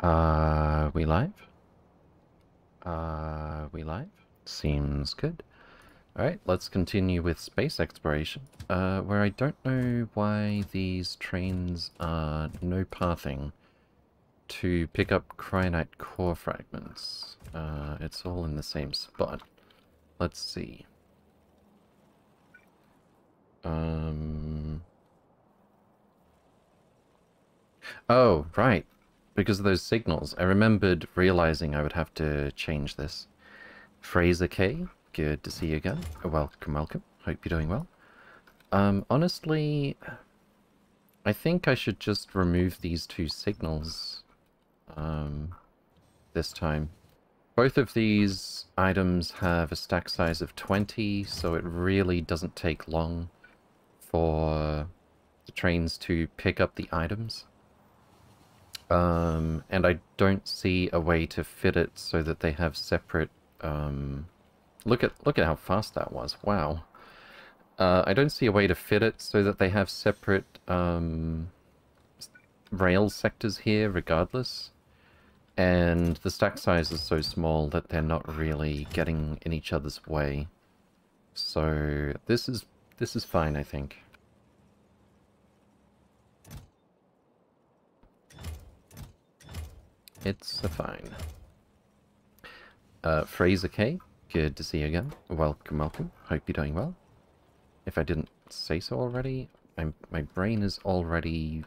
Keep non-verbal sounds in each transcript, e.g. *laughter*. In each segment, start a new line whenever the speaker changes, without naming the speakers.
Are we live? Are we live? Seems good. Alright, let's continue with space exploration, uh, where I don't know why these trains are no pathing to pick up cryonite core fragments. Uh, it's all in the same spot. Let's see. Um... Oh, right. Because of those signals. I remembered realizing I would have to change this. Fraser K, good to see you again. Welcome, welcome. Hope you're doing well. Um, honestly, I think I should just remove these two signals um, this time. Both of these items have a stack size of 20, so it really doesn't take long for the trains to pick up the items. Um, and I don't see a way to fit it so that they have separate, um, look at, look at how fast that was, wow. Uh, I don't see a way to fit it so that they have separate, um, rail sectors here regardless. And the stack size is so small that they're not really getting in each other's way. So this is, this is fine, I think. It's a fine. Uh, Fraser K, good to see you again. Welcome, welcome. Hope you're doing well. If I didn't say so already, my, my brain is already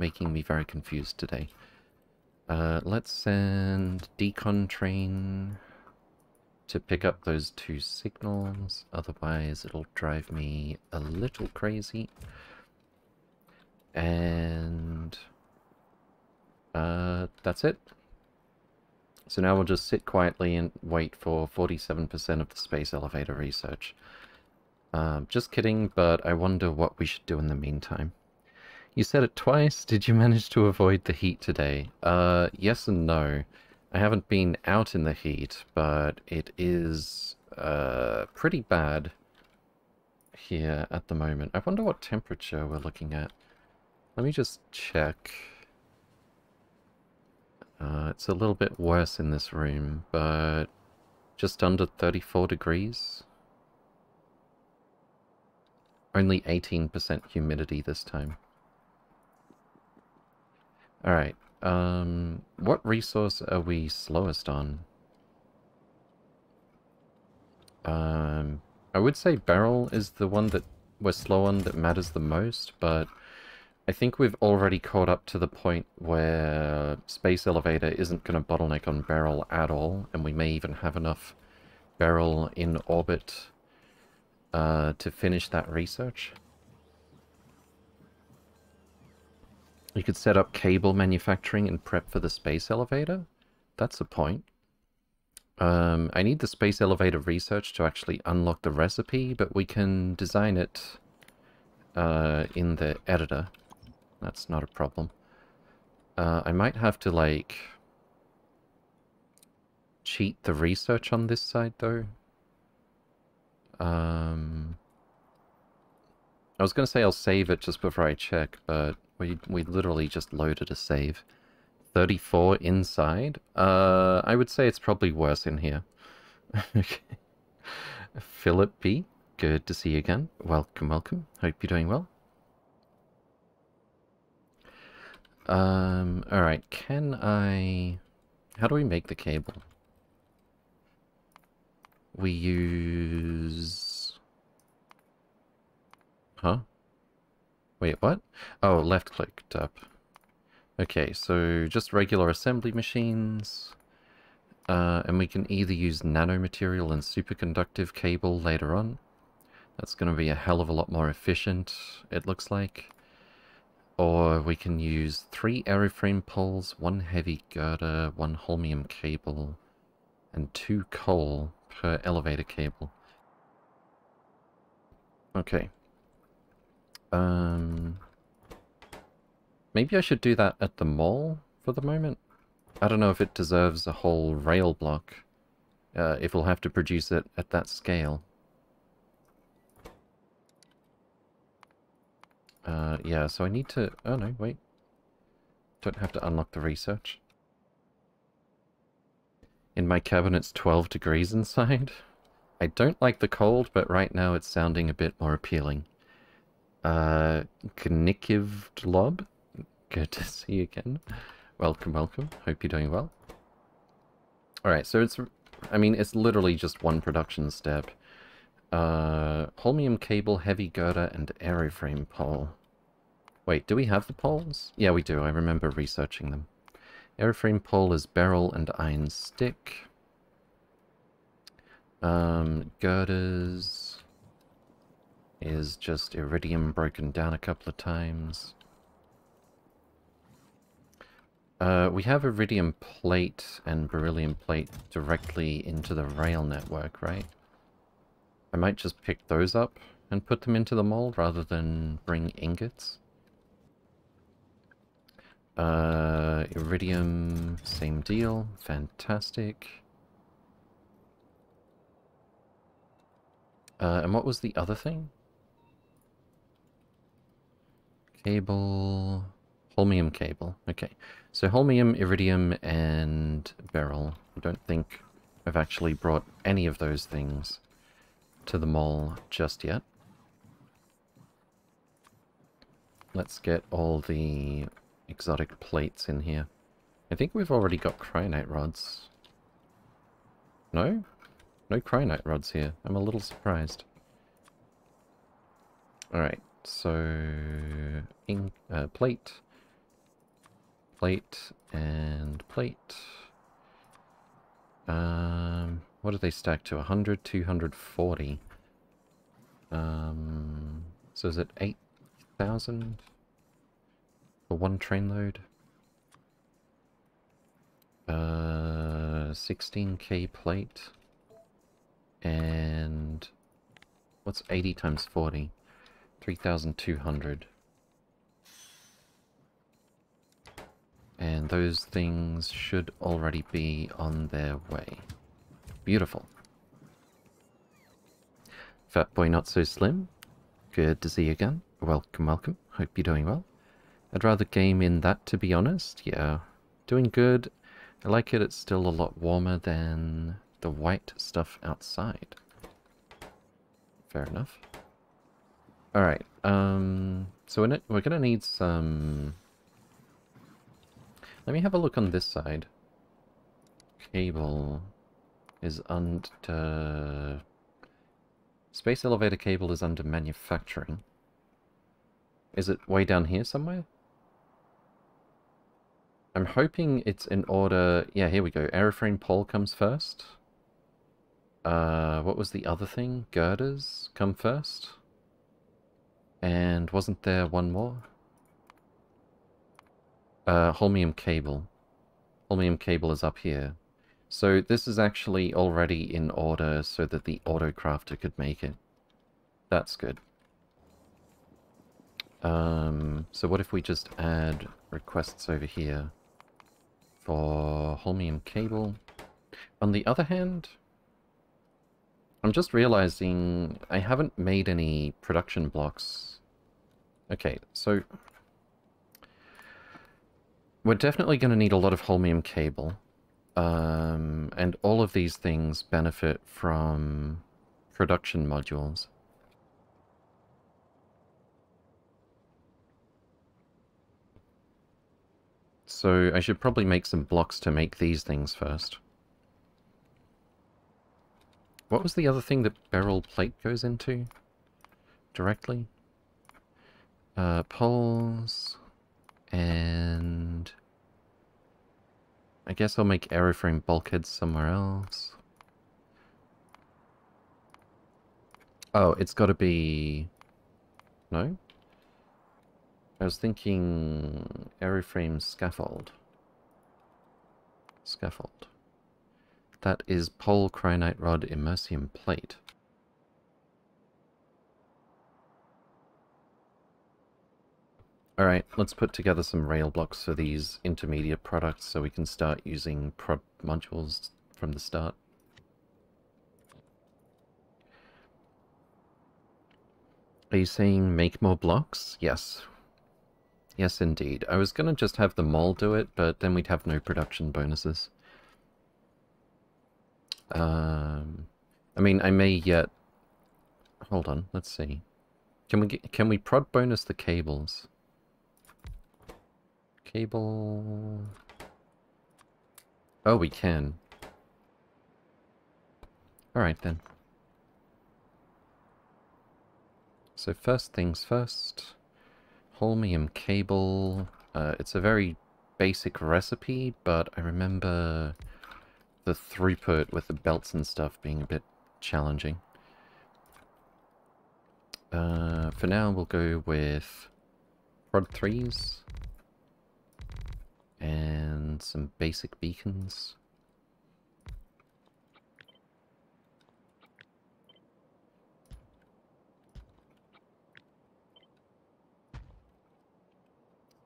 making me very confused today. Uh, let's send decon train to pick up those two signals, otherwise it'll drive me a little crazy. And uh, that's it. So now we'll just sit quietly and wait for 47% of the space elevator research. Uh, just kidding, but I wonder what we should do in the meantime. You said it twice. Did you manage to avoid the heat today? Uh, yes and no. I haven't been out in the heat, but it is uh, pretty bad here at the moment. I wonder what temperature we're looking at. Let me just check. Uh, it's a little bit worse in this room, but just under 34 degrees. Only 18% humidity this time. Alright, um, what resource are we slowest on? Um, I would say beryl is the one that we're slow on that matters the most, but I think we've already caught up to the point where Space Elevator isn't going to bottleneck on Beryl at all, and we may even have enough Beryl in orbit uh, to finish that research. You could set up cable manufacturing and prep for the Space Elevator. That's a point. Um, I need the Space Elevator research to actually unlock the recipe, but we can design it uh, in the editor. That's not a problem. Uh, I might have to, like, cheat the research on this side, though. Um, I was going to say I'll save it just before I check, but we, we literally just loaded a save. 34 inside? Uh, I would say it's probably worse in here. *laughs* okay. Philip B, good to see you again. Welcome, welcome. Hope you're doing well. Um, alright, can I... How do we make the cable? We use... Huh? Wait, what? Oh, left-clicked up. Okay, so just regular assembly machines. Uh, and we can either use nanomaterial and superconductive cable later on. That's going to be a hell of a lot more efficient, it looks like. Or we can use three aeroframe poles, one heavy girder, one holmium cable, and two coal per elevator cable. Okay. Um, maybe I should do that at the mall for the moment. I don't know if it deserves a whole rail block, uh, if we'll have to produce it at that scale. Uh, yeah, so I need to... Oh, no, wait. Don't have to unlock the research. In my cabinet, it's 12 degrees inside. *laughs* I don't like the cold, but right now it's sounding a bit more appealing. Uh, Knikiv Lob, good *laughs* to see you again. Welcome, welcome. Hope you're doing well. Alright, so it's, I mean, it's literally just one production step. Uh, holmium cable, heavy girder, and aeroframe pole. Wait, do we have the poles? Yeah, we do. I remember researching them. Aeroframe pole is beryl and iron stick. Um, girders is just iridium broken down a couple of times. Uh, we have iridium plate and beryllium plate directly into the rail network, right? I might just pick those up and put them into the mold rather than bring ingots. Uh, iridium, same deal. Fantastic. Uh, and what was the other thing? Cable... Holmium cable. Okay. So holmium, iridium, and beryl. I don't think I've actually brought any of those things to the mall just yet. Let's get all the exotic plates in here. I think we've already got cryonite rods. No? No cryonite rods here. I'm a little surprised. Alright, so... Ink, uh, plate. Plate and plate. Um, what do they stack to? 100, 240. Um, so is it 8,000? For one train load? Uh, 16k plate. And... What's 80 times 40? 3,200. And those things should already be on their way. Beautiful. Fat boy not so slim. Good to see you again. Welcome, welcome. Hope you're doing well. I'd rather game in that, to be honest. Yeah, doing good. I like it. It's still a lot warmer than the white stuff outside. Fair enough. Alright, um, so we're, we're gonna need some... Let me have a look on this side. Cable is under... Space elevator cable is under manufacturing. Is it way down here somewhere? I'm hoping it's in order... Yeah, here we go. Aeroframe pole comes first. Uh, what was the other thing? Girders come first. And wasn't there one more? Uh, holmium cable. Holmium cable is up here. So this is actually already in order so that the autocrafter could make it. That's good. Um, so what if we just add requests over here? for holmium cable. On the other hand, I'm just realizing I haven't made any production blocks. Okay, so we're definitely going to need a lot of holmium cable. Um, and all of these things benefit from production modules. So I should probably make some blocks to make these things first. What was the other thing that beryl plate goes into? Directly? Uh, poles... And... I guess I'll make aeroframe bulkheads somewhere else. Oh, it's got to be... No? I was thinking aeroframe scaffold. Scaffold. That is pole cryonite rod immersium plate. Alright, let's put together some rail blocks for these intermediate products so we can start using prod modules from the start. Are you saying make more blocks? Yes, Yes, indeed. I was going to just have the mall do it, but then we'd have no production bonuses. Um, I mean, I may yet... Hold on, let's see. Can we get, can we prod bonus the cables? Cable... Oh, we can. Alright then. So first things first, holmium cable. Uh, it's a very basic recipe, but I remember the throughput with the belts and stuff being a bit challenging. Uh, for now, we'll go with prod 3s and some basic beacons.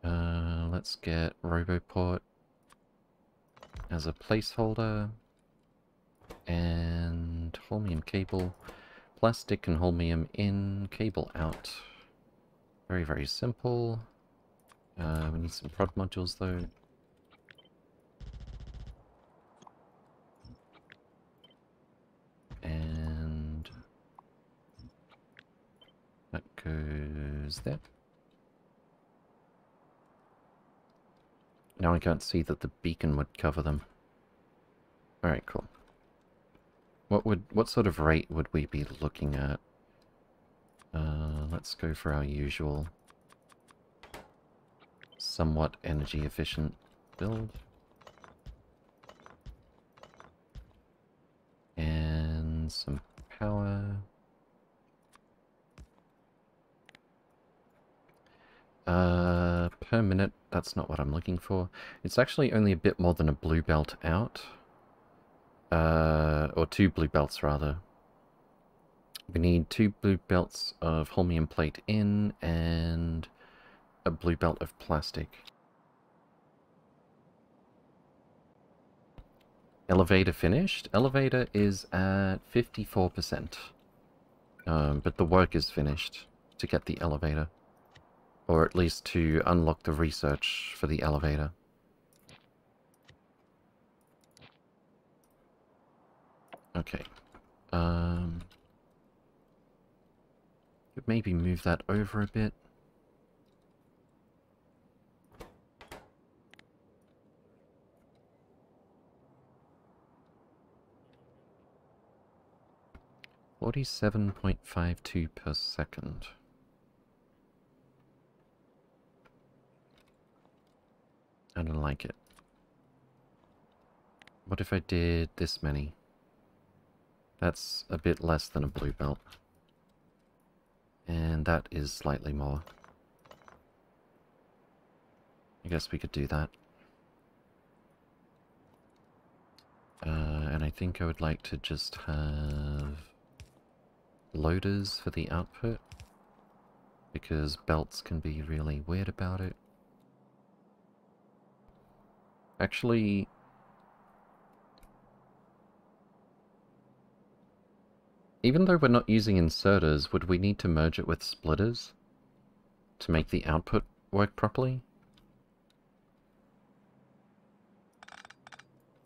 Uh, let's get Roboport as a placeholder. And holmium cable. Plastic and holmium in, cable out. Very, very simple. Uh, we need some prod modules though. And that goes there. Now I can't see that the beacon would cover them. Alright, cool. What would what sort of rate would we be looking at? Uh, let's go for our usual somewhat energy efficient build. And some power. Uh, per minute, that's not what I'm looking for. It's actually only a bit more than a blue belt out. Uh, or two blue belts, rather. We need two blue belts of holmium plate in, and a blue belt of plastic. Elevator finished. Elevator is at 54%. Um, but the work is finished to get the elevator. Or at least to unlock the research for the elevator. Okay. Um, could maybe move that over a bit. Forty-seven point five two per second. I don't like it. What if I did this many? That's a bit less than a blue belt. And that is slightly more. I guess we could do that. Uh, and I think I would like to just have loaders for the output because belts can be really weird about it. Actually, even though we're not using inserters, would we need to merge it with splitters to make the output work properly?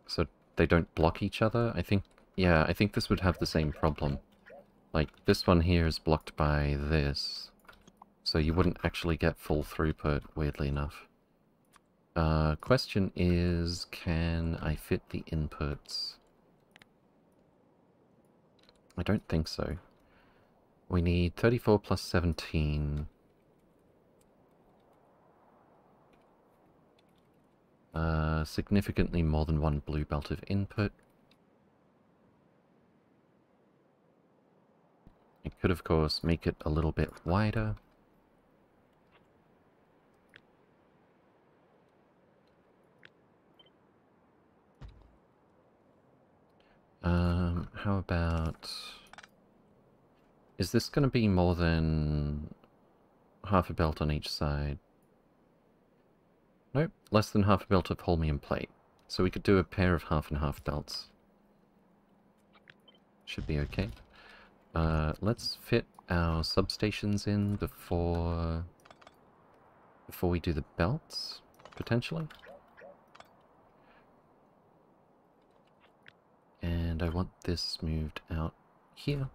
So they don't block each other? I think, yeah, I think this would have the same problem. Like, this one here is blocked by this, so you wouldn't actually get full throughput, weirdly enough. Uh, question is, can I fit the inputs? I don't think so. We need 34 plus 17. Uh, significantly more than one blue belt of input. I could, of course, make it a little bit wider. Um, how about... Is this going to be more than half a belt on each side? Nope, less than half a belt of holmium plate. So we could do a pair of half and half belts. Should be okay. Uh, let's fit our substations in before before we do the belts, potentially. And I want this moved out here.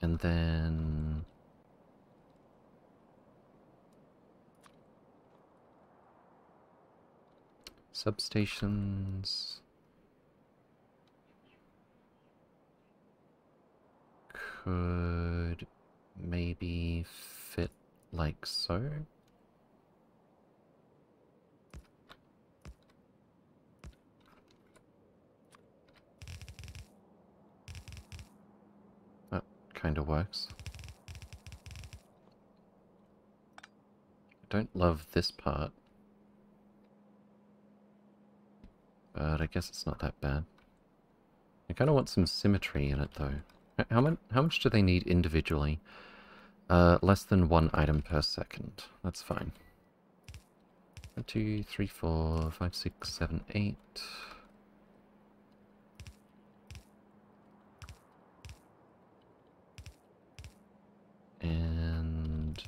And then... Substations... Could maybe fit like so? Kind of works. I don't love this part. But I guess it's not that bad. I kind of want some symmetry in it, though. How much, how much do they need individually? Uh, less than one item per second. That's fine. One, two, three, four, five, six, seven, eight... And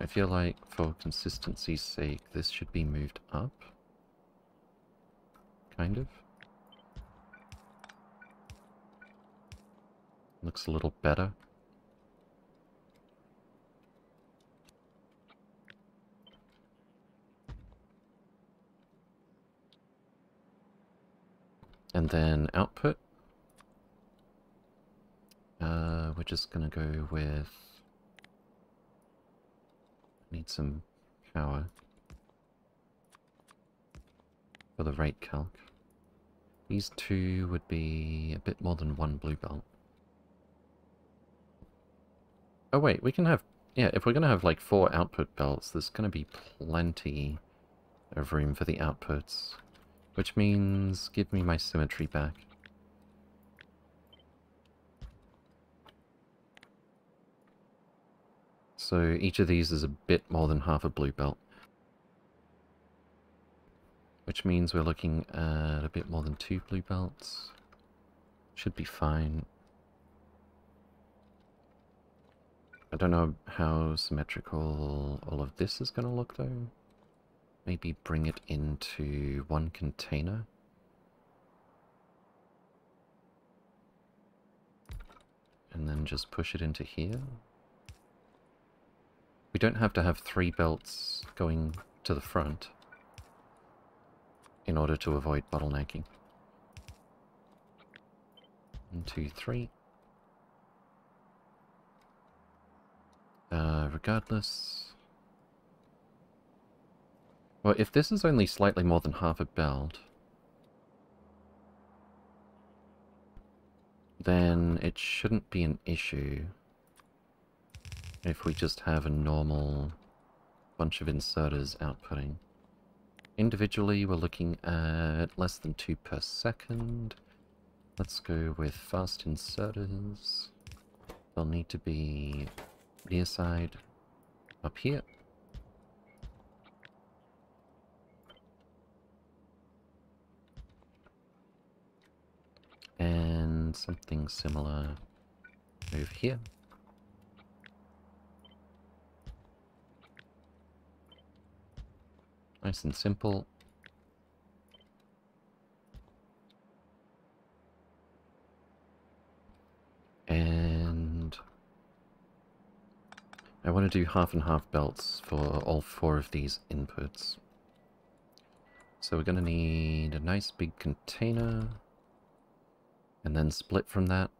I feel like for consistency's sake, this should be moved up. Kind of. Looks a little better. And then output. Uh, we're just gonna go with... Need some power. For the rate calc. These two would be a bit more than one blue belt. Oh wait, we can have... Yeah, if we're gonna have like four output belts, there's gonna be plenty of room for the outputs. Which means give me my symmetry back. So each of these is a bit more than half a blue belt. Which means we're looking at a bit more than two blue belts. Should be fine. I don't know how symmetrical all of this is going to look though. Maybe bring it into one container. And then just push it into here. We don't have to have three belts going to the front in order to avoid bottlenecking. One, two, three. Uh, regardless... Well, if this is only slightly more than half a belt, then it shouldn't be an issue if we just have a normal bunch of inserters outputting. Individually, we're looking at less than 2 per second. Let's go with fast inserters. They'll need to be near side up here. And something similar over here. Nice and simple. And I want to do half and half belts for all four of these inputs. So we're going to need a nice big container and then split from that.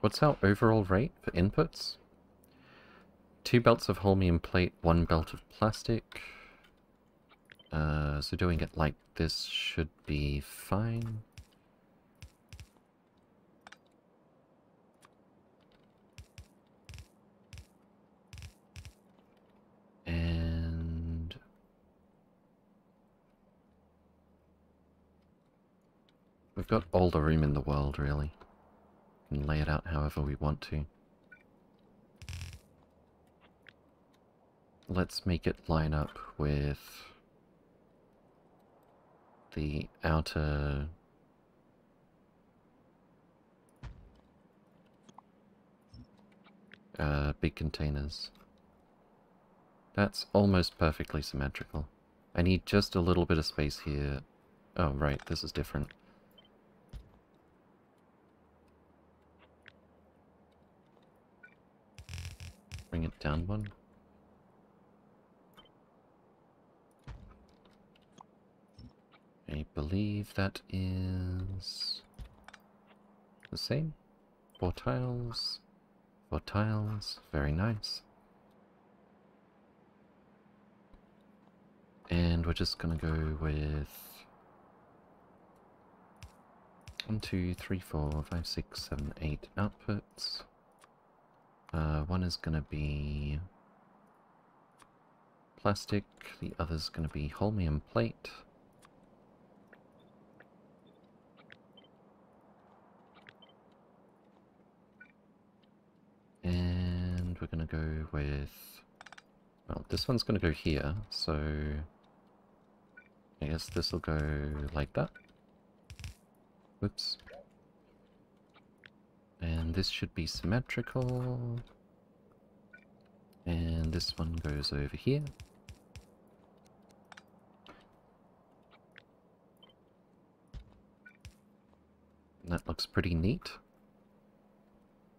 What's our overall rate for inputs? Two belts of holmium plate, one belt of plastic. Uh, so doing it like this should be fine. And... We've got all the room in the world, really. We can lay it out however we want to. Let's make it line up with the outer uh, big containers. That's almost perfectly symmetrical. I need just a little bit of space here. Oh, right, this is different. Bring it down one. I believe that is the same. Four tiles. Four tiles. Very nice. And we're just gonna go with one, two, three, four, five, six, seven, eight outputs. Uh, one is gonna be plastic, the other's gonna be holmium plate. And we're gonna go with... Well, this one's gonna go here, so... I guess this will go like that. Whoops. And this should be symmetrical. And this one goes over here. that looks pretty neat.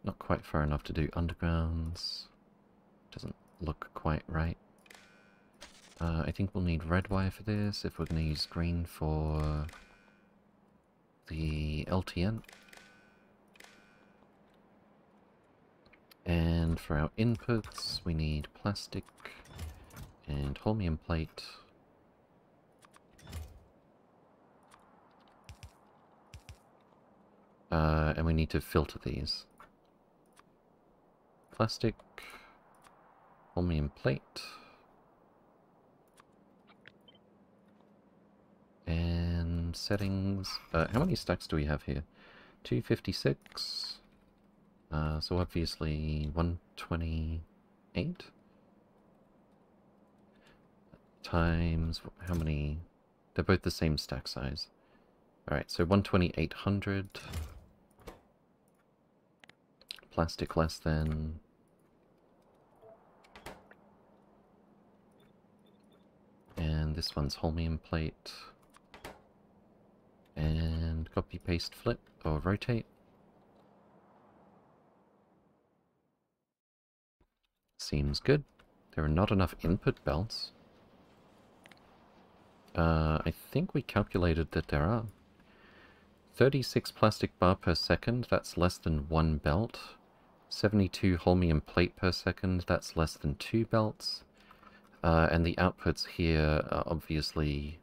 Not quite far enough to do undergrounds. Doesn't look quite right. Uh, I think we'll need red wire for this if we're going to use green for the LTN. And for our inputs, we need plastic and holmium plate. Uh, and we need to filter these. Plastic, holmium plate, and settings. Uh, how many stacks do we have here? 256. Uh, so obviously 128 times how many? They're both the same stack size. Alright, so 12800 plastic less than and this one's holmium plate and copy paste flip or rotate Seems good. There are not enough input belts. Uh, I think we calculated that there are. 36 plastic bar per second, that's less than one belt. 72 holmium plate per second, that's less than two belts. Uh, and the outputs here are obviously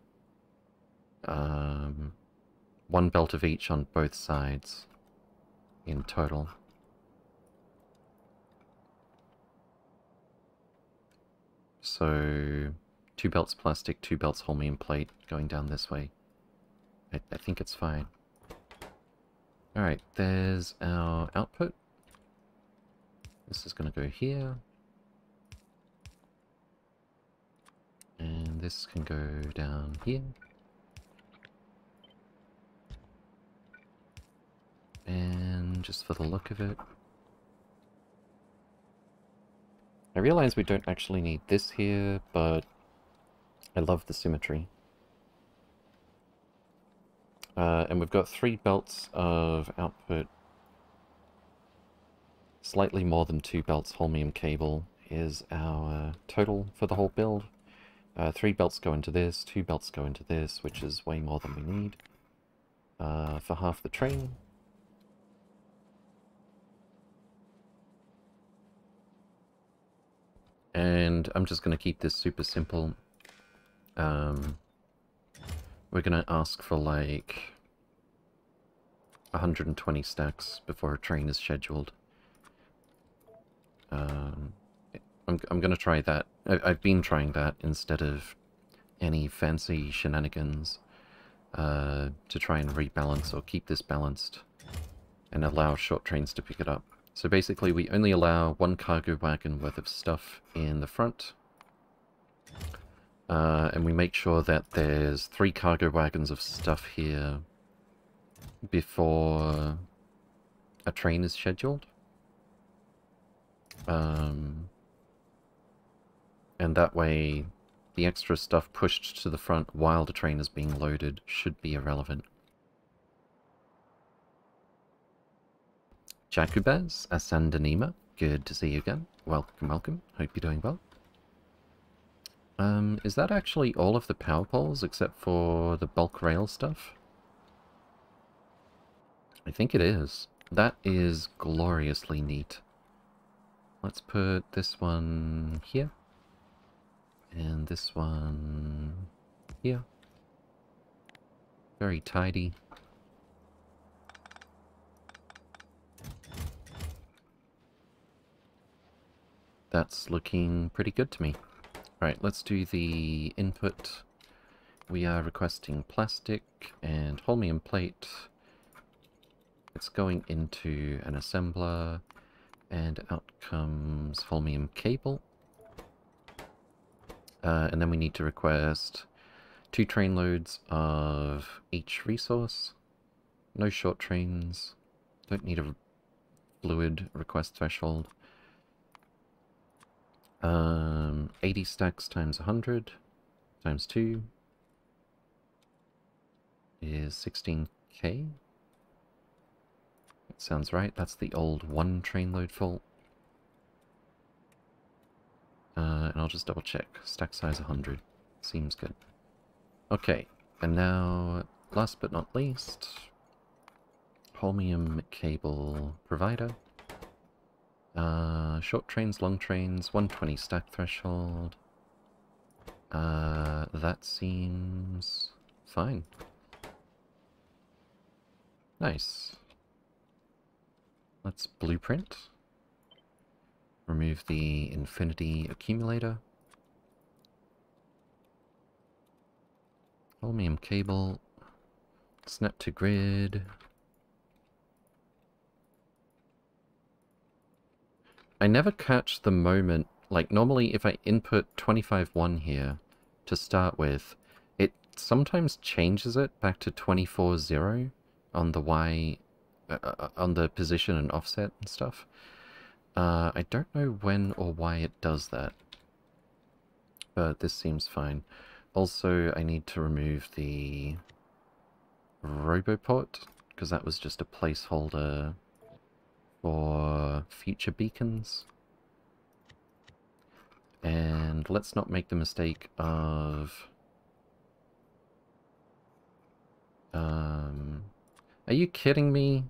um, one belt of each on both sides in total. So, two belts plastic, two belts holmium plate going down this way. I, I think it's fine. Alright, there's our output. This is going to go here. And this can go down here. And just for the look of it, I realize we don't actually need this here, but I love the symmetry. Uh, and we've got three belts of output. Slightly more than two belts holmium cable is our total for the whole build. Uh, three belts go into this, two belts go into this, which is way more than we need. Uh, for half the train, And I'm just going to keep this super simple. Um, we're going to ask for like 120 stacks before a train is scheduled. Um, I'm, I'm going to try that. I, I've been trying that instead of any fancy shenanigans uh, to try and rebalance or keep this balanced and allow short trains to pick it up. So basically we only allow one cargo wagon worth of stuff in the front. Uh, and we make sure that there's three cargo wagons of stuff here before a train is scheduled. Um, And that way, the extra stuff pushed to the front while the train is being loaded should be irrelevant. Jakubez, Asandanima, good to see you again. Welcome, welcome. Hope you're doing well. Um, is that actually all of the power poles except for the bulk rail stuff? I think it is. That is gloriously neat. Let's put this one here. And this one here. Very tidy. That's looking pretty good to me. Alright, let's do the input. We are requesting plastic and holmium plate. It's going into an assembler, and out comes holmium cable. Uh, and then we need to request two train loads of each resource. No short trains. Don't need a fluid request threshold. Um, 80 stacks times 100 times 2 is 16k. That sounds right. That's the old one train load fault. Uh, and I'll just double check. Stack size 100. Seems good. Okay, and now, last but not least, Holmium cable provider. Uh, short trains, long trains, 120 stack threshold. Uh, that seems fine. Nice. Let's blueprint. Remove the infinity accumulator. Holmium cable. Snap to grid. I never catch the moment, like normally if I input 25.1 here to start with, it sometimes changes it back to 24.0 on the Y, uh, uh, on the position and offset and stuff. Uh, I don't know when or why it does that, but this seems fine. Also, I need to remove the Roboport, because that was just a placeholder for future beacons. And let's not make the mistake of... Um, are you kidding me?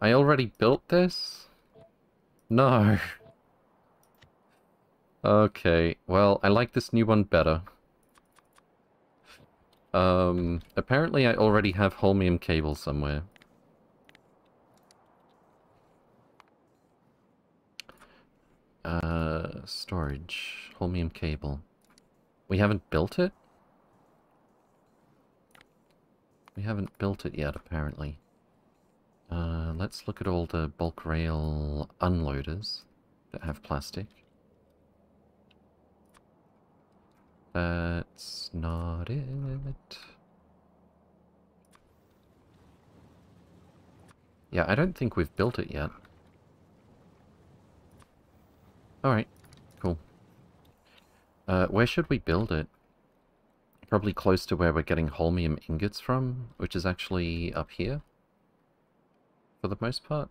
I already built this? No. Okay, well, I like this new one better. Um, apparently I already have holmium cable somewhere. Uh, storage. Holmium cable. We haven't built it? We haven't built it yet, apparently. Uh, let's look at all the bulk rail unloaders that have plastic. That's not it. Yeah, I don't think we've built it yet. Alright, cool. Uh, where should we build it? Probably close to where we're getting holmium ingots from, which is actually up here. For the most part.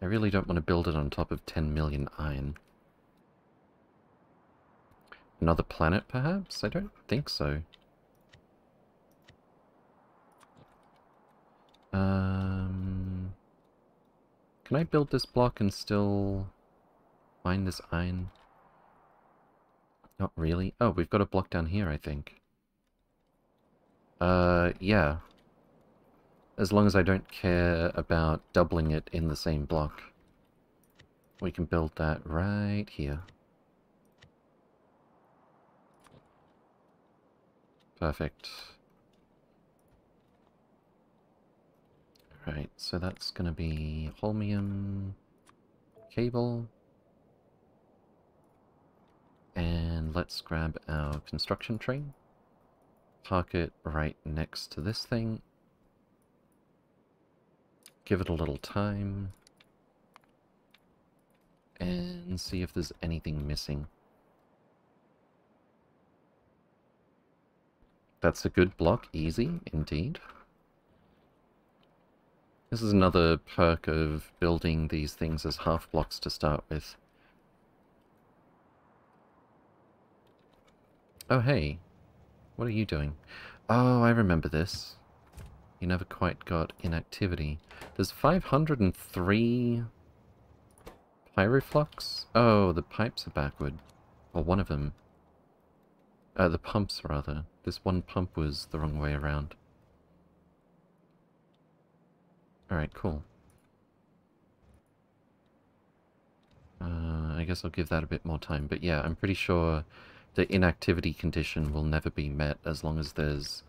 I really don't want to build it on top of 10 million iron. Another planet, perhaps? I don't think so. Um, can I build this block and still Find this iron. Not really. Oh, we've got a block down here, I think. Uh, yeah. As long as I don't care about doubling it in the same block. We can build that right here. Perfect. Right, so that's going to be holmium cable. And let's grab our construction train. Park it right next to this thing. Give it a little time. And see if there's anything missing. That's a good block, easy, indeed. This is another perk of building these things as half blocks to start with. Oh hey, what are you doing? Oh, I remember this. You never quite got inactivity. There's 503 pyroflux? Oh, the pipes are backward. Or one of them. Uh, the pumps, rather. This one pump was the wrong way around. Alright, cool. Uh, I guess I'll give that a bit more time. But yeah, I'm pretty sure the inactivity condition will never be met as long as there's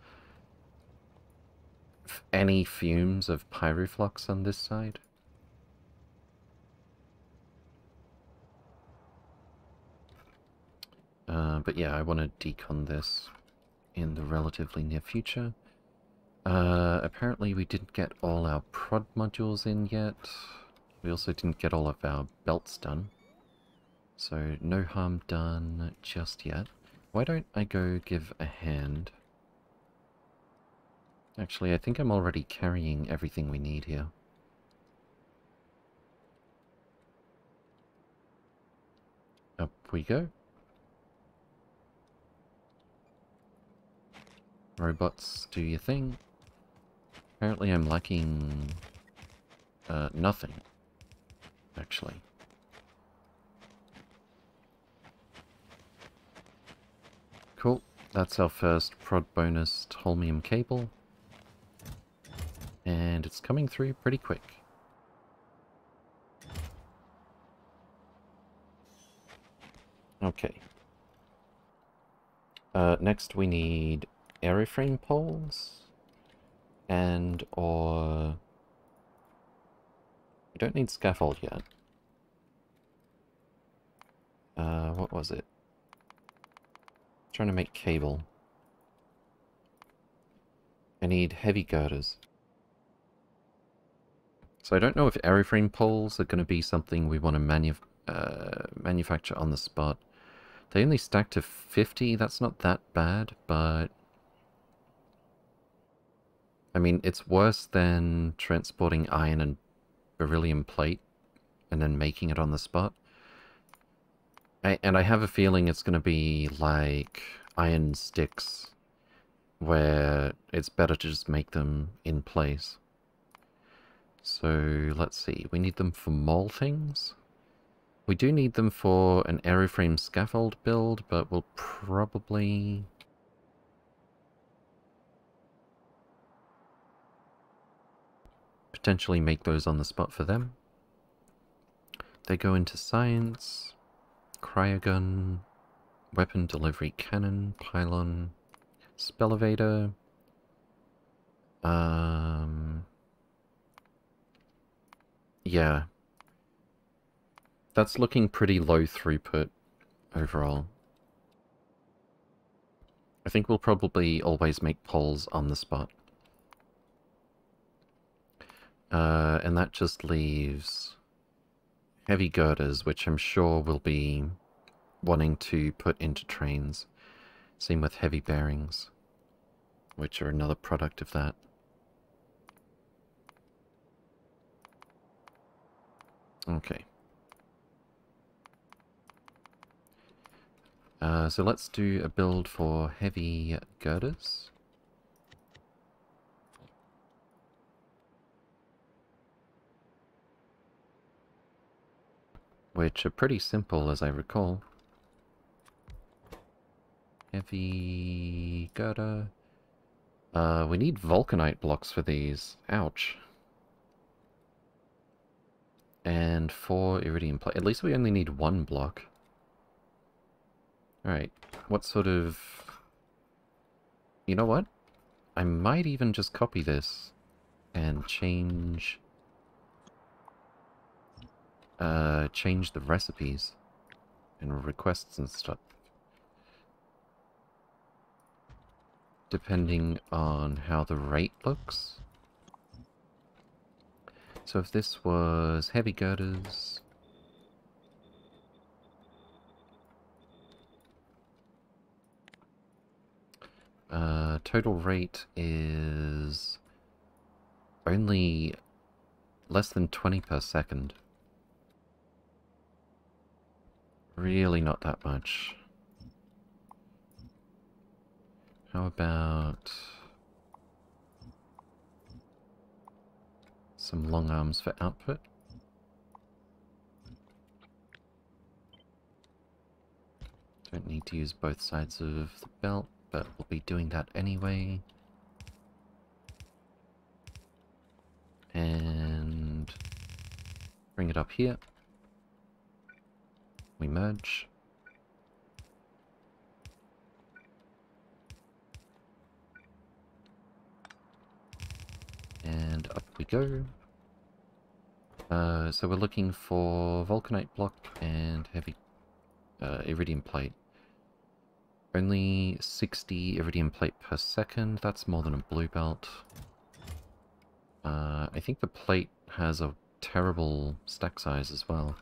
any fumes of pyroflux on this side. Uh, but yeah, I want to decon this in the relatively near future. Uh, apparently we didn't get all our prod modules in yet. We also didn't get all of our belts done. So no harm done just yet. Why don't I go give a hand? Actually, I think I'm already carrying everything we need here. Up we go. Robots, do your thing. Apparently I'm lacking... Uh, nothing. Actually. Cool. That's our first prod bonus holmium cable. And it's coming through pretty quick. Okay. Uh, next we need aeroframe poles and or we don't need scaffold yet. Uh, what was it? trying to make cable. I need heavy girders. So I don't know if aeroframe poles are going to be something we want to manu uh, manufacture on the spot. They only stack to 50, that's not that bad, but... I mean, it's worse than transporting iron and beryllium plate and then making it on the spot. I, and I have a feeling it's going to be like iron sticks, where it's better to just make them in place. So, let's see, we need them for mall things. We do need them for an aeroframe scaffold build, but we'll probably... potentially make those on the spot for them. They go into science cryogun, weapon delivery cannon, pylon, spelevator, um, yeah. That's looking pretty low throughput overall. I think we'll probably always make poles on the spot. Uh, and that just leaves heavy girders, which I'm sure will be wanting to put into trains. Same with heavy bearings, which are another product of that. Okay. Uh, so let's do a build for heavy girders. which are pretty simple as I recall. Heavy girder. Uh, we need vulcanite blocks for these. Ouch. And four iridium plate. At least we only need one block. Alright, what sort of... You know what? I might even just copy this and change uh, change the recipes and requests and stuff. Depending on how the rate looks. So if this was heavy girders... Uh, total rate is only less than 20 per second. Really not that much. How about some long arms for output? Don't need to use both sides of the belt, but we'll be doing that anyway. And bring it up here. We merge. And up we go. Uh, so we're looking for Vulcanite block and heavy uh, iridium plate. Only 60 iridium plate per second, that's more than a blue belt. Uh, I think the plate has a terrible stack size as well.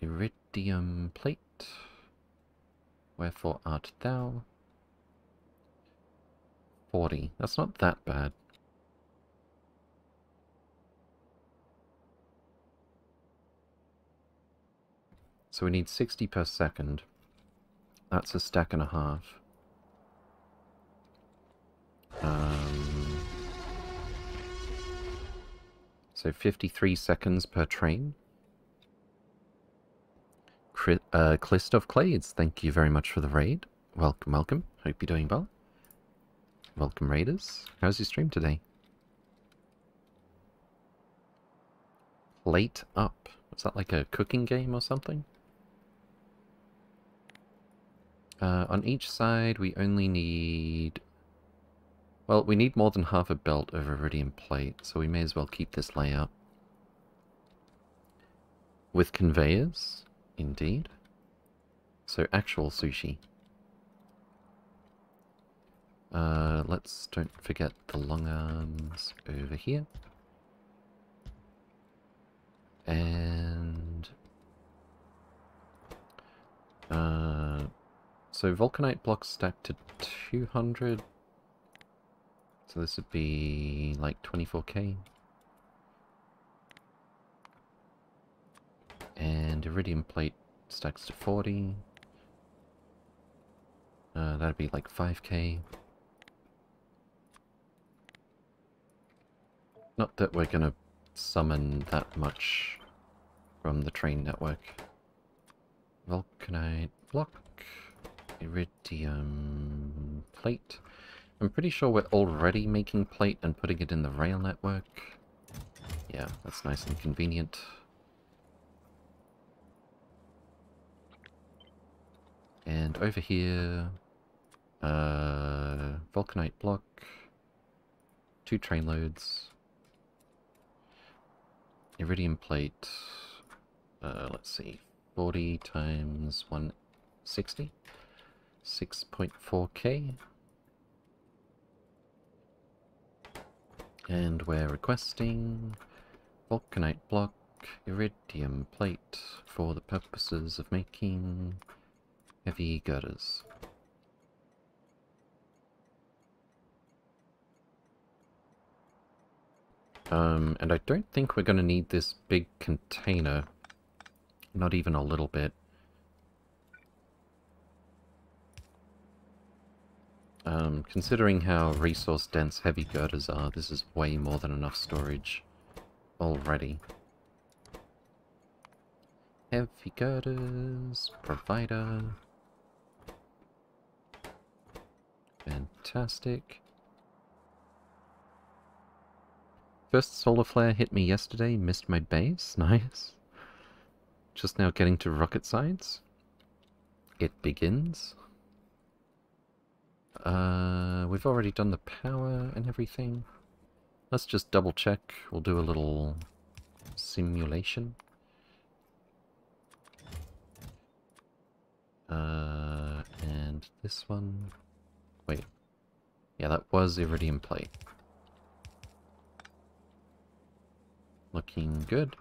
Iridium plate. Wherefore art thou? 40. That's not that bad. So we need 60 per second. That's a stack and a half. Um, so 53 seconds per train. Cri uh, Clades, thank you very much for the raid. Welcome, welcome. Hope you're doing well. Welcome, Raiders. How's your stream today? Plate up. Was that like a cooking game or something? Uh, on each side, we only need... Well, we need more than half a belt of iridium plate, so we may as well keep this layout. With conveyors, indeed. So actual sushi. Uh, let's don't forget the long arms over here. And... Uh, so Vulcanite blocks stacked to 200. So this would be like 24k. And iridium plate stacks to 40. Uh, that'd be like 5k. Not that we're gonna summon that much from the train network. Vulcanite block, iridium plate. I'm pretty sure we're already making plate and putting it in the rail network. Yeah, that's nice and convenient. And over here, uh, Vulcanite block, two train loads, iridium plate, uh, let's see, 40 times 160, 6.4k. And we're requesting vulcanite block, iridium plate for the purposes of making heavy girders. Um, and I don't think we're going to need this big container. Not even a little bit. Um, considering how resource-dense heavy girders are, this is way more than enough storage already. Heavy girders, provider. Fantastic. First solar flare hit me yesterday, missed my base, *laughs* nice. Just now getting to rocket science. It begins. Uh, we've already done the power and everything. Let's just double check. We'll do a little simulation. Uh, and this one... Wait. Yeah, that was iridium plate. Looking good.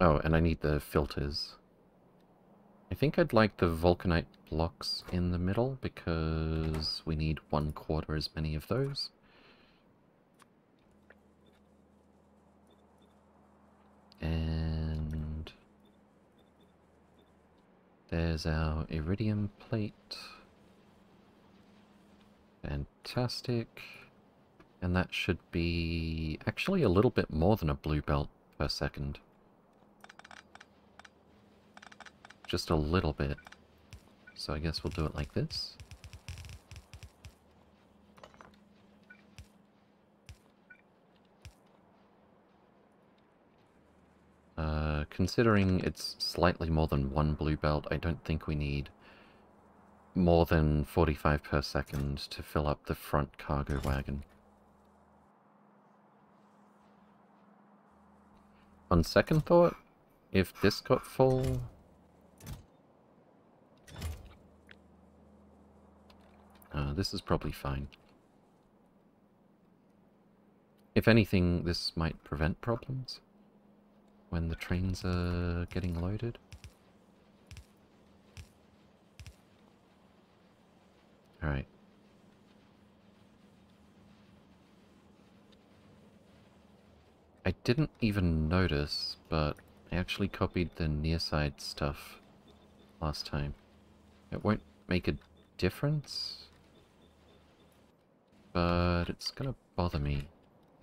Oh, and I need the filters. I think I'd like the vulcanite blocks in the middle because we need one quarter as many of those. And there's our iridium plate. Fantastic. And that should be actually a little bit more than a blue belt per second. Just a little bit. So I guess we'll do it like this. Uh, considering it's slightly more than one blue belt, I don't think we need more than 45 per second to fill up the front cargo wagon. On second thought, if this got full... Uh, this is probably fine. If anything, this might prevent problems when the trains are getting loaded. Alright. I didn't even notice, but I actually copied the near side stuff last time. It won't make a difference, but it's gonna bother me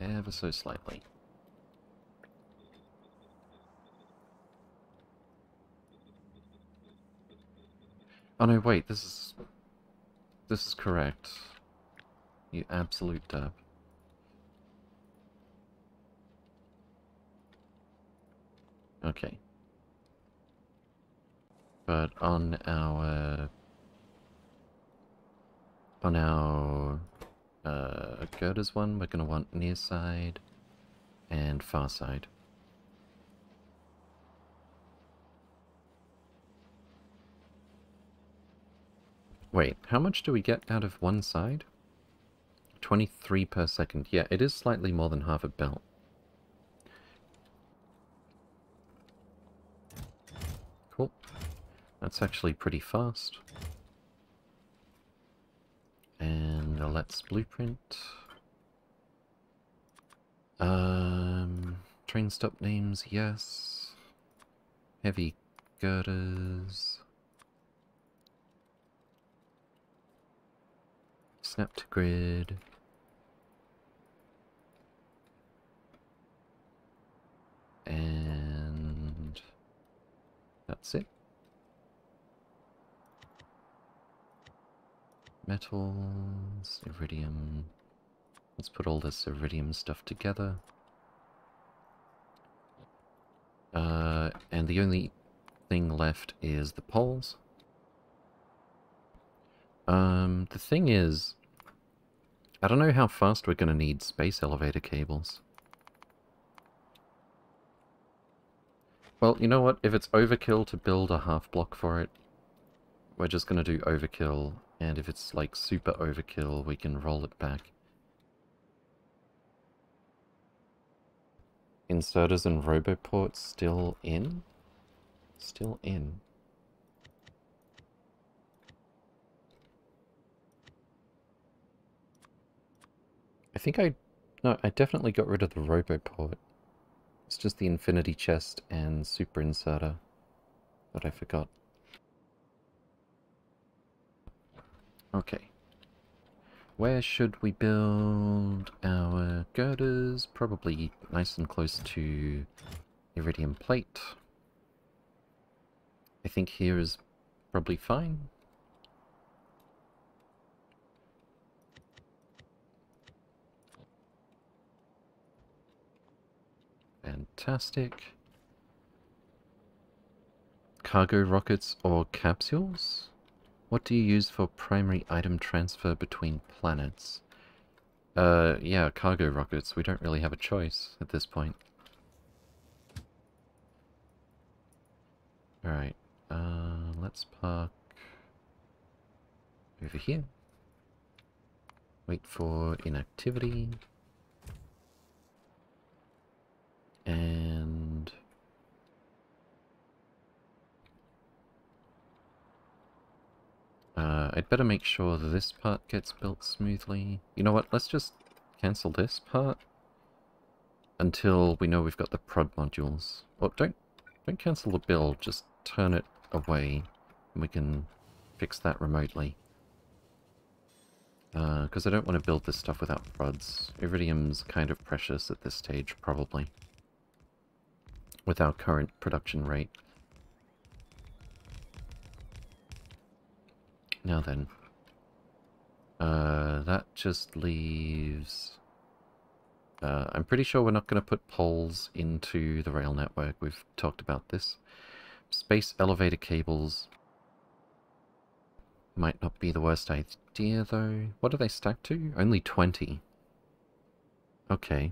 ever so slightly. Oh no, wait, this is... This is correct. You absolute dub. Okay. But on our... On our uh, girders one, we're going to want near side and far side. Wait, how much do we get out of one side? 23 per second. Yeah, it is slightly more than half a belt. Cool. That's actually pretty fast. And let's blueprint. Um, train stop names, yes. Heavy girders. Snap to grid. And that's it. Metals, iridium. Let's put all this iridium stuff together. Uh, and the only thing left is the poles. Um, the thing is, I don't know how fast we're going to need space elevator cables. Well, you know what? If it's overkill to build a half block for it, we're just going to do overkill. And if it's like super overkill, we can roll it back. Inserters and roboports still in? Still in. I think I... No, I definitely got rid of the Roboport. It's just the Infinity Chest and Super Inserter that I forgot. Okay. Where should we build our girders? Probably nice and close to Iridium Plate. I think here is probably fine. Fantastic. Cargo rockets or capsules? What do you use for primary item transfer between planets? Uh, yeah, cargo rockets. We don't really have a choice at this point. Alright, uh, let's park over here. Wait for inactivity. And I'd better make sure this part gets built smoothly. You know what, let's just cancel this part until we know we've got the prod modules. Well, don't, don't cancel the build, just turn it away and we can fix that remotely. Because uh, I don't want to build this stuff without prods. Iridium's kind of precious at this stage, probably. With our current production rate. Now then. Uh, that just leaves... Uh, I'm pretty sure we're not going to put poles into the rail network. We've talked about this. Space elevator cables might not be the worst idea, though. What do they stack to? Only 20. Okay.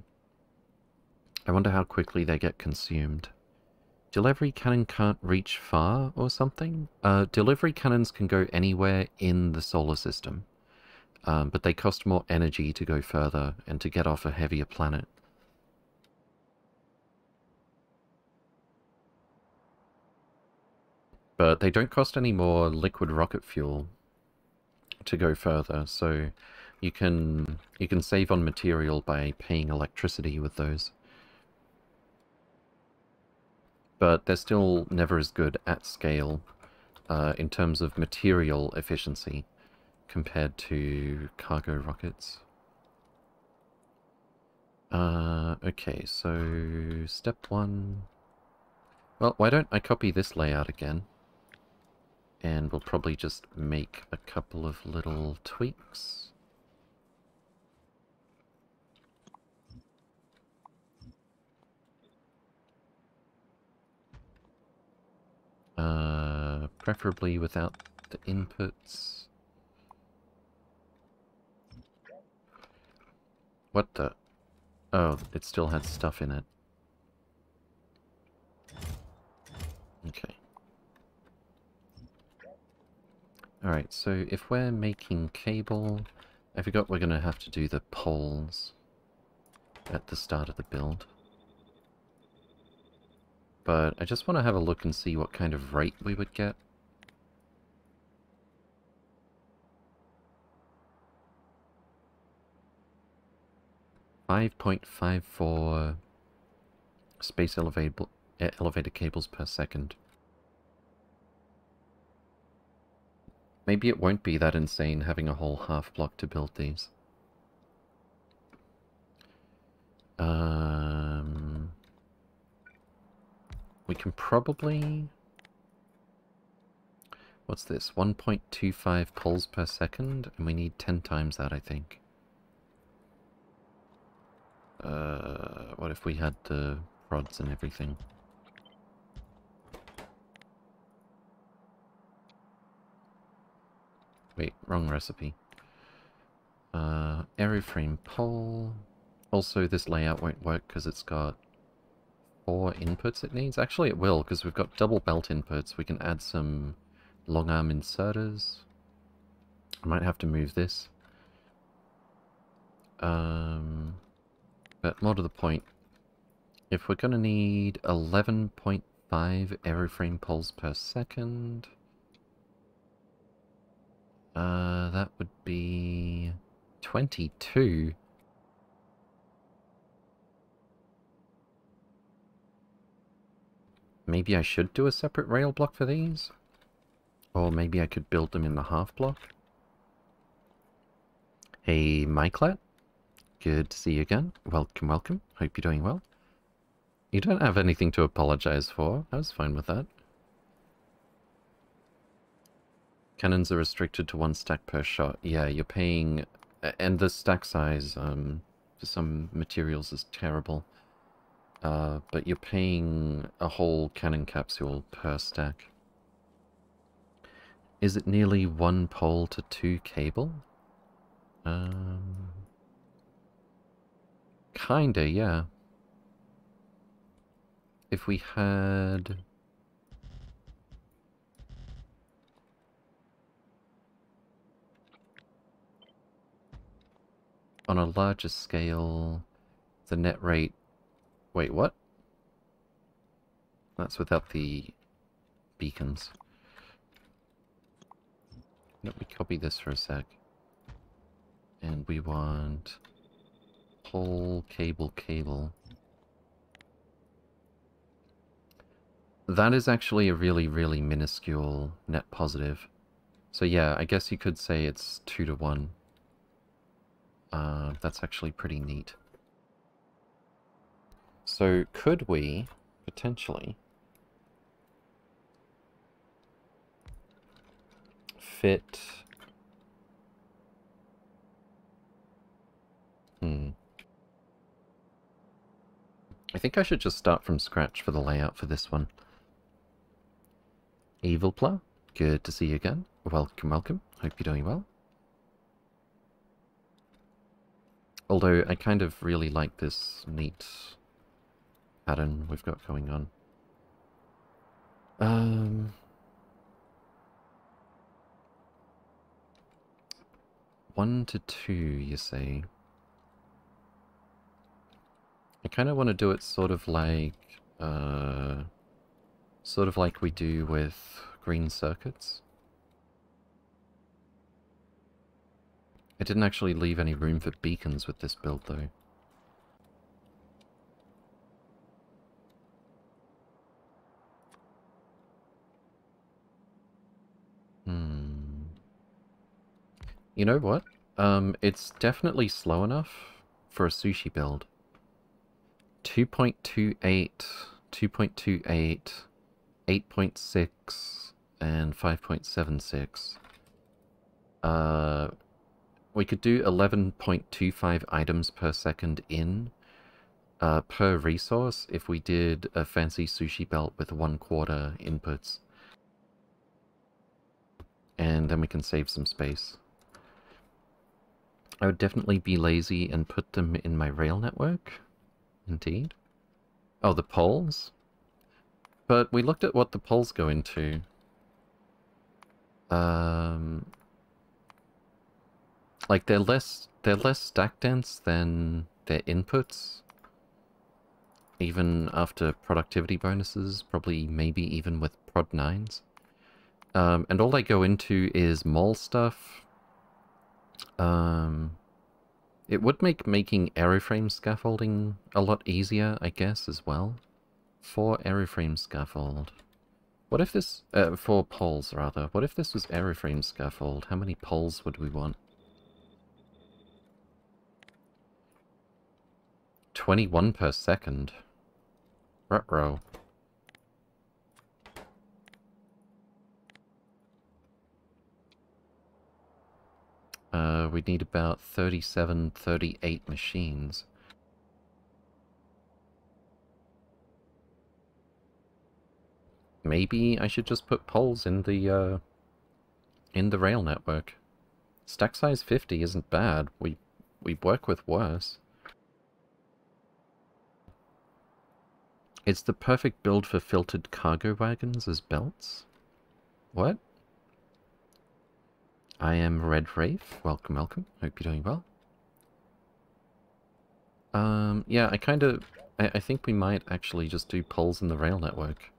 I wonder how quickly they get consumed. Delivery cannon can't reach far or something? Uh, delivery cannons can go anywhere in the solar system. Um, but they cost more energy to go further and to get off a heavier planet. But they don't cost any more liquid rocket fuel to go further, so you can you can save on material by paying electricity with those. But they're still never as good at scale uh, in terms of material efficiency compared to cargo rockets. Uh, okay, so step one... Well, why don't I copy this layout again? And we'll probably just make a couple of little tweaks. Uh, preferably without the inputs. What the? Oh, it still had stuff in it. Okay. Alright, so if we're making cable, I forgot we're going to have to do the poles at the start of the build. But I just want to have a look and see what kind of rate we would get. 5.54 space elevated, elevated cables per second. Maybe it won't be that insane having a whole half block to build these. Um, we can probably... What's this? 1.25 poles per second? And we need 10 times that, I think. Uh, what if we had the rods and everything? Wait, wrong recipe. Uh, aeroframe pole. Also, this layout won't work because it's got four inputs it needs. Actually, it will because we've got double belt inputs. We can add some long arm inserters. I might have to move this. Um, but more to the point, if we're going to need 11.5 aeroframe poles per second, uh, that would be 22. Maybe I should do a separate rail block for these? Or maybe I could build them in the half block? Hey, Myclat? Good to see you again. Welcome, welcome. Hope you're doing well. You don't have anything to apologize for. I was fine with that. Cannons are restricted to one stack per shot. Yeah, you're paying... And the stack size um, for some materials is terrible. Uh, but you're paying a whole cannon capsule per stack. Is it nearly one pole to two cable? Um... Kinda, yeah. If we had... On a larger scale, the net rate... Wait, what? That's without the beacons. Let me copy this for a sec. And we want pole, cable, cable. That is actually a really, really minuscule net positive. So yeah, I guess you could say it's 2 to 1. Uh, that's actually pretty neat. So could we, potentially, fit... Hmm. I think I should just start from scratch for the layout for this one. Evil Plow, good to see you again. Welcome, welcome. Hope you're doing well. Although I kind of really like this neat pattern we've got going on. Um, one to two, you see. I kind of want to do it sort of like, uh, sort of like we do with green circuits. I didn't actually leave any room for beacons with this build, though. You know what? Um, it's definitely slow enough for a sushi build. 2.28, 2.28, 8.6, and 5.76. Uh, we could do 11.25 items per second in uh, per resource if we did a fancy sushi belt with one quarter inputs. And then we can save some space. I would definitely be lazy and put them in my rail network. Indeed. Oh, the poles? But we looked at what the poles go into. Um, like they're less they're less stack dense than their inputs. Even after productivity bonuses, probably maybe even with prod nines. Um, and all they go into is mall stuff. Um, it would make making aeroframe scaffolding a lot easier, I guess, as well. For aeroframe scaffold. What if this... Uh, for poles, rather. What if this was aeroframe scaffold? How many poles would we want? 21 per second. Ruh-roh. Uh, we need about 37, 38 machines. Maybe I should just put poles in the, uh, in the rail network. Stack size 50 isn't bad. We, we work with worse. It's the perfect build for filtered cargo wagons as belts? What? I am Red Wraith. Welcome, welcome. Hope you're doing well. Um, yeah, I kind of... I, I think we might actually just do poles in the rail network.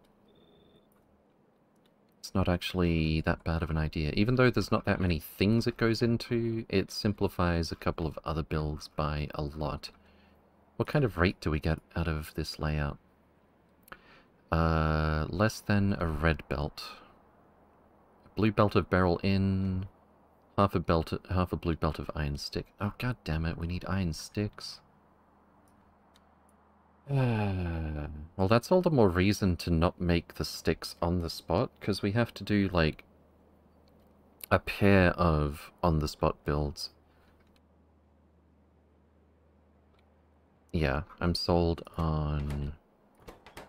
It's not actually that bad of an idea. Even though there's not that many things it goes into, it simplifies a couple of other builds by a lot. What kind of rate do we get out of this layout? Uh, less than a red belt. Blue belt of beryllium. Half a belt, half a blue belt of iron stick. Oh god damn it! We need iron sticks. *sighs* Well, that's all the more reason to not make the sticks on the spot, because we have to do like a pair of on the spot builds. Yeah, I'm sold on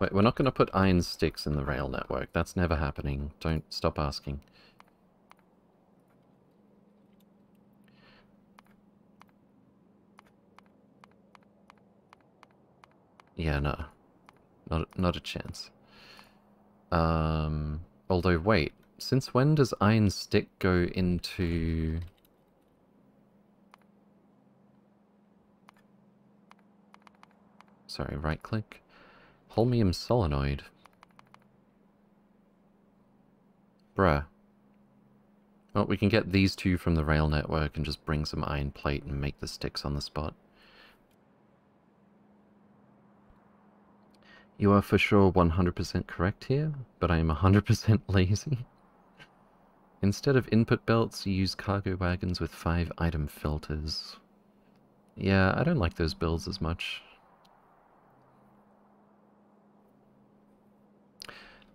Wait, we're not going to put iron sticks in the rail network. That's never happening. Don't stop asking. Yeah, no. Not, not a chance. Um, although, wait. Since when does iron stick go into... Sorry, right click. Holmium solenoid. Bruh. Well, we can get these two from the rail network and just bring some iron plate and make the sticks on the spot. You are for sure 100% correct here, but I am 100% *laughs* lazy. Instead of input belts, you use cargo wagons with 5 item filters. Yeah, I don't like those builds as much.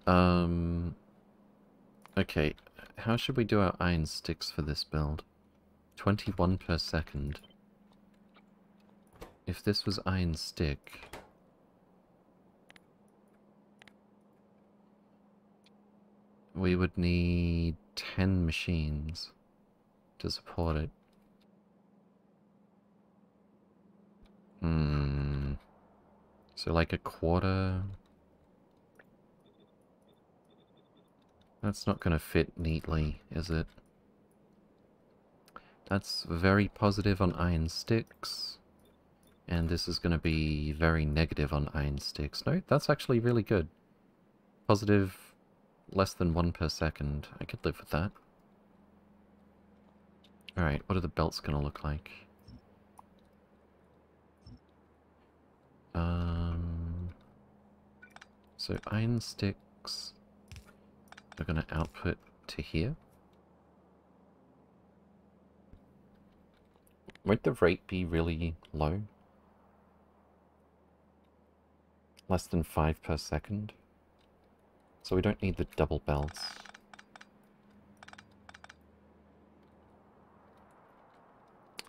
Um, okay, how should we do our iron sticks for this build? 21 per second. If this was iron stick... We would need 10 machines to support it. Hmm. So like a quarter That's not going to fit neatly, is it? That's very positive on iron sticks. And this is going to be very negative on iron sticks. No, that's actually really good. Positive less than one per second. I could live with that. Alright, what are the belts going to look like? Um, so iron sticks we're going to output to here. Won't the rate be really low? Less than 5 per second. So we don't need the double belts.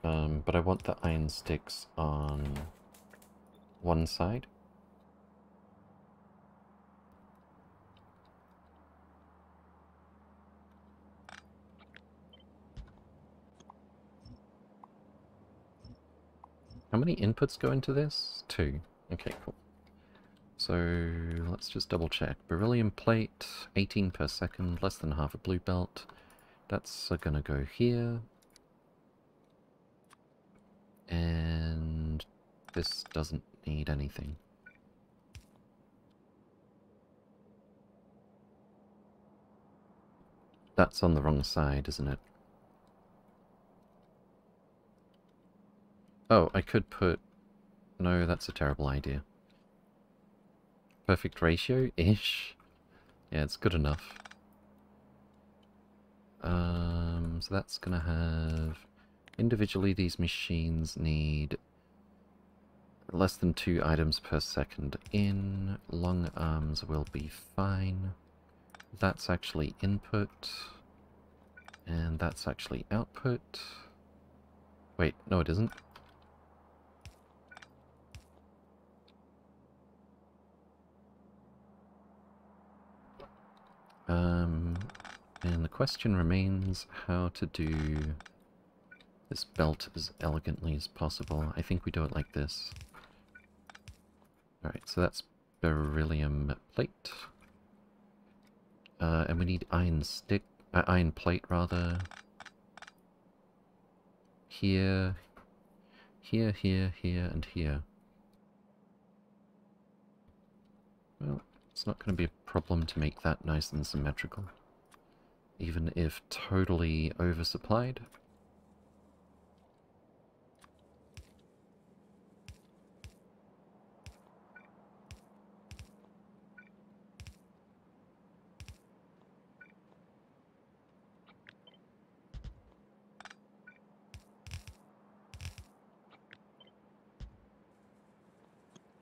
Um, but I want the iron sticks on one side. How many inputs go into this? Two. Okay, cool. So let's just double check. Beryllium plate, 18 per second, less than half a blue belt. That's uh, gonna go here. And this doesn't need anything. That's on the wrong side, isn't it? Oh, I could put... No, that's a terrible idea. Perfect ratio-ish? Yeah, it's good enough. Um, so that's gonna have... Individually, these machines need less than two items per second in. Long arms will be fine. That's actually input. And that's actually output. Wait, no it isn't. Um, and the question remains how to do this belt as elegantly as possible. I think we do it like this. Alright, so that's beryllium plate. Uh, and we need iron stick, uh, iron plate rather. Here, here, here, here, and here. Well, it's not going to be a problem to make that nice and symmetrical. Even if totally oversupplied.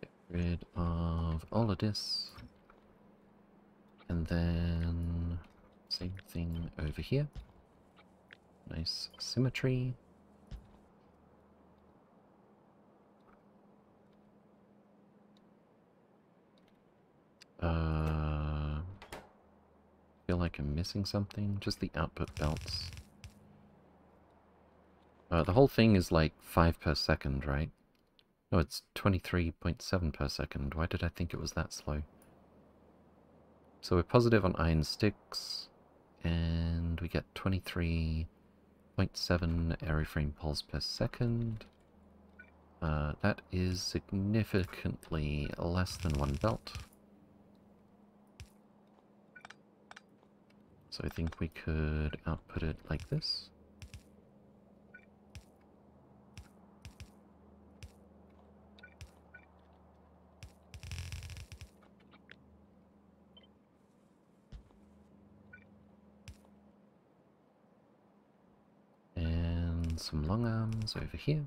Get rid of all of this. And then same thing over here. Nice symmetry. Uh, feel like I'm missing something. Just the output belts. Uh, the whole thing is like 5 per second, right? No, it's 23.7 per second. Why did I think it was that slow? So we're positive on iron sticks, and we get 23.7 aeroframe poles per second. Uh, that is significantly less than one belt. So I think we could output it like this. And some long arms over here.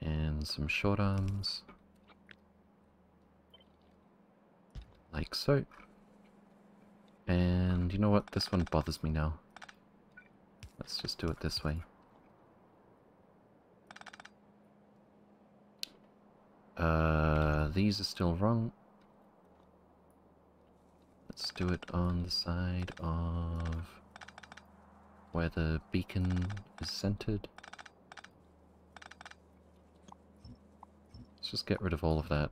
And some short arms. Like so. And you know what? This one bothers me now. Let's just do it this way. Uh, these are still wrong. Let's do it on the side of where the beacon is centered. Let's just get rid of all of that.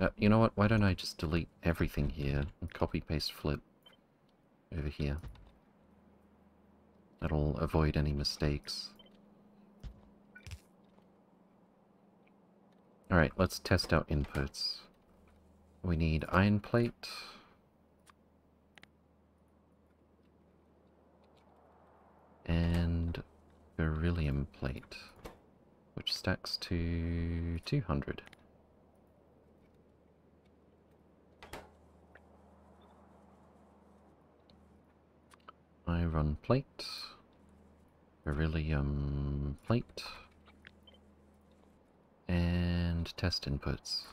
Uh, you know what? Why don't I just delete everything here and copy paste flip over here? That'll avoid any mistakes. Alright, let's test out inputs. We need iron plate. And beryllium plate, which stacks to 200. Iron plate, beryllium plate, and test inputs.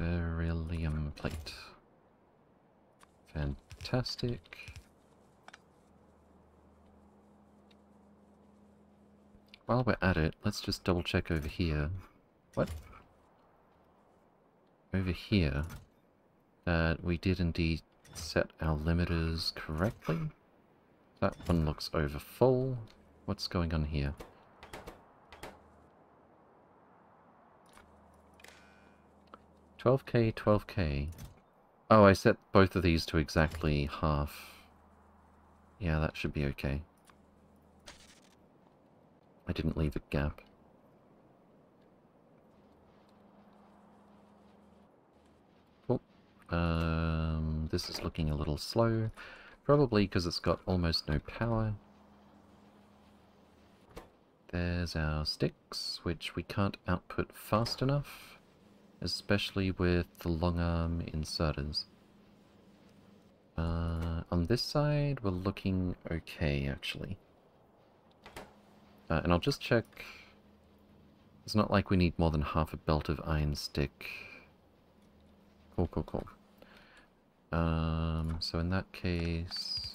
Beryllium plate. Fantastic. While we're at it, let's just double check over here. What? Over here, that we did indeed set our limiters correctly. That one looks over full. What's going on here? Twelve K, twelve K. Oh, I set both of these to exactly half. Yeah, that should be okay. I didn't leave a gap. Cool. Um, this is looking a little slow. Probably because it's got almost no power. There's our sticks, which we can't output fast enough especially with the long arm inserters. Uh, on this side, we're looking okay, actually. Uh, and I'll just check... It's not like we need more than half a belt of iron stick. Cool, cool, cool. Um, so in that case...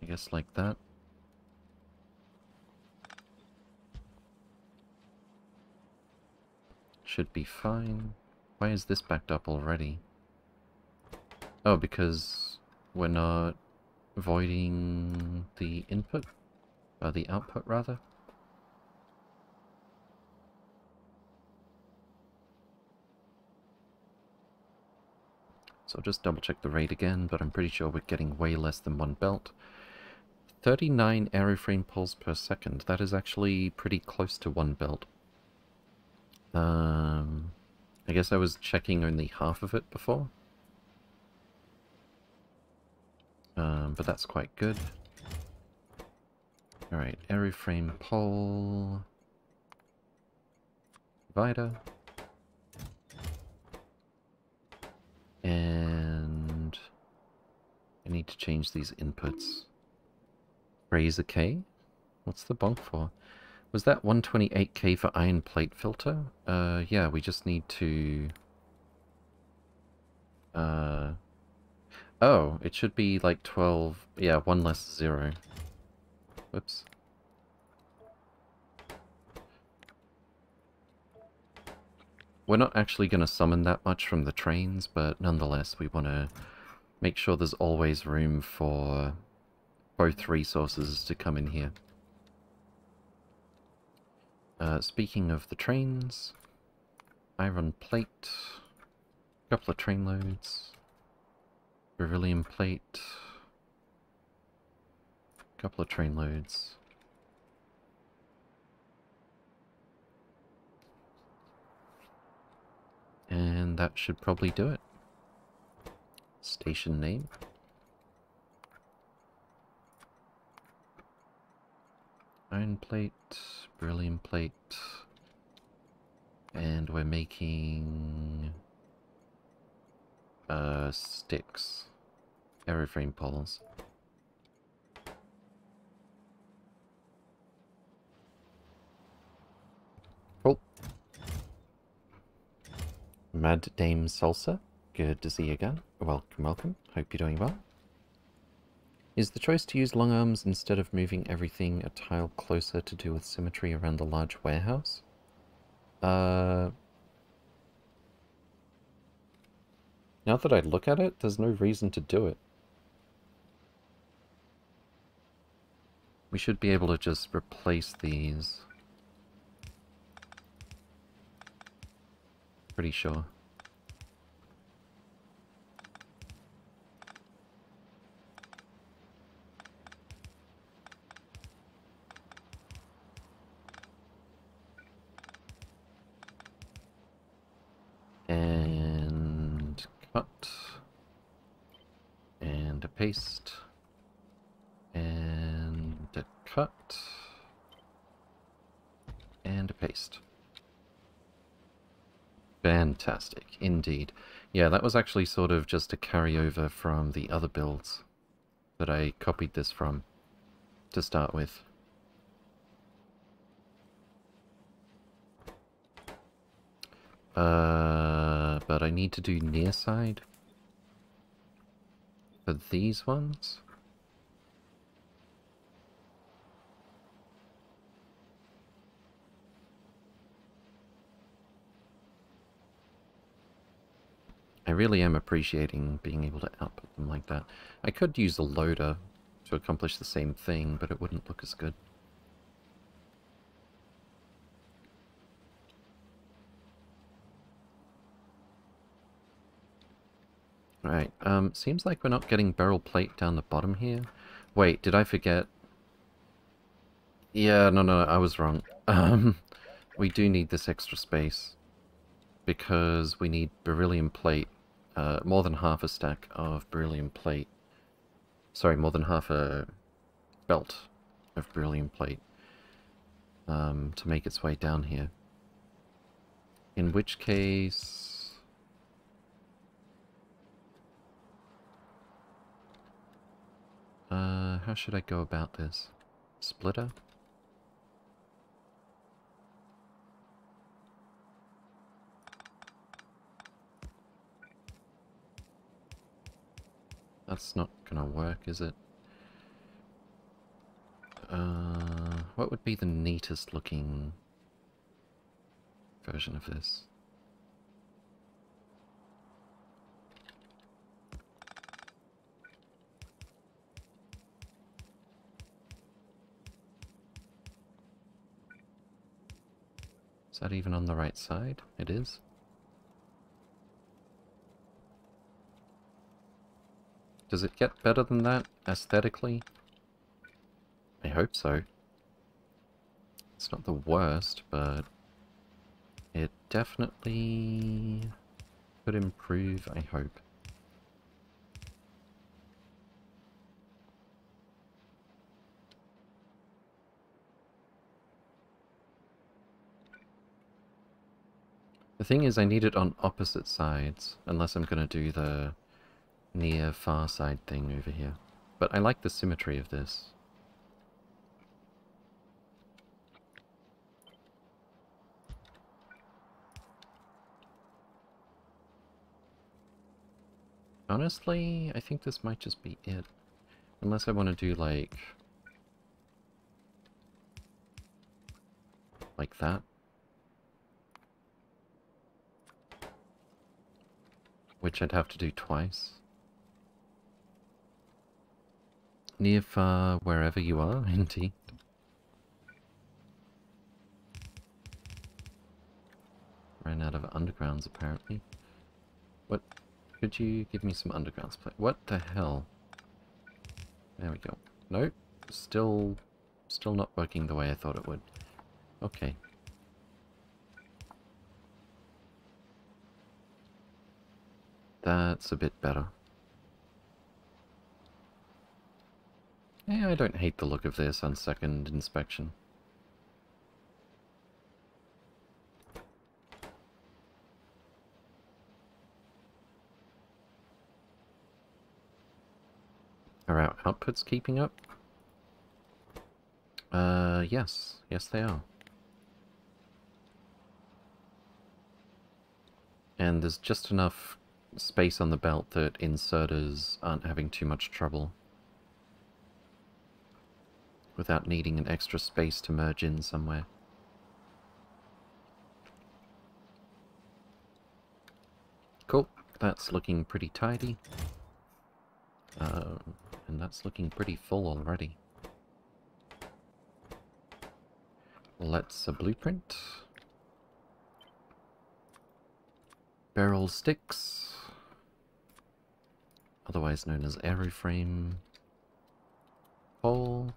I guess like that. Should be fine. Why is this backed up already? Oh, because we're not voiding the input? Or the output, rather? So I'll just double check the rate again, but I'm pretty sure we're getting way less than one belt. 39 aeroframe poles per second. That is actually pretty close to one belt. Um, I guess I was checking only half of it before. Um, but that's quite good. Alright, aeroframe pole. Divider. And I need to change these inputs. A K? What's the bonk for? Was that 128k for iron plate filter? Uh, yeah, we just need to... Uh... Oh, it should be like 12... Yeah, one less zero. Whoops. We're not actually going to summon that much from the trains, but nonetheless, we want to make sure there's always room for both resources to come in here. Uh, speaking of the trains, iron plate, a couple of train loads, beryllium plate, a couple of train loads. And that should probably do it. Station name. Iron plate, beryllium plate, and we're making uh, sticks, aeroframe poles. Oh. Mad Dame Salsa, good to see you again. Welcome, welcome. Hope you're doing well. Is the choice to use long arms instead of moving everything a tile closer to do with symmetry around the large warehouse? Uh... Now that I look at it, there's no reason to do it. We should be able to just replace these. Pretty sure. And cut. And a paste. And a cut. And a paste. Fantastic, indeed. Yeah, that was actually sort of just a carryover from the other builds that I copied this from to start with. Uh, but I need to do near side for these ones. I really am appreciating being able to output them like that. I could use a loader to accomplish the same thing, but it wouldn't look as good. Right, um, seems like we're not getting beryl plate down the bottom here. Wait, did I forget? Yeah, no, no, I was wrong. *laughs* Um, we do need this extra space. Because we need beryllium plate. Uh, more than half a stack of beryllium plate. Sorry, more than half a belt of beryllium plate. Um, to make its way down here. In which case... Uh, how should I go about this? Splitter? That's not gonna work, is it? Uh, what would be the neatest looking version of this? Is that even on the right side? It is. Does it get better than that, aesthetically? I hope so. It's not the worst, but it definitely could improve, I hope. The thing is, I need it on opposite sides, unless I'm going to do the near far side thing over here. But I like the symmetry of this. Honestly, I think this might just be it. Unless I want to do like... Like that. Which I'd have to do twice. Near far, wherever you are, *laughs* indeed. Ran out of undergrounds, apparently. What? Could you give me some undergrounds? Play? What the hell? There we go. Nope. Still, still not working the way I thought it would. Okay. That's a bit better. Yeah, I don't hate the look of this on second inspection. Are our outputs keeping up? Uh, yes. Yes, they are. And there's just enough space on the belt that inserters aren't having too much trouble. Without needing an extra space to merge in somewhere. Cool. That's looking pretty tidy. Uh, and that's looking pretty full already. Let's a blueprint. Beryl sticks. Otherwise known as aeroframe. Hole.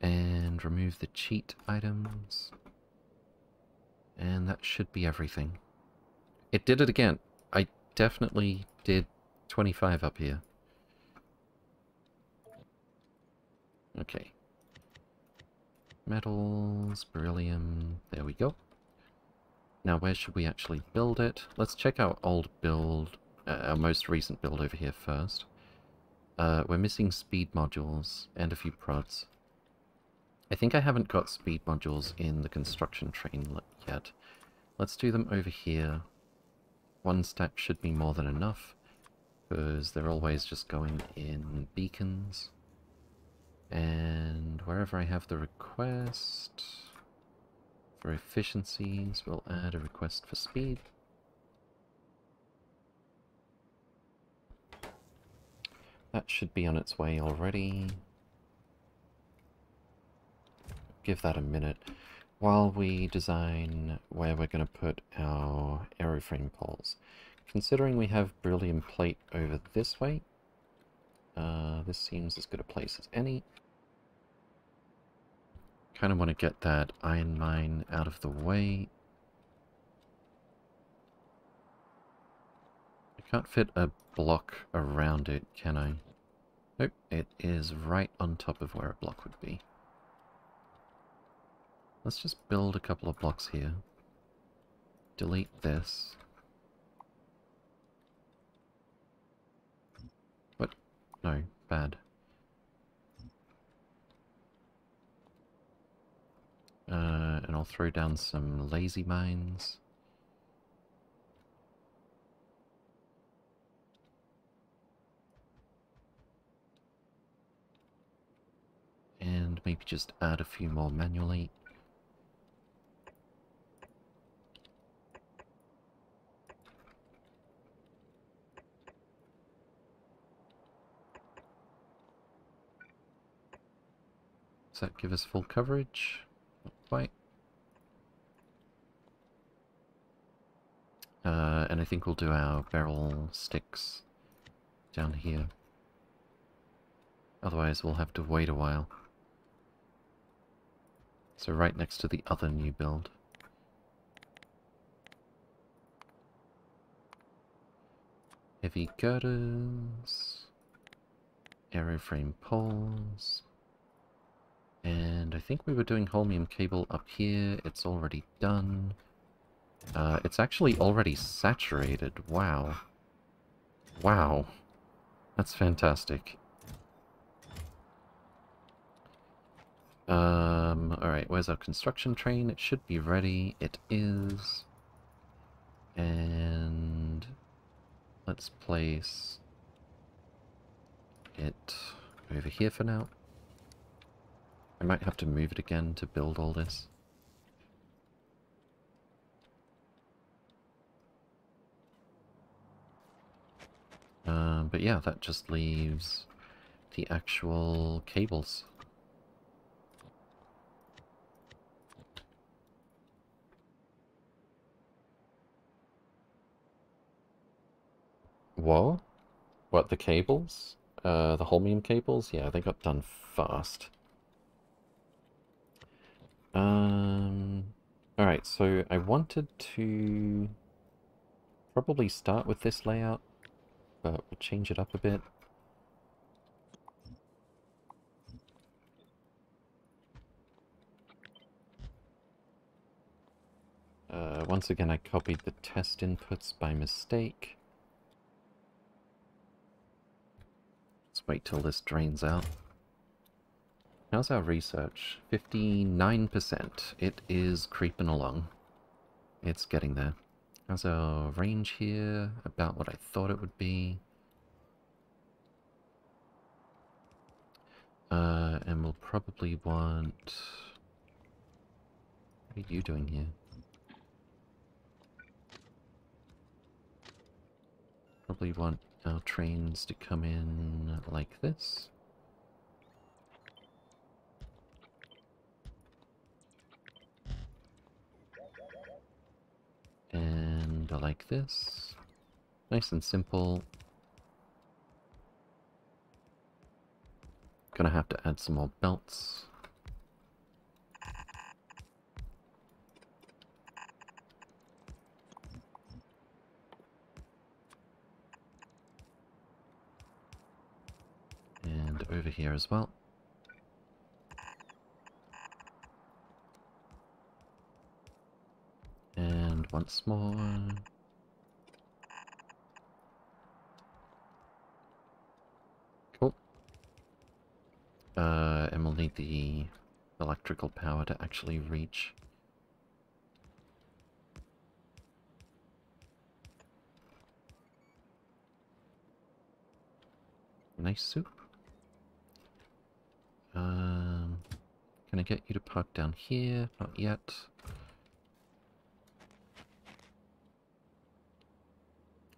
And remove the cheat items. And that should be everything. It did it again. I definitely did 25 up here. Okay. Metals, beryllium, there we go. Now where should we actually build it? Let's check our old build, uh, our most recent build over here first. Uh, we're missing speed modules and a few prods. I think I haven't got speed modules in the construction train yet. Let's do them over here. One stack should be more than enough, because they're always just going in beacons. And wherever I have the request for efficiencies, we'll add a request for speed. That should be on its way already. Give that a minute while we design where we're going to put our aeroframe poles. Considering we have beryllium plate over this way, uh, this seems as good a place as any. Kind of want to get that iron mine out of the way. I can't fit a block around it, can I? Nope, it is right on top of where a block would be. Let's just build a couple of blocks here. Delete this. What? No, bad. Uh, and I'll throw down some lazy mines. And maybe just add a few more manually. Does that give us full coverage? Quite. Uh, and I think we'll do our beryl sticks down here. Otherwise we'll have to wait a while. So right next to the other new build. Heavy girders, aeroframe poles, and I think we were doing holmium cable up here. It's already done. Uh, it's actually already saturated. Wow. Wow. That's fantastic. Um, alright, where's our construction train? It should be ready. It is. And let's place it over here for now. I might have to move it again to build all this. Um, but yeah, that just leaves the actual cables. Whoa? What, the cables? Uh, the holmium cables? Yeah, they got done fast. Um, alright, so I wanted to probably start with this layout, but we'll change it up a bit. Uh, once again, I copied the test inputs by mistake. Let's wait till this drains out. How's our research? 59%. It is creeping along. It's getting there. How's our range here? About what I thought it would be. Uh, and we'll probably want... What are you doing here? Probably want our trains to come in like this. And I like this. Nice and simple. Gonna have to add some more belts. And over here as well. Once more. Cool. Uh, and we'll need the electrical power to actually reach. Nice soup. Um, can I get you to park down here? Not yet.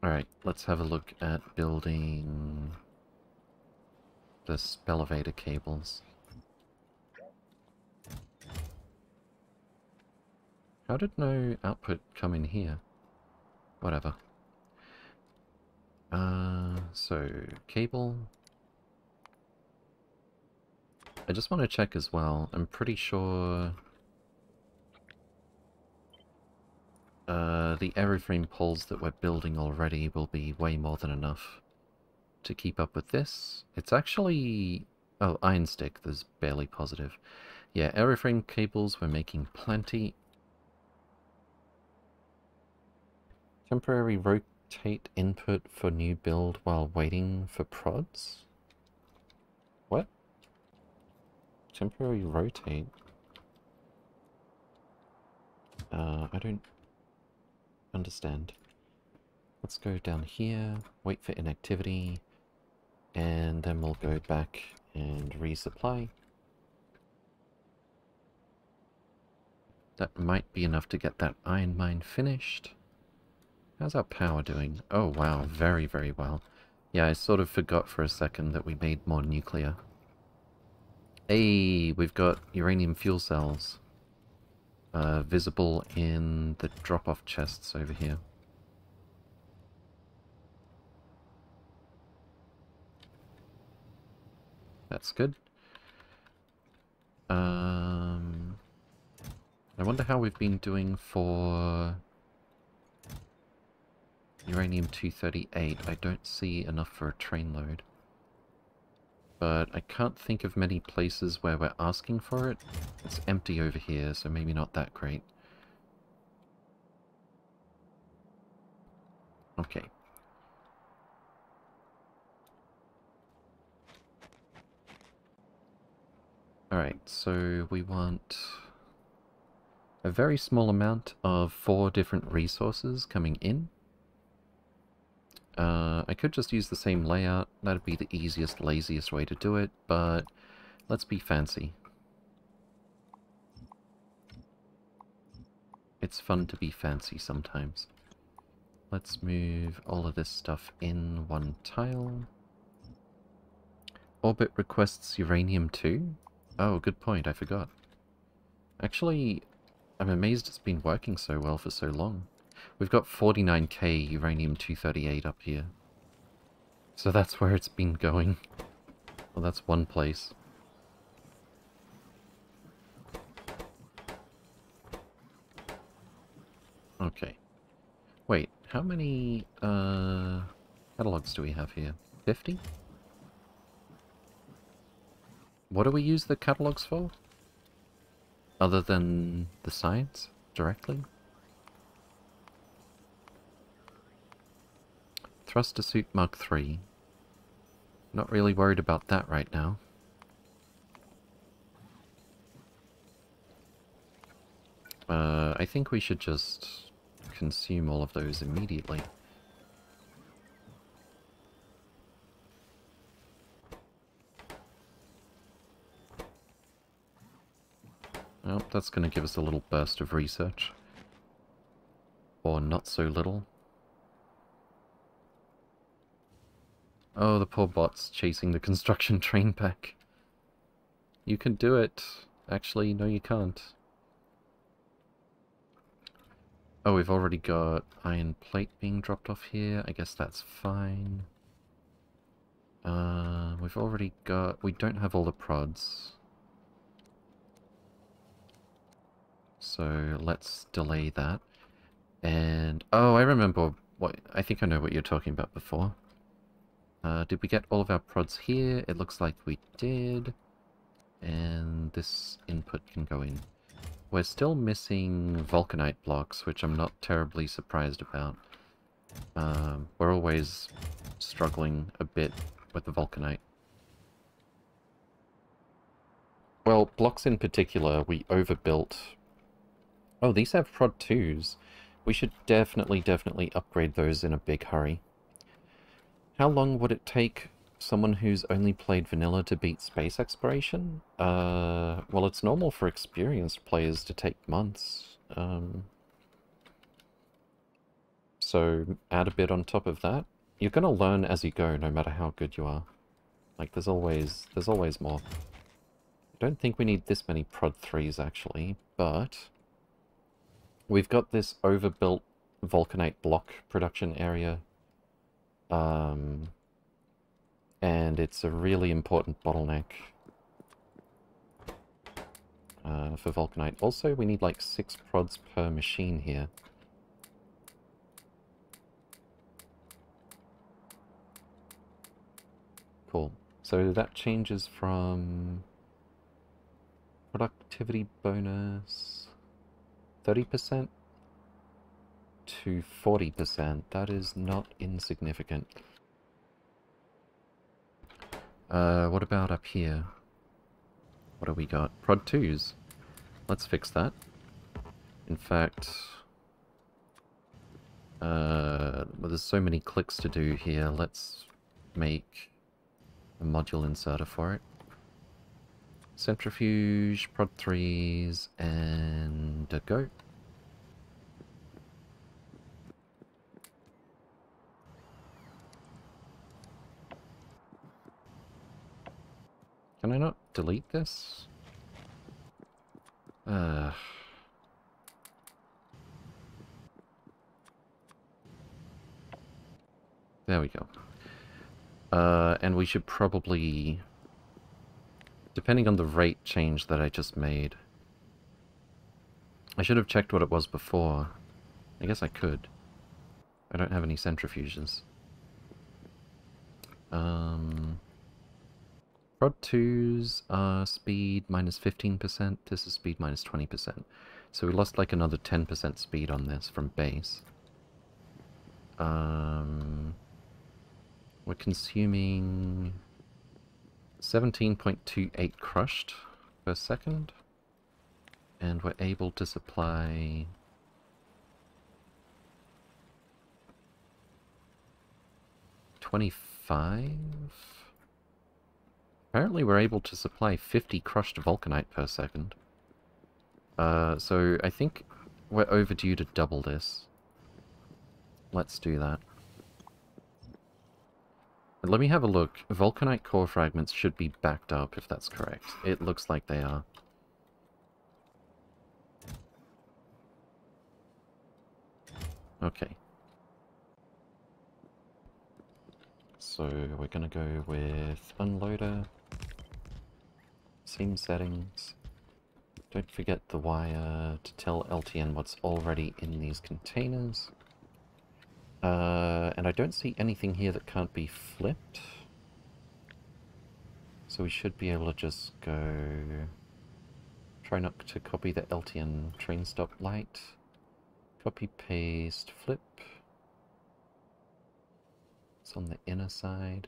Alright, let's have a look at building the elevator cables. How did no output come in here? Whatever. Uh, so, cable. I just want to check as well. I'm pretty sure... Uh, the aeroframe poles that we're building already will be way more than enough to keep up with this. It's actually... Oh, iron stick, there's barely positive. Yeah, aeroframe cables we're making plenty. Temporary rotate input for new build while waiting for prods? What? Temporary rotate? Uh, I don't understand. Let's go down here, wait for inactivity, and then we'll go back and resupply. That might be enough to get that iron mine finished. How's our power doing? Oh wow, very, very well. Yeah, I sort of forgot for a second that we made more nuclear. Hey, we've got uranium fuel cells uh, visible in the drop-off chests over here. That's good. Um, I wonder how we've been doing for uranium-238. I don't see enough for a train load but I can't think of many places where we're asking for it. It's empty over here, so maybe not that great. Okay. Alright, so we want a very small amount of four different resources coming in. Uh, I could just use the same layout. That'd be the easiest, laziest way to do it, but let's be fancy. It's fun to be fancy sometimes. Let's move all of this stuff in one tile. Orbit requests uranium too? Oh, good point, I forgot. Actually, I'm amazed it's been working so well for so long. We've got 49k uranium-238 up here. So that's where it's been going. Well, that's one place. Okay. Wait, how many, uh, catalogs do we have here? 50? What do we use the catalogs for? Other than the science? Directly? Thruster suit Mark III. Not really worried about that right now. Uh, I think we should just consume all of those immediately. Well, that's going to give us a little burst of research. Or not so little. Oh, the poor bot's chasing the construction train back. You can do it. Actually, no you can't. Oh, we've already got iron plate being dropped off here. I guess that's fine. Uh, we've already got... We don't have all the prods. So let's delay that. And... Oh, I remember what... I think I know what you're talking about before. Uh, did we get all of our prods here? It looks like we did. And this input can go in. We're still missing vulcanite blocks, which I'm not terribly surprised about. Um, we're always struggling a bit with the vulcanite. Well, blocks in particular, we overbuilt. Oh, these have prod 2s. We should definitely, definitely upgrade those in a big hurry. How long would it take someone who's only played vanilla to beat space exploration? Uh, well, it's normal for experienced players to take months. Um, so add a bit on top of that. You're gonna learn as you go, no matter how good you are. Like, there's always, there's always more. I don't think we need this many prod 3s, actually, but... We've got this overbuilt vulcanite block production area. Um, and it's a really important bottleneck uh, for Vulcanite. Also, we need like six prods per machine here. Cool. So that changes from productivity bonus 30% to 40%. That is not insignificant. Uh, what about up here? What do we got? Prod 2s. Let's fix that. In fact... Uh, well, there's so many clicks to do here. Let's make a module inserter for it. Centrifuge, prod 3s, and a go. Can I not delete this? Uh... There we go. Uh, and we should probably... Depending on the rate change that I just made... I should have checked what it was before. I guess I could. I don't have any centrifuges. Um... Prod 2's uh, speed minus 15%, this is speed minus 20%. So we lost like another 10% speed on this from base. Um, we're consuming 17.28 crushed per second. And we're able to supply... Twenty-five? Apparently we're able to supply 50 crushed vulcanite per second. Uh, so I think we're overdue to double this. Let's do that. let me have a look. Vulcanite core fragments should be backed up, if that's correct. It looks like they are. Okay. So we're gonna go with unloader. Same settings. Don't forget the wire to tell LTN what's already in these containers. Uh, and I don't see anything here that can't be flipped. So we should be able to just go... Try not to copy the LTN train stop light. Copy, paste, flip. It's on the inner side.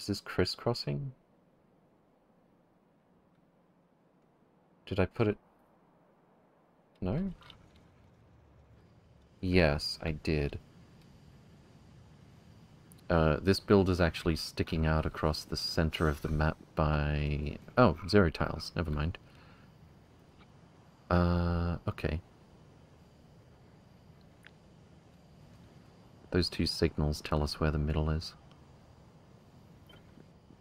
Is this crisscrossing? Did I put it... No? Yes, I did. Uh, this build is actually sticking out across the center of the map by... Oh, zero tiles. Never mind. Uh, okay. Those two signals tell us where the middle is.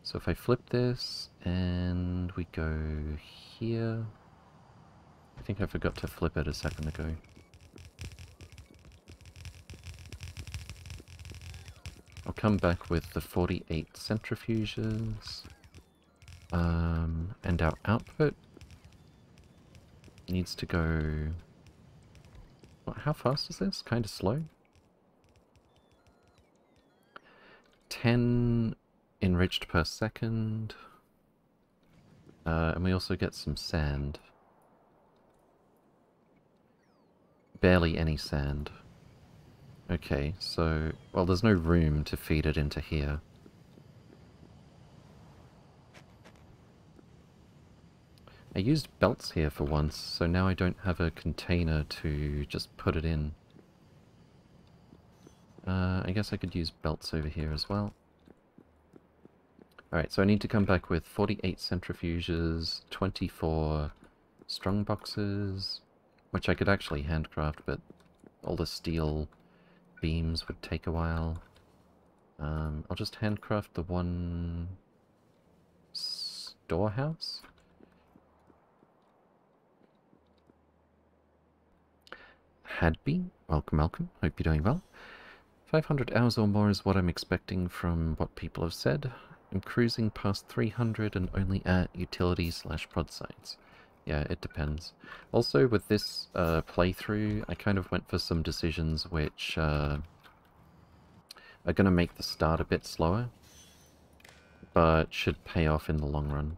So if I flip this and we go here... I think I forgot to flip it a second ago. I'll come back with the 48 centrifuges. Um, and our output needs to go... What, how fast is this? Kind of slow? 10 enriched per second. Uh, and we also get some sand. Barely any sand. Okay, so... Well, there's no room to feed it into here. I used belts here for once, so now I don't have a container to just put it in. Uh, I guess I could use belts over here as well. Alright, so I need to come back with 48 centrifuges, 24 strong boxes, which I could actually handcraft, but all the steel beams would take a while. Um, I'll just handcraft the one storehouse. Hadby, welcome, welcome. Hope you're doing well. 500 hours or more is what I'm expecting from what people have said. I'm cruising past 300 and only at utility slash prod sites. Yeah, it depends. Also, with this uh, playthrough, I kind of went for some decisions which uh, are going to make the start a bit slower, but should pay off in the long run.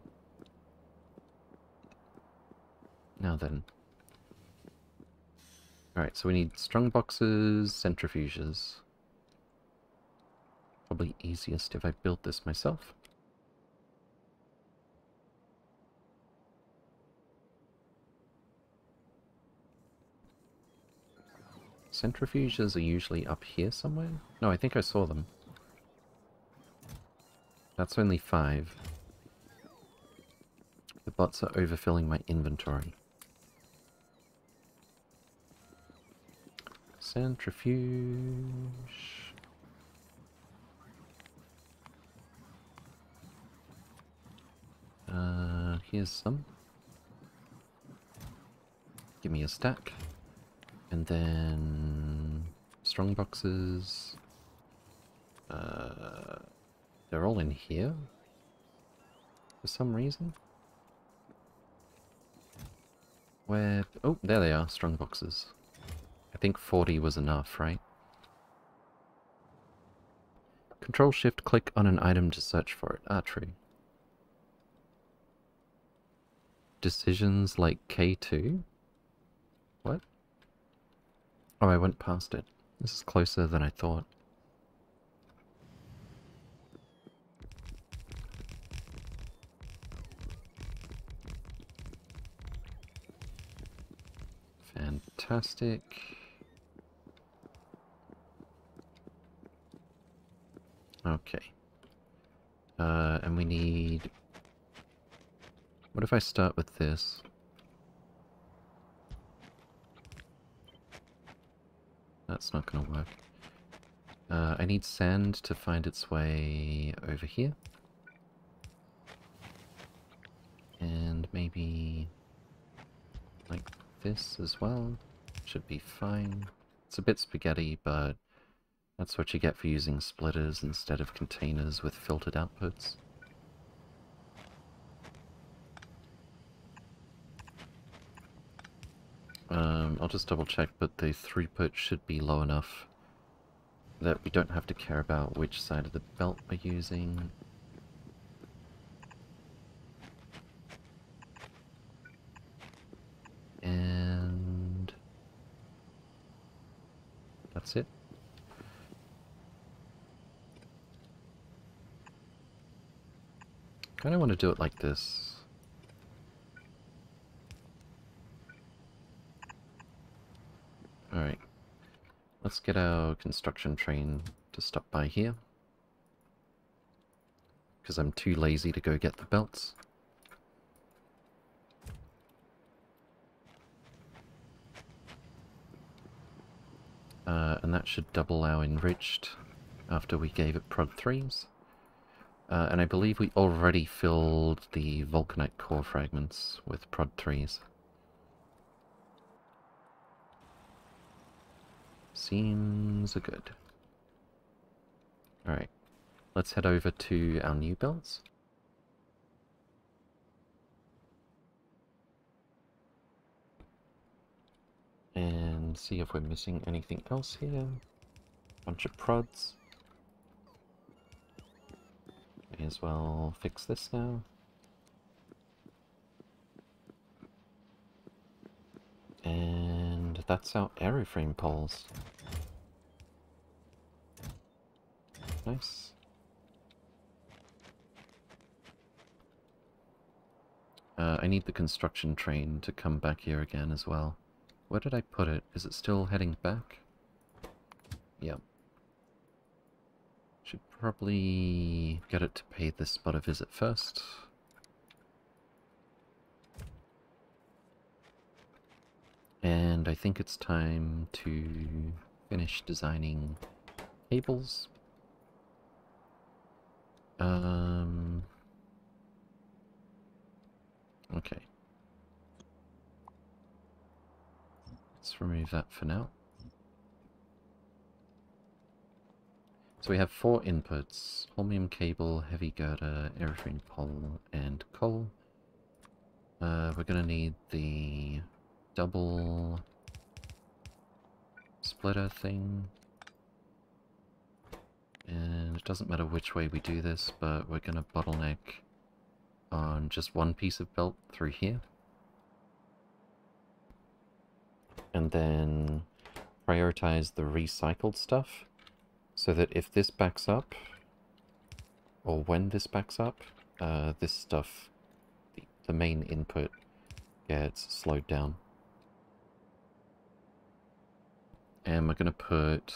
Now then. Alright, so we need strong boxes, centrifuges. Probably easiest if I built this myself. Centrifuges are usually up here somewhere? No, I think I saw them. That's only five. The bots are overfilling my inventory. Centrifuge... Uh, here's some. Give me a stack. And then... Strong boxes. Uh, they're all in here? For some reason? Where... Oh, there they are, strong boxes. I think 40 was enough, right? Control Shift click on an item to search for it. Ah, true. Decisions like K2? What? Oh, I went past it. This is closer than I thought. Fantastic. Okay. Uh, and we need what if I start with this? That's not going to work. Uh, I need sand to find its way over here. And maybe like this as well. Should be fine. It's a bit spaghetti, but that's what you get for using splitters instead of containers with filtered outputs. Um, I'll just double check, but the throughput should be low enough that we don't have to care about which side of the belt we're using. And that's it. Kind of want to do it like this. Alright. Let's get our construction train to stop by here. Because I'm too lazy to go get the belts. Uh, and that should double our enriched after we gave it prod 3s. Uh, and I believe we already filled the vulcanite core fragments with prod 3s. Seems good. Alright, let's head over to our new belts. And see if we're missing anything else here. Bunch of prods. May as well fix this now. And that's our aeroframe poles. Nice. Uh, I need the construction train to come back here again as well. Where did I put it? Is it still heading back? Yep. Should probably get it to pay this spot a visit first. And I think it's time to finish designing cables. Um... Okay. Let's remove that for now. So we have four inputs, holmium cable, heavy girder, aeroframe pole, and coal. Uh, we're going to need the double splitter thing. And it doesn't matter which way we do this, but we're going to bottleneck on just one piece of belt through here. And then prioritize the recycled stuff so that if this backs up, or when this backs up, uh, this stuff, the, the main input, gets slowed down. And we're going to put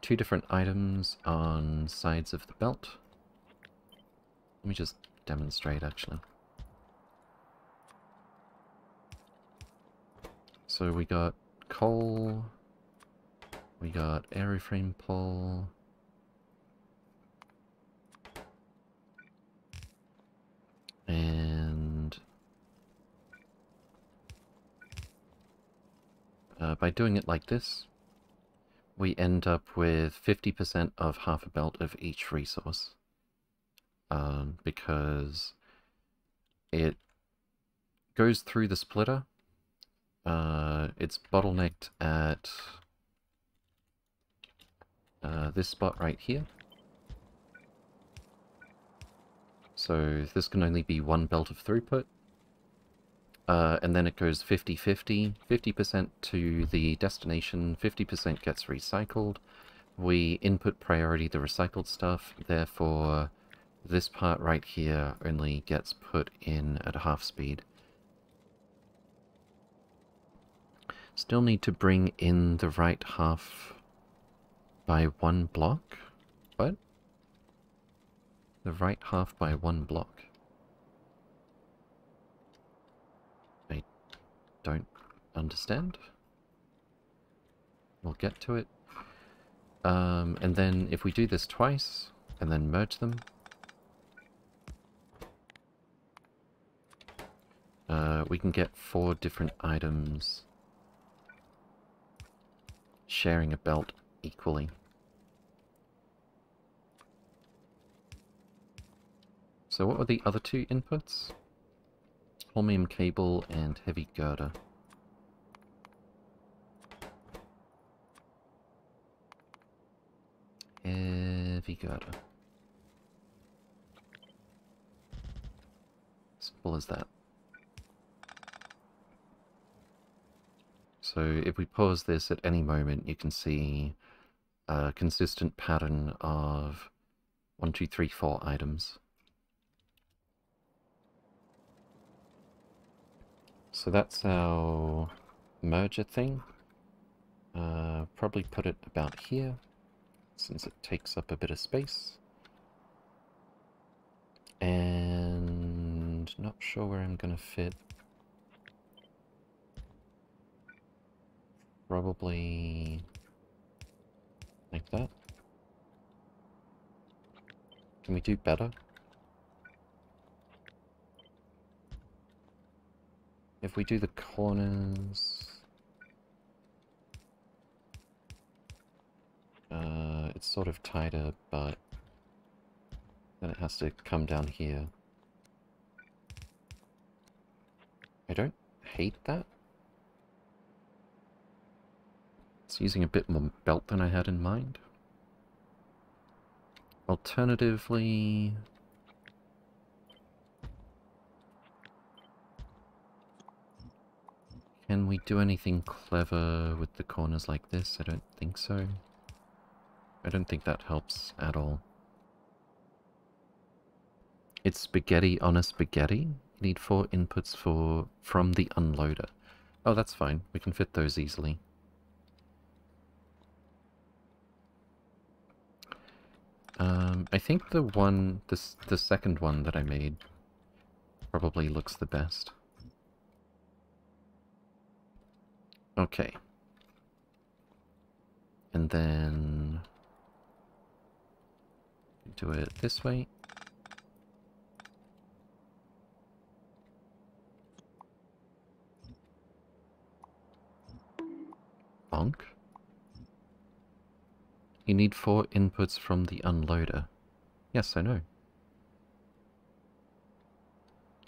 two different items on sides of the belt. Let me just demonstrate actually. So we got coal, we got aeroframe pole. And uh, by doing it like this, we end up with 50% of half a belt of each resource. Um, because it goes through the splitter. Uh, it's bottlenecked at uh, this spot right here. So this can only be one belt of throughput. Uh, and then it goes 50-50, 50% to the destination, 50% gets recycled. We input priority the recycled stuff, therefore this part right here only gets put in at half speed. Still need to bring in the right half by one block? What? The right half by one block. Don't understand. We'll get to it. Um, and then if we do this twice, and then merge them, uh, we can get four different items sharing a belt equally. So what were the other two inputs? Holmium cable and heavy girder. Heavy girder. Simple as that. So if we pause this at any moment, you can see a consistent pattern of one, two, three, four items. So that's our merger thing. Uh, probably put it about here, since it takes up a bit of space. And not sure where I'm going to fit. Probably like that. Can we do better? If we do the corners... Uh, it's sort of tighter, but then it has to come down here. I don't hate that. It's using a bit more belt than I had in mind. Alternatively... Can we do anything clever with the corners like this? I don't think so. I don't think that helps at all. It's spaghetti on a spaghetti. You Need four inputs for from the unloader. Oh, that's fine. We can fit those easily. Um, I think the one, this, the second one that I made probably looks the best. Okay. And then do it this way. Bonk. You need four inputs from the unloader. Yes, I know.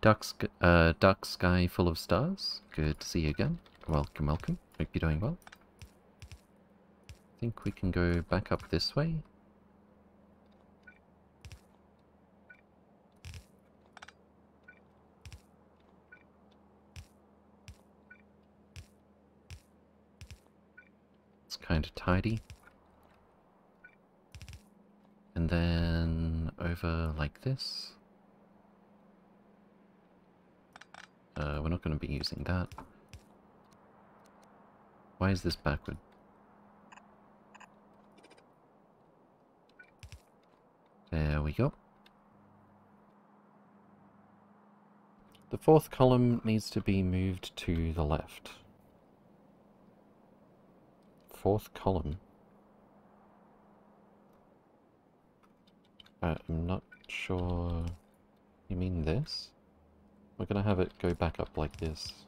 Dark, uh, dark sky full of stars. Good to see you again. Welcome, welcome. Hope you're doing well. I think we can go back up this way. It's kind of tidy. And then over like this. Uh, we're not going to be using that. Why is this backward? There we go. The fourth column needs to be moved to the left. Fourth column. Uh, I'm not sure... You mean this? We're gonna have it go back up like this.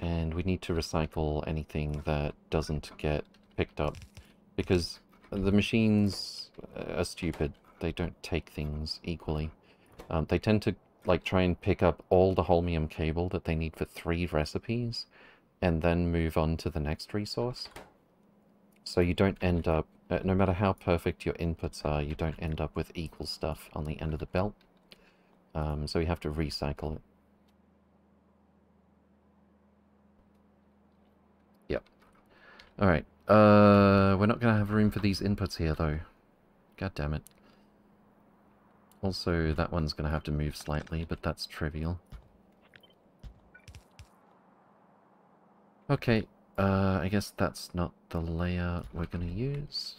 And we need to recycle anything that doesn't get picked up. Because the machines are stupid. They don't take things equally. Um, they tend to like try and pick up all the holmium cable that they need for three recipes and then move on to the next resource. So you don't end up, uh, no matter how perfect your inputs are, you don't end up with equal stuff on the end of the belt. Um, so you have to recycle it. Alright. Uh, we're not going to have room for these inputs here, though. God damn it. Also, that one's going to have to move slightly, but that's trivial. Okay, uh, I guess that's not the layout we're going to use.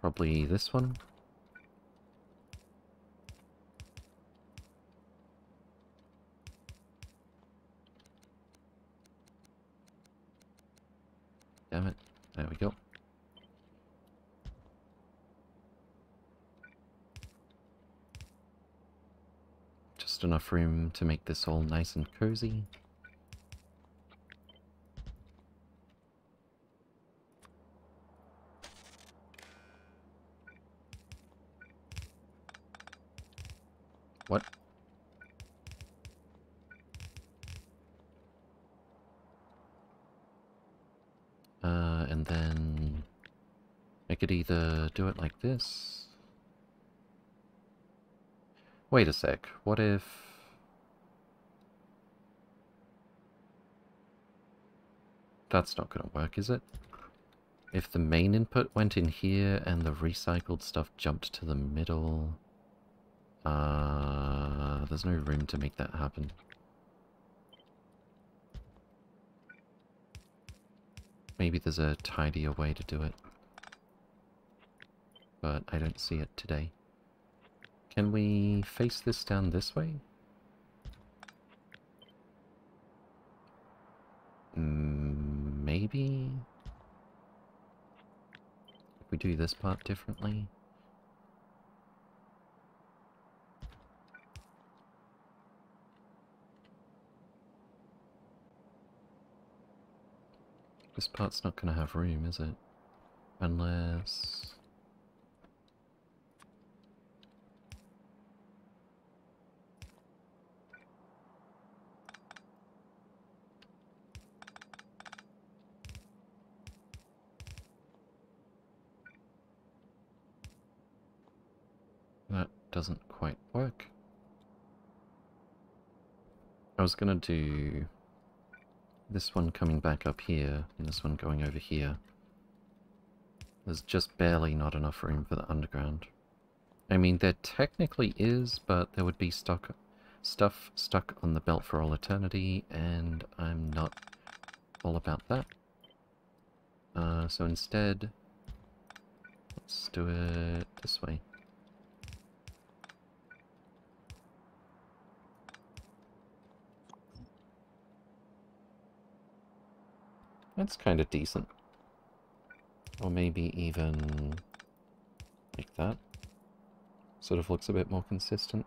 Probably this one. Damn it. There we go. Just enough room to make this all nice and cozy. What? Uh, and then I could either do it like this. Wait a sec, what if... That's not going to work, is it? If the main input went in here and the recycled stuff jumped to the middle... Uh, there's no room to make that happen. Maybe there's a tidier way to do it. But I don't see it today. Can we face this down this way? Mm, maybe? If we do this part differently? This part's not going to have room, is it? Unless... That doesn't quite work. I was gonna do this one coming back up here, and this one going over here. There's just barely not enough room for the underground. I mean, there technically is, but there would be stuck, stuff stuck on the belt for all eternity, and I'm not all about that. Uh, so instead, let's do it this way. That's kind of decent. Or maybe even like that. Sort of looks a bit more consistent.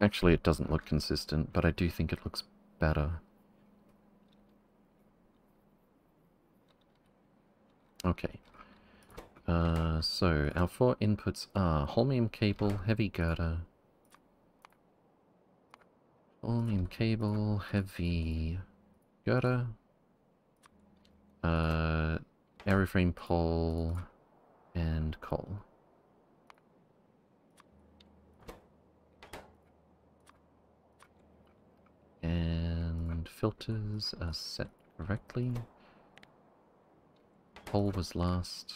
Actually, it doesn't look consistent, but I do think it looks better. Okay. Uh, so, our four inputs are holmium cable, heavy girder, Aluminium cable, heavy girder, uh, aeroframe pole, and coal. And filters are set correctly. Pole was last.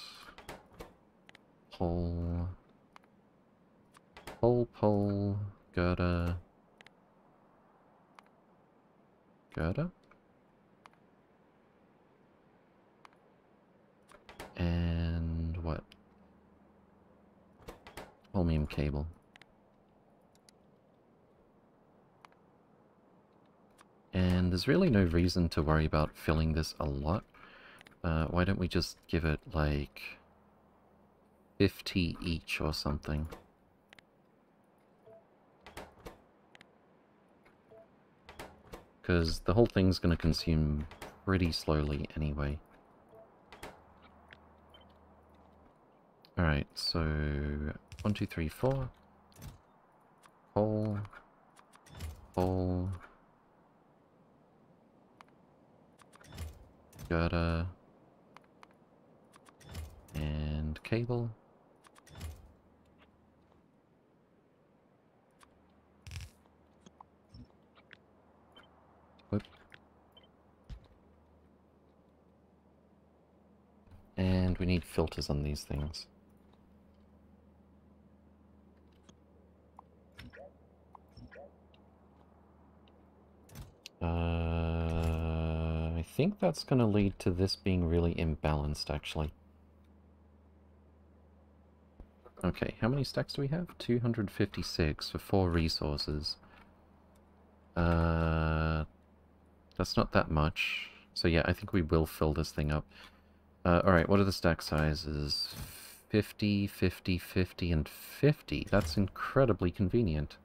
Pole. Pole, pole, girder, girder. And what? Holmium cable. And there's really no reason to worry about filling this a lot. Uh, why don't we just give it like 50 each or something? Because the whole thing's going to consume pretty slowly anyway. Alright, so one, two, three, four. Hole. Hole. Girder. And cable. And we need filters on these things. Uh, I think that's going to lead to this being really imbalanced, actually. Okay, how many stacks do we have? 256 for four resources. Uh, that's not that much. So yeah, I think we will fill this thing up. Uh, Alright, what are the stack sizes? 50, 50, 50, and 50. That's incredibly convenient.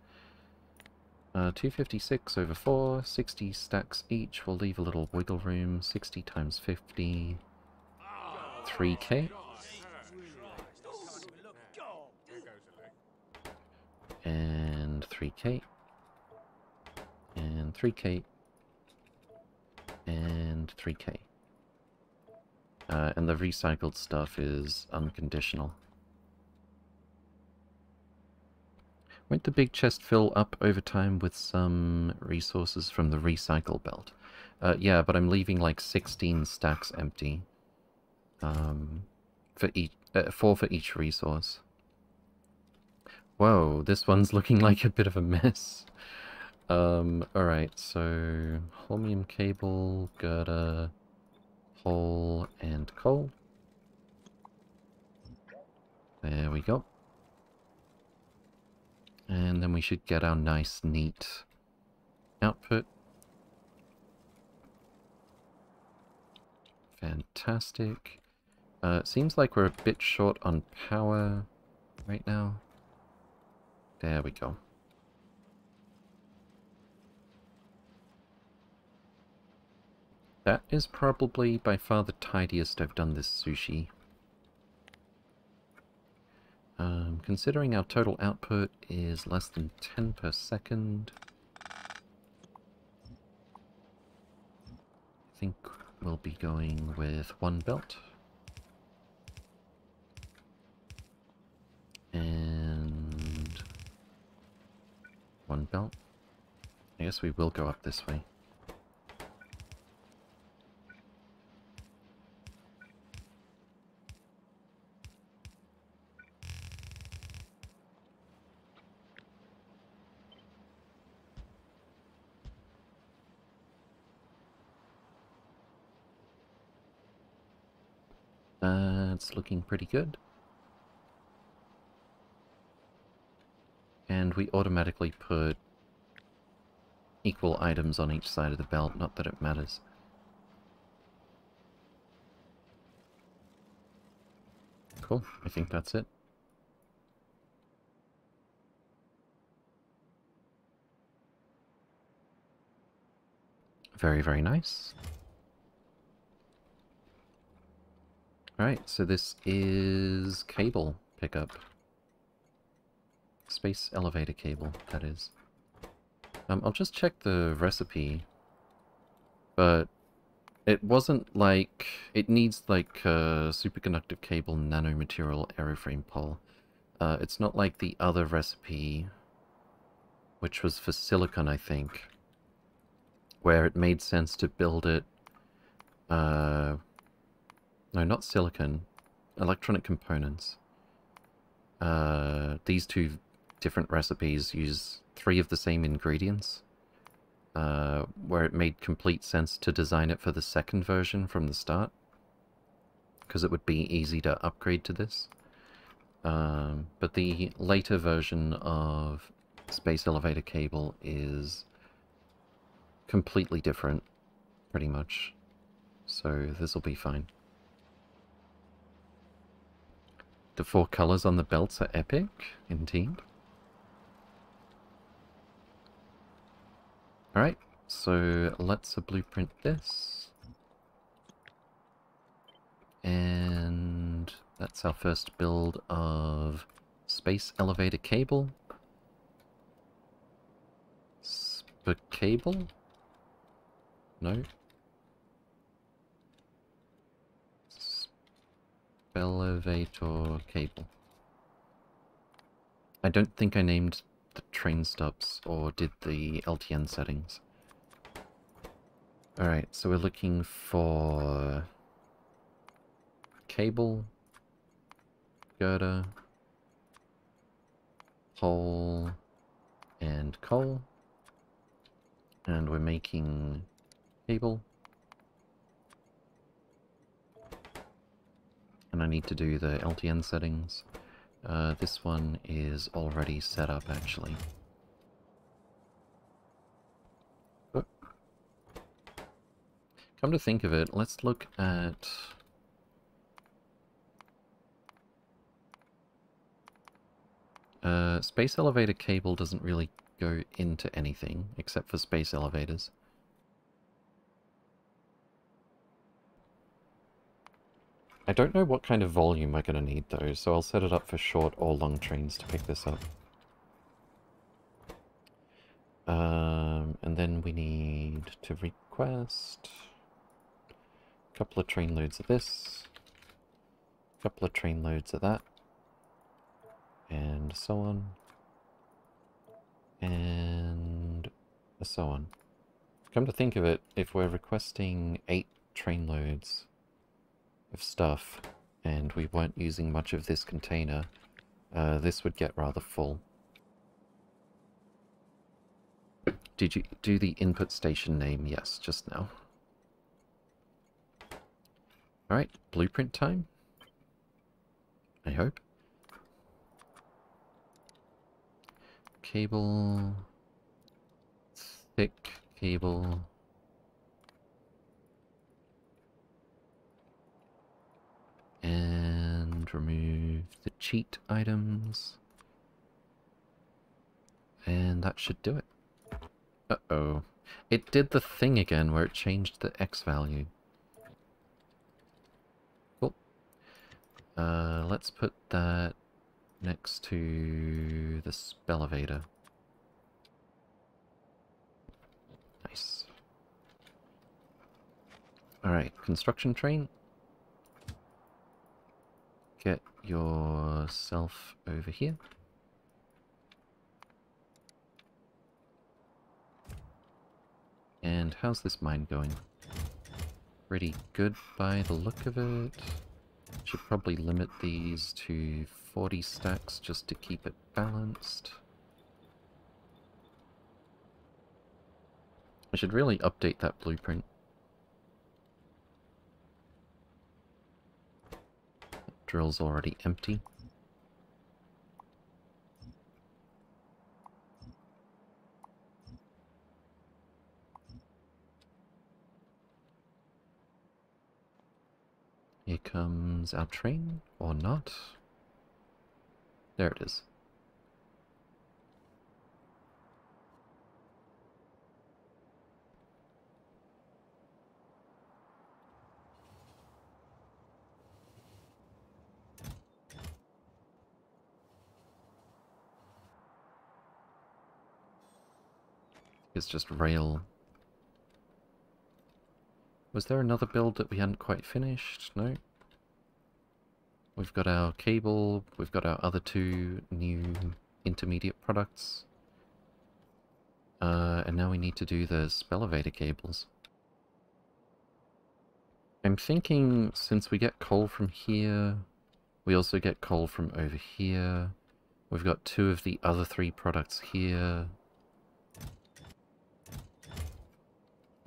Uh, 256 over 4, 60 stacks each. We'll leave a little wiggle room. 60 times 50, 3k. And 3k. And 3k. And and 3k. Uh, and the recycled stuff is unconditional. Won't the big chest fill up over time with some resources from the recycle belt? Uh, yeah, but I'm leaving like 16 stacks empty. Um, for each, uh, four for each resource. Whoa, this one's *laughs* looking like a bit of a mess. Um, alright, so holmium cable, girder, hole, and coal. There we go. And then we should get our nice, neat output. Fantastic. Uh, seems like we're a bit short on power right now. There we go. That is probably by far the tidiest I've done this sushi. Um, considering our total output is less than 10 per second, I think we'll be going with one belt. And one belt. I guess we will go up this way. That's looking pretty good. And we automatically put equal items on each side of the belt, not that it matters. Cool, I think that's it. Very, very nice. Alright, so this is cable pickup. Space elevator cable, that is. Um, I'll just check the recipe. But it wasn't like... It needs like a superconductive cable nanomaterial aeroframe pole. Uh, it's not like the other recipe, which was for silicon, I think, where it made sense to build it uh, no, not silicon. Electronic components. Uh, these two different recipes use three of the same ingredients. Uh, where it made complete sense to design it for the second version from the start. Because it would be easy to upgrade to this. Um, but the later version of Space Elevator Cable is completely different, pretty much. So this will be fine. The four colours on the belts are epic, indeed. Alright, so let's a blueprint this. And that's our first build of space elevator cable. Sp cable? No, elevator cable. I don't think I named the train stops or did the LTN settings. Alright, so we're looking for cable, girder, pole, and coal. And we're making cable. And I need to do the LTN settings. Uh, this one is already set up, actually. But, come to think of it, let's look at... Uh, space elevator cable doesn't really go into anything, except for space elevators. I don't know what kind of volume we're going to need though, so I'll set it up for short or long trains to pick this up. Um, and then we need to request a couple of train loads of this, a couple of train loads of that, and so on, and so on. Come to think of it, if we're requesting eight train loads of stuff, and we weren't using much of this container, uh, this would get rather full. Did you do the input station name? Yes, just now. Alright, blueprint time? I hope. Cable... Thick cable... And remove the cheat items. And that should do it. Uh-oh. It did the thing again where it changed the X value. Cool. Uh, let's put that next to the Spelevator. Nice. Alright, construction train. Get yourself over here. And how's this mine going? Pretty good by the look of it. Should probably limit these to 40 stacks just to keep it balanced. I should really update that blueprint. Drill's already empty. Here comes our train, or not. There it is. It's just rail was there another build that we hadn't quite finished? No? We've got our cable, we've got our other two new intermediate products. Uh, and now we need to do the Spelevator cables. I'm thinking since we get coal from here, we also get coal from over here. We've got two of the other three products here.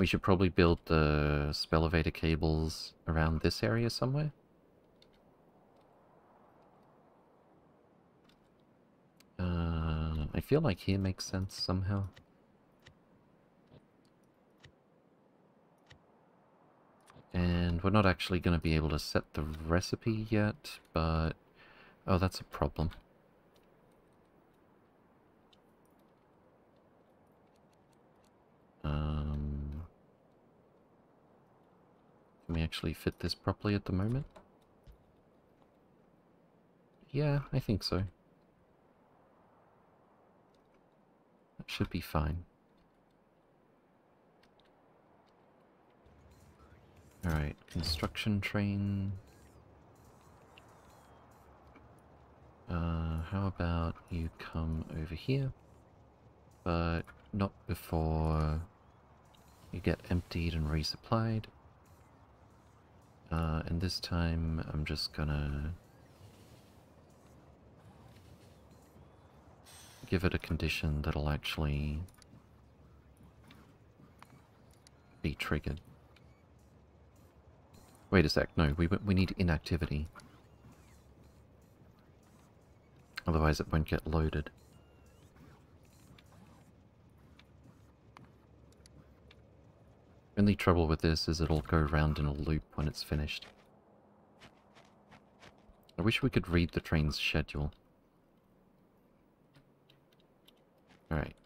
We should probably build the Spelevator cables around this area somewhere. Uh, I feel like here makes sense somehow. And we're not actually going to be able to set the recipe yet, but... Oh, that's a problem. Um... We actually fit this properly at the moment? Yeah, I think so. That should be fine. Alright, construction train. Uh, how about you come over here? But not before you get emptied and resupplied. Uh, and this time I'm just gonna give it a condition that'll actually be triggered. Wait a sec, no, we, we need inactivity. Otherwise it won't get loaded. Only trouble with this is it'll go round in a loop when it's finished. I wish we could read the train's schedule. Alright.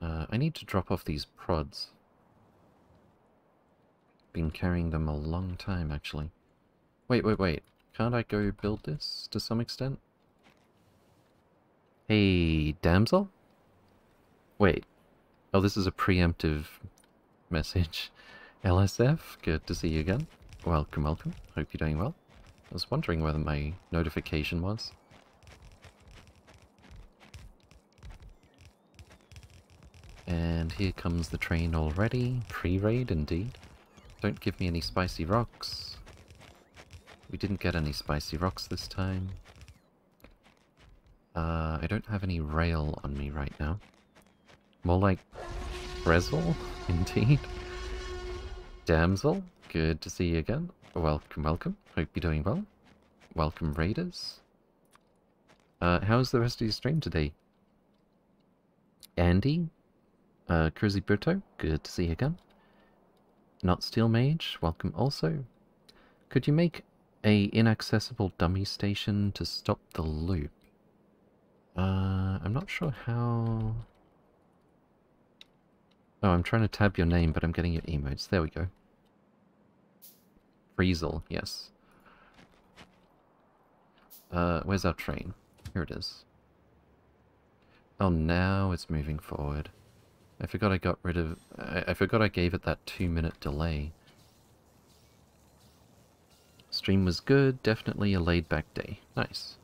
Uh, I need to drop off these prods. Been carrying them a long time, actually. Wait, wait, wait. Can't I go build this to some extent? Hey, damsel? Wait, Oh, this is a preemptive message. *laughs* LSF, good to see you again. Welcome, welcome. Hope you're doing well. I was wondering whether my notification was. And here comes the train already. Pre-raid, indeed. Don't give me any spicy rocks. We didn't get any spicy rocks this time. Uh, I don't have any rail on me right now. More like Brezel, indeed. Damsel, good to see you again. Welcome, welcome. Hope you're doing well. Welcome, Raiders. Uh, how's the rest of your stream today? Andy, uh, Cruzy Bruto, good to see you again. Not Steel Mage, welcome also. Could you make a inaccessible dummy station to stop the loop? Uh, I'm not sure how... Oh, I'm trying to tab your name, but I'm getting your emotes. There we go. Friesel, yes. Uh, where's our train? Here it is. Oh, now it's moving forward. I forgot I got rid of... I, I forgot I gave it that two minute delay. Stream was good, definitely a laid back day. Nice.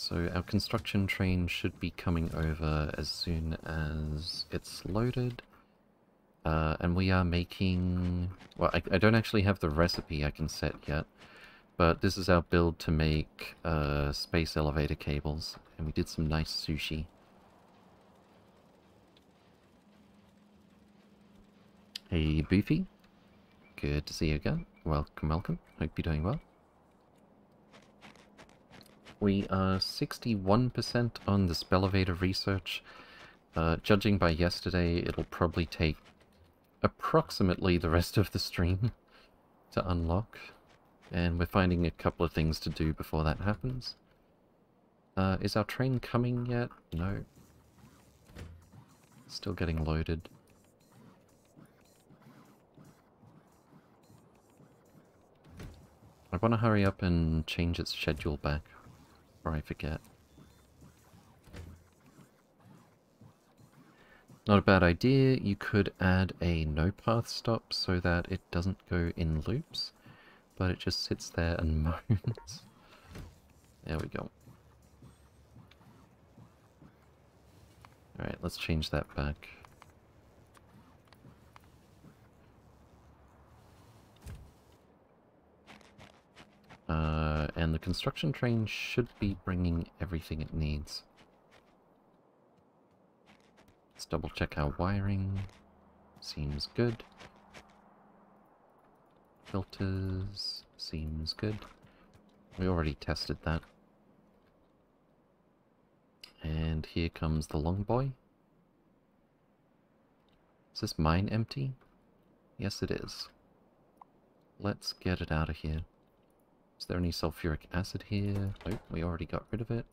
So our construction train should be coming over as soon as it's loaded. Uh, and we are making... Well, I, I, don't actually have the recipe I can set yet. But this is our build to make uh, space elevator cables. And we did some nice sushi. Hey, Boofy. Good to see you again. Welcome, welcome. Hope you're doing well. We are 61% on the Spelevator research. Uh, judging by yesterday, it'll probably take approximately the rest of the stream *laughs* to unlock. And we're finding a couple of things to do before that happens. Uh, is our train coming yet? No. Still getting loaded. I want to hurry up and change its schedule back, or I forget. Not a bad idea, you could add a no path stop so that it doesn't go in loops, but it just sits there and *laughs* moans. there we go. Alright, let's change that back. Uh, and the construction train should be bringing everything it needs. Let's double check our wiring. Seems good. Filters. Seems good. We already tested that. And here comes the long boy. Is this mine empty? Yes, it is. Let's get it out of here. Is there any sulfuric acid here? Nope, we already got rid of it.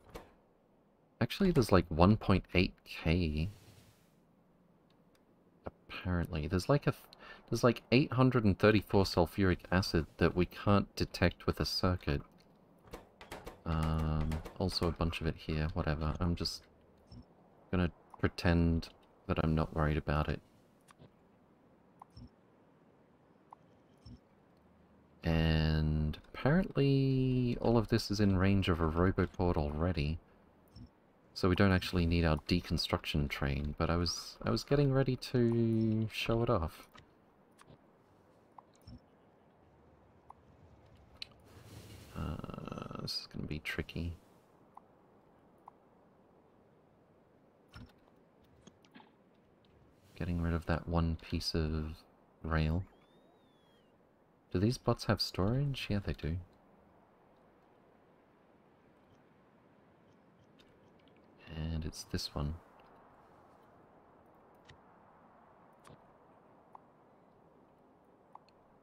Actually, there's like 1.8k. Apparently, there's like a there's like 834 sulfuric acid that we can't detect with a circuit. Um, also a bunch of it here, whatever. I'm just gonna pretend that I'm not worried about it. And apparently all of this is in range of a roboport already. So we don't actually need our deconstruction train, but I was I was getting ready to show it off. Uh, this is going to be tricky. Getting rid of that one piece of rail. Do these bots have storage? Yeah, they do. And it's this one.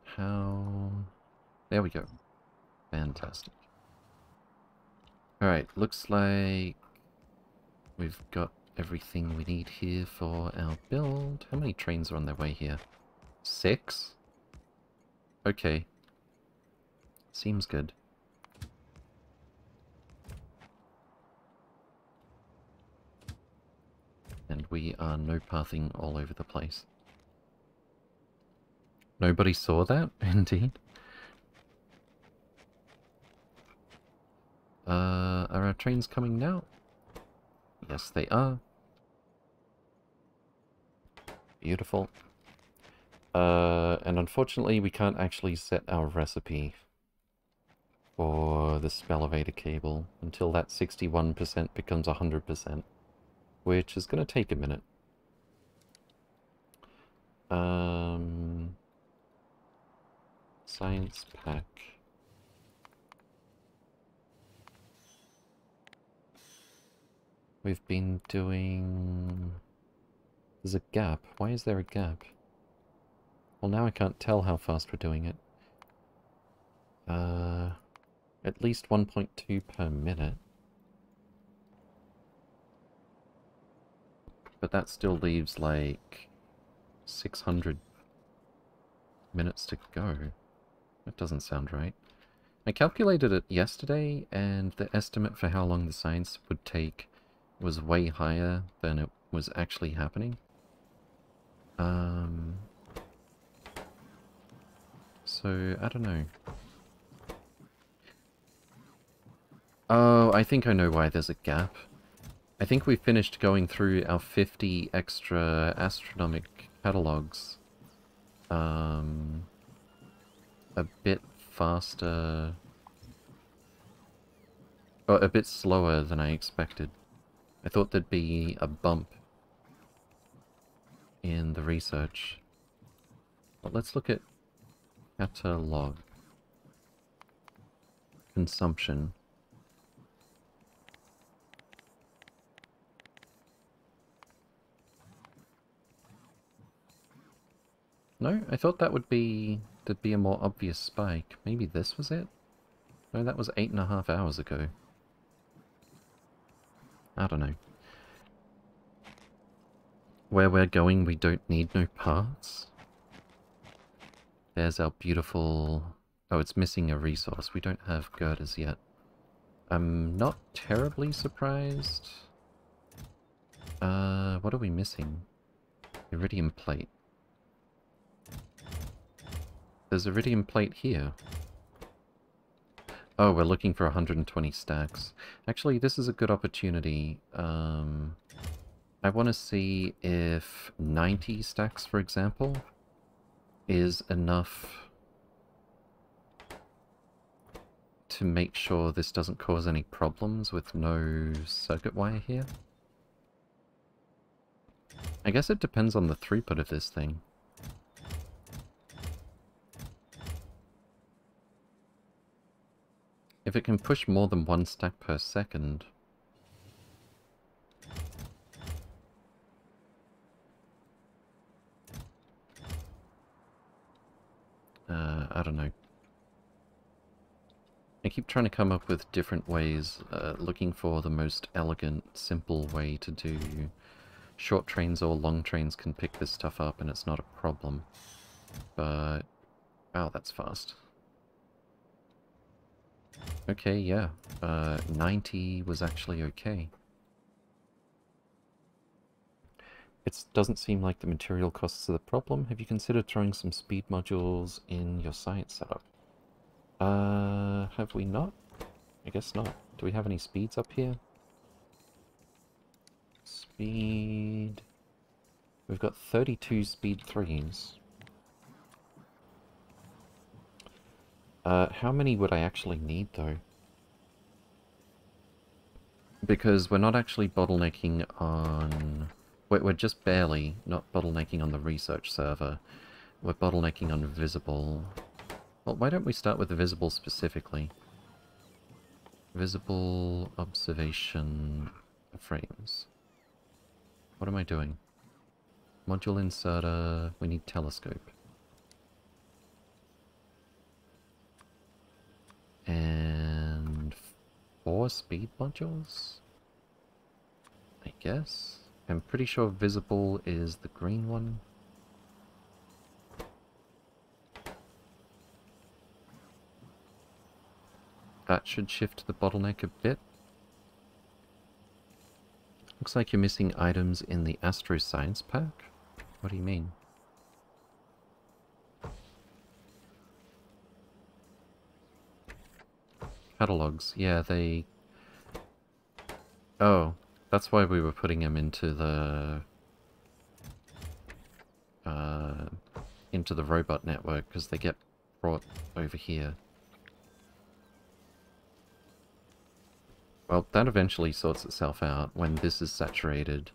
How... There we go. Fantastic. Alright, looks like we've got everything we need here for our build. How many trains are on their way here? Six? Okay. Seems good. And we are no pathing all over the place. Nobody saw that? *laughs* Indeed. Uh, are our trains coming now? Yes, they are. Beautiful. Uh, and unfortunately, we can't actually set our recipe for the elevator cable until that 61% becomes 100%, which is going to take a minute. Um, science pack. We've been doing... There's a gap. Why is there a gap? Well, now I can't tell how fast we're doing it. Uh, at least 1.2 per minute. But that still leaves like 600 minutes to go. That doesn't sound right. I calculated it yesterday, and the estimate for how long the science would take was way higher than it was actually happening. Um, so, I don't know. Oh, I think I know why there's a gap. I think we finished going through our 50 extra astronomic catalogs um, a bit faster... Or a bit slower than I expected. I thought there'd be a bump in the research. But let's look at catalog. Consumption. No, I thought that would be... there'd be a more obvious spike. Maybe this was it? No, that was eight and a half hours ago. I don't know. Where we're going, we don't need no parts. There's our beautiful... Oh, it's missing a resource. We don't have girders yet. I'm not terribly surprised. Uh, what are we missing? Iridium plate. There's iridium plate here. Oh, we're looking for 120 stacks. Actually, this is a good opportunity. Um, I want to see if 90 stacks, for example, is enough to make sure this doesn't cause any problems with no circuit wire here. I guess it depends on the throughput of this thing. If it can push more than one stack per second... Uh, I don't know. I keep trying to come up with different ways, uh, looking for the most elegant, simple way to do short trains or long trains can pick this stuff up and it's not a problem. But, wow, that's fast. Okay, yeah. Uh, 90 was actually okay. It doesn't seem like the material costs are the problem. Have you considered throwing some speed modules in your science setup? Uh, have we not? I guess not. Do we have any speeds up here? Speed... We've got 32 speed 3s. Uh, how many would I actually need, though? Because we're not actually bottlenecking on... We're, just barely not bottlenecking on the research server. We're bottlenecking on visible. Well, why don't we start with the visible specifically? Visible observation frames. What am I doing? Module inserter, we need telescope. And four speed modules? I guess. I'm pretty sure visible is the green one. That should shift the bottleneck a bit. Looks like you're missing items in the Astro Science Pack. What do you mean? Catalogs. Yeah, they... Oh, that's why we were putting them into the... Uh, into the robot network, because they get brought over here. Well, that eventually sorts itself out when this is saturated.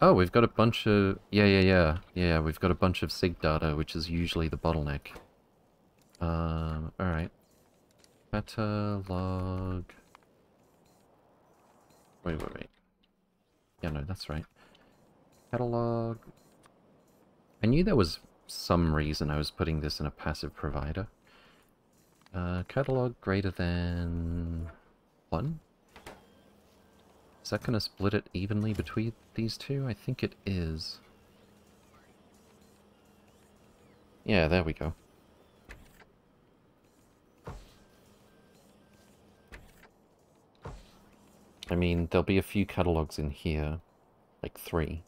Oh, we've got a bunch of... Yeah, yeah, yeah. Yeah, we've got a bunch of SIG data, which is usually the bottleneck. Um, alright. Catalog... Wait, wait, wait. Yeah, no, that's right. Catalog... I knew there was some reason I was putting this in a passive provider. Uh, catalog greater than... one? Is that going to split it evenly between these two? I think it is. Yeah, there we go. I mean, there'll be a few catalogs in here. Like three.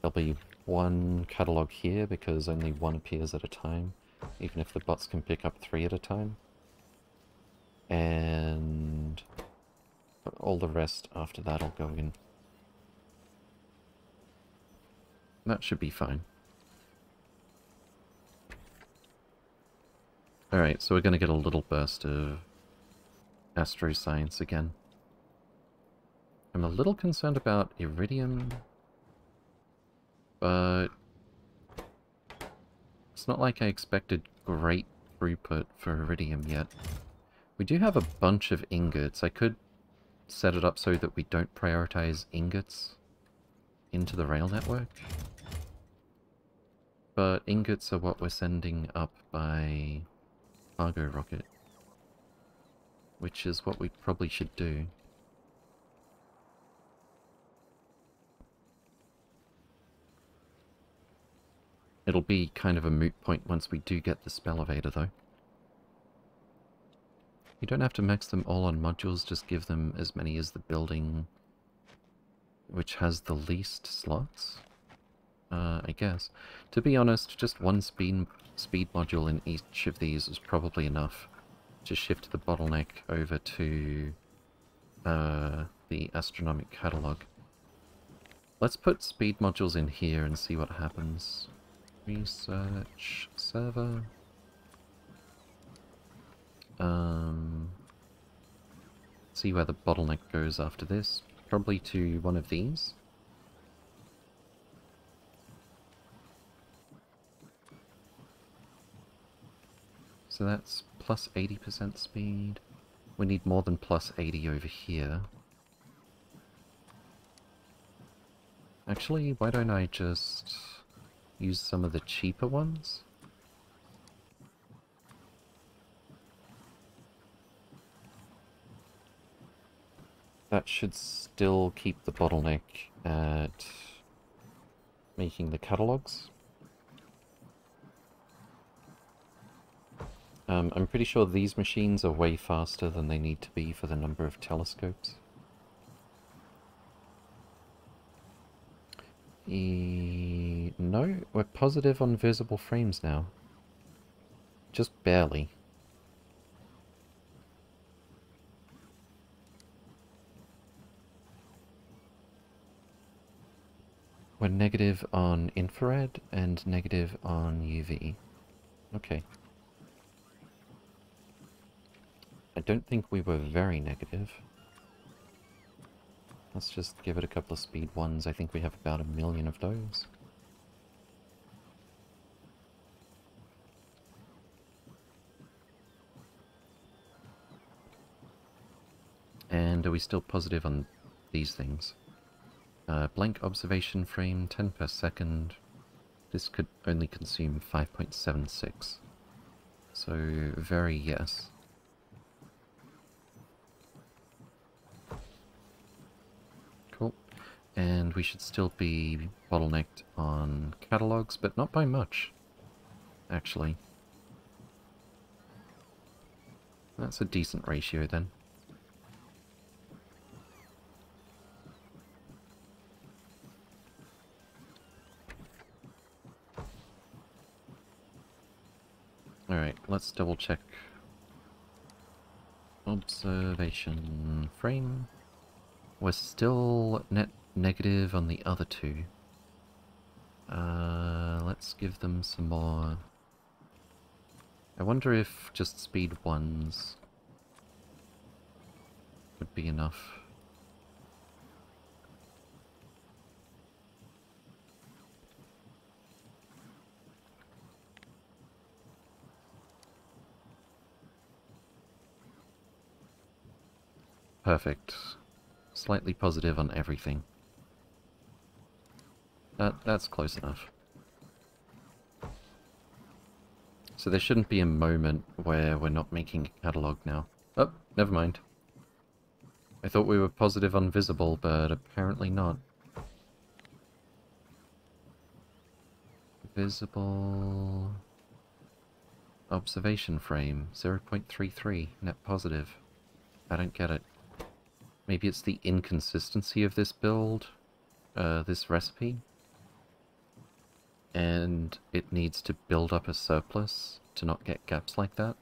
There'll be one catalog here because only one appears at a time. Even if the bots can pick up three at a time. And all the rest after that will go in. That should be fine. Alright, so we're going to get a little burst of astro science again. I'm a little concerned about iridium, but it's not like I expected great throughput for iridium yet. We do have a bunch of ingots. I could set it up so that we don't prioritize ingots into the rail network. But ingots are what we're sending up by cargo rocket. Which is what we probably should do. It'll be kind of a moot point once we do get the Spelevator though. You don't have to max them all on modules, just give them as many as the building which has the least slots. Uh, I guess. To be honest, just one speed, speed module in each of these is probably enough to shift the bottleneck over to uh, the astronomic catalog. Let's put speed modules in here and see what happens. Research server. Um, see where the bottleneck goes after this. Probably to one of these. So that's plus 80% speed. We need more than plus 80 over here. Actually, why don't I just use some of the cheaper ones? That should still keep the bottleneck at making the catalogs. Um, I'm pretty sure these machines are way faster than they need to be for the number of telescopes. E no, we're positive on visible frames now. Just barely. We're negative on infrared and negative on UV. Okay. I don't think we were very negative. Let's just give it a couple of speed ones. I think we have about a million of those. And are we still positive on these things? Uh, blank observation frame, 10 per second. This could only consume 5.76. So, very yes. Cool. And we should still be bottlenecked on catalogs, but not by much, actually. That's a decent ratio then. Alright, let's double check. Observation frame. We're still net negative on the other two. Uh, let's give them some more... I wonder if just speed ones would be enough. Perfect. Slightly positive on everything. That, that's close enough. So there shouldn't be a moment where we're not making a catalogue now. Oh, never mind. I thought we were positive on visible, but apparently not. Visible... Observation frame, 0.33, net positive. I don't get it. Maybe it's the inconsistency of this build, uh, this recipe. And it needs to build up a surplus to not get gaps like that.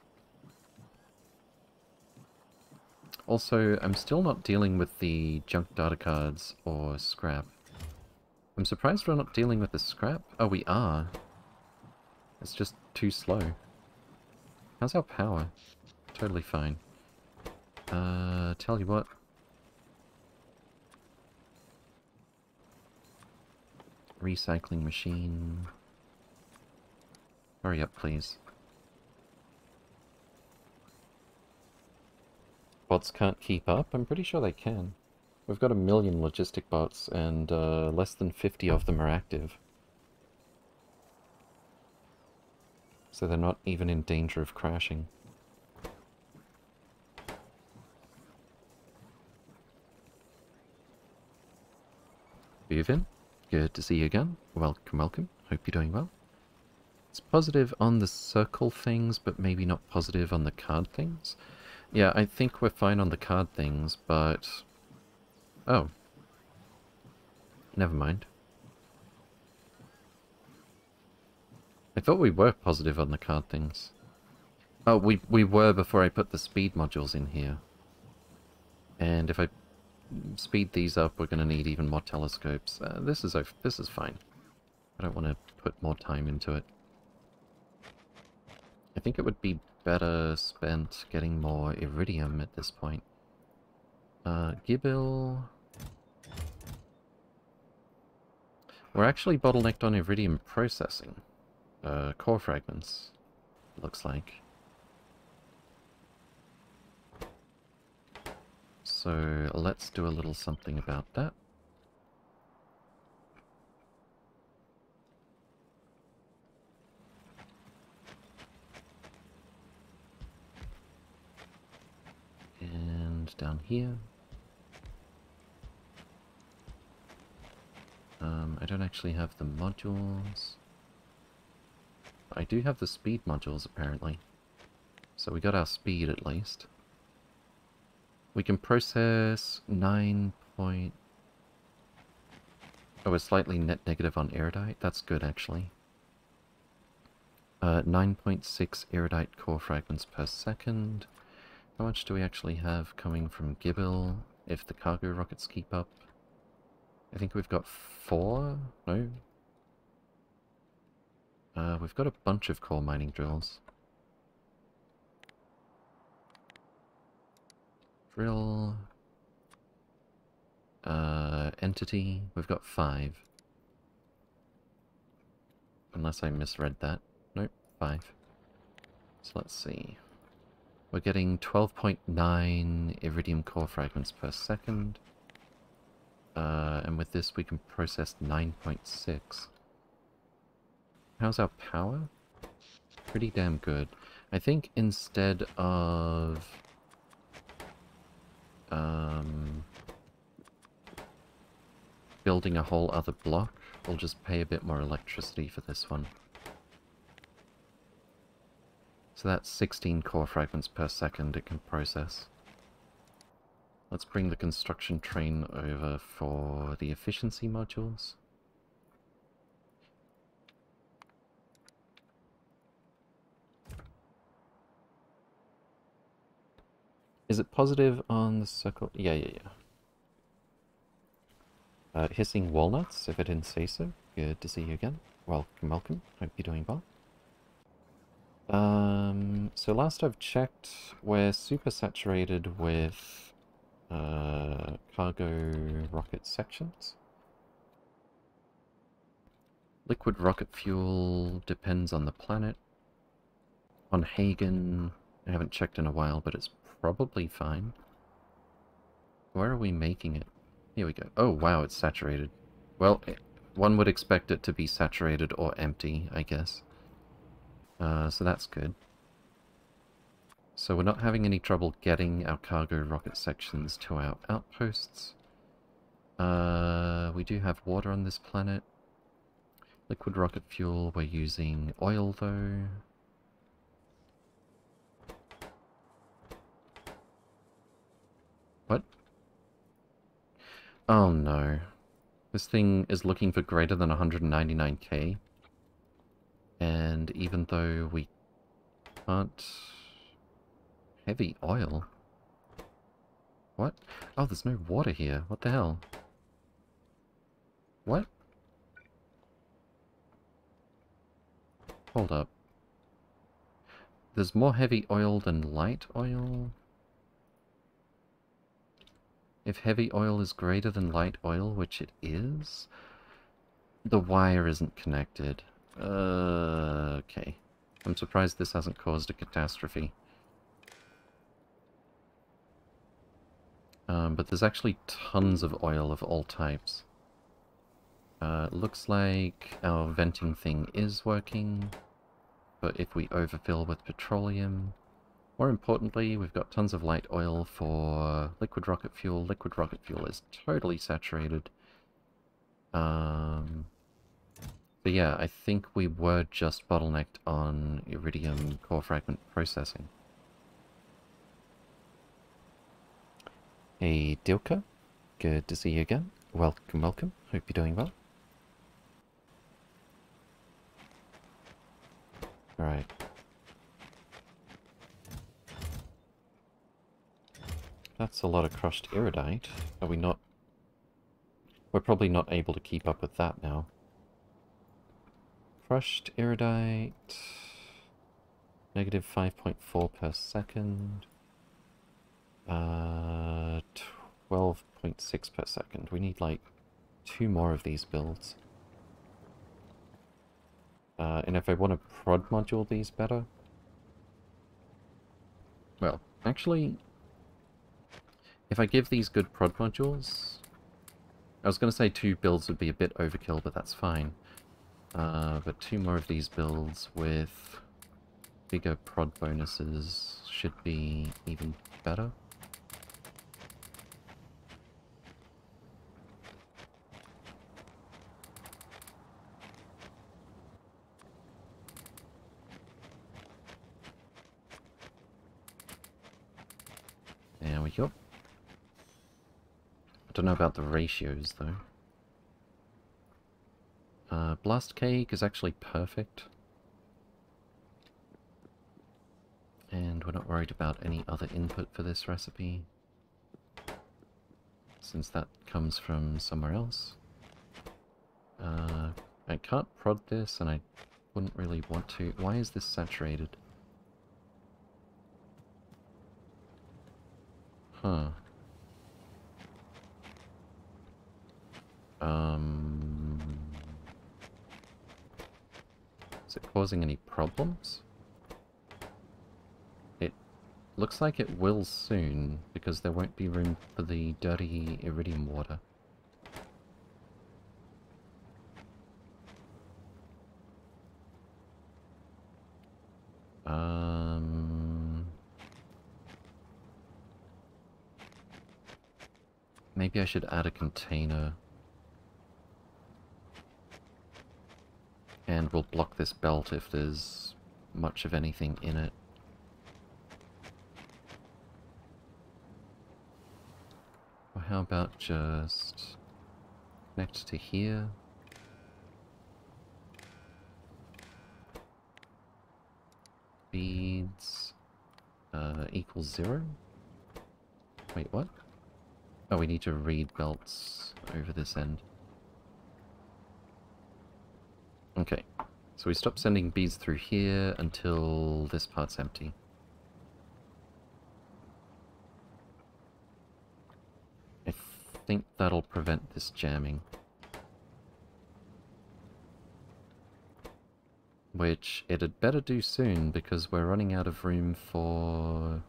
Also, I'm still not dealing with the junk data cards or scrap. I'm surprised we're not dealing with the scrap. Oh, we are. It's just too slow. How's our power? Totally fine. Uh, tell you what, Recycling machine. Hurry up, please. Bots can't keep up? I'm pretty sure they can. We've got a million logistic bots, and uh, less than 50 of them are active. So they're not even in danger of crashing. Buvin? Good to see you again. Welcome, welcome. Hope you're doing well. It's positive on the circle things, but maybe not positive on the card things. Yeah, I think we're fine on the card things, but... Oh. Never mind. I thought we were positive on the card things. Oh, we, we were before I put the speed modules in here. And if I speed these up, we're going to need even more telescopes. Uh, this is this is fine. I don't want to put more time into it. I think it would be better spent getting more iridium at this point. Uh, Gibil... We're actually bottlenecked on iridium processing. Uh, core fragments, looks like. So let's do a little something about that. And down here. Um, I don't actually have the modules. I do have the speed modules, apparently. So we got our speed, at least. We can process 9 point... Oh, we're slightly net negative on iridite. That's good, actually. Uh, 9.6 iridite core fragments per second. How much do we actually have coming from Gibil if the cargo rockets keep up? I think we've got four? No? Uh, we've got a bunch of core mining drills. Drill. Uh, entity. We've got five. Unless I misread that. Nope, five. So let's see. We're getting 12.9 iridium core fragments per second. Uh, and with this we can process 9.6. How's our power? Pretty damn good. I think instead of um, building a whole other block. We'll just pay a bit more electricity for this one. So that's 16 core fragments per second it can process. Let's bring the construction train over for the efficiency modules. Is it positive on the circle? Yeah, yeah, yeah. Uh, hissing walnuts, if I didn't say so. Good to see you again. Welcome, welcome. Hope you're doing well. Um, so last I've checked, we're super saturated with uh, cargo rocket sections. Liquid rocket fuel depends on the planet. On Hagen, I haven't checked in a while, but it's probably fine. Where are we making it? Here we go. Oh, wow, it's saturated. Well, one would expect it to be saturated or empty, I guess. Uh, so that's good. So we're not having any trouble getting our cargo rocket sections to our outposts. Uh, we do have water on this planet. Liquid rocket fuel, we're using oil though. What? Oh no. This thing is looking for greater than 199k. And even though we can't... Heavy oil? What? Oh, there's no water here. What the hell? What? Hold up. There's more heavy oil than light oil? If heavy oil is greater than light oil, which it is, the wire isn't connected. Uh, okay. I'm surprised this hasn't caused a catastrophe. Um, but there's actually tons of oil of all types. Uh, looks like our venting thing is working, but if we overfill with petroleum, more importantly, we've got tons of light oil for liquid rocket fuel. Liquid rocket fuel is totally saturated. Um, but yeah, I think we were just bottlenecked on iridium core fragment processing. Hey Dilka, good to see you again. Welcome, welcome. Hope you're doing well. Alright. That's a lot of crushed iridite. Are we not... We're probably not able to keep up with that now. Crushed iridite... Negative 5.4 per second. Uh, 12.6 per second. We need like two more of these builds. Uh, and if I want to prod module these better... Well, actually, if I give these good prod modules... I was going to say two builds would be a bit overkill, but that's fine. Uh, but two more of these builds with bigger prod bonuses should be even better. There we go. Don't know about the ratios, though. Uh, Blast Cake is actually perfect. And we're not worried about any other input for this recipe. Since that comes from somewhere else. Uh, I can't prod this, and I wouldn't really want to. Why is this saturated? Huh. Um... Is it causing any problems? It looks like it will soon, because there won't be room for the dirty iridium water. Um... Maybe I should add a container And we'll block this belt if there's much of anything in it. Or how about just connect to here? Beads uh, equals zero. Wait, what? Oh, we need to read belts over this end. Okay, so we stop sending bees through here until this part's empty. I think that'll prevent this jamming. Which it had better do soon because we're running out of room for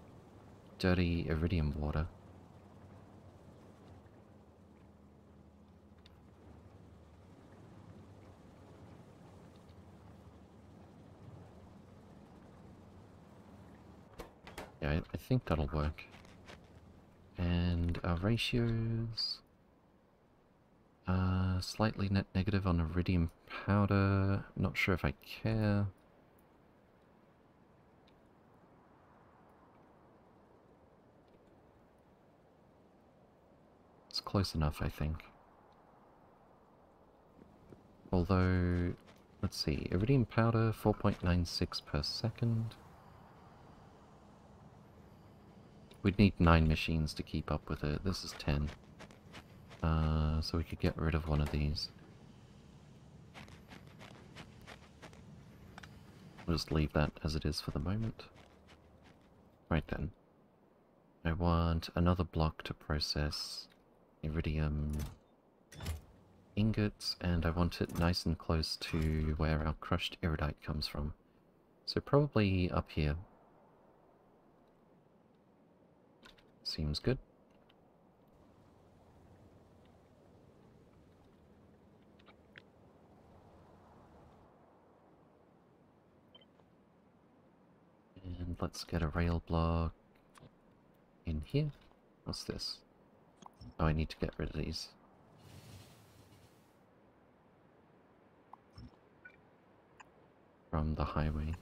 dirty iridium water. I think that'll work. And our ratios... Uh, slightly net negative on iridium powder. Not sure if I care. It's close enough, I think. Although, let's see, iridium powder, 4.96 per second. We'd need 9 machines to keep up with it. This is 10. Uh, so we could get rid of one of these. We'll just leave that as it is for the moment. Right then. I want another block to process iridium ingots, and I want it nice and close to where our crushed iridite comes from. So probably up here. Seems good. And let's get a rail block in here. What's this? Oh, I need to get rid of these. From the highway.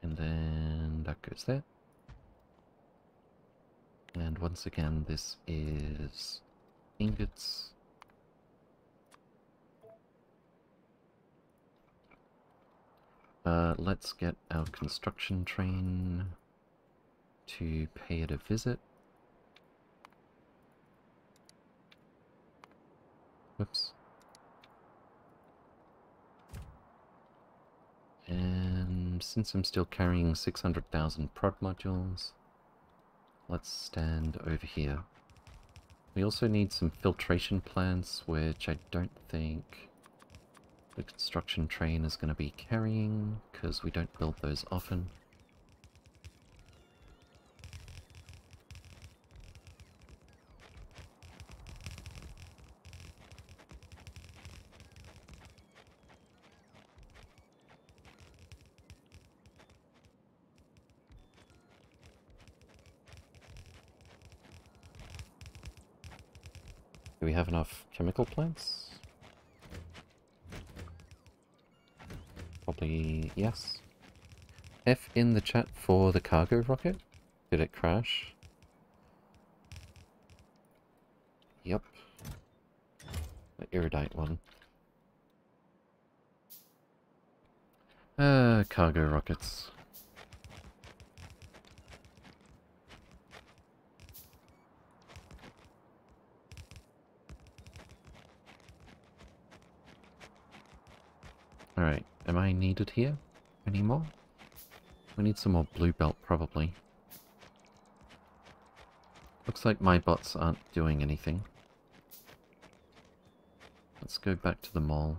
And then that goes there. And once again, this is ingots. Uh, let's get our construction train to pay it a visit. Whoops. And since I'm still carrying 600,000 prod modules, let's stand over here. We also need some filtration plants, which I don't think the construction train is going to be carrying, because we don't build those often. We have enough chemical plants? Probably yes. F in the chat for the cargo rocket. Did it crash? Yep. The one. Uh, cargo rockets. Alright, am I needed here anymore? We need some more blue belt, probably. Looks like my bots aren't doing anything. Let's go back to the mall.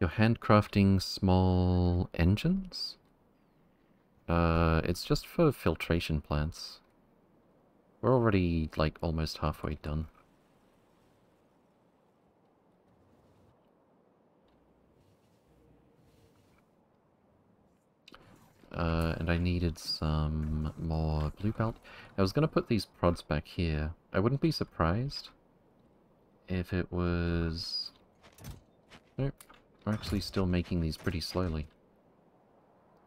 You're handcrafting small engines? Uh, it's just for filtration plants. We're already, like, almost halfway done. Uh, and I needed some more blue belt. I was going to put these prods back here. I wouldn't be surprised if it was... Nope, we're actually still making these pretty slowly.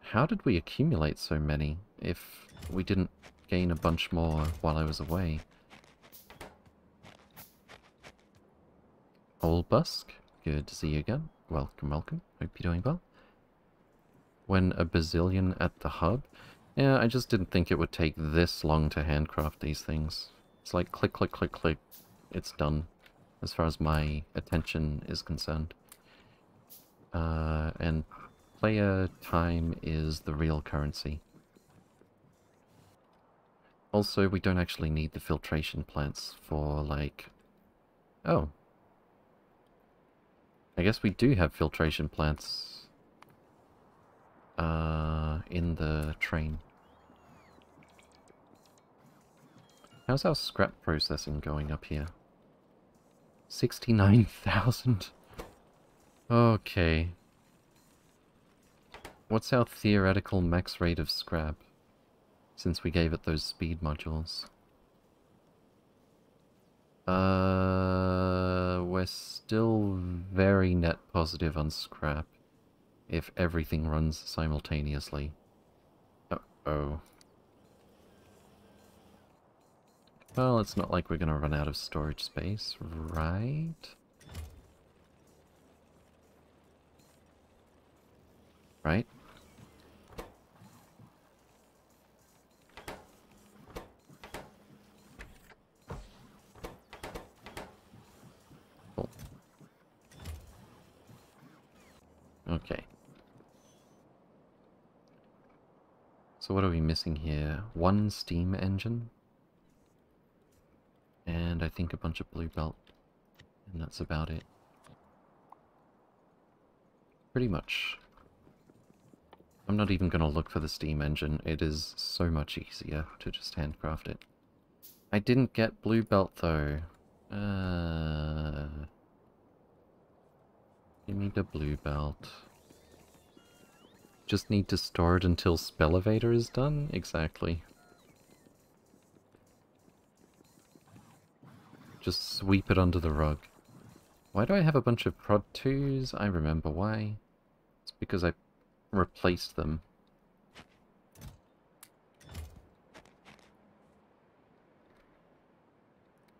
How did we accumulate so many if we didn't gain a bunch more while I was away? Old Busk, good to see you again. Welcome, welcome. Hope you're doing well when a bazillion at the hub. Yeah, I just didn't think it would take this long to handcraft these things. It's like click, click, click, click. It's done, as far as my attention is concerned. Uh, and player time is the real currency. Also, we don't actually need the filtration plants for, like... Oh. I guess we do have filtration plants uh, in the train. How's our scrap processing going up here? 69,000? Okay. What's our theoretical max rate of scrap? Since we gave it those speed modules. Uh, we're still very net positive on scrap if everything runs simultaneously. Uh-oh. Well, it's not like we're going to run out of storage space, right? Right? Cool. Okay. So what are we missing here? One steam engine? And I think a bunch of blue belt. And that's about it. Pretty much. I'm not even going to look for the steam engine. It is so much easier to just handcraft it. I didn't get blue belt though. Uh, give me the blue belt. Just need to store it until Spelevator is done? Exactly. Just sweep it under the rug. Why do I have a bunch of Prod 2s? I remember why. It's because I replaced them.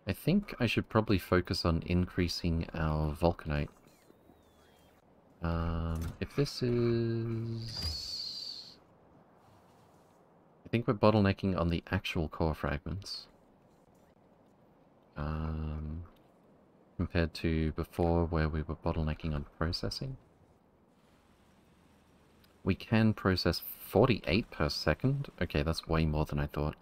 I think I should probably focus on increasing our Vulcanite. Um, if this is... I think we're bottlenecking on the actual core fragments um, compared to before where we were bottlenecking on processing. We can process 48 per second? Okay, that's way more than I thought.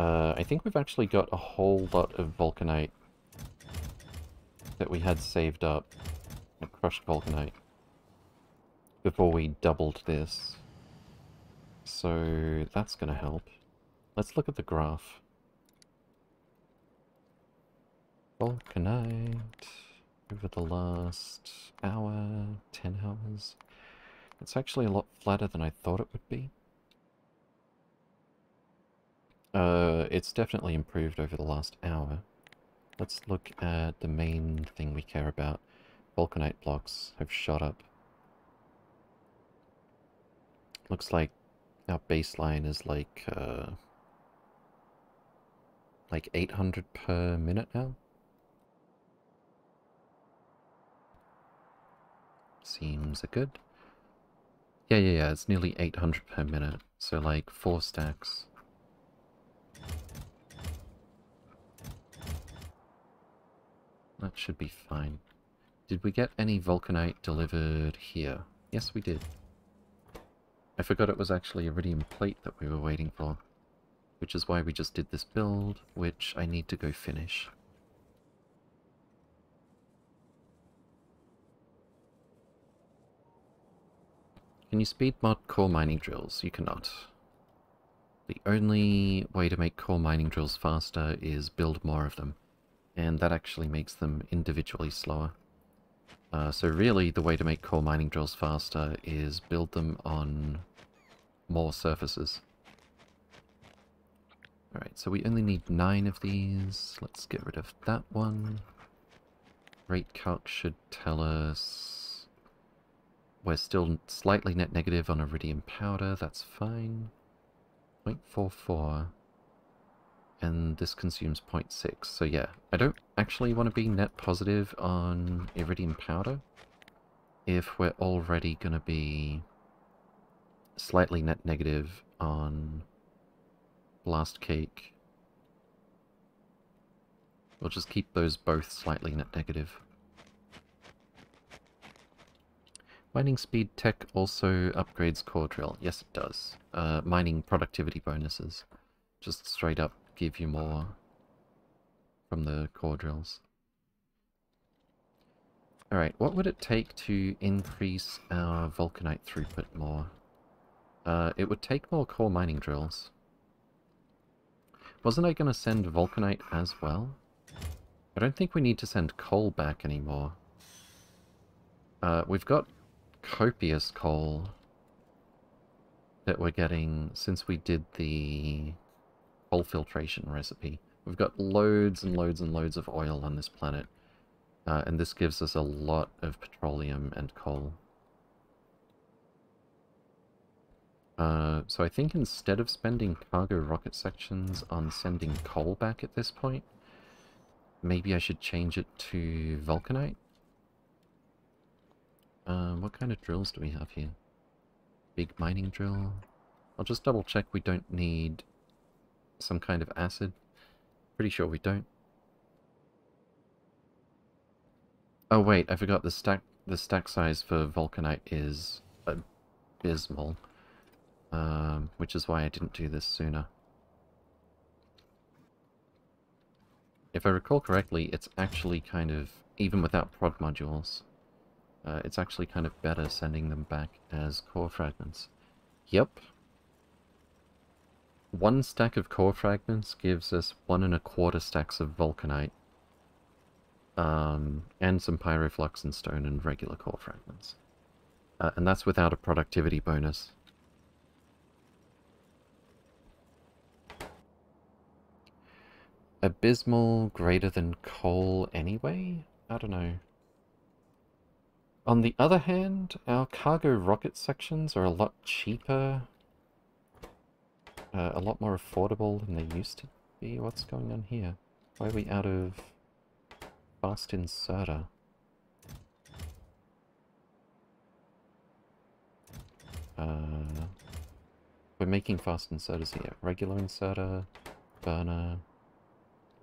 Uh, I think we've actually got a whole lot of Vulcanite that we had saved up. Crushed Vulcanite. Before we doubled this. So that's going to help. Let's look at the graph. Vulcanite over the last hour, 10 hours. It's actually a lot flatter than I thought it would be. Uh, it's definitely improved over the last hour. Let's look at the main thing we care about. Vulcanite blocks have shot up. Looks like our baseline is like, uh, like 800 per minute now. Seems a good. Yeah, yeah, yeah, it's nearly 800 per minute. So like four stacks. That should be fine. Did we get any Vulcanite delivered here? Yes, we did. I forgot it was actually iridium plate that we were waiting for. Which is why we just did this build, which I need to go finish. Can you speed mod core mining drills? You cannot. The only way to make core mining drills faster is build more of them. And that actually makes them individually slower. Uh, so really, the way to make core mining drills faster is build them on more surfaces. Alright, so we only need nine of these. Let's get rid of that one. Rate calc should tell us... We're still slightly net negative on iridium powder, that's fine. 0.44. And this consumes 0.6, so yeah. I don't actually want to be net positive on iridium powder. if we're already going to be slightly net negative on Blast Cake. We'll just keep those both slightly net negative. Mining speed tech also upgrades core drill. Yes, it does. Uh, mining productivity bonuses. Just straight up give you more from the core drills. Alright, what would it take to increase our vulcanite throughput more? Uh, it would take more core mining drills. Wasn't I going to send vulcanite as well? I don't think we need to send coal back anymore. Uh, we've got copious coal that we're getting since we did the coal filtration recipe. We've got loads and loads and loads of oil on this planet. Uh, and this gives us a lot of petroleum and coal. Uh, so I think instead of spending cargo rocket sections on sending coal back at this point, maybe I should change it to vulcanite? Um, what kind of drills do we have here? Big mining drill. I'll just double check we don't need some kind of acid. Pretty sure we don't. Oh wait, I forgot the stack the stack size for vulcanite is abysmal. Um, which is why I didn't do this sooner. If I recall correctly, it's actually kind of, even without prod modules, uh, it's actually kind of better sending them back as core fragments. Yep. One stack of core fragments gives us one and a quarter stacks of vulcanite. Um, and some pyroflux and stone and regular core fragments. Uh, and that's without a productivity bonus. Abysmal greater than coal anyway? I don't know. On the other hand, our cargo rocket sections are a lot cheaper, uh, a lot more affordable than they used to be. What's going on here? Why are we out of fast inserter? Uh, we're making fast inserters here. Regular inserter, burner.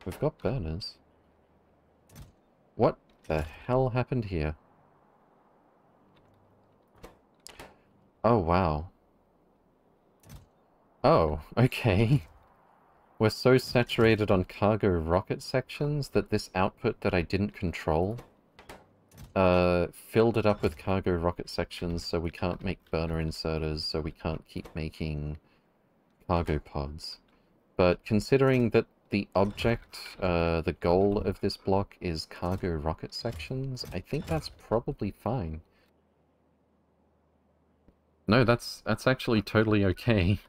We've got burners. What the hell happened here? Oh, wow. Oh, *laughs* okay. We're so saturated on cargo rocket sections that this output that I didn't control uh, filled it up with cargo rocket sections so we can't make burner inserters, so we can't keep making cargo pods. But considering that the object, uh, the goal of this block is cargo rocket sections, I think that's probably fine. No, that's that's actually totally okay.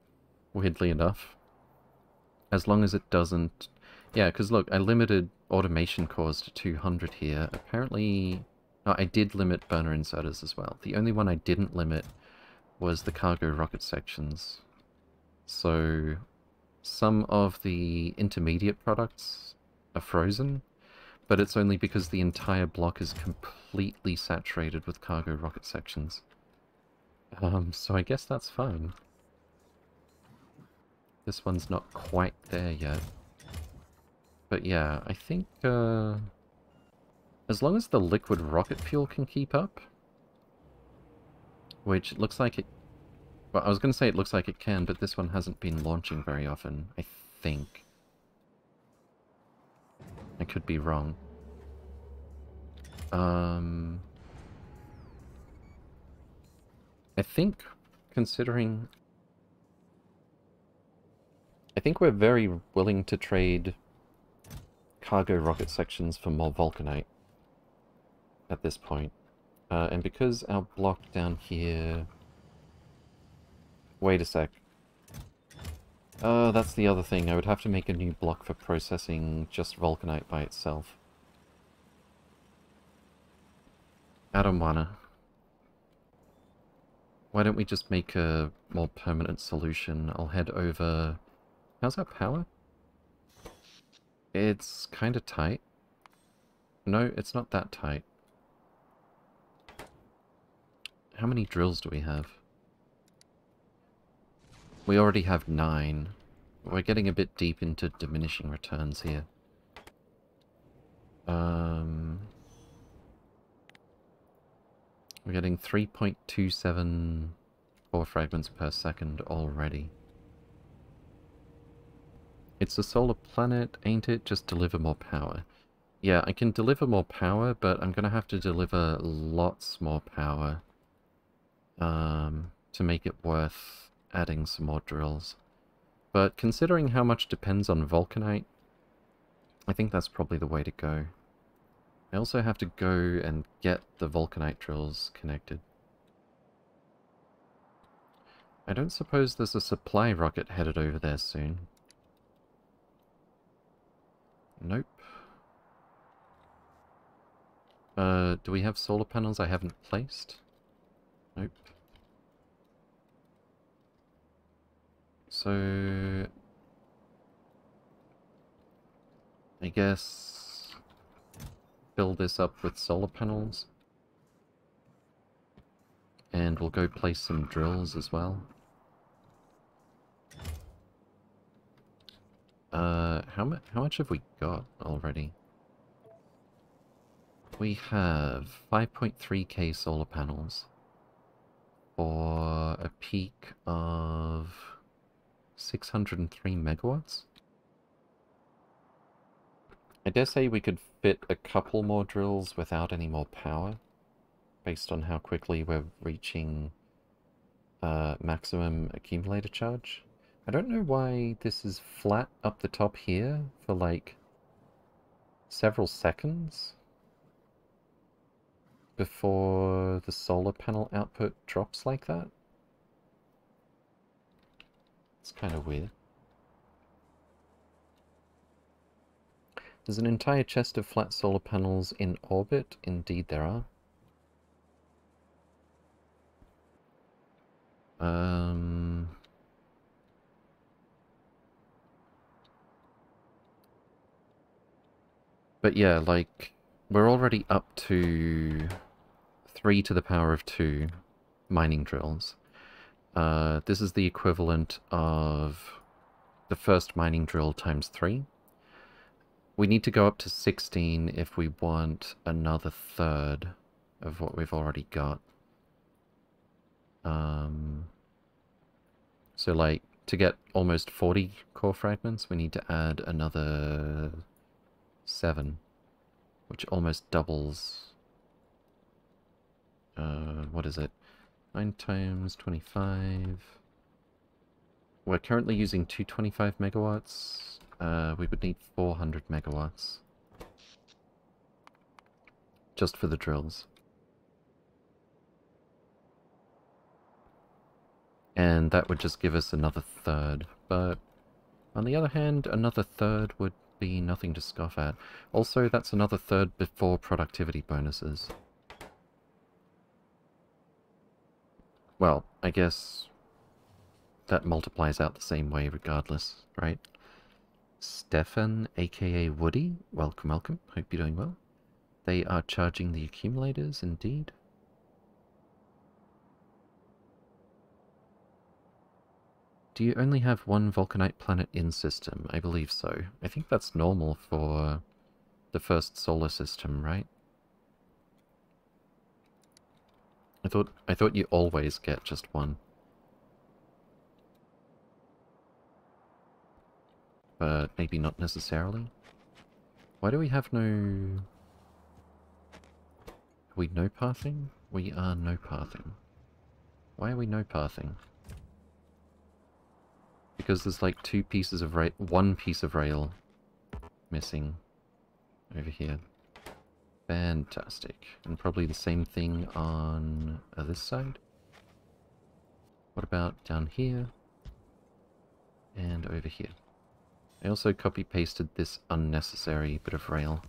*laughs* Weirdly enough. As long as it doesn't... Yeah, because look, I limited automation cores to 200 here. Apparently... No, I did limit burner inserters as well. The only one I didn't limit was the cargo rocket sections. So, some of the intermediate products are frozen, but it's only because the entire block is completely saturated with cargo rocket sections. Um, so I guess that's fine. This one's not quite there yet. But yeah, I think, uh, As long as the liquid rocket fuel can keep up... Which looks like it... Well, I was going to say it looks like it can, but this one hasn't been launching very often, I think. I could be wrong. Um... I think, considering... I think we're very willing to trade cargo rocket sections for more vulcanite at this point. Uh, and because our block down here... Wait a sec. Oh, that's the other thing. I would have to make a new block for processing just vulcanite by itself. I don't wanna. Why don't we just make a more permanent solution? I'll head over... How's our power? It's kind of tight. No, it's not that tight. how many drills do we have? We already have nine. We're getting a bit deep into diminishing returns here. Um, we're getting 3.27 core fragments per second already. It's a solar planet, ain't it? Just deliver more power. Yeah, I can deliver more power, but I'm going to have to deliver lots more power um, to make it worth adding some more drills. But considering how much depends on Vulcanite, I think that's probably the way to go. I also have to go and get the Vulcanite drills connected. I don't suppose there's a supply rocket headed over there soon. Nope. Uh, do we have solar panels I haven't placed? Nope. So... I guess... Fill this up with solar panels. And we'll go place some drills as well. Uh, how, mu how much have we got already? We have 5.3k solar panels for a peak of 603 megawatts. I dare say we could fit a couple more drills without any more power, based on how quickly we're reaching uh, maximum accumulator charge. I don't know why this is flat up the top here for like several seconds before the solar panel output drops like that. It's kind of weird. There's an entire chest of flat solar panels in orbit. Indeed there are. Um... But yeah, like, we're already up to 3 to the power of 2 mining drills. Uh, this is the equivalent of the first mining drill times 3. We need to go up to 16 if we want another third of what we've already got. Um, so like, to get almost 40 core fragments, we need to add another 7, which almost doubles uh, what is it? 9 times 25. We're currently using 225 megawatts. Uh, we would need 400 megawatts. Just for the drills. And that would just give us another third. But on the other hand, another third would be nothing to scoff at. Also, that's another third before productivity bonuses. Well, I guess that multiplies out the same way regardless, right? Stefan, aka Woody, welcome, welcome. Hope you're doing well. They are charging the accumulators, indeed. Do you only have one Vulcanite planet in system? I believe so. I think that's normal for the first solar system, right? I thought I thought you always get just one. But maybe not necessarily. Why do we have no... Are we no pathing? We are no pathing. Why are we no pathing? Because there's like two pieces of rail, one piece of rail missing over here. Fantastic. And probably the same thing on uh, this side. What about down here? And over here. I also copy-pasted this unnecessary bit of rail.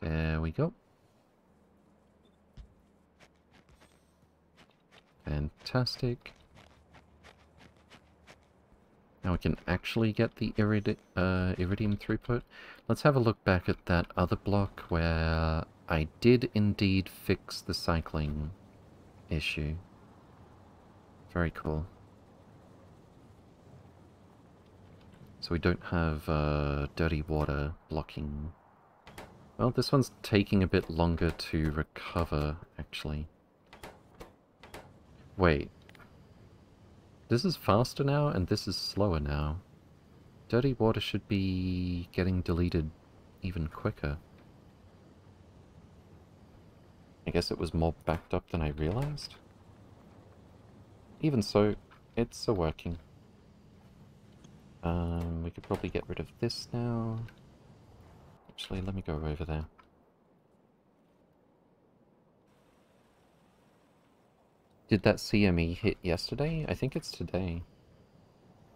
There we go. Fantastic. Now we can actually get the irid uh, iridium throughput. Let's have a look back at that other block where I did indeed fix the cycling issue. Very cool. So we don't have uh, dirty water blocking. Well, this one's taking a bit longer to recover, actually. Wait. This is faster now, and this is slower now. Dirty water should be getting deleted even quicker. I guess it was more backed up than I realized. Even so, it's a working. Um, we could probably get rid of this now. Actually, let me go over there. Did that CME hit yesterday? I think it's today.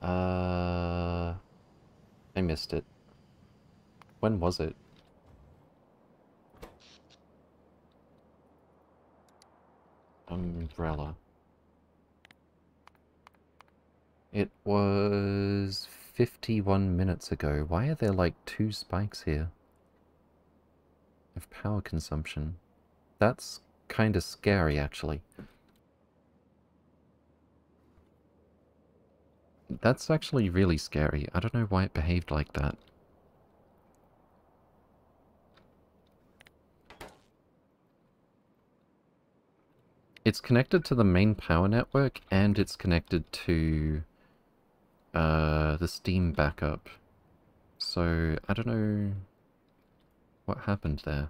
Uh, I missed it. When was it? Umbrella. It was 51 minutes ago. Why are there like two spikes here? Of power consumption. That's kind of scary, actually. That's actually really scary. I don't know why it behaved like that. It's connected to the main power network, and it's connected to uh, the Steam backup. So, I don't know what happened there.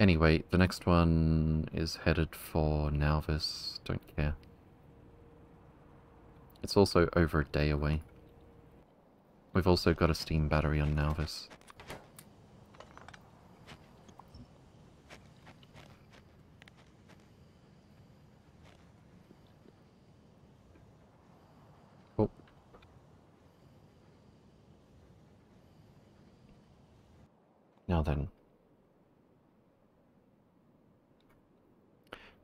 Anyway, the next one is headed for Nauvis. Don't care. It's also over a day away. We've also got a Steam battery on Nauvis. Now then.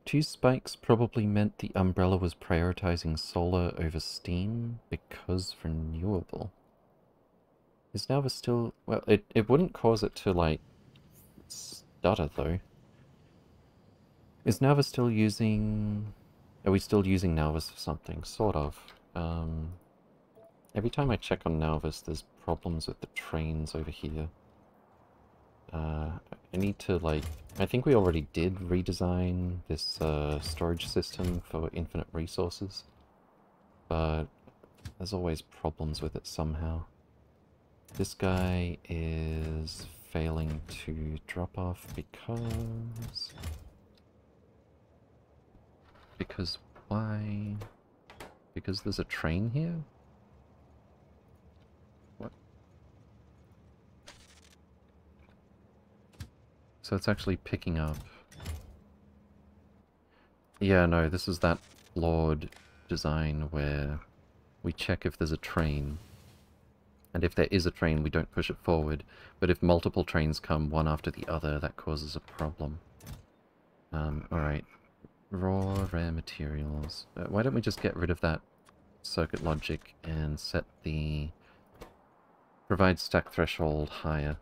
Two spikes probably meant the umbrella was prioritizing solar over steam because renewable. Is Nauvis still... Well, it, it wouldn't cause it to, like, stutter, though. Is Nauvis still using... Are we still using Nauvis for something? Sort of. Um, every time I check on Nauvis, there's problems with the trains over here. Uh, I need to, like... I think we already did redesign this uh, storage system for infinite resources. But there's always problems with it somehow. This guy is failing to drop off because... Because why? Because there's a train here? So it's actually picking up. Yeah, no, this is that flawed design where we check if there's a train. And if there is a train, we don't push it forward. But if multiple trains come one after the other, that causes a problem. Um, alright. Raw, rare materials. Uh, why don't we just get rid of that circuit logic and set the provide stack threshold higher.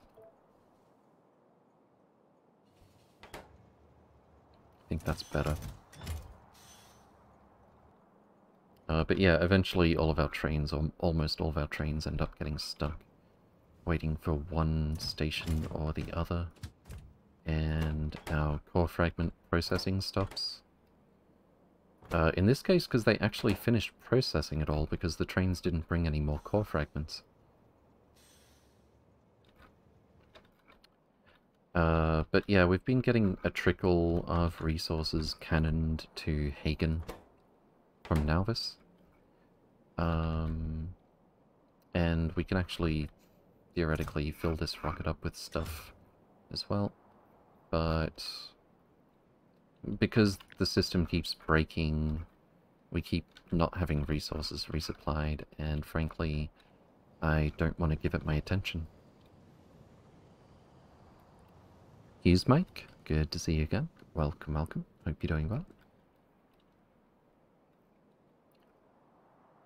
I think that's better. Uh, but yeah, eventually all of our trains, or almost all of our trains, end up getting stuck. Waiting for one station or the other. And our core fragment processing stops. Uh, in this case, because they actually finished processing it all, because the trains didn't bring any more core fragments. Uh, but yeah, we've been getting a trickle of resources cannoned to Hagen from Nauvis. Um, and we can actually theoretically fill this rocket up with stuff as well. But because the system keeps breaking, we keep not having resources resupplied, and frankly, I don't want to give it my attention. Hughes Mike, good to see you again. Welcome, welcome. Hope you're doing well.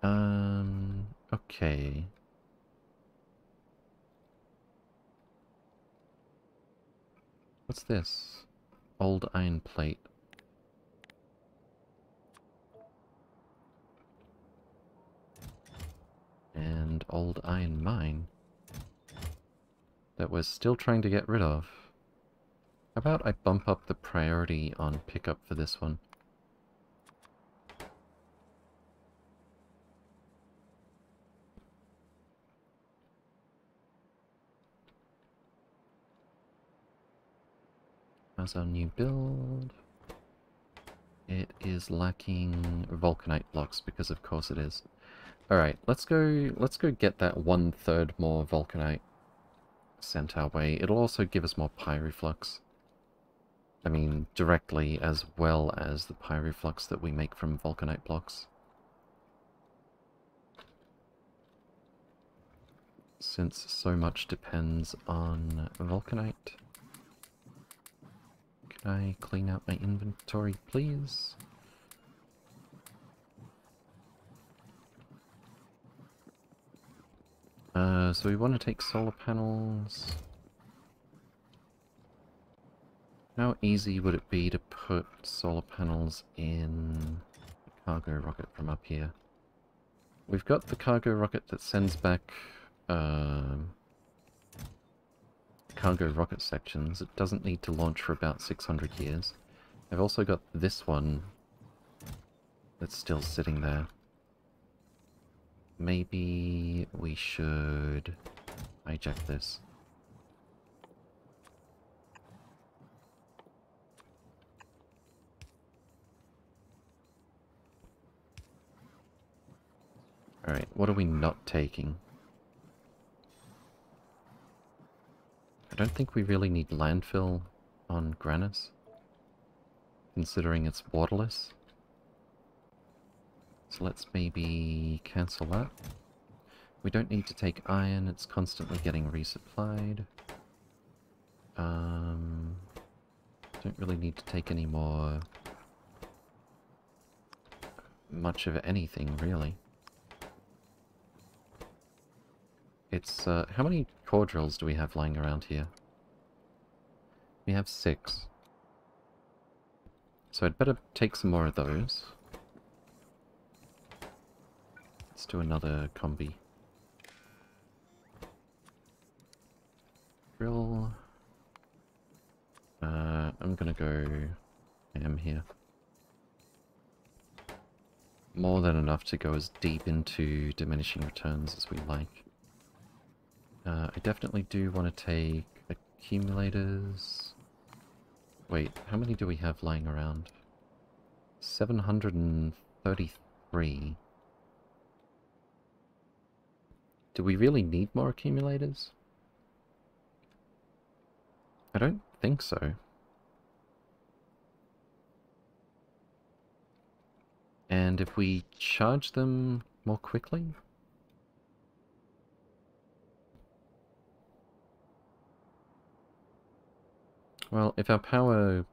Um, okay. What's this? Old iron plate. And old iron mine. That we're still trying to get rid of. How about I bump up the priority on pickup for this one? How's our new build? It is lacking vulcanite blocks because of course it is. Alright, let's go let's go get that one third more vulcanite sent our way. It'll also give us more pyroflux. I mean, directly as well as the pyroflux that we make from vulcanite blocks. Since so much depends on vulcanite. Can I clean out my inventory, please? Uh, so we want to take solar panels. How easy would it be to put solar panels in a cargo rocket from up here? We've got the cargo rocket that sends back um, cargo rocket sections. It doesn't need to launch for about 600 years. I've also got this one that's still sitting there. Maybe we should hijack this. Alright, what are we not taking? I don't think we really need landfill on Granis, considering it's waterless. So let's maybe cancel that. We don't need to take iron, it's constantly getting resupplied. Um, don't really need to take any more... much of anything, really. It's, uh, how many core drills do we have lying around here? We have six. So I'd better take some more of those. Let's do another combi. Drill. Uh, I'm gonna go am here. More than enough to go as deep into diminishing returns as we like. Uh, I definitely do want to take accumulators. Wait, how many do we have lying around? 733. Do we really need more accumulators? I don't think so. And if we charge them more quickly? Well, if our power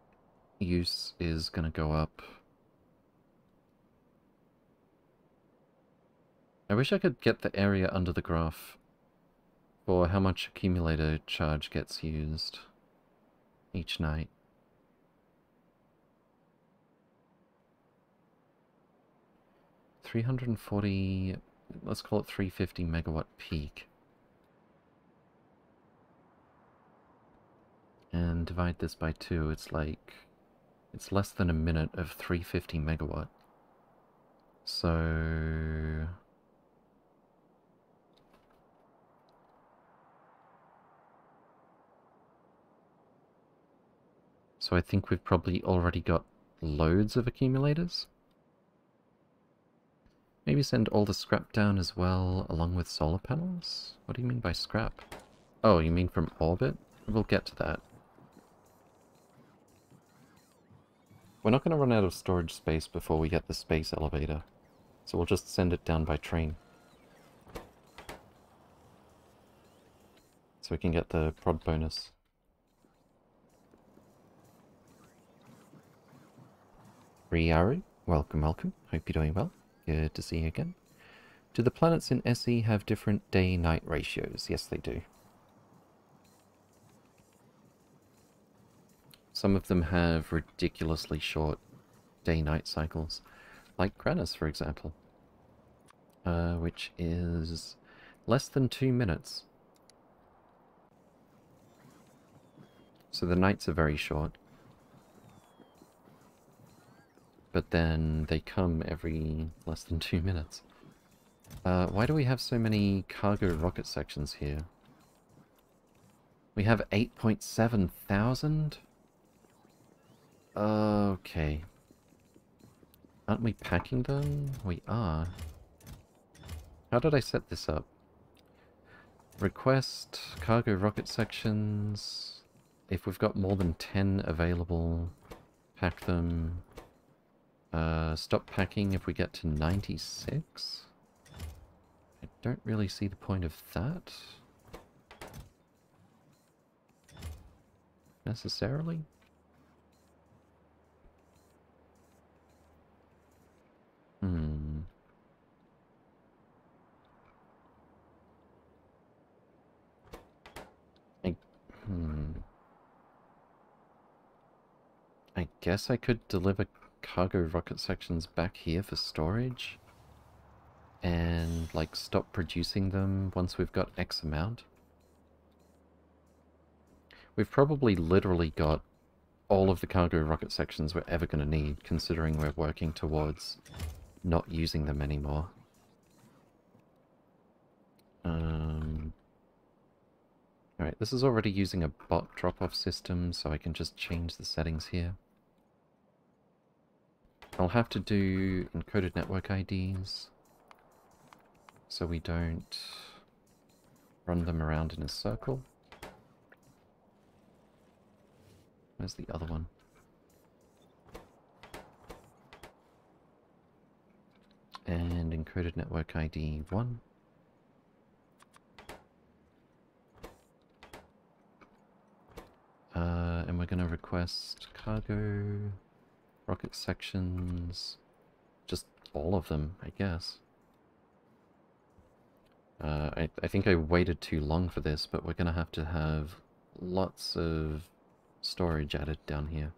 use is going to go up I wish I could get the area under the graph for how much accumulator charge gets used each night. Three hundred and forty let's call it three fifty megawatt peak. And divide this by two, it's like it's less than a minute of 350 megawatt. So So I think we've probably already got loads of accumulators. Maybe send all the scrap down as well, along with solar panels? What do you mean by scrap? Oh, you mean from orbit? We'll get to that. We're not going to run out of storage space before we get the space elevator, so we'll just send it down by train. So we can get the prod bonus. Riaru, welcome, welcome. Hope you're doing well. Good to see you again. Do the planets in SE have different day-night ratios? Yes, they do. Some of them have ridiculously short day-night cycles, like Granus, for example, uh, which is less than two minutes. So the nights are very short. But then they come every less than two minutes. Uh, why do we have so many cargo rocket sections here? We have 8.7 thousand? Okay. Aren't we packing them? We are. How did I set this up? Request cargo rocket sections. If we've got more than 10 available, pack them. Uh, stop packing if we get to 96? I don't really see the point of that. Necessarily? Hmm. I... Hmm. I guess I could deliver cargo rocket sections back here for storage? And, like, stop producing them once we've got X amount? We've probably literally got all of the cargo rocket sections we're ever going to need, considering we're working towards not using them anymore. Um, Alright, this is already using a bot drop-off system, so I can just change the settings here. I'll have to do encoded network IDs, so we don't run them around in a circle. Where's the other one? And encoded network ID 1. Uh, and we're going to request cargo, rocket sections, just all of them, I guess. Uh, I, I think I waited too long for this, but we're going to have to have lots of storage added down here.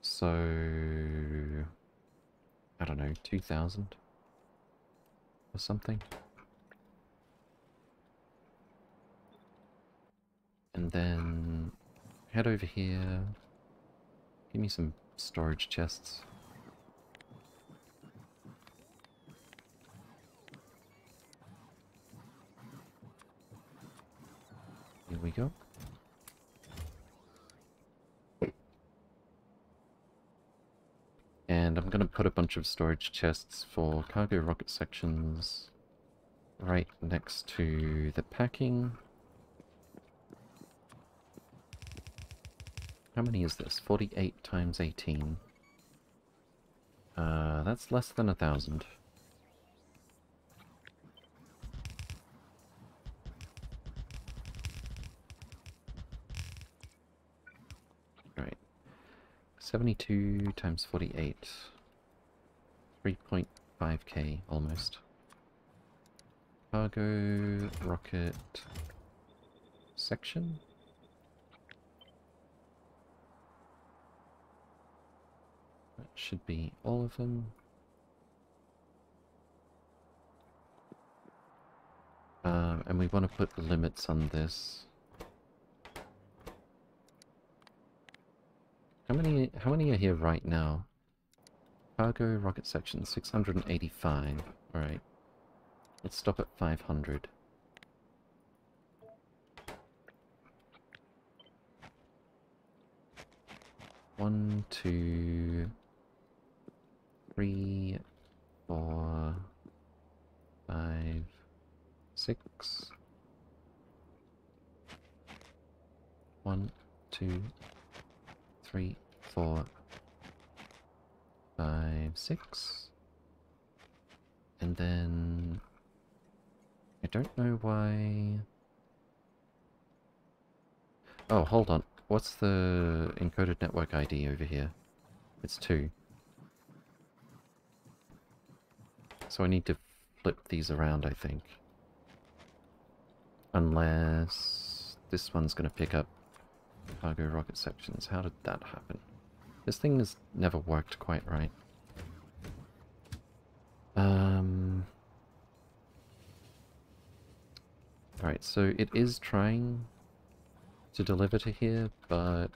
So, I don't know, 2,000 or something. And then head over here. Give me some storage chests. Here we go. And I'm going to put a bunch of storage chests for cargo rocket sections right next to the packing. How many is this? 48 times 18. Uh, that's less than a thousand. Right. 72 times 48. 3.5k almost. Cargo, rocket, section? That should be all of them. Um, and we want to put the limits on this. How many how many are here right now? Cargo rocket section 685. Alright. Let's stop at 500. One, two, three, four, five, six. One, two, three, four, five, six. And then... I don't know why... Oh, hold on. What's the encoded network ID over here? It's two. So I need to flip these around, I think. Unless this one's going to pick up cargo rocket sections. How did that happen? This thing has never worked quite right. Um... Alright, so it is trying to deliver to here, but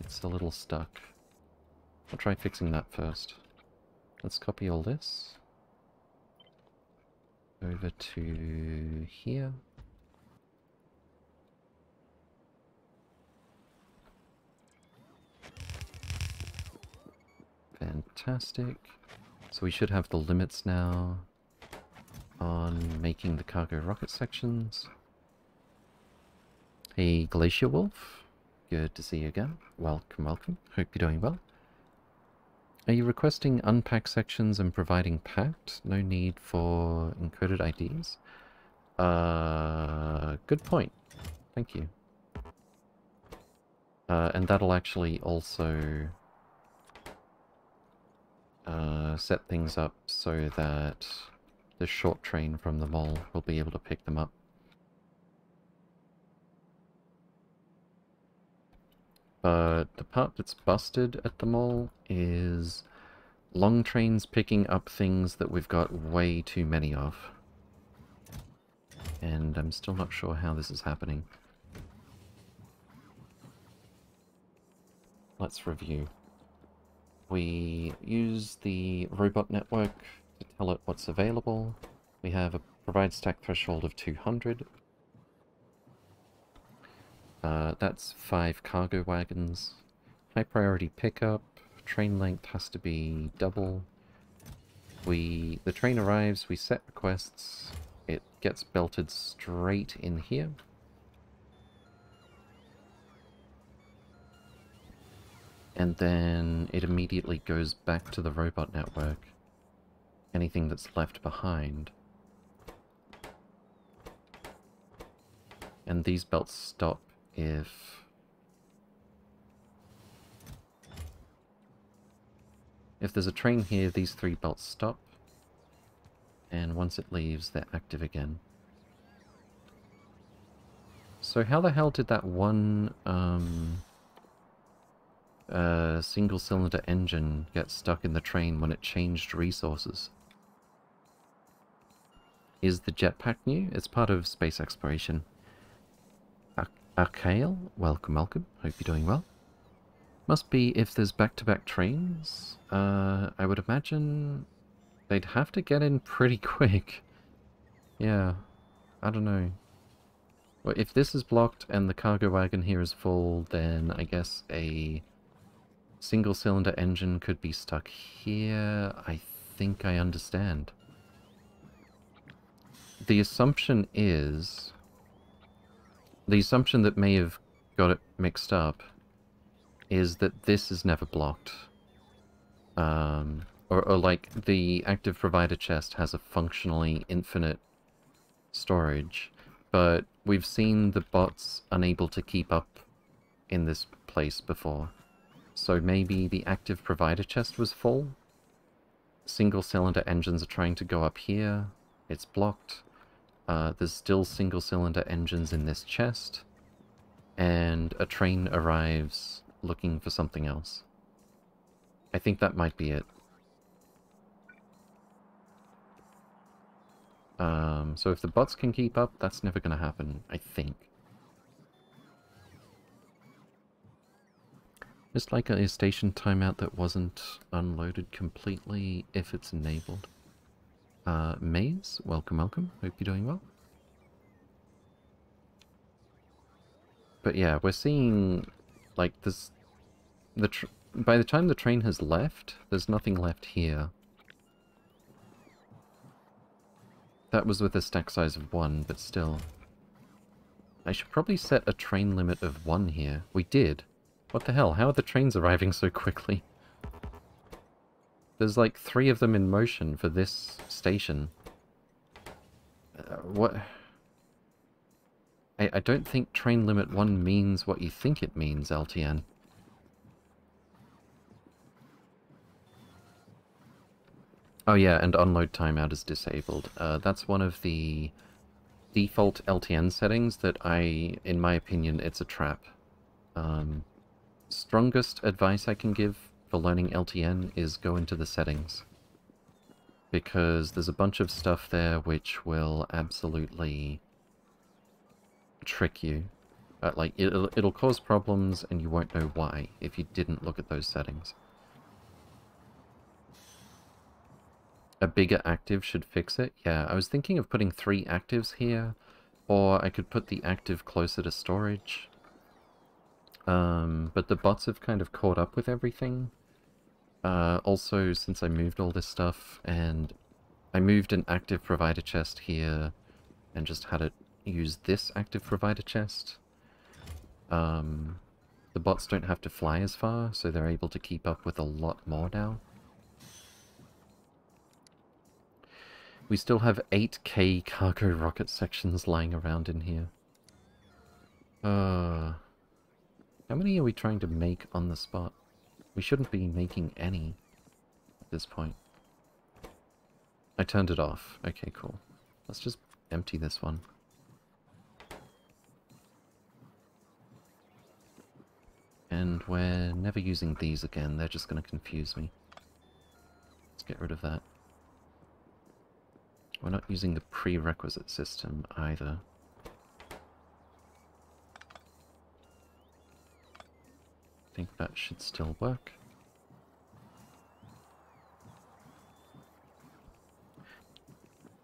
it's a little stuck. I'll try fixing that first. Let's copy all this. Over to here. Fantastic. So we should have the limits now on making the cargo rocket sections. Hey, Glacier Wolf. Good to see you again. Welcome, welcome. Hope you're doing well. Are you requesting unpack sections and providing packed? No need for encoded IDs? Uh, good point. Thank you. Uh, and that'll actually also uh, set things up so that the short train from the mall will be able to pick them up. But the part that's busted at the mall is long trains picking up things that we've got way too many of. And I'm still not sure how this is happening. Let's review. We use the robot network to tell it what's available. We have a provide stack threshold of 200. Uh, that's five cargo wagons. High priority pickup. Train length has to be double. We the train arrives, we set requests. It gets belted straight in here. And then it immediately goes back to the robot network. Anything that's left behind. And these belts stop if if there's a train here, these three belts stop, and once it leaves, they're active again. So how the hell did that one um, uh, single-cylinder engine get stuck in the train when it changed resources? Is the jetpack new? It's part of space exploration. Archael, welcome, welcome. Hope you're doing well. Must be if there's back-to-back -back trains. Uh, I would imagine they'd have to get in pretty *laughs* quick. Yeah, I don't know. Well, if this is blocked and the cargo wagon here is full, then I guess a single-cylinder engine could be stuck here. I think I understand. The assumption is the assumption that may have got it mixed up is that this is never blocked. Um, or, or like the active provider chest has a functionally infinite storage, but we've seen the bots unable to keep up in this place before. So maybe the active provider chest was full? Single cylinder engines are trying to go up here. It's blocked. Uh, there's still single-cylinder engines in this chest, and a train arrives looking for something else. I think that might be it. Um, so if the bots can keep up, that's never going to happen, I think. Just like a station timeout that wasn't unloaded completely if it's enabled. Uh, Maze, welcome, welcome. Hope you're doing well. But yeah, we're seeing, like, this... The by the time the train has left, there's nothing left here. That was with a stack size of one, but still. I should probably set a train limit of one here. We did. What the hell? How are the trains arriving so quickly? There's like three of them in motion for this station. Uh, what? I, I don't think train limit 1 means what you think it means, LTN. Oh yeah, and unload timeout is disabled. Uh, that's one of the default LTN settings that I, in my opinion, it's a trap. Um, strongest advice I can give for learning LTN is go into the settings. Because there's a bunch of stuff there which will absolutely trick you. Uh, like, it'll, it'll cause problems and you won't know why if you didn't look at those settings. A bigger active should fix it? Yeah, I was thinking of putting three actives here, or I could put the active closer to storage. Um, but the bots have kind of caught up with everything. Uh, also, since I moved all this stuff, and I moved an active provider chest here, and just had it use this active provider chest, um, the bots don't have to fly as far, so they're able to keep up with a lot more now. We still have 8k cargo rocket sections lying around in here. Uh, how many are we trying to make on the spot? We shouldn't be making any at this point. I turned it off. Okay, cool. Let's just empty this one. And we're never using these again. They're just going to confuse me. Let's get rid of that. We're not using the prerequisite system either. Think that should still work.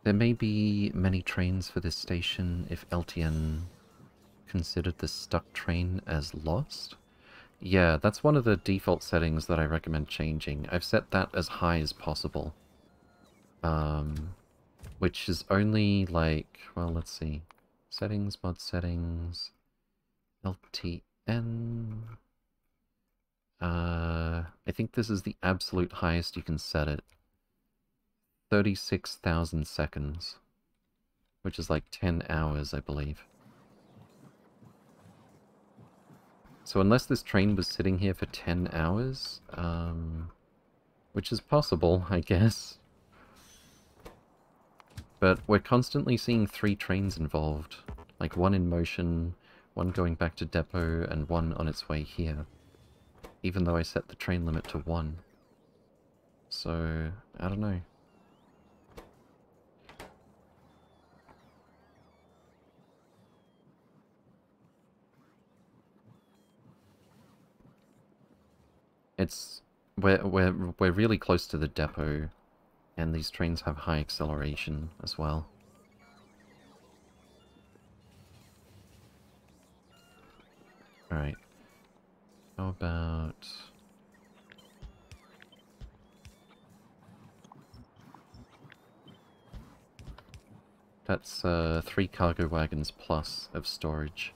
There may be many trains for this station if LTN considered the stuck train as lost. Yeah, that's one of the default settings that I recommend changing. I've set that as high as possible. Um, which is only like, well, let's see. Settings, mod settings, LTN. Uh, I think this is the absolute highest you can set it. 36,000 seconds. Which is like 10 hours, I believe. So unless this train was sitting here for 10 hours, um, which is possible, *laughs* I guess. But we're constantly seeing three trains involved. Like one in motion, one going back to depot, and one on its way here. Even though I set the train limit to one. So, I don't know. It's we're we're we're really close to the depot, and these trains have high acceleration as well. All right. How about? That's uh, three cargo wagons plus of storage.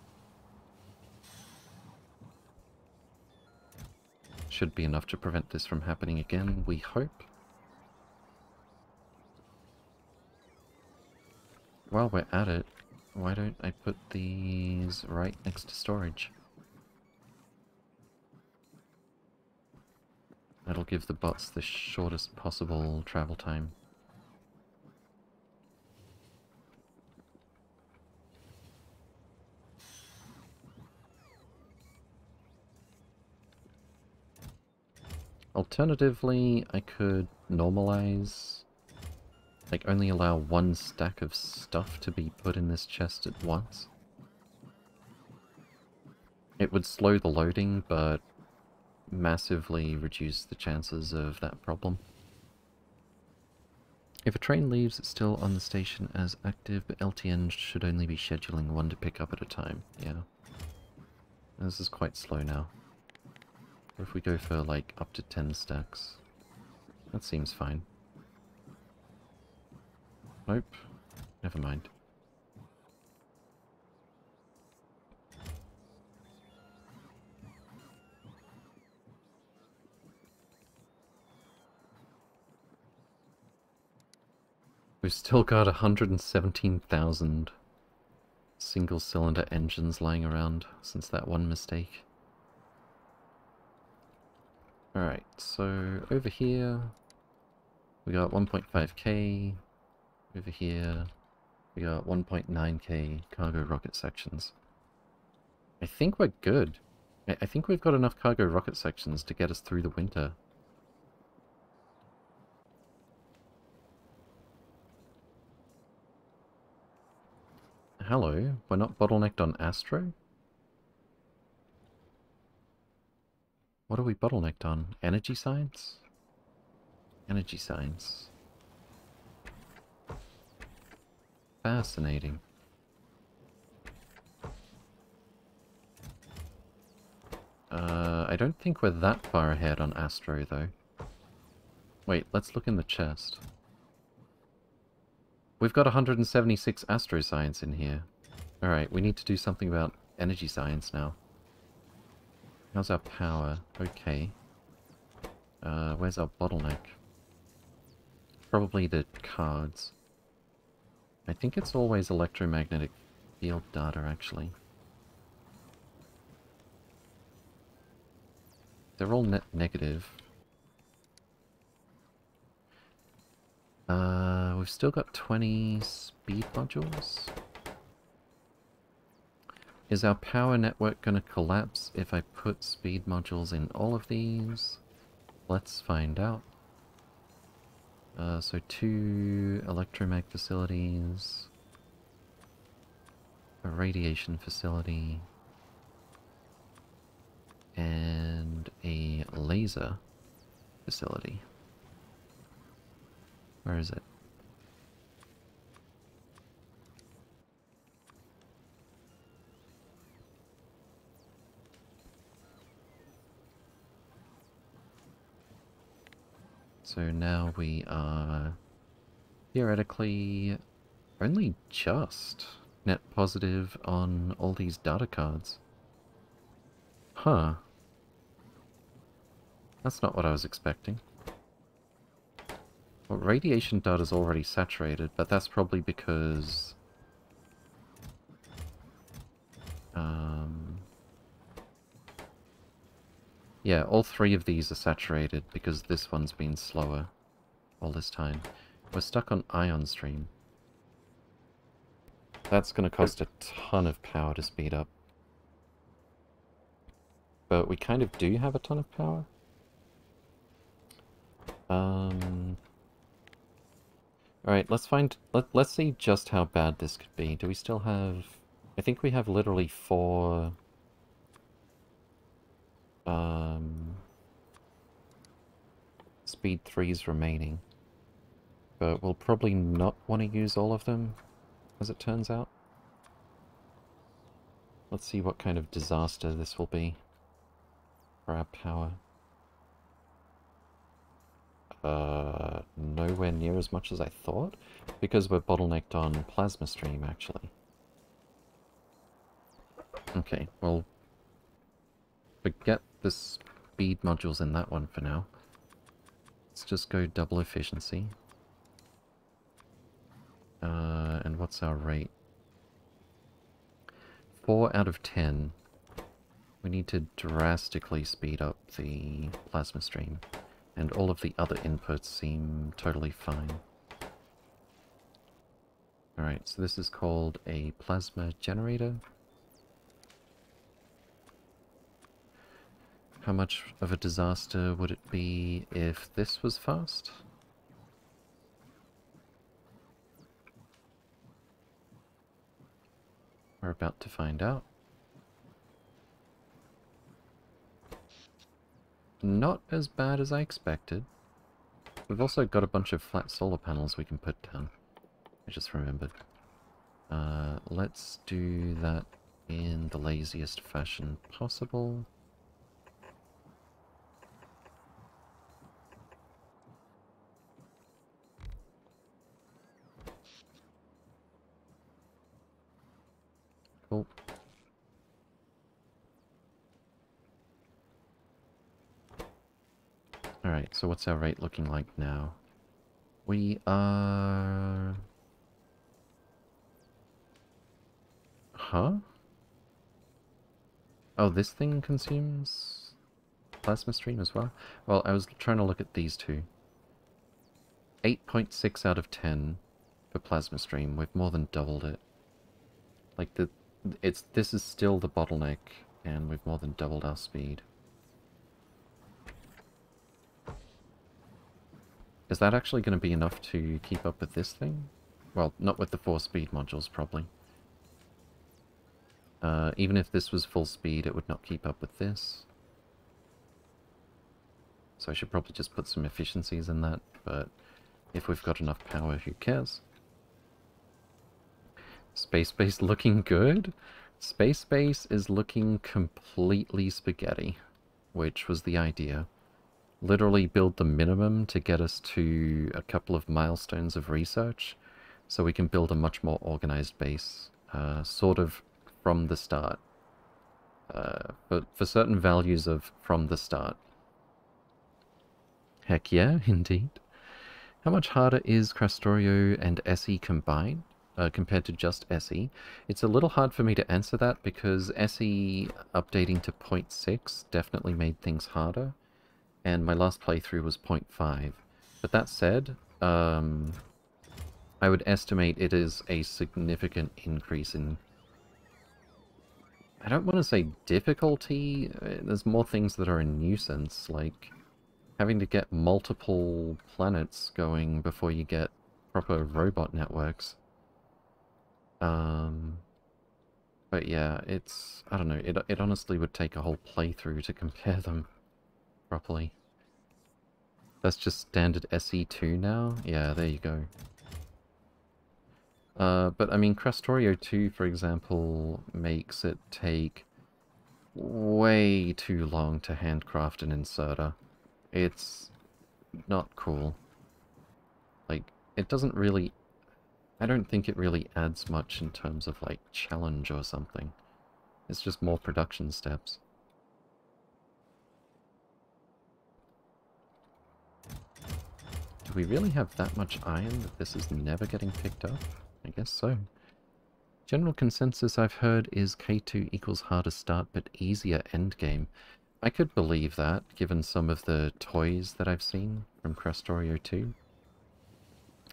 Should be enough to prevent this from happening again, we hope. While we're at it, why don't I put these right next to storage? That'll give the bots the shortest possible travel time. Alternatively, I could normalize... Like, only allow one stack of stuff to be put in this chest at once. It would slow the loading, but massively reduce the chances of that problem. If a train leaves, it's still on the station as active, but LTN should only be scheduling one to pick up at a time, yeah. This is quite slow now. If we go for like up to 10 stacks. That seems fine. Nope. Never mind. We've still got 117,000 single cylinder engines lying around since that one mistake. Alright, so over here We got 1.5k over here. We got 1.9k cargo rocket sections. I think we're good. I think we've got enough cargo rocket sections to get us through the winter. Hello, we're not bottlenecked on Astro? What are we bottlenecked on? Energy science? Energy science. Fascinating. Uh, I don't think we're that far ahead on Astro, though. Wait, let's look in the chest. We've got 176 Astro Science in here. Alright, we need to do something about energy science now. How's our power? Okay. Uh, where's our bottleneck? Probably the cards. I think it's always electromagnetic field data, actually. They're all net negative. Uh, we've still got 20 speed modules. Is our power network going to collapse if I put speed modules in all of these? Let's find out. Uh, so two electromag facilities, a radiation facility, and a laser facility. Where is it? So now we are theoretically only just net positive on all these data cards. Huh. That's not what I was expecting. Well, radiation data is already saturated, but that's probably because... Um, yeah, all three of these are saturated because this one's been slower all this time. We're stuck on ion stream. That's going to cost a ton of power to speed up. But we kind of do have a ton of power. Um... Alright, let's find... Let, let's see just how bad this could be. Do we still have... I think we have literally four um, speed 3s remaining. But we'll probably not want to use all of them, as it turns out. Let's see what kind of disaster this will be for our power. Uh, nowhere near as much as I thought, because we're bottlenecked on plasma stream, actually. Okay, well, forget the speed modules in that one for now. Let's just go double efficiency. Uh, and what's our rate? 4 out of 10. We need to drastically speed up the plasma stream. And all of the other inputs seem totally fine. Alright, so this is called a plasma generator. How much of a disaster would it be if this was fast? We're about to find out. Not as bad as I expected. We've also got a bunch of flat solar panels we can put down. I just remembered. Uh, let's do that in the laziest fashion possible. Cool. Alright, so what's our rate looking like now? We are... Huh? Oh, this thing consumes plasma stream as well? Well, I was trying to look at these two. 8.6 out of 10 for plasma stream. We've more than doubled it. Like the it's this is still the bottleneck and we've more than doubled our speed. Is that actually going to be enough to keep up with this thing? Well, not with the four speed modules, probably. Uh, even if this was full speed, it would not keep up with this. So I should probably just put some efficiencies in that, but if we've got enough power, who cares? Space Base *laughs* looking good? Space Base is looking completely spaghetti, which was the idea. Literally build the minimum to get us to a couple of milestones of research, so we can build a much more organized base, uh, sort of from the start. Uh, for, for certain values of from the start. Heck yeah, *laughs* indeed. How much harder is Krastorio and SE combined uh, compared to just SE? It's a little hard for me to answer that because SE updating to 0.6 definitely made things harder, and my last playthrough was 0.5. But that said, um, I would estimate it is a significant increase in I don't want to say difficulty. Uh, there's more things that are a nuisance, like having to get multiple planets going before you get proper robot networks. Um, but yeah, it's, I don't know, it, it honestly would take a whole playthrough to *laughs* compare them properly. That's just standard SE2 now? Yeah, there you go. Uh, but I mean, Krastorio 2, for example, makes it take way too long to handcraft an inserter. It's not cool. Like, it doesn't really... I don't think it really adds much in terms of, like, challenge or something. It's just more production steps. Do we really have that much iron that this is never getting picked up? I guess so. General consensus I've heard is K2 equals harder start but easier endgame. I could believe that, given some of the toys that I've seen from Krastorio 2.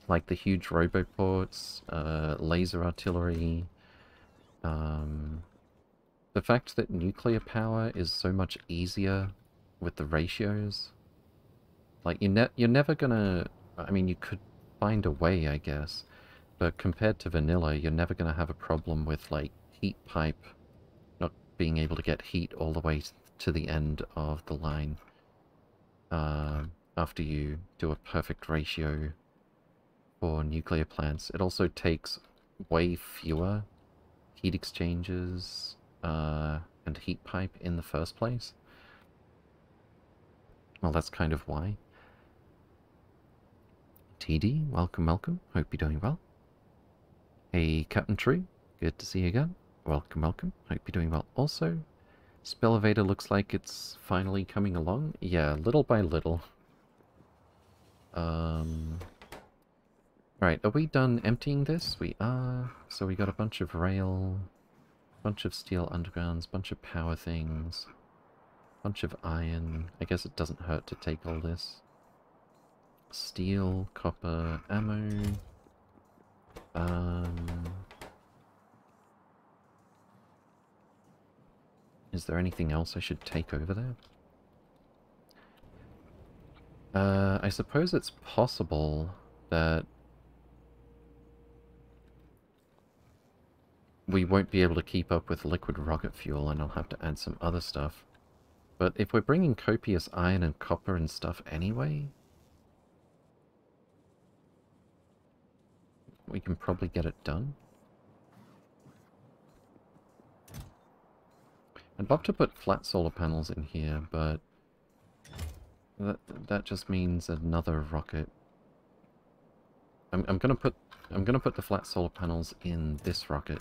Like the huge roboports, uh, laser artillery, um, the fact that nuclear power is so much easier with the ratios. Like, you're, ne you're never gonna... I mean, you could find a way, I guess. But compared to vanilla, you're never to have a problem with, like, heat pipe not being able to get heat all the way to the end of the line uh, after you do a perfect ratio for nuclear plants. It also takes way fewer heat exchangers uh, and heat pipe in the first place. Well, that's kind of why. TD, welcome, welcome. Hope you're doing well. Hey, Captain Tree. Good to see you again. Welcome, welcome. Hope you're doing well also. Spelevator looks like it's finally coming along. Yeah, little by little. Um... Right, are we done emptying this? We are. So we got a bunch of rail, bunch of steel undergrounds, bunch of power things, bunch of iron. I guess it doesn't hurt to take all this. Steel, copper, ammo, um, is there anything else I should take over there? Uh, I suppose it's possible that we won't be able to keep up with liquid rocket fuel and I'll have to add some other stuff. But if we're bringing copious iron and copper and stuff anyway, we can probably get it done. I'd love to put flat solar panels in here, but that that just means another rocket. I'm I'm gonna put I'm gonna put the flat solar panels in this rocket.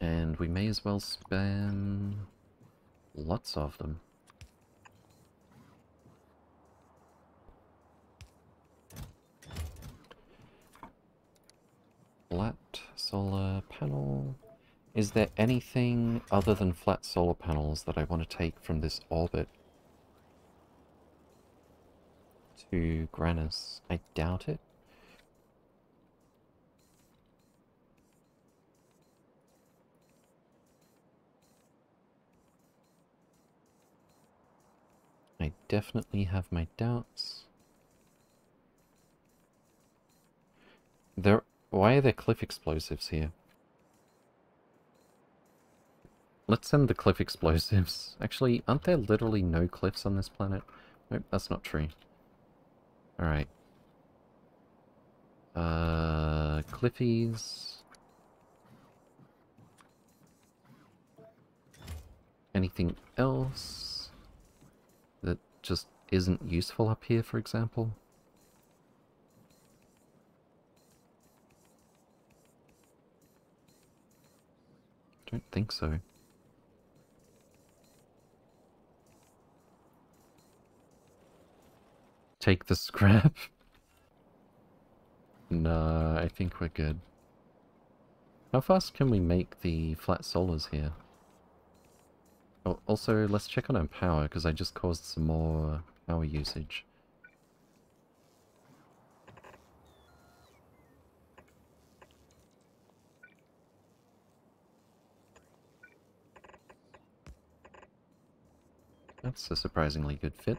And we may as well spam lots of them. Flat solar panel. Is there anything other than flat solar panels that I want to take from this orbit to Granus? I doubt it. I definitely have my doubts. There, why are there cliff explosives here? Let's send the cliff explosives. *laughs* Actually, aren't there literally no cliffs on this planet? Nope, that's not true. Alright. Uh, cliffies. Anything else that just isn't useful up here, for example? Don't think so. Take the scrap? *laughs* nah, I think we're good. How fast can we make the flat solars here? Oh, also, let's check on our power, because I just caused some more power usage. That's a surprisingly good fit.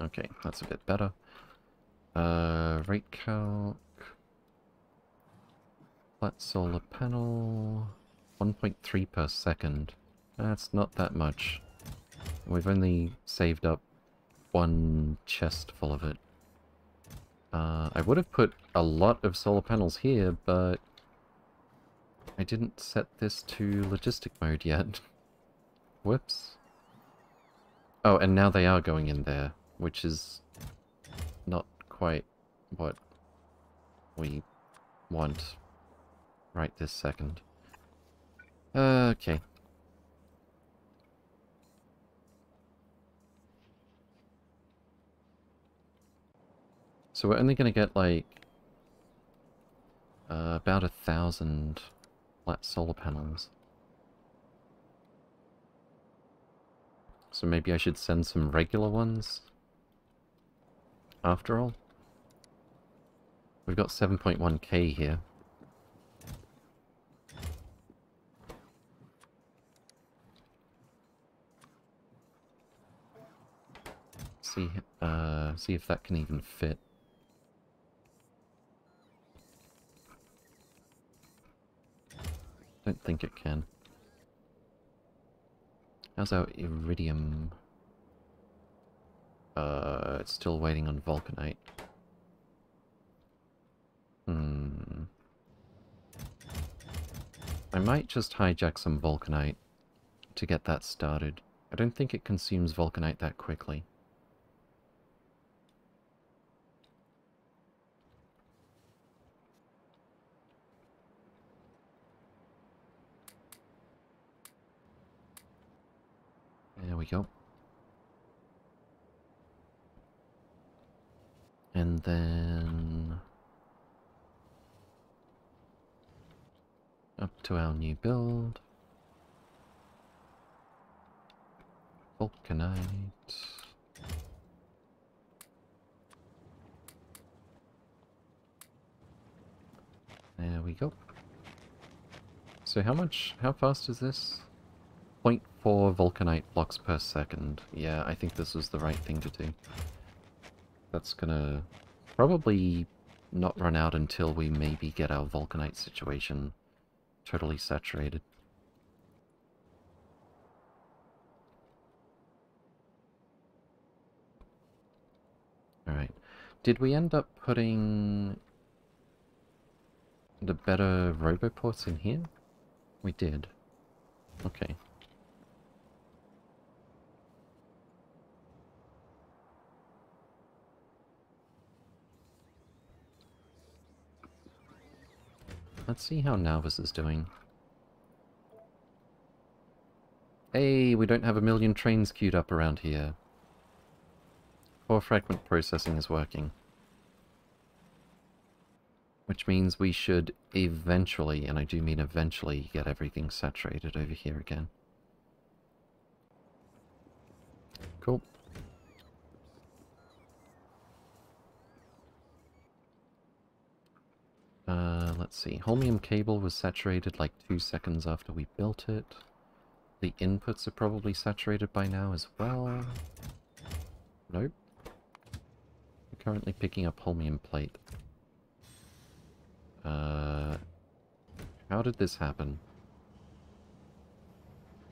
Okay, that's a bit better. Uh, rate calc. Flat solar panel. 1.3 per second. That's not that much. We've only saved up one chest full of it. Uh, I would have put a lot of solar panels here, but I didn't set this to logistic mode yet. *laughs* Whoops. Oh, and now they are going in there which is not quite what we want right this second. Okay. So we're only going to get like uh, about a thousand flat solar panels. So maybe I should send some regular ones? after all. We've got 7.1k here. See, uh, see if that can even fit. Don't think it can. How's our iridium? Uh, it's still waiting on Vulcanite. Hmm. I might just hijack some Vulcanite to get that started. I don't think it consumes Vulcanite that quickly. There we go. And then... Up to our new build. Vulcanite. There we go. So how much, how fast is this? 0.4 Vulcanite blocks per second. Yeah, I think this was the right thing to do. That's gonna probably not run out until we maybe get our Vulcanite situation totally saturated. Alright. Did we end up putting the better roboports in here? We did. Okay. Let's see how Nauvis is doing. Hey, we don't have a million trains queued up around here. Core fragment processing is working. Which means we should eventually, and I do mean eventually, get everything saturated over here again. Cool. Uh, let's see. Holmium cable was saturated like two seconds after we built it. The inputs are probably saturated by now as well. Nope. I'm currently picking up holmium plate. Uh, how did this happen?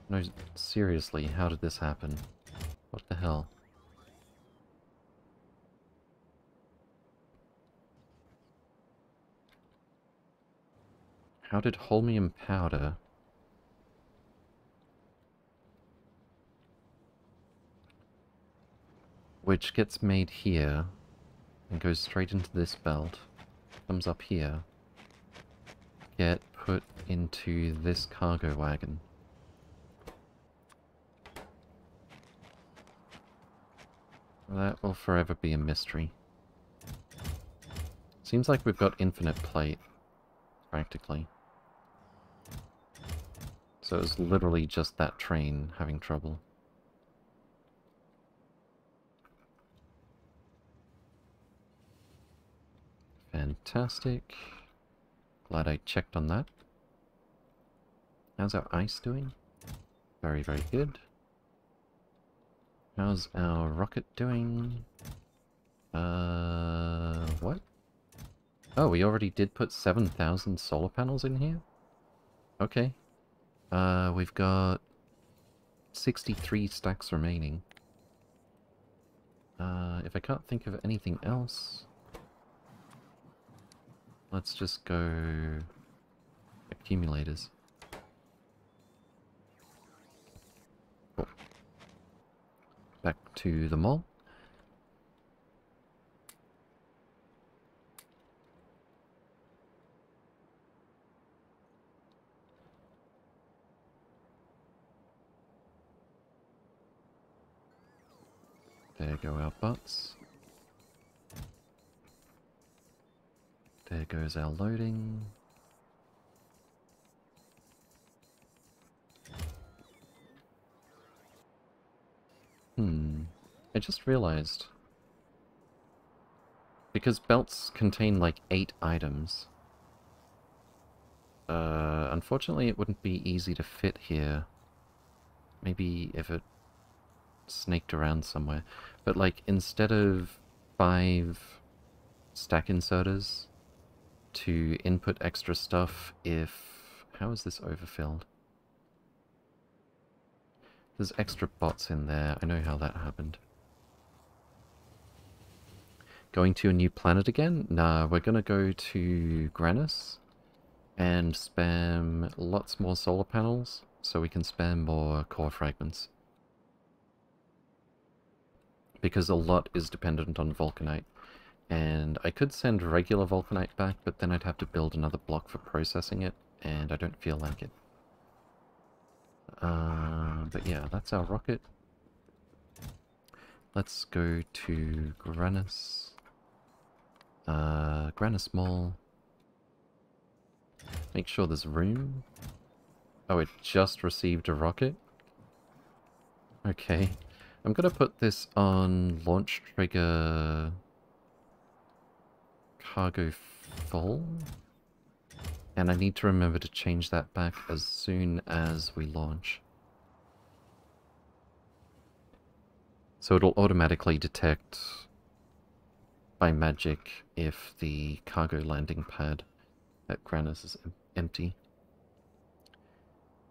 No, seriously, how did this happen? What the hell? How did holmium powder... Which gets made here, and goes straight into this belt, comes up here, get put into this cargo wagon. That will forever be a mystery. Seems like we've got infinite plate, practically. So it's literally just that train having trouble. Fantastic. Glad I checked on that. How's our ice doing? Very, very good. How's our rocket doing? Uh, what? Oh, we already did put 7,000 solar panels in here? Okay. Uh, we've got 63 stacks remaining. Uh, if I can't think of anything else... Let's just go... Accumulators. Back to the mall. There go our butts. There goes our loading. Hmm. I just realized. Because belts contain like eight items. Uh, unfortunately it wouldn't be easy to fit here. Maybe if it snaked around somewhere. But like, instead of five stack inserters, to input extra stuff if... How is this overfilled? There's extra bots in there. I know how that happened. Going to a new planet again? Nah, we're gonna go to Granus and spam lots more solar panels so we can spam more core fragments. Because a lot is dependent on Vulcanite. And I could send regular Vulcanite back, but then I'd have to build another block for processing it, and I don't feel like it. Uh, but yeah, that's our rocket. Let's go to Granus. Uh, Granus Mall. Make sure there's room. Oh, it just received a rocket? Okay. I'm gonna put this on launch trigger cargo full. And I need to remember to change that back as soon as we launch. So it'll automatically detect by magic if the cargo landing pad at Granus is empty.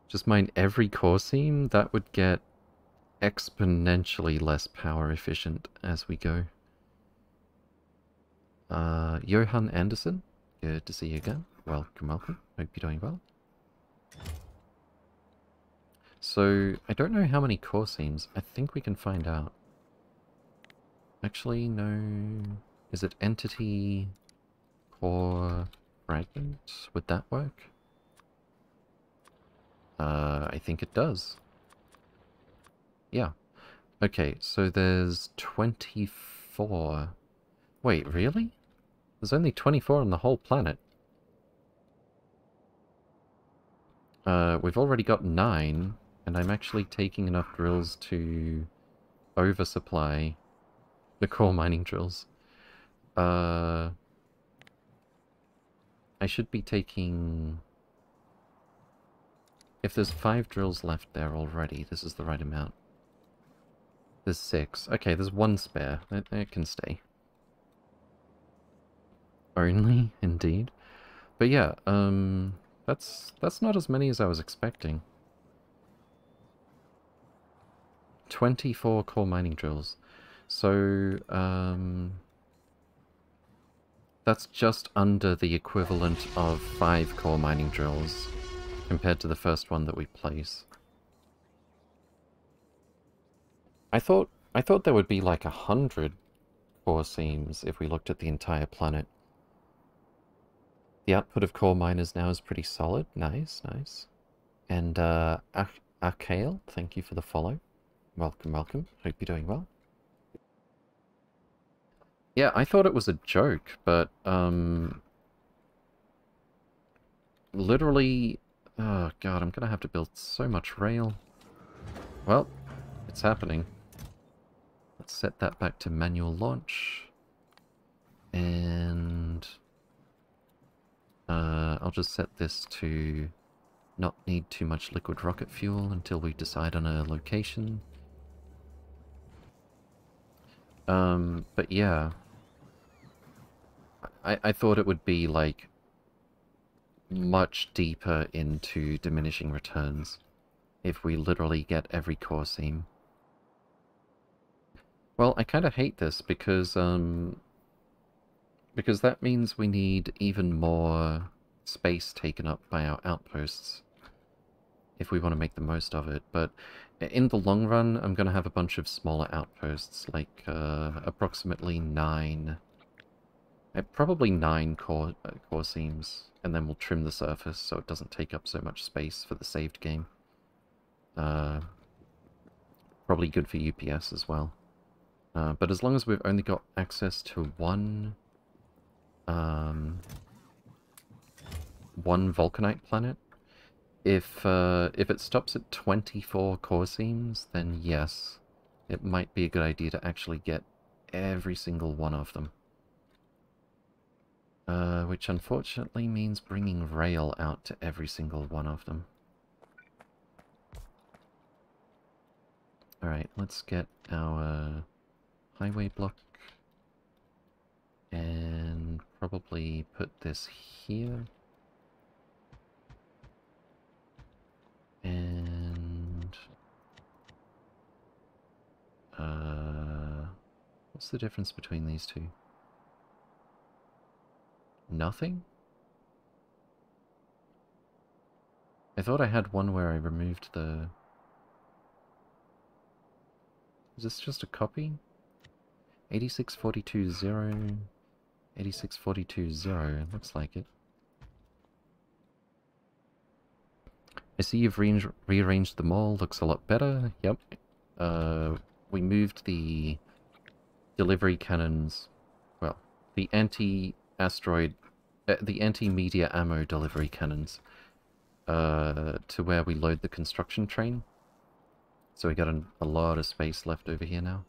Just mind every core seam, that would get exponentially less power efficient as we go. Uh, Johan Anderson, good to see you again. Welcome, welcome. Hope you're doing well. So, I don't know how many core seams. I think we can find out. Actually, no... Is it entity core fragment? Would that work? Uh, I think it does. Yeah. Okay, so there's 24. Wait, really? There's only 24 on the whole planet. Uh, we've already got 9, and I'm actually taking enough drills to oversupply the core mining drills. Uh, I should be taking... If there's 5 drills left there already, this is the right amount. There's 6. Okay, there's one spare. That, that can stay. Only, indeed. But yeah, um, that's that's not as many as I was expecting. 24 core mining drills. So, um, that's just under the equivalent of 5 core mining drills compared to the first one that we place. I thought I thought there would be like a hundred core seams if we looked at the entire planet. The output of core miners now is pretty solid. Nice, nice. And uh, thank you for the follow. Welcome, welcome. Hope you're doing well. Yeah, I thought it was a joke, but, um... Literally... Oh, God, I'm gonna have to build so much rail. Well, it's happening. Let's set that back to manual launch. And... Uh, I'll just set this to not need too much liquid rocket fuel until we decide on a location. Um, but yeah. I, I thought it would be, like, much deeper into diminishing returns if we literally get every core seam. Well, I kind of hate this because, um, because that means we need even more space taken up by our outposts if we want to make the most of it. But in the long run, I'm going to have a bunch of smaller outposts, like uh, approximately nine, uh, probably nine core, uh, core seams, and then we'll trim the surface so it doesn't take up so much space for the saved game. Uh, probably good for UPS as well. Uh, but as long as we've only got access to one um, one vulcanite planet. If uh, if it stops at 24 core seams, then yes, it might be a good idea to actually get every single one of them. Uh, which unfortunately means bringing rail out to every single one of them. Alright, let's get our highway block and probably put this here. And... Uh, what's the difference between these two? Nothing? I thought I had one where I removed the... Is this just a copy? 8642.0... 8642.0, looks like it. I see you've re rearranged them all, looks a lot better, yep. Uh, we moved the delivery cannons, well, the anti-asteroid, uh, the anti-meteor ammo delivery cannons, uh, to where we load the construction train. So we got an, a lot of space left over here now.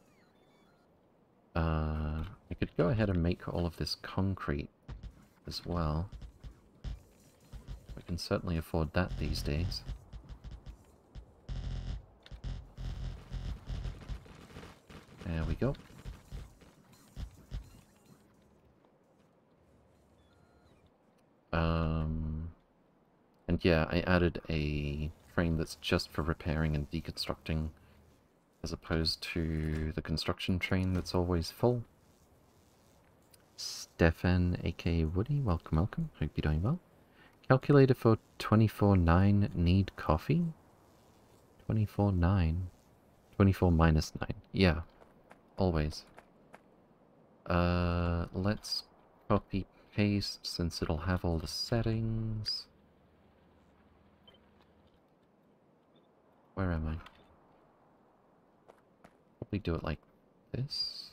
Uh, I could go ahead and make all of this concrete as well. We can certainly afford that these days. There we go. Um, and yeah, I added a frame that's just for repairing and deconstructing as opposed to the construction train that's always full. Stefan, aka Woody, welcome, welcome. Hope you're doing well. Calculator for 24.9, need coffee? 24.9. 24 minus 9. Yeah, always. Uh, let's copy paste since it'll have all the settings. Where am I? Probably do it like this.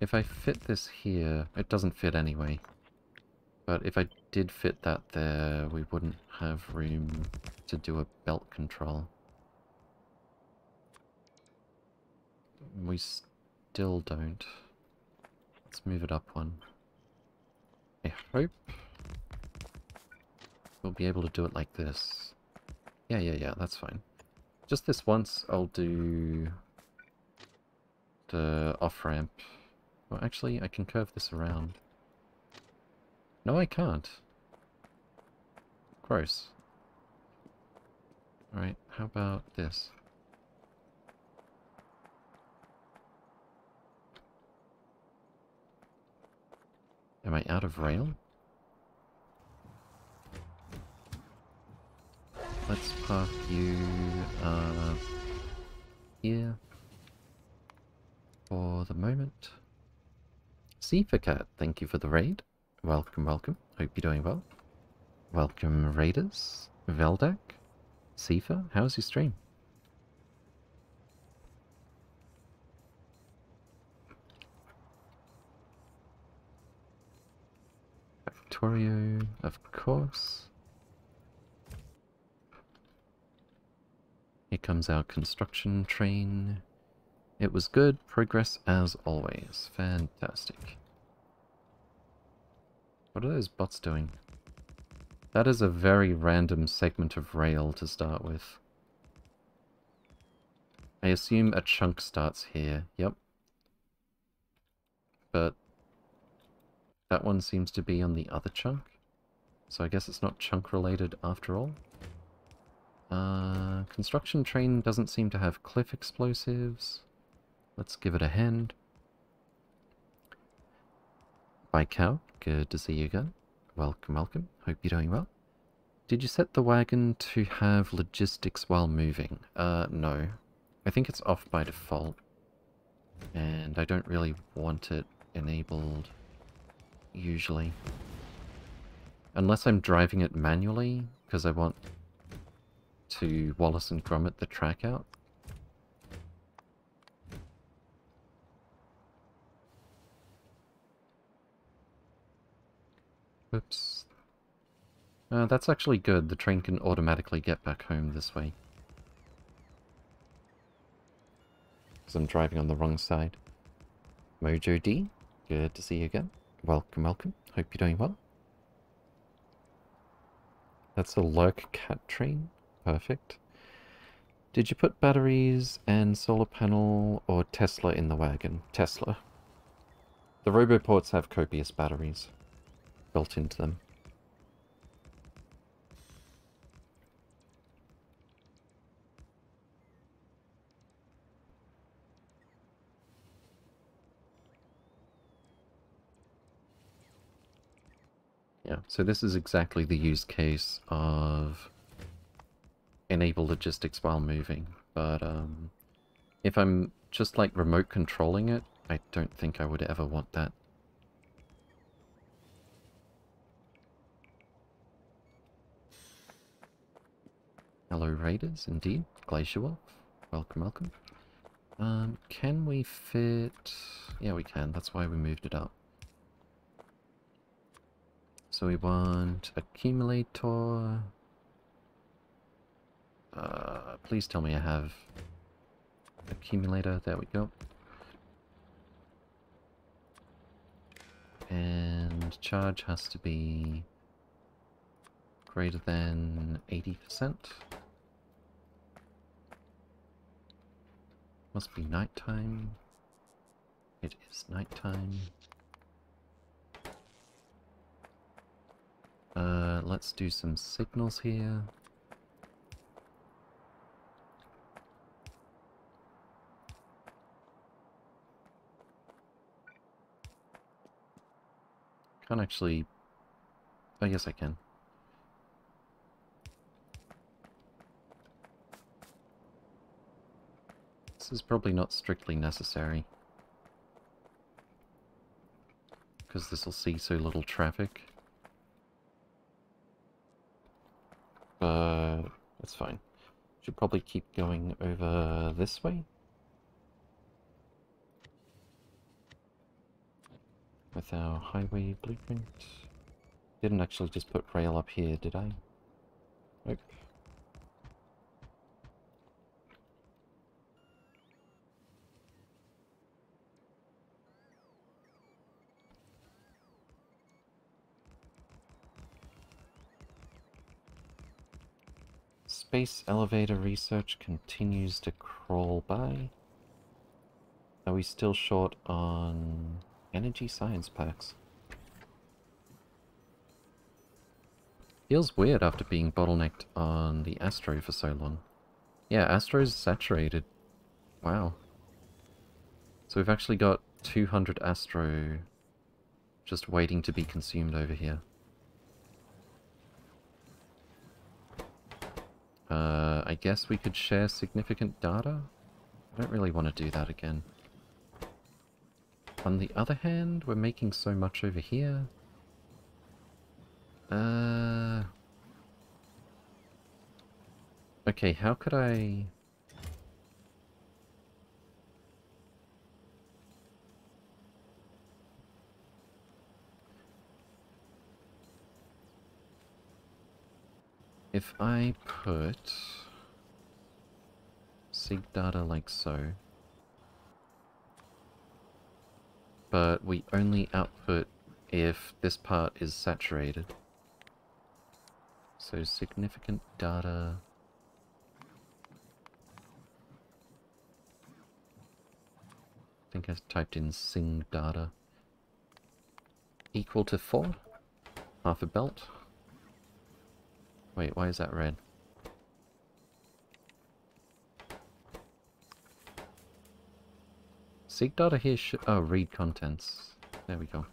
If I fit this here, it doesn't fit anyway. But if I did fit that there, we wouldn't have room to do a belt control. We still don't. Let's move it up one. I hope we'll be able to do it like this. Yeah, yeah, yeah, that's fine. Just this once, I'll do the off-ramp. Well, actually, I can curve this around. No, I can't. Gross. Alright, how about this? Am I out of rail? Let's park you uh, here for the moment. Cat, thank you for the raid. Welcome, welcome. Hope you're doing well. Welcome, Raiders. Veldak. Sifa, how's your stream? Victorio, of course. Here comes our construction train. It was good. Progress as always. Fantastic. What are those bots doing? That is a very random segment of rail to start with. I assume a chunk starts here. Yep. But that one seems to be on the other chunk. So I guess it's not chunk related after all. Uh, construction train doesn't seem to have cliff explosives. Let's give it a hand. Bye cow, good to see you again. Welcome, welcome. Hope you're doing well. Did you set the wagon to have logistics while moving? Uh, no. I think it's off by default. And I don't really want it enabled, usually. Unless I'm driving it manually, because I want to Wallace and Gromit the track out. Oops. Uh, that's actually good. The train can automatically get back home this way. Because I'm driving on the wrong side. Mojo D, good to see you again. Welcome, welcome. Hope you're doing well. That's a lurk cat train. Perfect. Did you put batteries and solar panel or Tesla in the wagon? Tesla. The Roboports have copious batteries built into them. Yeah, so this is exactly the use case of enable logistics while moving, but um, if I'm just like remote controlling it, I don't think I would ever want that. Hello Raiders, indeed. Glacier Wolf. Welcome, welcome. Um, can we fit... Yeah, we can. That's why we moved it up. So we want accumulator. Uh, please tell me I have accumulator. There we go. And charge has to be greater than 80%. Must be nighttime. It is nighttime. Uh, let's do some signals here. Can't actually... I guess I can. This is probably not strictly necessary. Because this will see so little traffic. But that's fine. Should probably keep going over this way. With our highway blueprint. Didn't actually just put rail up here, did I? Nope. Space elevator research continues to crawl by. Are we still short on energy science packs? Feels weird after being bottlenecked on the Astro for so long. Yeah, Astro's saturated. Wow. So we've actually got 200 Astro just waiting to be consumed over here. Uh, I guess we could share significant data? I don't really want to do that again. On the other hand, we're making so much over here. Uh... Okay, how could I... If I put sig data like so, but we only output if this part is saturated. So significant data... I think I typed in sing data. Equal to 4? Half a belt? Wait, why is that red? Sig data here should... Oh, read contents. There we go.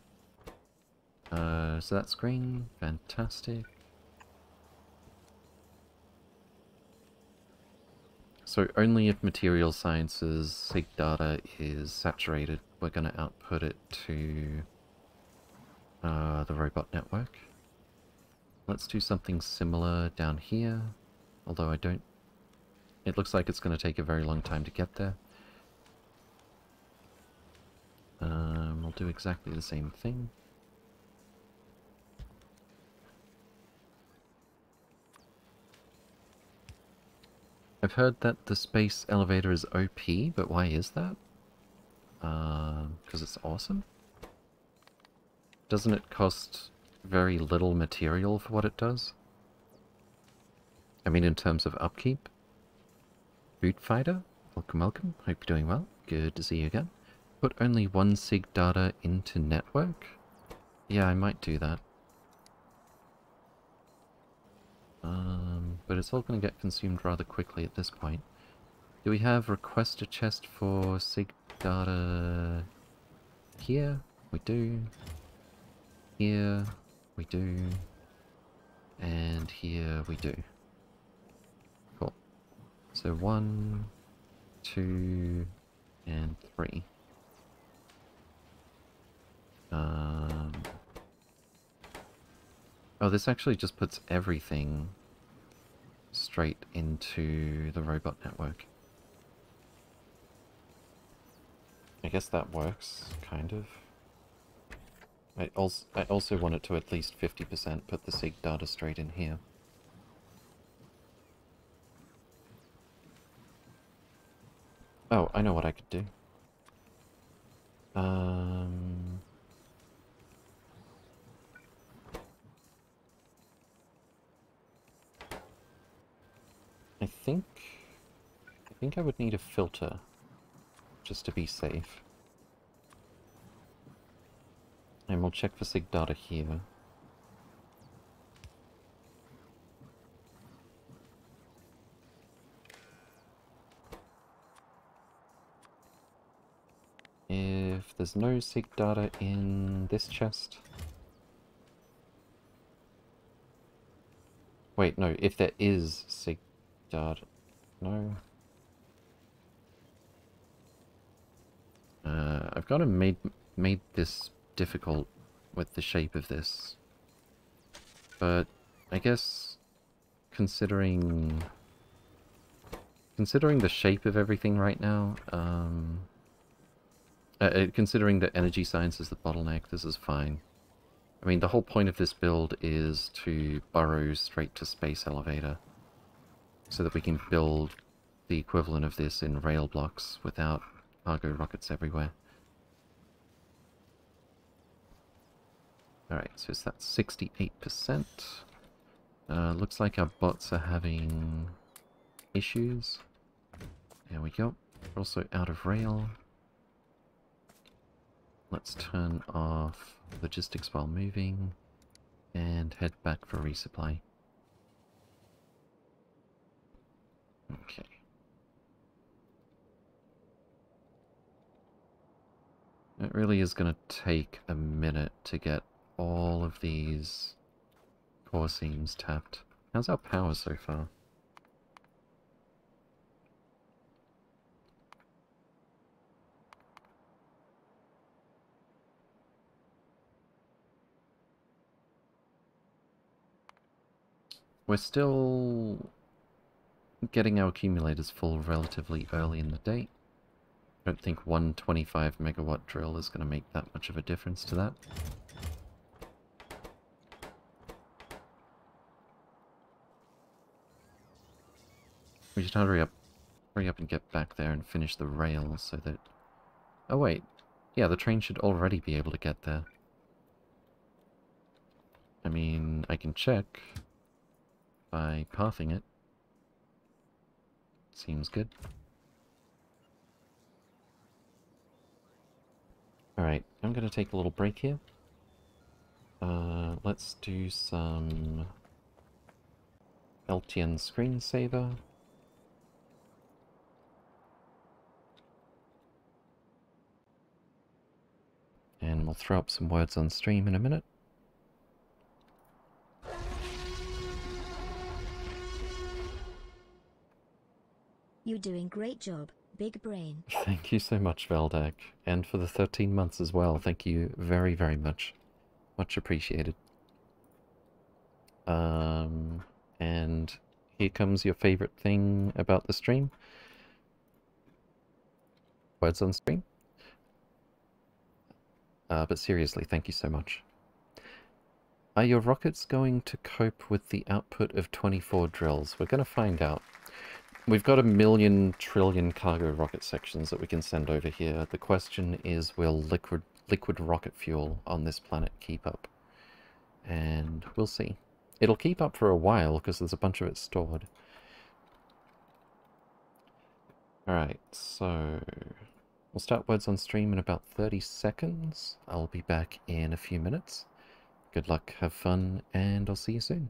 Uh, so that screen, fantastic. So only if material sciences sig data is saturated, we're going to output it to uh, the robot network. Let's do something similar down here, although I don't... It looks like it's going to take a very long time to get there. Um, we'll do exactly the same thing. I've heard that the space elevator is OP, but why is that? Because uh, it's awesome? Doesn't it cost very little material for what it does? I mean in terms of upkeep? Boot Fighter? Welcome, welcome. Hope you're doing well. Good to see you again. Put only one sig data into network? Yeah, I might do that. Um, but it's all going to get consumed rather quickly at this point. Do we have request a chest for sig data here? We do. Here we do. And here we do. Cool. So one, two, and three. Um, oh, this actually just puts everything straight into the robot network. I guess that works, kind of. I also, I also want it to at least 50% put the SIG data straight in here. Oh, I know what I could do. Um... I think... I think I would need a filter, just to be safe. And we'll check for sig data here. If there's no sig data in this chest... Wait, no, if there is sig data... No. Uh, I've got to made, made this difficult with the shape of this. But I guess considering considering the shape of everything right now, um, Uh, uh, considering that energy science is the bottleneck, this is fine. I mean, the whole point of this build is to burrow straight to space elevator. So that we can build the equivalent of this in rail blocks without cargo rockets everywhere. Alright, so it's that 68%. Uh, looks like our bots are having issues. There we go. We're also out of rail. Let's turn off logistics while moving and head back for resupply. Okay. It really is going to take a minute to get all of these core seams tapped. How's our power so far? We're still getting our accumulators full relatively early in the day. I don't think one 25 megawatt drill is going to make that much of a difference to that. We should hurry up, hurry up and get back there and finish the rail so that... Oh wait, yeah, the train should already be able to get there. I mean, I can check by pathing it. Seems good. Alright, I'm going to take a little break here. Uh, let's do some LTN screensaver. And we'll throw up some words on stream in a minute.
You're doing great job, big brain.
Thank you so much, Veldak. And for the 13 months as well. Thank you very, very much. Much appreciated. Um, and here comes your favorite thing about the stream. Words on stream. Uh, but seriously, thank you so much. Are your rockets going to cope with the output of 24 drills? We're going to find out. We've got a million trillion cargo rocket sections that we can send over here. The question is, will liquid, liquid rocket fuel on this planet keep up? And we'll see. It'll keep up for a while because there's a bunch of it stored. Alright, so... We'll start words on stream in about 30 seconds. I'll be back in a few minutes. Good luck, have fun, and I'll see you soon.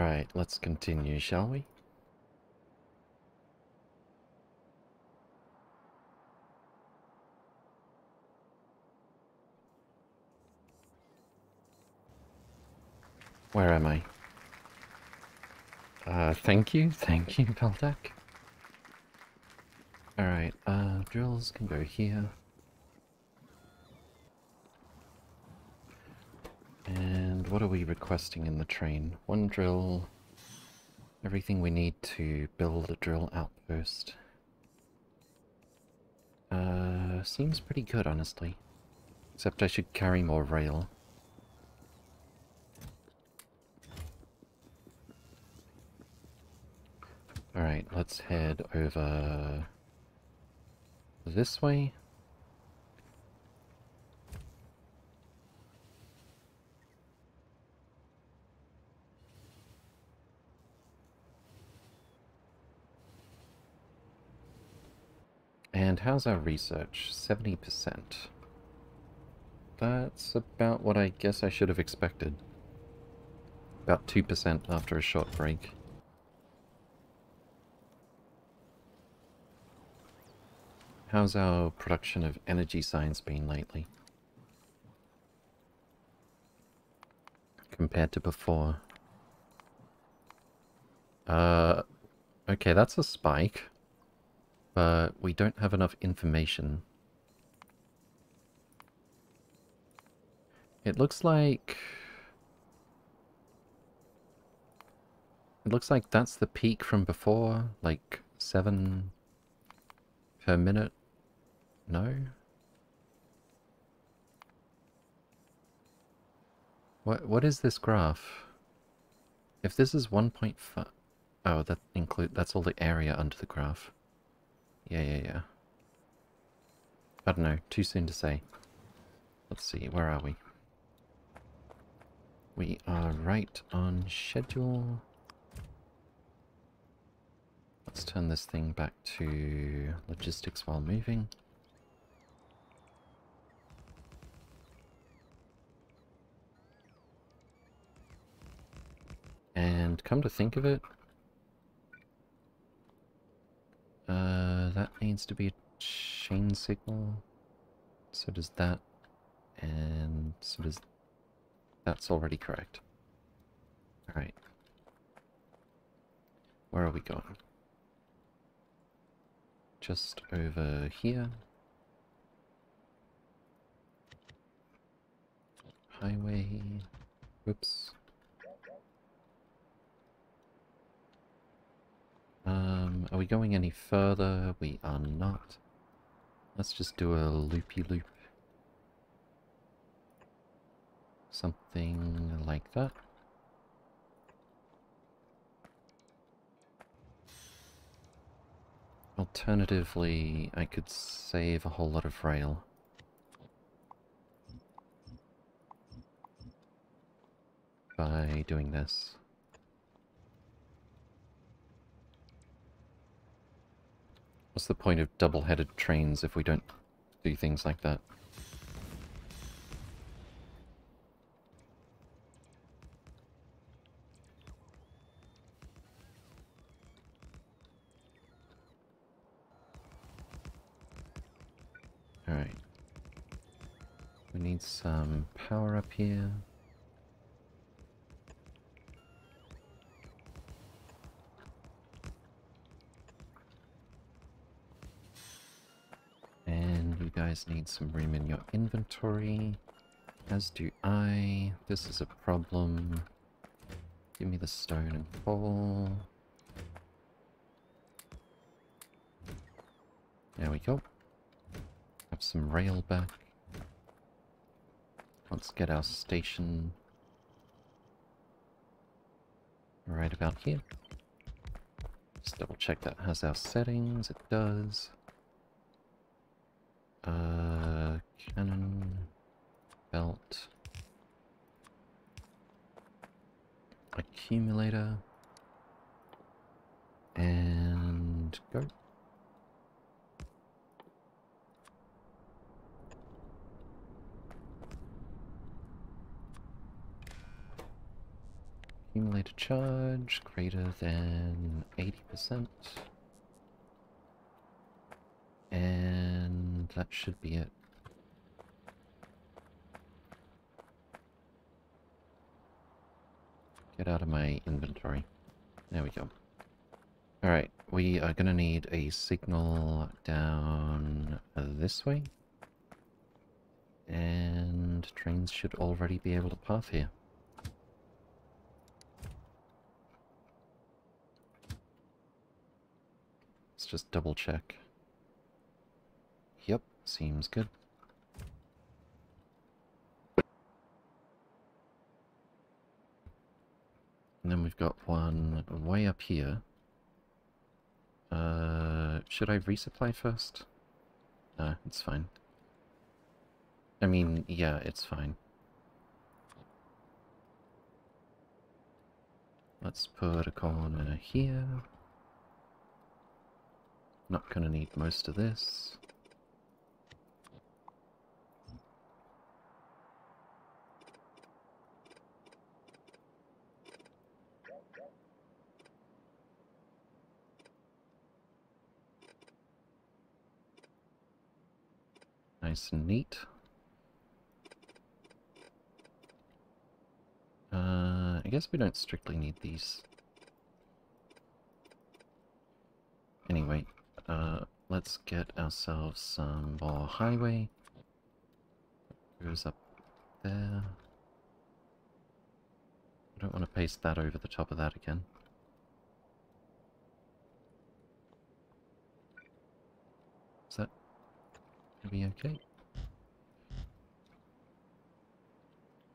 Alright, let's continue, shall we? Where am I? Uh, thank you, thank you, Peldak. Alright, uh, drills can go here. And what are we requesting in the train? One drill, everything we need to build a drill outpost. Uh, seems pretty good, honestly. Except I should carry more rail. Alright, let's head over this way. And how's our research? 70%. That's about what I guess I should have expected. About 2% after a short break. How's our production of energy science been lately? Compared to before. Uh, okay, that's a spike. But we don't have enough information. It looks like... It looks like that's the peak from before, like 7 per minute. No? What what is this graph? If this is 1.5 Oh, that include that's all the area under the graph. Yeah, yeah, yeah. I don't know, too soon to say. Let's see, where are we? We are right on schedule. Let's turn this thing back to logistics while moving. And come to think of it, uh, that needs to be a chain signal. So does that, and so does... That's already correct. Alright. Where are we going? Just over here. Highway. Whoops. Um, are we going any further? We are not. Let's just do a loopy-loop. -loop. Something like that. Alternatively, I could save a whole lot of rail. By doing this. What's the point of double-headed trains if we don't do things like that? Alright. We need some power up here. And you guys need some room in your inventory. As do I. This is a problem. Give me the stone and coal. There we go. Have some rail back. Let's get our station right about here. Just double check that has our settings. It does. Uh, cannon, belt, accumulator, and go. Accumulator charge greater than 80%. And that should be it. Get out of my inventory. There we go. Alright, we are gonna need a signal down this way. And trains should already be able to pass here. Let's just double check. Seems good. And then we've got one way up here. Uh, should I resupply first? No, it's fine. I mean, yeah, it's fine. Let's put a corner here. Not gonna need most of this. Nice and neat. Uh, I guess we don't strictly need these. Anyway, uh, let's get ourselves some more highway. Goes up there. I don't want to paste that over the top of that again. Is that be okay?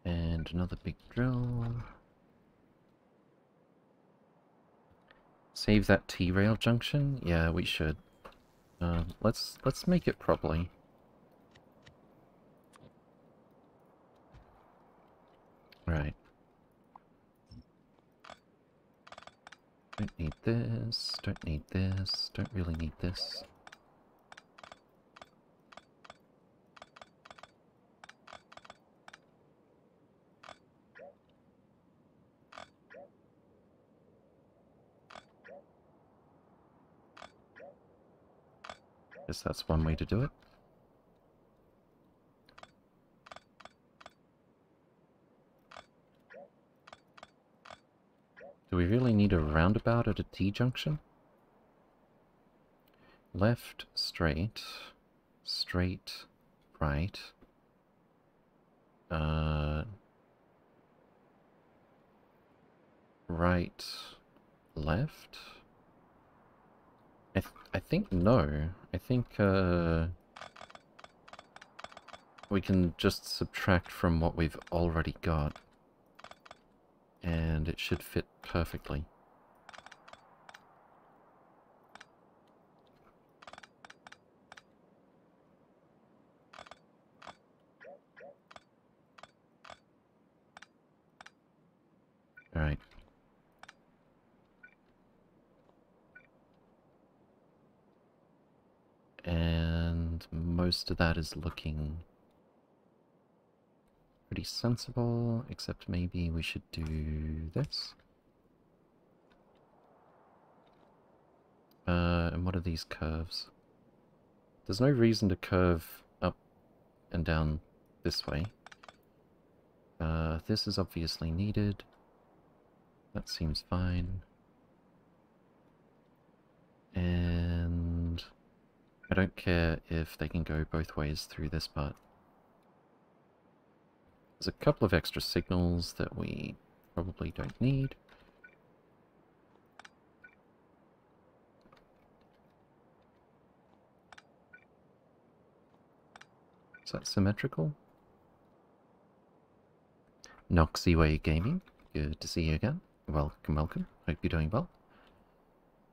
And another big drill. Save that T-rail junction? Yeah, we should. Uh, let's let's make it properly. Right. Don't need this, don't need this, don't really need this. Guess that's one way to do it. Do we really need a roundabout at a T-junction? Left, straight, straight, right. Uh, right, left? I, think no. I think uh, we can just subtract from what we've already got. And it should fit perfectly. Alright. And most of that is looking pretty sensible, except maybe we should do this. Uh, and what are these curves? There's no reason to curve up and down this way. Uh, this is obviously needed. That seems fine. And I don't care if they can go both ways through this part. There's a couple of extra signals that we probably don't need. Is that symmetrical? Noxyway Gaming, good to see you again. Welcome, welcome. Hope you're doing well.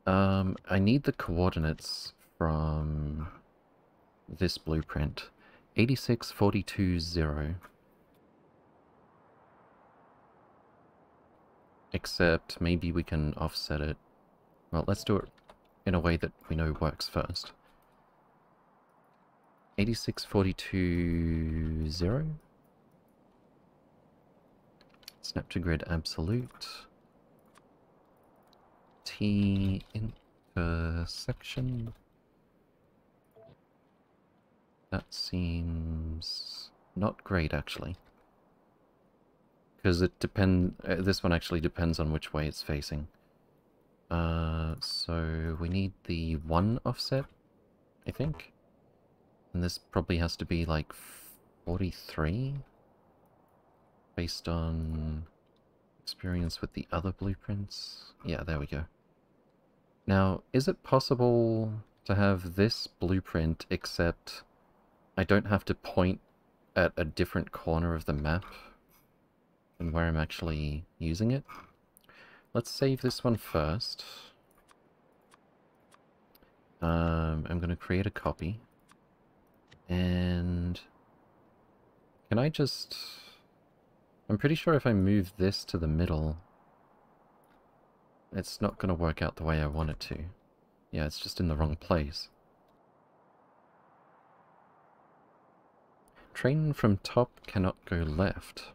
Um, I need the coordinates from this blueprint. 86420. Except maybe we can offset it. Well, let's do it in a way that we know works first. 86420. Snap to grid absolute. T intersection. That seems not great, actually. Because it depend. Uh, this one actually depends on which way it's facing. Uh, so we need the one offset, I think. And this probably has to be like 43? Based on experience with the other blueprints. Yeah, there we go. Now, is it possible to have this blueprint except I don't have to point at a different corner of the map than where I'm actually using it? Let's save this one first. Um, I'm going to create a copy. And... Can I just... I'm pretty sure if I move this to the middle, it's not going to work out the way I want it to. Yeah, it's just in the wrong place. Train from top cannot go left.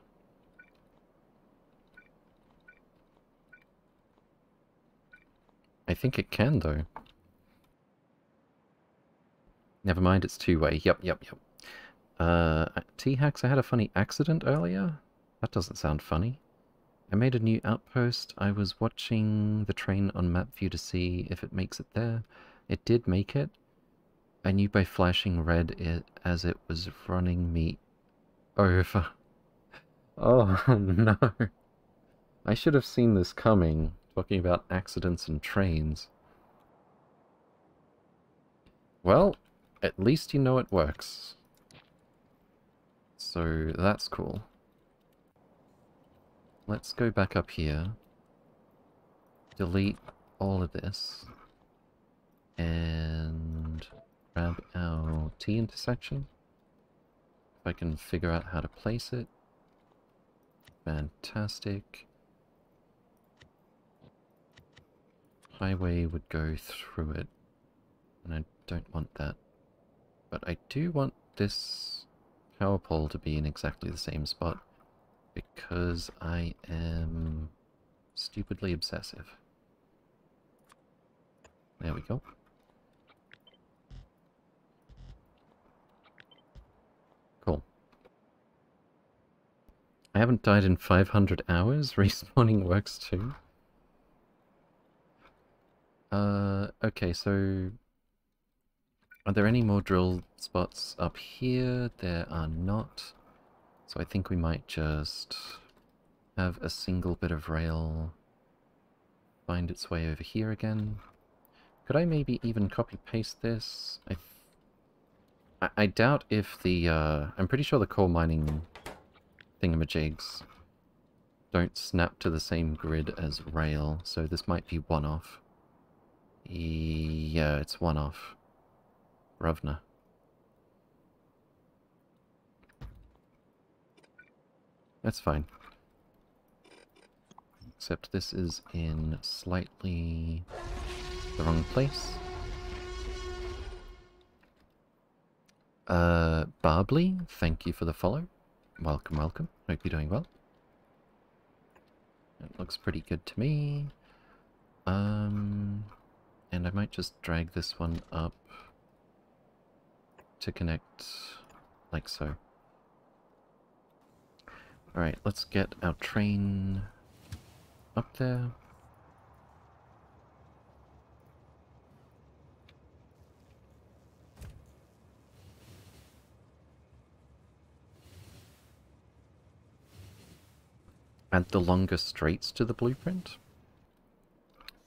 I think it can, though. Never mind, it's two-way. Yep, yep, yep. Uh, T-Hax, I had a funny accident earlier. That doesn't sound funny. I made a new outpost. I was watching the train on map view to see if it makes it there. It did make it. I knew by flashing red it as it was running me over. *laughs* Oh *laughs* no. I should have seen this coming, talking about accidents and trains. Well, at least you know it works. So that's cool. Let's go back up here. Delete all of this. And grab our T intersection. If I can figure out how to place it. Fantastic. Highway would go through it. And I don't want that. But I do want this power pole to be in exactly the same spot because I am stupidly obsessive. There we go. Cool. I haven't died in 500 hours. *laughs* Respawning works too. Uh, okay, so... Are there any more drill spots up here? There are not. So I think we might just have a single bit of rail find its way over here again. Could I maybe even copy-paste this? I, I, I doubt if the... Uh, I'm pretty sure the core mining thingamajigs don't snap to the same grid as rail, so this might be one-off. Yeah, it's one-off. Ravna. That's fine. Except this is in slightly the wrong place. Uh, Barbley, thank you for the follow. Welcome, welcome. Hope you're doing well. It looks pretty good to me. Um, and I might just drag this one up to connect like so. Alright, let's get our train up there. Add the longer straights to the blueprint?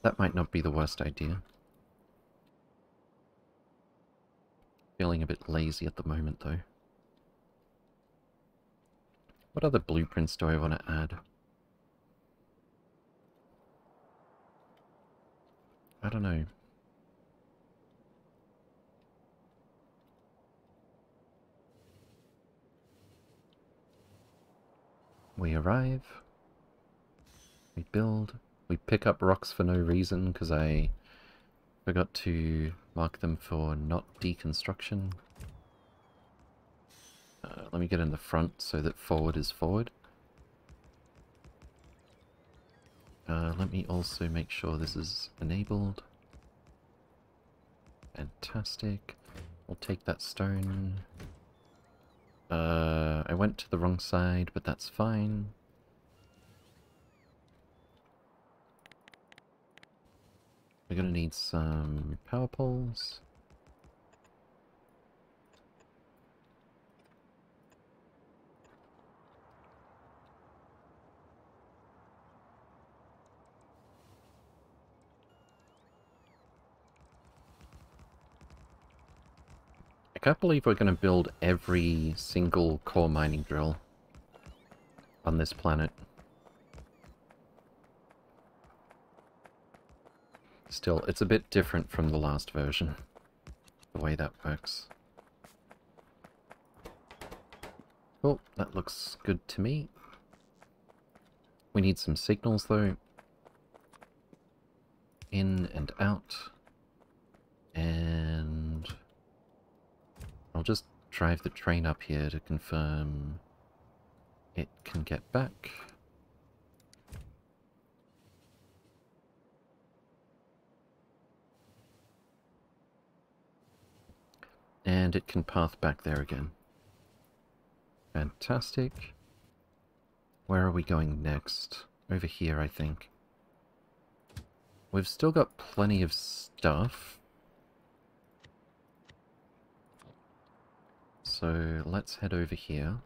That might not be the worst idea. Feeling a bit lazy at the moment though. What other blueprints do I want to add? I don't know. We arrive. We build. We pick up rocks for no reason because I forgot to mark them for not deconstruction. Uh, let me get in the front so that forward is forward. Uh, let me also make sure this is enabled. Fantastic. We'll take that stone. Uh, I went to the wrong side, but that's fine. We're gonna need some power poles. I can't believe we're going to build every single core mining drill on this planet. Still, it's a bit different from the last version, the way that works. Oh, that looks good to me. We need some signals, though. In and out. And... I'll just drive the train up here to confirm it can get back. And it can path back there again. Fantastic. Where are we going next? Over here, I think. We've still got plenty of stuff. So let's head over here.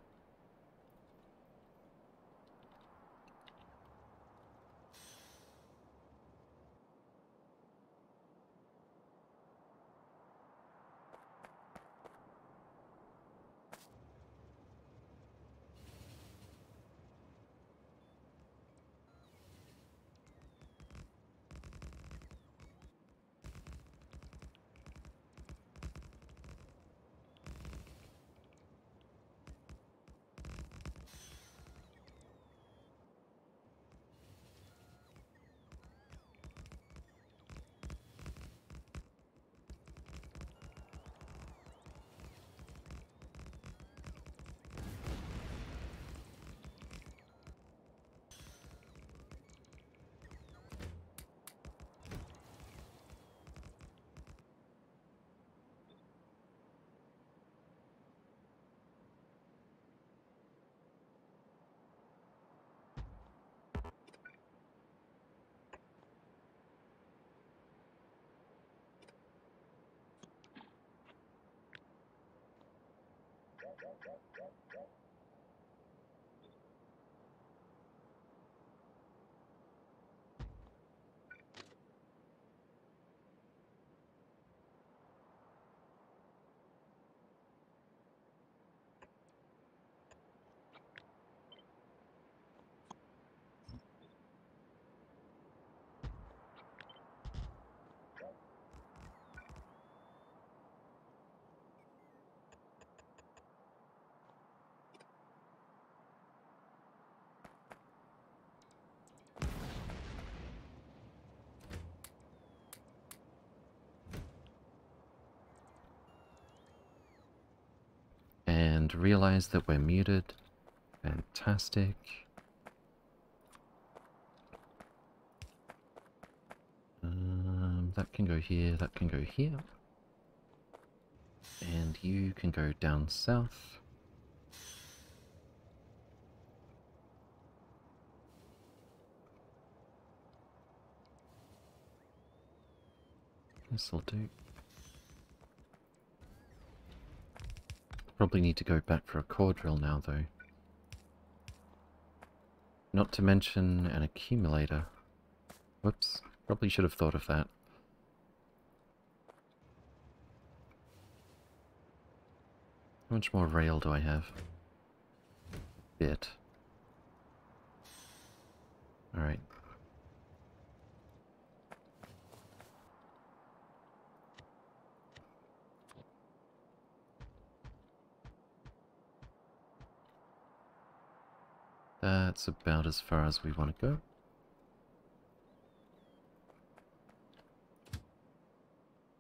Realize that we're muted. Fantastic. Um, that can go here, that can go here. And you can go down south. This'll do. Probably need to go back for a core drill now, though. Not to mention an accumulator. Whoops. Probably should have thought of that. How much more rail do I have? Bit. Alright. That's about as far as we want to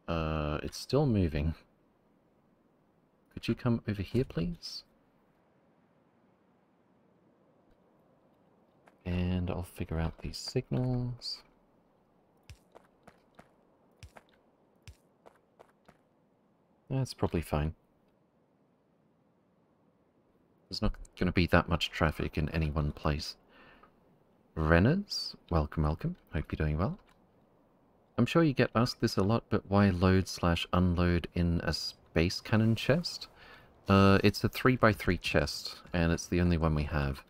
go. Uh, it's still moving. Could you come over here, please? And I'll figure out these signals. That's probably fine. There's not going to be that much traffic in any one place. Renners, welcome, welcome. Hope you're doing well. I'm sure you get asked this a lot, but why load slash unload in a space cannon chest? Uh, it's a 3x3 chest, and it's the only one we have.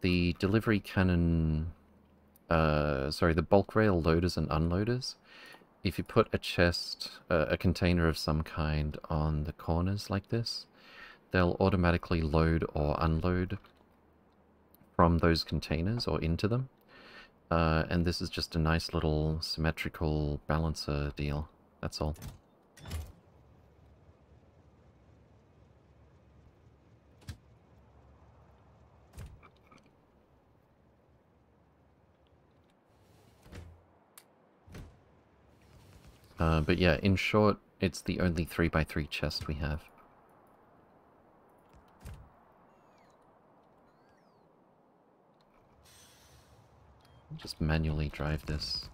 The delivery cannon... Uh, sorry, the bulk rail loaders and unloaders, if you put a chest, uh, a container of some kind on the corners like this, they'll automatically load or unload from those containers or into them. Uh, and this is just a nice little symmetrical balancer deal. That's all. Uh, but yeah, in short, it's the only 3x3 chest we have. Just manually drive this.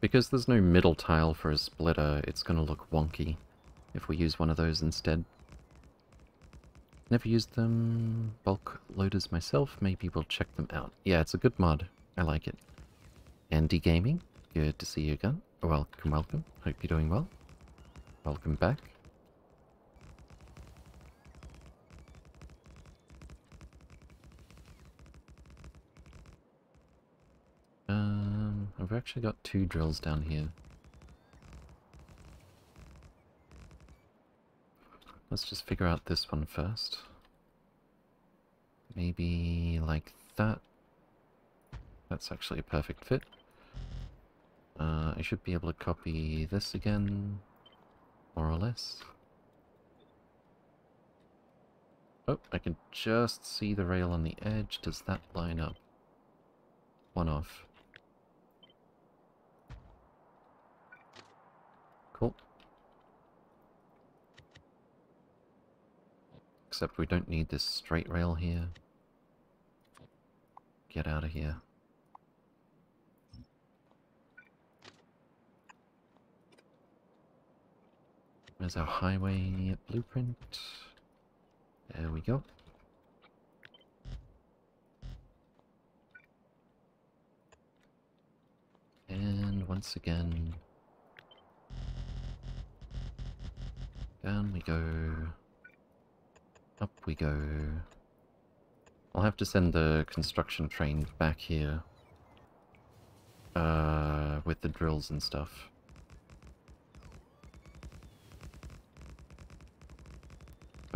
Because there's no middle tile for a splitter, it's going to look wonky if we use one of those instead. Never used them bulk loaders myself, maybe we'll check them out. Yeah, it's a good mod. I like it. Andy Gaming, good to see you again. Welcome, welcome. Hope you're doing well. Welcome back. Um, I've actually got two drills down here. Let's just figure out this one first. Maybe like that. That's actually a perfect fit. Uh, I should be able to copy this again, more or less. Oh, I can just see the rail on the edge. Does that line up? One off. Cool. Except we don't need this straight rail here. Get out of here. There's our highway blueprint. There we go. And once again, down we go, up we go. I'll have to send the construction train back here uh, with the drills and stuff.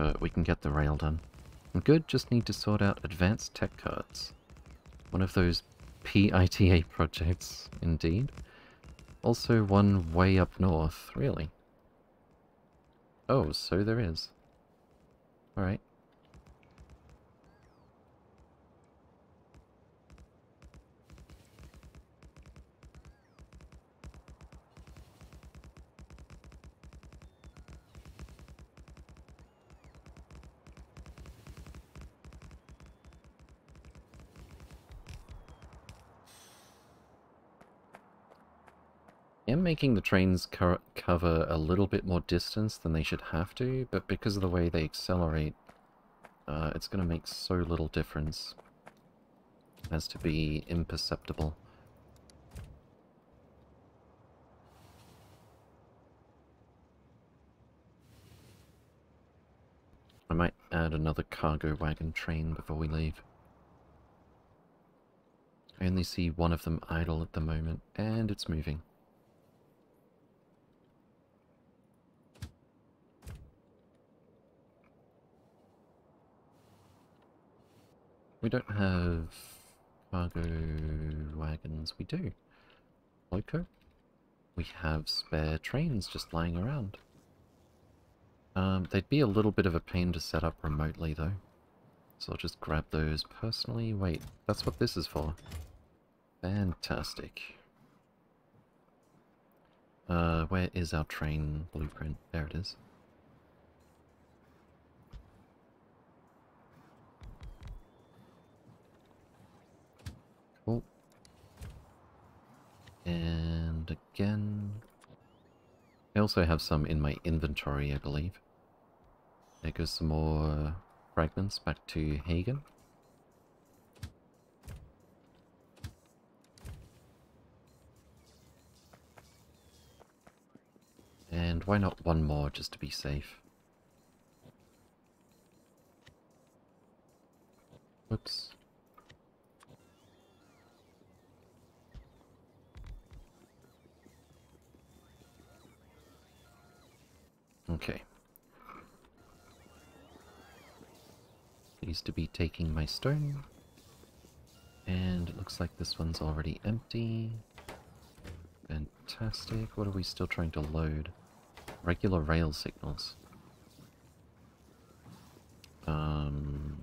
But we can get the rail done. I'm good, just need to sort out advanced tech cards. One of those PITA projects, indeed. Also one way up north, really. Oh, so there is. Alright. Making the trains co cover a little bit more distance than they should have to, but because of the way they accelerate, uh, it's going to make so little difference as to be imperceptible. I might add another cargo wagon train before we leave. I only see one of them idle at the moment, and it's moving. We don't have cargo wagons. We do. Loco? We have spare trains just lying around. Um, they'd be a little bit of a pain to set up remotely, though. So I'll just grab those personally. Wait, that's what this is for. Fantastic. Uh, where is our train blueprint? There it is. And again... I also have some in my inventory, I believe. There goes some more fragments back to Hagen. And why not one more just to be safe? Whoops. Okay. Pleased to be taking my stone. And it looks like this one's already empty. Fantastic. What are we still trying to load? Regular rail signals. Um...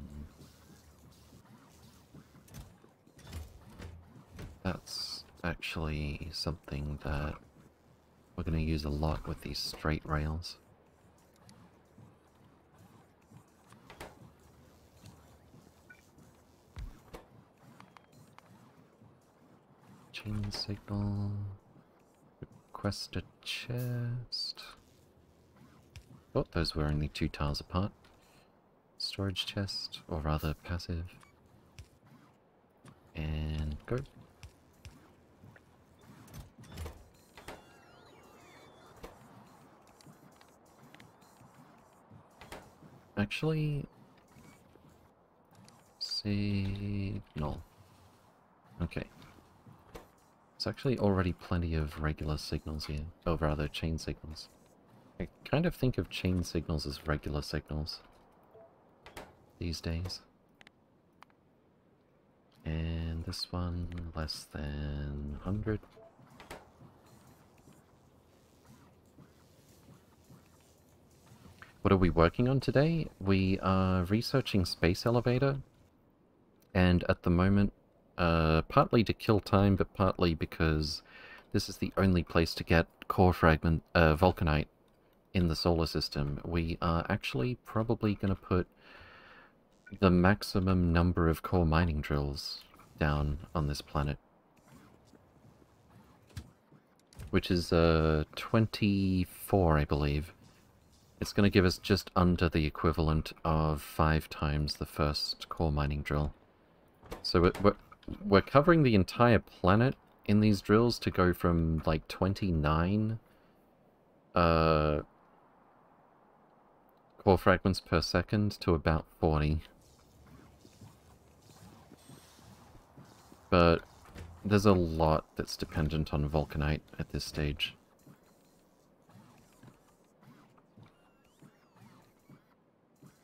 That's actually something that we're going to use a lot with these straight rails. Signal. Request a chest. Thought those were only two tiles apart. Storage chest, or rather passive. And go. Actually, signal. Okay. It's actually already plenty of regular signals here. Oh, rather, chain signals. I kind of think of chain signals as regular signals these days. And this one, less than 100. What are we working on today? We are researching Space Elevator, and at the moment, uh, partly to kill time, but partly because this is the only place to get core fragment, uh, Vulcanite in the solar system, we are actually probably going to put the maximum number of core mining drills down on this planet. Which is, uh, 24, I believe. It's going to give us just under the equivalent of five times the first core mining drill. So we're, we're, we're covering the entire planet in these drills to go from like 29 uh, core fragments per second to about 40. But there's a lot that's dependent on Vulcanite at this stage.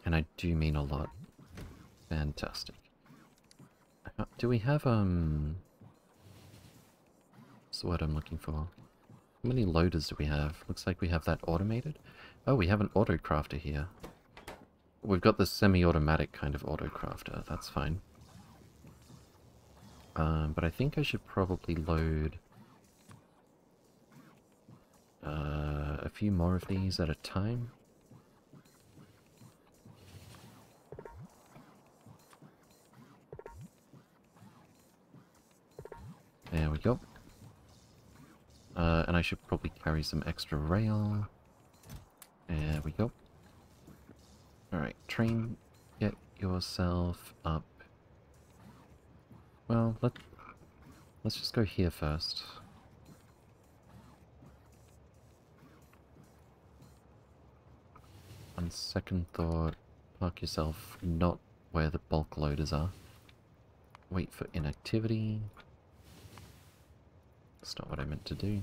And I do mean a lot. Fantastic. Uh, do we have, um... What's the word I'm looking for? How many loaders do we have? Looks like we have that automated. Oh, we have an auto crafter here. We've got the semi-automatic kind of auto crafter. That's fine. Um, but I think I should probably load uh, a few more of these at a time. There we go. Uh, and I should probably carry some extra rail. There we go. Alright, train, get yourself up. Well, let, let's just go here first. On second thought, park yourself not where the bulk loaders are. Wait for inactivity. That's not what I meant to do.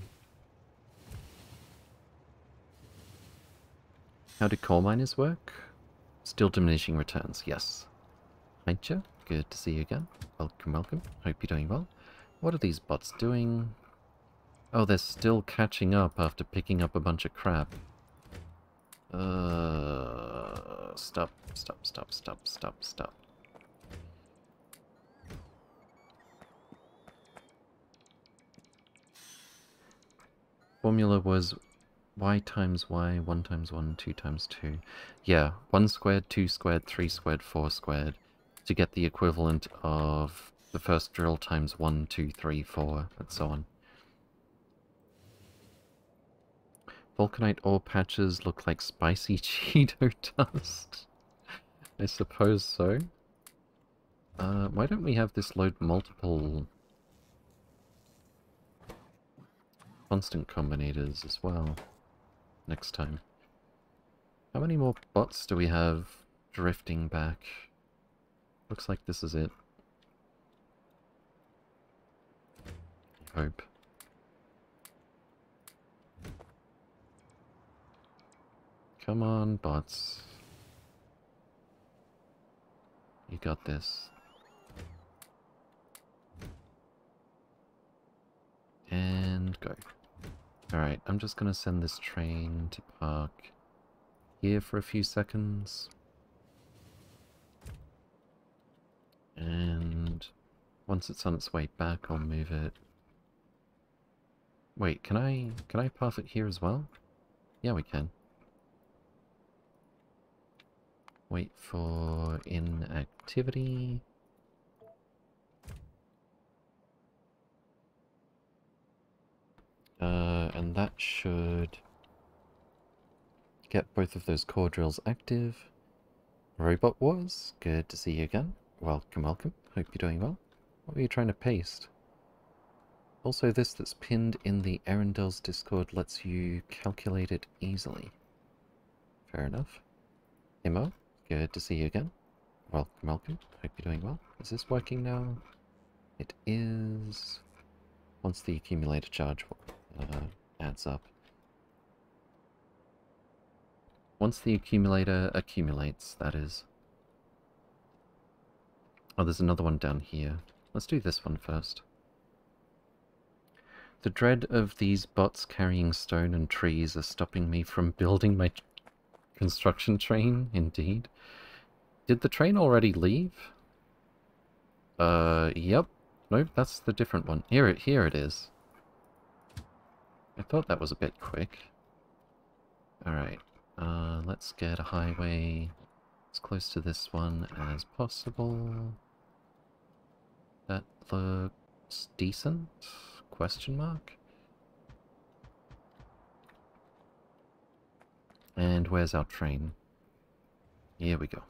How do core miners work? Still diminishing returns, yes. Haicha, good to see you again. Welcome, welcome. Hope you're doing well. What are these bots doing? Oh, they're still catching up after picking up a bunch of crap. Uh, stop, stop, stop, stop, stop, stop. Formula was y times y, 1 times 1, 2 times 2. Yeah, 1 squared, 2 squared, 3 squared, 4 squared to get the equivalent of the first drill times 1, 2, 3, 4, and so on. Vulcanite ore patches look like spicy *laughs* Cheeto dust. I suppose so. Uh, why don't we have this load multiple constant combinators as well next time? How many more bots do we have drifting back? Looks like this is it. Hope. Come on, bots. You got this. And go. Alright, I'm just gonna send this train to park here for a few seconds. And once it's on its way back, I'll move it. Wait, can I can I park it here as well? Yeah, we can. Wait for inactivity. Uh, and that should get both of those core drills active. Robot Wars, good to see you again. Welcome, welcome. Hope you're doing well. What were you trying to paste? Also, this that's pinned in the Earendel's Discord lets you calculate it easily. Fair enough. Imo, good to see you again. Welcome, welcome. Hope you're doing well. Is this working now? It is... Once the accumulator charge uh, adds up. Once the accumulator accumulates, that is. Oh, there's another one down here. Let's do this one first. The dread of these bots carrying stone and trees are stopping me from building my construction train, indeed. Did the train already leave? Uh, yep. Nope, that's the different one. Here it, here it is. I thought that was a bit quick. Alright, uh, let's get a highway as close to this one as possible. That looks decent? Question mark? And where's our train? Here we go.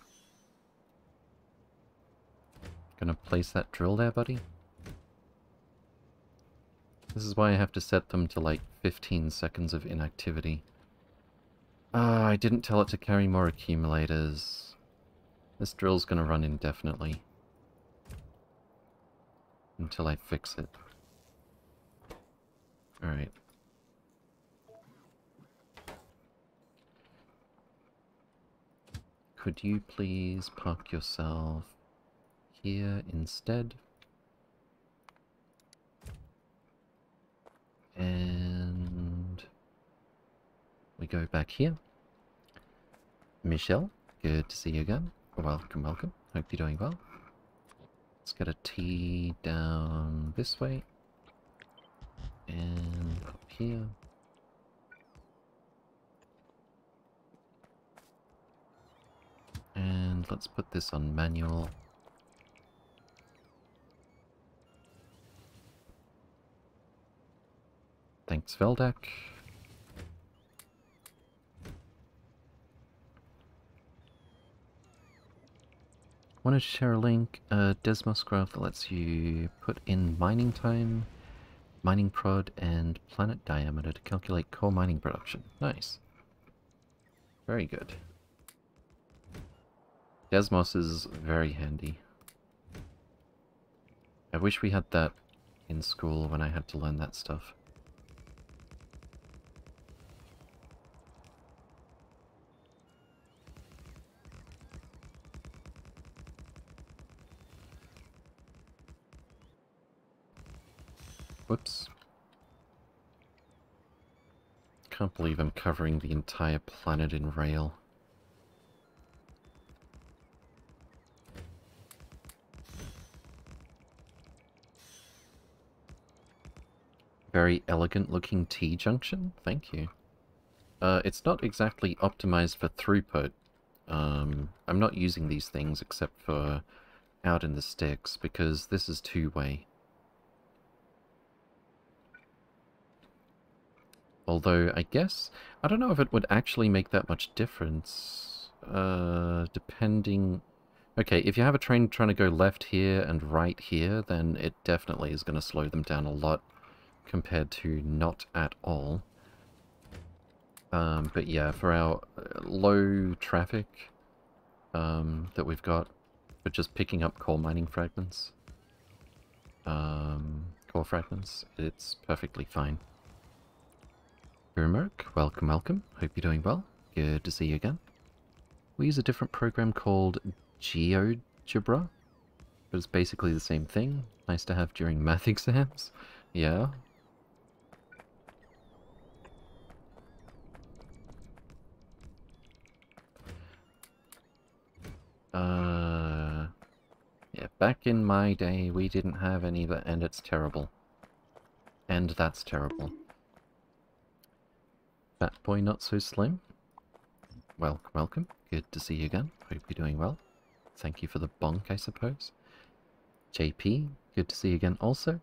Gonna place that drill there, buddy? This is why I have to set them to like 15 seconds of inactivity. Ah, uh, I didn't tell it to carry more accumulators. This drill's gonna run indefinitely. Until I fix it. Alright. Could you please park yourself here instead? And we go back here. Michelle, good to see you again. Welcome, welcome. Hope you're doing well. Let's get a T down this way. And up here. And let's put this on manual. Thanks, Veldak. Wanted to share a link, uh, Desmos graph that lets you put in mining time, mining prod, and planet diameter to calculate core mining production. Nice. Very good. Desmos is very handy. I wish we had that in school when I had to learn that stuff. Whoops. Can't believe I'm covering the entire planet in rail. Very elegant looking T-junction. Thank you. Uh, it's not exactly optimized for throughput. Um, I'm not using these things except for out in the sticks because this is two-way. Although, I guess, I don't know if it would actually make that much difference. Uh, depending... Okay, if you have a train trying to go left here and right here, then it definitely is going to slow them down a lot compared to not at all. Um, but yeah, for our uh, low traffic um, that we've got, for just picking up coal mining fragments, um, core fragments, it's perfectly fine. Gurmurk, welcome, welcome. Hope you're doing well. Good to see you again. We use a different program called GeoGebra, but it's basically the same thing. Nice to have during math *laughs* exams. Yeah. Uh, yeah, back in my day, we didn't have any, but and it's terrible. And that's terrible. Fat boy not so slim. Welcome, welcome. Good to see you again. Hope you're doing well. Thank you for the bonk, I suppose. JP, good to see you again also.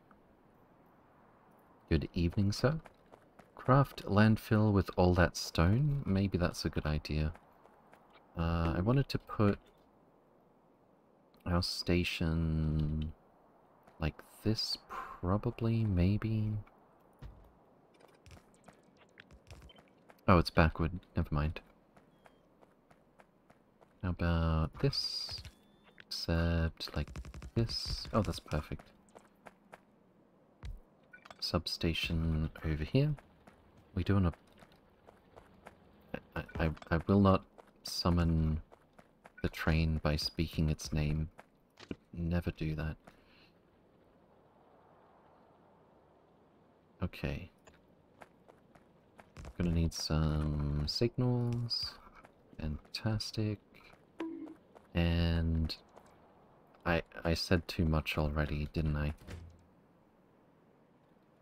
Good evening, sir. Craft landfill with all that stone? Maybe that's a good idea. Uh, I wanted to put our station like this, probably, maybe. Oh, it's backward. Never mind. How about this? Except like this. Oh, that's perfect. Substation over here. We doing I will not summon the train by speaking its name. Never do that. Okay. Gonna need some signals. Fantastic. And I I said too much already, didn't I?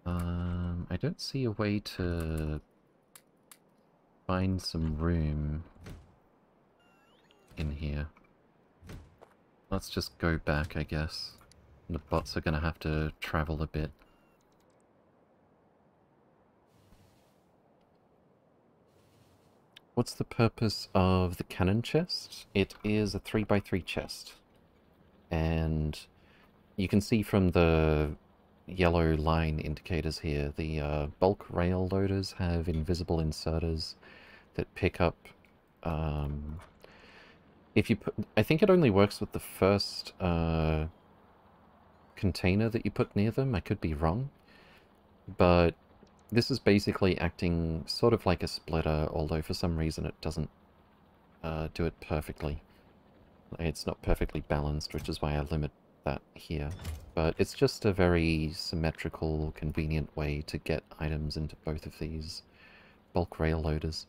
Um, I don't see a way to find some room in here. Let's just go back, I guess. The bots are gonna have to travel a bit. What's the purpose of the cannon chest? It is a 3x3 chest. And you can see from the yellow line indicators here, the uh, bulk rail loaders have invisible inserters that pick up... Um, if you put... I think it only works with the first uh, container that you put near them. I could be wrong. But this is basically acting sort of like a splitter, although for some reason it doesn't uh, do it perfectly. It's not perfectly balanced, which is why I limit that here. But it's just a very symmetrical, convenient way to get items into both of these bulk rail loaders.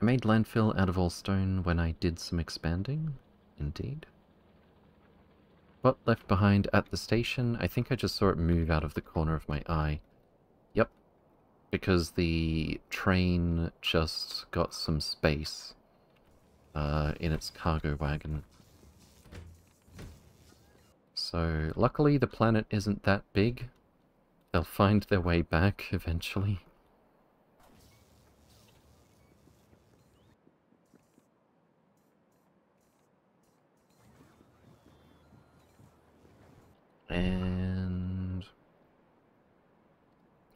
I made landfill out of all stone when I did some expanding. Indeed. What left behind at the station? I think I just saw it move out of the corner of my eye. Yep. Because the train just got some space uh, in its cargo wagon. So, luckily the planet isn't that big. They'll find their way back eventually. And...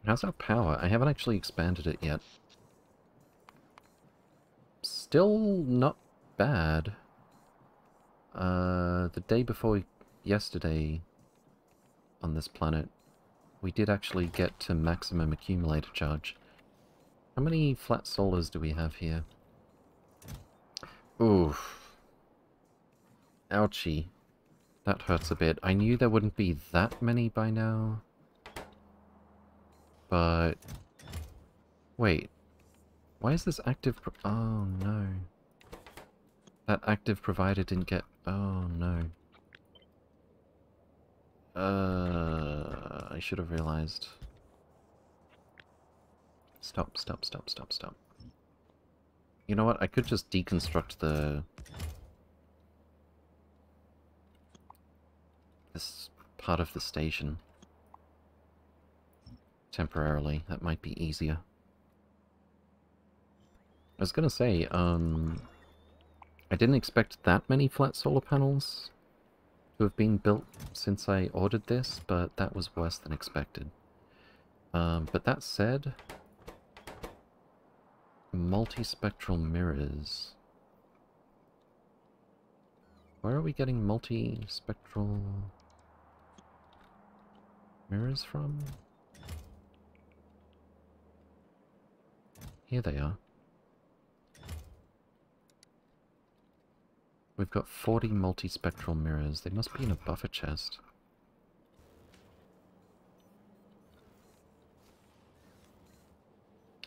How's our power? I haven't actually expanded it yet. Still not bad. Uh, the day before yesterday on this planet, we did actually get to maximum accumulator charge. How many flat solars do we have here? Oof. Ouchie. That hurts a bit. I knew there wouldn't be that many by now. But... Wait. Why is this active Oh, no. That active provider didn't get... Oh, no. Uh, I should have realized. Stop, stop, stop, stop, stop. You know what? I could just deconstruct the... This part of the station. Temporarily. That might be easier. I was gonna say, um... I didn't expect that many flat solar panels to have been built since I ordered this, but that was worse than expected. Um, but that said, multispectral mirrors. Where are we getting multispectral mirrors from? Here they are. We've got 40 multispectral mirrors. They must be in a buffer chest.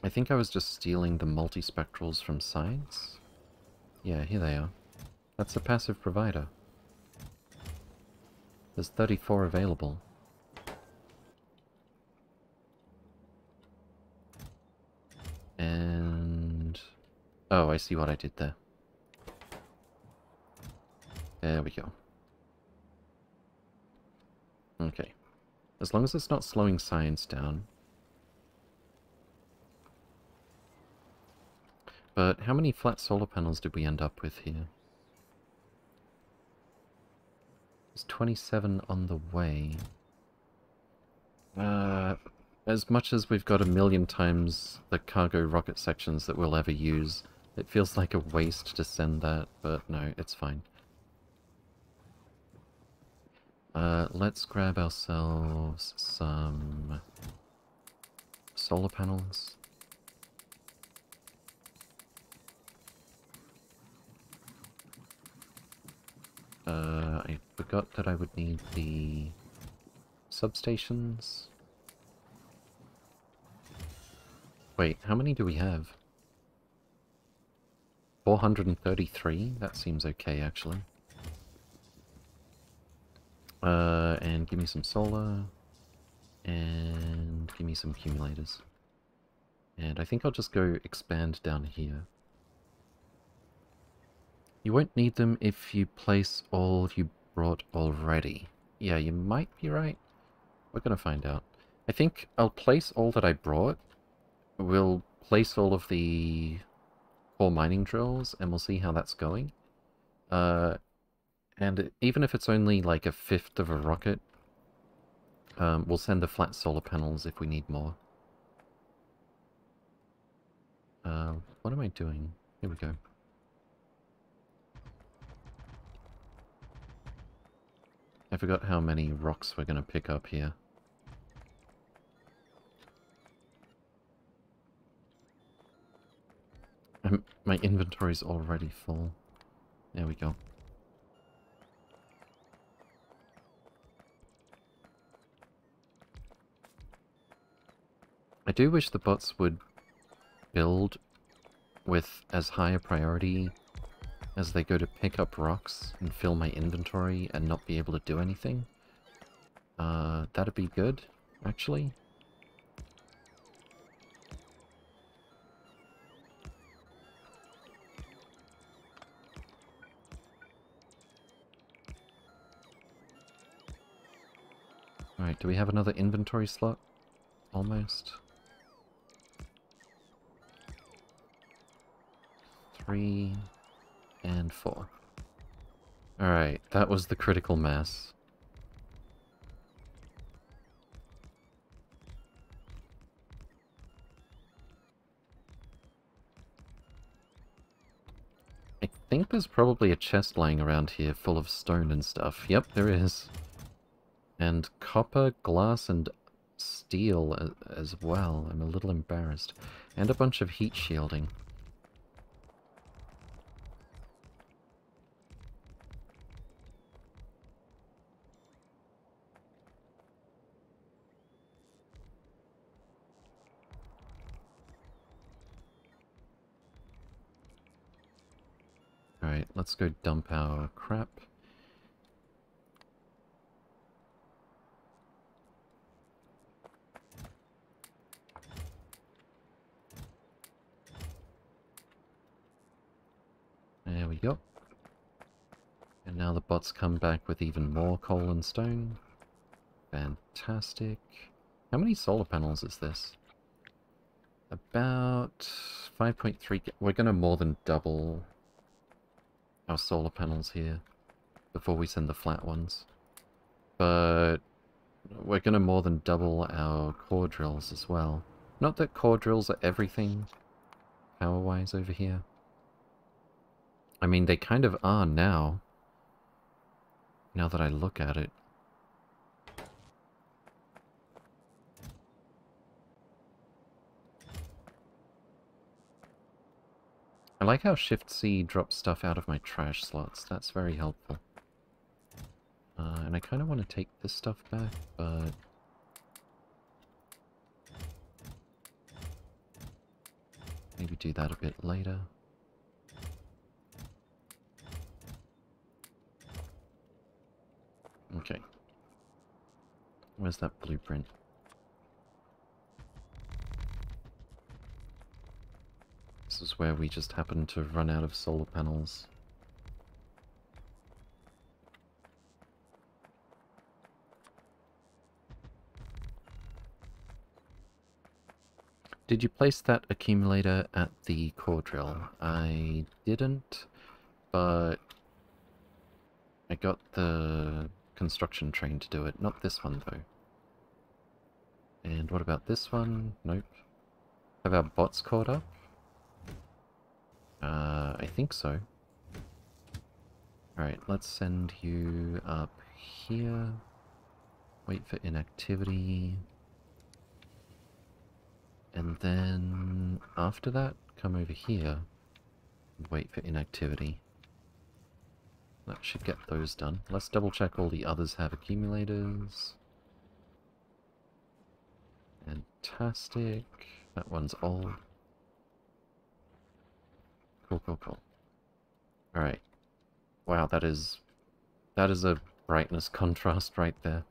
I think I was just stealing the multispectrals from science. Yeah, here they are. That's a passive provider. There's 34 available. And... Oh, I see what I did there. There we go. Okay. As long as it's not slowing science down. But how many flat solar panels did we end up with here? There's 27 on the way. Uh, as much as we've got a million times the cargo rocket sections that we'll ever use, it feels like a waste to send that, but no, it's fine. Uh, let's grab ourselves some solar panels. Uh, I forgot that I would need the substations. Wait, how many do we have? 433? That seems okay, actually. Uh, and give me some solar. And give me some accumulators. And I think I'll just go expand down here. You won't need them if you place all you brought already. Yeah, you might be right. We're gonna find out. I think I'll place all that I brought. We'll place all of the four mining drills, and we'll see how that's going. Uh, and even if it's only like a fifth of a rocket, um, we'll send the flat solar panels if we need more. Uh, what am I doing? Here we go. I forgot how many rocks we're going to pick up here. I'm, my inventory's already full. There we go. I do wish the bots would build with as high a priority as they go to pick up rocks and fill my inventory and not be able to do anything. Uh, that'd be good, actually. Do we have another inventory slot? Almost. Three and four. Alright, that was the critical mass. I think there's probably a chest lying around here full of stone and stuff. Yep, there is. And copper, glass, and steel as well. I'm a little embarrassed. And a bunch of heat shielding. Alright, let's go dump our crap. Go. And now the bots come back with even more coal and stone. Fantastic. How many solar panels is this? About 5.3... We're going to more than double our solar panels here before we send the flat ones. But we're going to more than double our core drills as well. Not that core drills are everything power-wise over here. I mean, they kind of are now. Now that I look at it. I like how Shift-C drops stuff out of my trash slots. That's very helpful. Uh, and I kind of want to take this stuff back, but... Maybe do that a bit later. Okay. Where's that blueprint? This is where we just happen to run out of solar panels. Did you place that accumulator at the core drill? I didn't, but I got the construction train to do it. Not this one, though. And what about this one? Nope. Have our bots caught up? Uh, I think so. Alright, let's send you up here. Wait for inactivity. And then after that, come over here and wait for inactivity. That should get those done. Let's double check all the others have accumulators. Fantastic. That one's old. Cool, cool, cool. Alright. Wow, that is... That is a brightness contrast right there.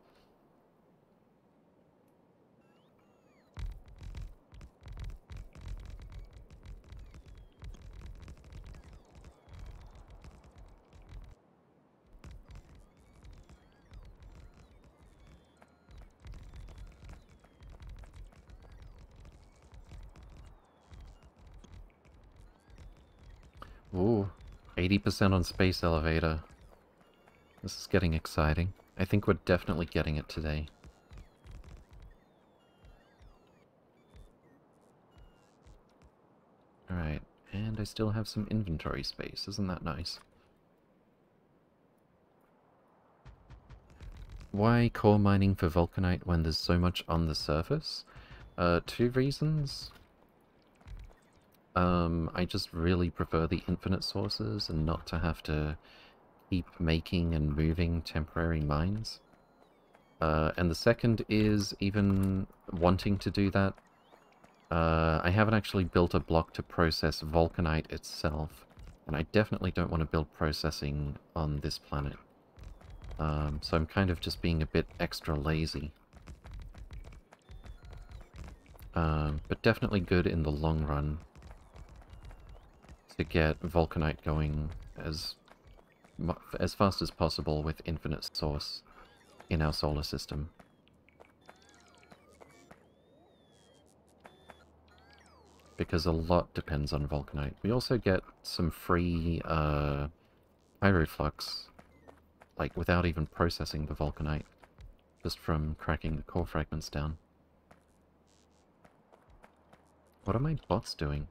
Ooh, 80% on Space Elevator. This is getting exciting. I think we're definitely getting it today. Alright, and I still have some inventory space. Isn't that nice? Why core mining for Vulcanite when there's so much on the surface? Uh, two reasons. Um, I just really prefer the infinite sources and not to have to keep making and moving temporary mines. Uh, and the second is even wanting to do that. Uh, I haven't actually built a block to process Vulcanite itself, and I definitely don't want to build processing on this planet. Um, so I'm kind of just being a bit extra lazy. Um, but definitely good in the long run to get Vulcanite going as as fast as possible with infinite source in our solar system. Because a lot depends on Vulcanite. We also get some free uh, Pyroflux, like without even processing the Vulcanite, just from cracking the core fragments down. What are my bots doing?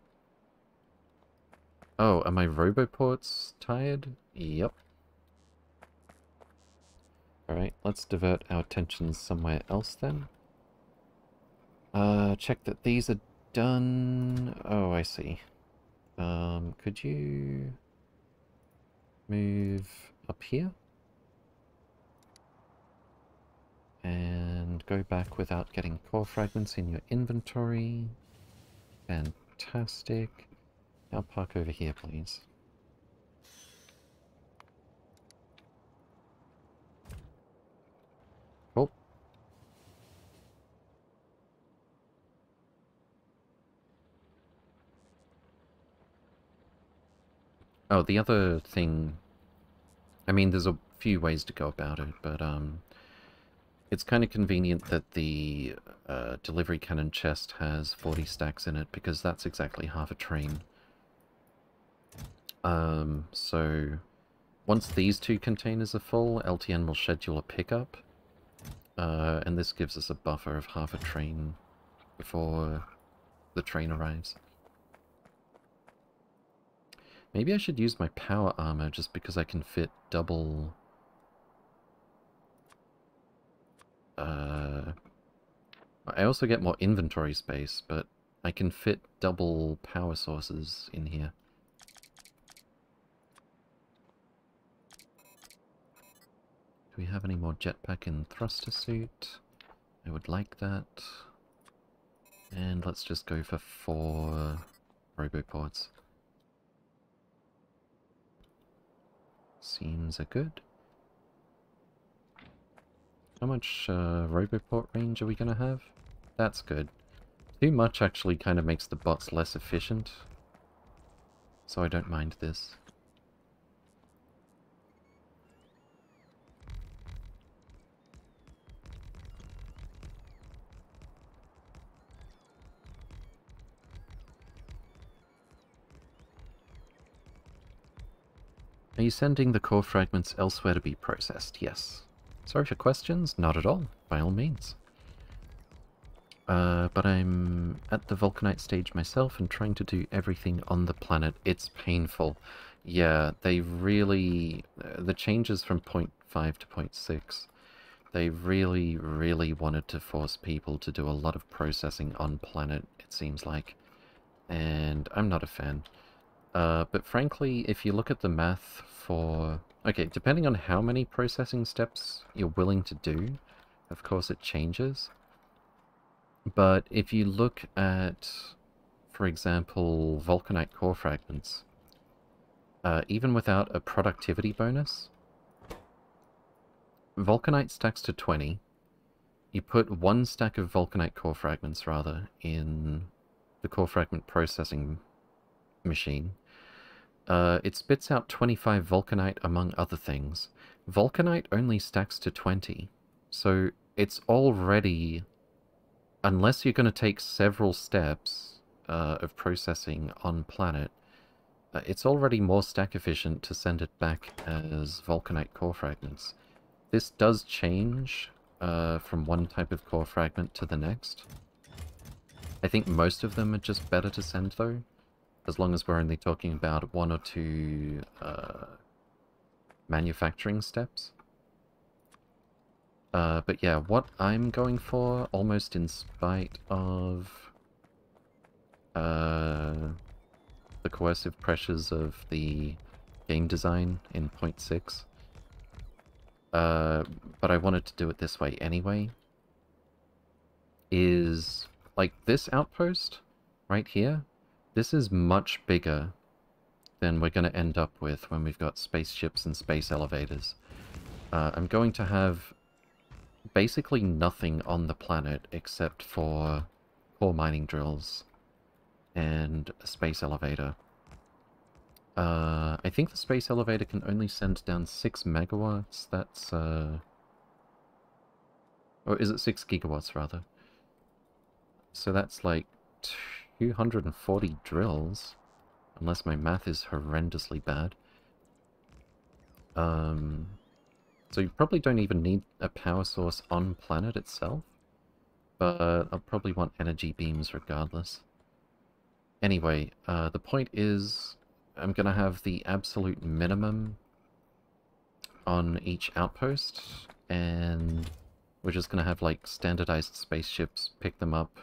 Oh, are my roboports tired? Yep. Alright, let's divert our attention somewhere else then. Uh, check that these are done. Oh, I see. Um, could you move up here? And go back without getting core fragments in your inventory. Fantastic. I'll park over here, please. Oh. Oh, the other thing... I mean, there's a few ways to go about it, but um, it's kind of convenient that the uh, delivery cannon chest has 40 stacks in it, because that's exactly half a train. Um, so once these two containers are full, LTN will schedule a pickup, uh, and this gives us a buffer of half a train before the train arrives. Maybe I should use my power armor just because I can fit double... Uh, I also get more inventory space, but I can fit double power sources in here. We have any more jetpack and thruster suit? I would like that. And let's just go for four roboports. Seems a good. How much uh, roboport range are we going to have? That's good. Too much actually kind of makes the bots less efficient. So I don't mind this. Are you sending the core fragments elsewhere to be processed? Yes. Sorry for questions? Not at all. By all means. Uh, but I'm at the Vulcanite stage myself and trying to do everything on the planet. It's painful. Yeah, they really... Uh, the changes from 0.5 to 0.6, they really, really wanted to force people to do a lot of processing on planet, it seems like. And I'm not a fan. Uh, but frankly, if you look at the math for... Okay, depending on how many processing steps you're willing to do, of course it changes. But if you look at, for example, vulcanite core fragments, uh, even without a productivity bonus, vulcanite stacks to 20. You put one stack of vulcanite core fragments, rather, in the core fragment processing machine. Uh, it spits out 25 Vulcanite among other things. Vulcanite only stacks to 20, so it's already... Unless you're going to take several steps uh, of processing on planet, uh, it's already more stack efficient to send it back as Vulcanite core fragments. This does change uh, from one type of core fragment to the next. I think most of them are just better to send though as long as we're only talking about one or two uh, manufacturing steps. Uh, but yeah, what I'm going for, almost in spite of uh, the coercive pressures of the game design in 0.6, uh, but I wanted to do it this way anyway, is like this outpost right here this is much bigger than we're going to end up with when we've got spaceships and space elevators. Uh, I'm going to have basically nothing on the planet except for core mining drills and a space elevator. Uh, I think the space elevator can only send down 6 megawatts. That's, uh... Or is it 6 gigawatts, rather? So that's like 240 drills. Unless my math is horrendously bad. Um, so you probably don't even need a power source on planet itself. But I'll probably want energy beams regardless. Anyway, uh, the point is I'm going to have the absolute minimum on each outpost, and we're just going to have like standardized spaceships pick them up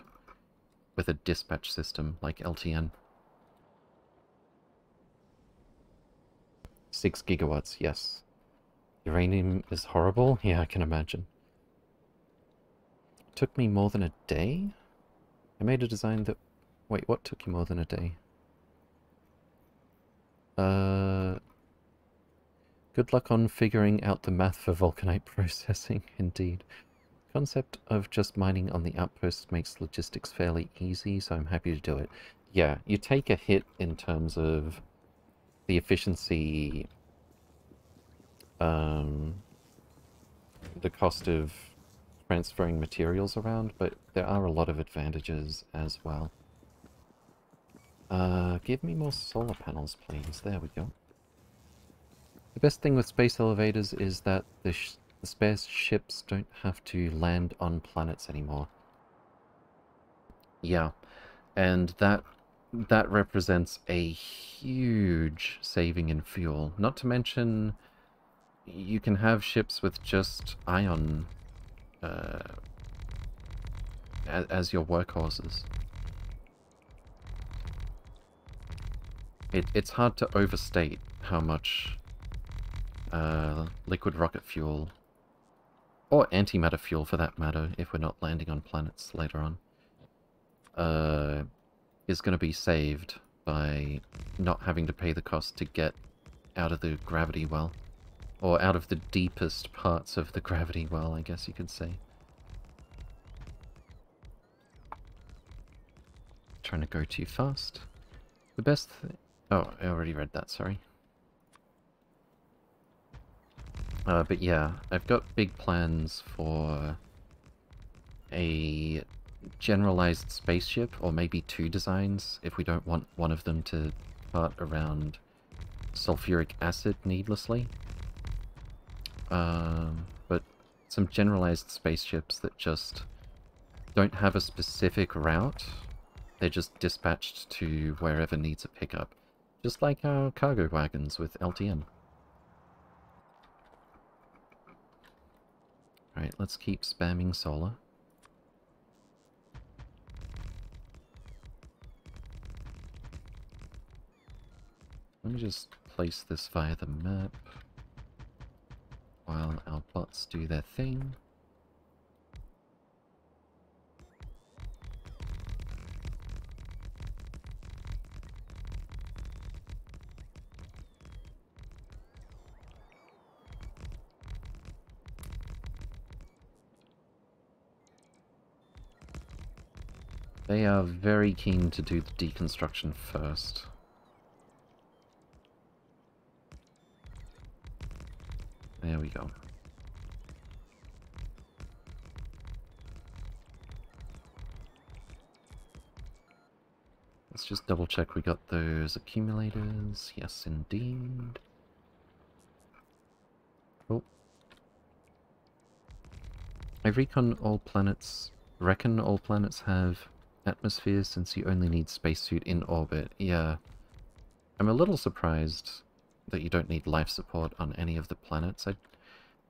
with a dispatch system like LTN. 6 gigawatts, yes. Uranium is horrible? Yeah, I can imagine. It took me more than a day? I made a design that... Wait, what took you more than a day? Uh... Good luck on figuring out the math for vulcanite *laughs* processing, indeed concept of just mining on the outpost makes logistics fairly easy, so I'm happy to do it. Yeah, you take a hit in terms of the efficiency, um, the cost of transferring materials around, but there are a lot of advantages as well. Uh, give me more solar panels, please. There we go. The best thing with space elevators is that the, the space ships don't have to land on planets anymore. Yeah, and that that represents a huge saving in fuel. Not to mention, you can have ships with just ion uh, as, as your workhorses. It, it's hard to overstate how much uh, liquid rocket fuel, or antimatter fuel for that matter, if we're not landing on planets later on, uh, is going to be saved by not having to pay the cost to get out of the gravity well. Or out of the deepest parts of the gravity well, I guess you could say. Trying to go too fast. The best Oh, I already read that, sorry. Uh, but yeah, I've got big plans for a generalized spaceship, or maybe two designs, if we don't want one of them to part around sulfuric acid needlessly. Um, but some generalized spaceships that just don't have a specific route. They're just dispatched to wherever needs a pickup. Just like our cargo wagons with LTN. Alright, let's keep spamming solar. Let me just place this via the map while our bots do their thing. They are very keen to do the deconstruction first. There we go. Let's just double check we got those accumulators. Yes, indeed. Oh. I recon all planets, reckon all planets have atmosphere since you only need spacesuit in orbit. Yeah. I'm a little surprised that you don't need life support on any of the planets. I,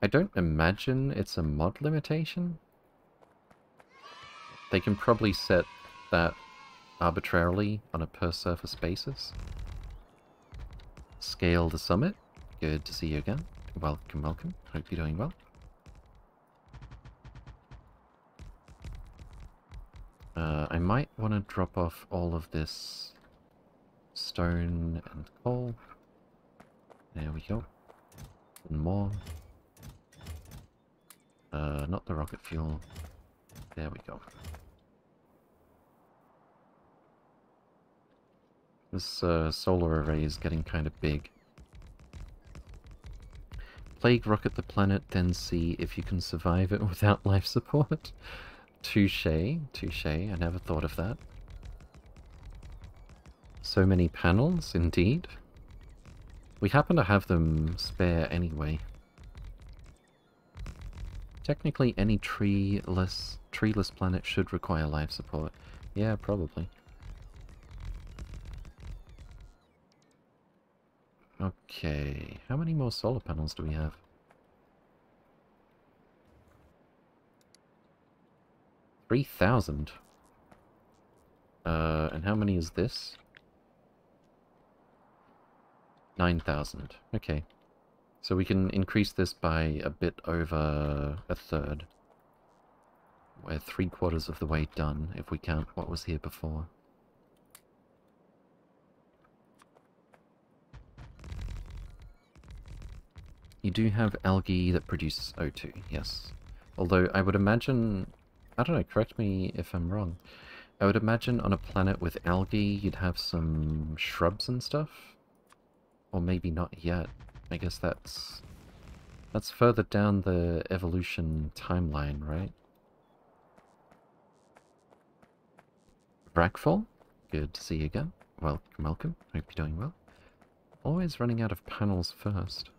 I don't imagine it's a mod limitation. They can probably set that arbitrarily on a per surface basis. Scale the summit. Good to see you again. Welcome, welcome. Hope you're doing well. Uh, I might want to drop off all of this stone and coal. There we go. And more. Uh, not the rocket fuel. There we go. This uh, solar array is getting kind of big. Plague rocket the planet, then see if you can survive it *laughs* without life support. Touche, touche, I never thought of that. So many panels, indeed. We happen to have them spare anyway. Technically, any treeless, treeless planet should require life support. Yeah, probably. Okay, how many more solar panels do we have? 3,000. Uh, and how many is this? 9,000. Okay. So we can increase this by a bit over a third. We're three quarters of the way done, if we count what was here before. You do have algae that produces O2, yes. Although I would imagine I don't know, correct me if I'm wrong. I would imagine on a planet with algae, you'd have some shrubs and stuff? Or maybe not yet. I guess that's... That's further down the evolution timeline, right? Brackfall? Good to see you again. Welcome, welcome. Hope you're doing well. Always running out of panels first.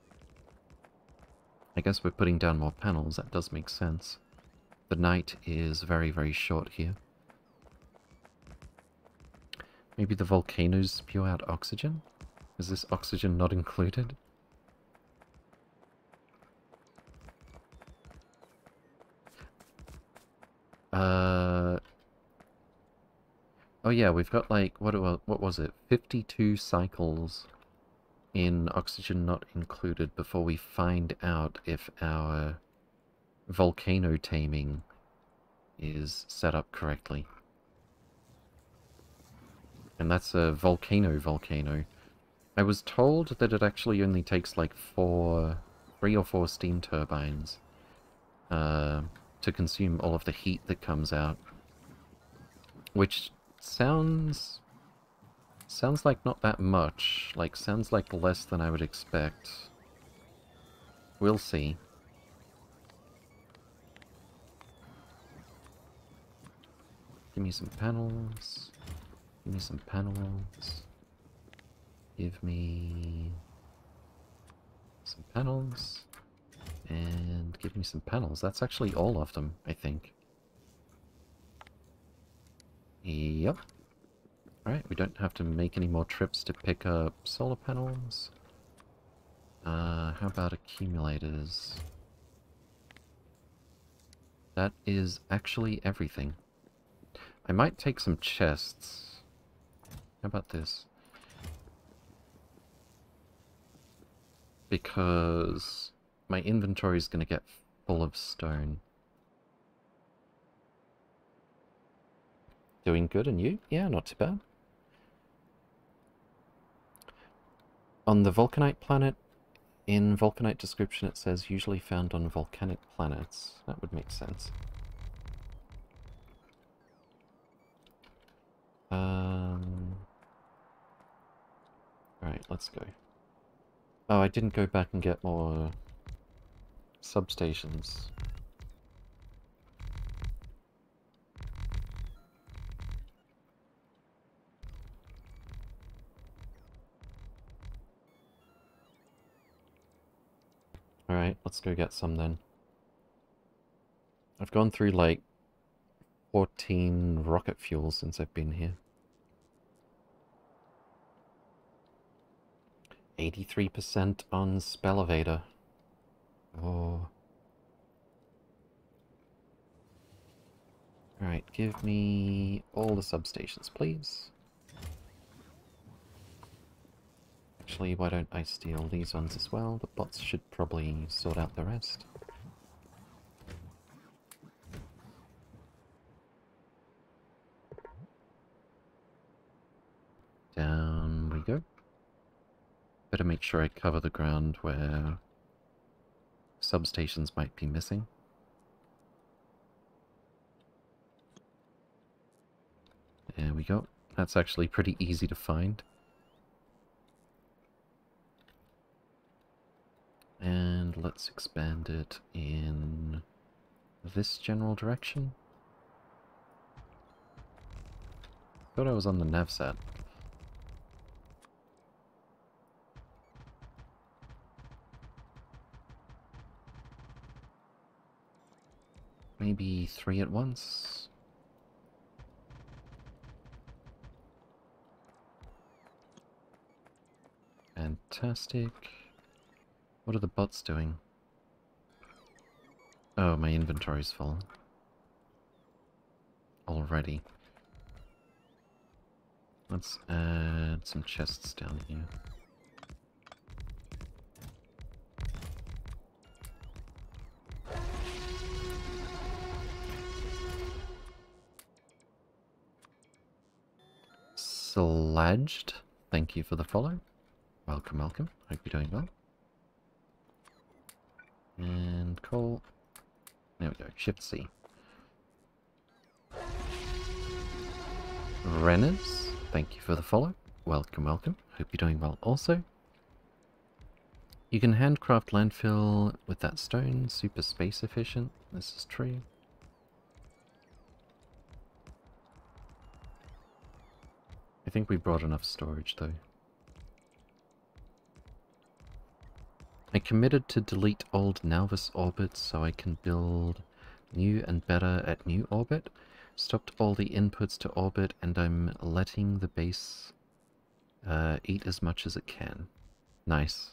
I guess we're putting down more panels, that does make sense. The night is very, very short here. Maybe the volcanoes spew out oxygen? Is this oxygen not included? Uh... Oh yeah, we've got like, what, what was it? 52 cycles in oxygen not included before we find out if our volcano taming is set up correctly. And that's a volcano volcano. I was told that it actually only takes like four, three or four steam turbines uh, to consume all of the heat that comes out. Which sounds... Sounds like not that much. Like, sounds like less than I would expect. We'll see. Give me some panels. Give me some panels. Give me some panels. And give me some panels. That's actually all of them, I think. Yep. Alright, we don't have to make any more trips to pick up solar panels. Uh, how about accumulators? That is actually everything. I might take some chests. How about this? Because my inventory is going to get full of stone. Doing good, and you? Yeah, not too bad. On the Vulcanite planet, in Vulcanite description it says usually found on volcanic planets. That would make sense. Um... Alright, let's go. Oh, I didn't go back and get more substations. Alright, let's go get some then. I've gone through like 14 rocket fuels since I've been here. 83% on Spelevator. Oh. Alright, give me all the substations, please. Actually, why don't I steal these ones as well? The bots should probably sort out the rest. Down we go. Better make sure I cover the ground where substations might be missing. There we go. That's actually pretty easy to find. And let's expand it in this general direction. Thought I was on the nav set. Maybe three at once? Fantastic. What are the bots doing? Oh, my inventory's full. Already. Let's add some chests down here. Sludged, thank you for the follow. Welcome, welcome. Hope you're doing well. And coal. There we go. Shift C. Renners, thank you for the follow. Welcome, welcome. Hope you're doing well also. You can handcraft landfill with that stone, super space efficient. This is true. I think we brought enough storage though. I committed to delete old Nauvis orbits so I can build new and better at new orbit. Stopped all the inputs to orbit and I'm letting the base uh, eat as much as it can. Nice.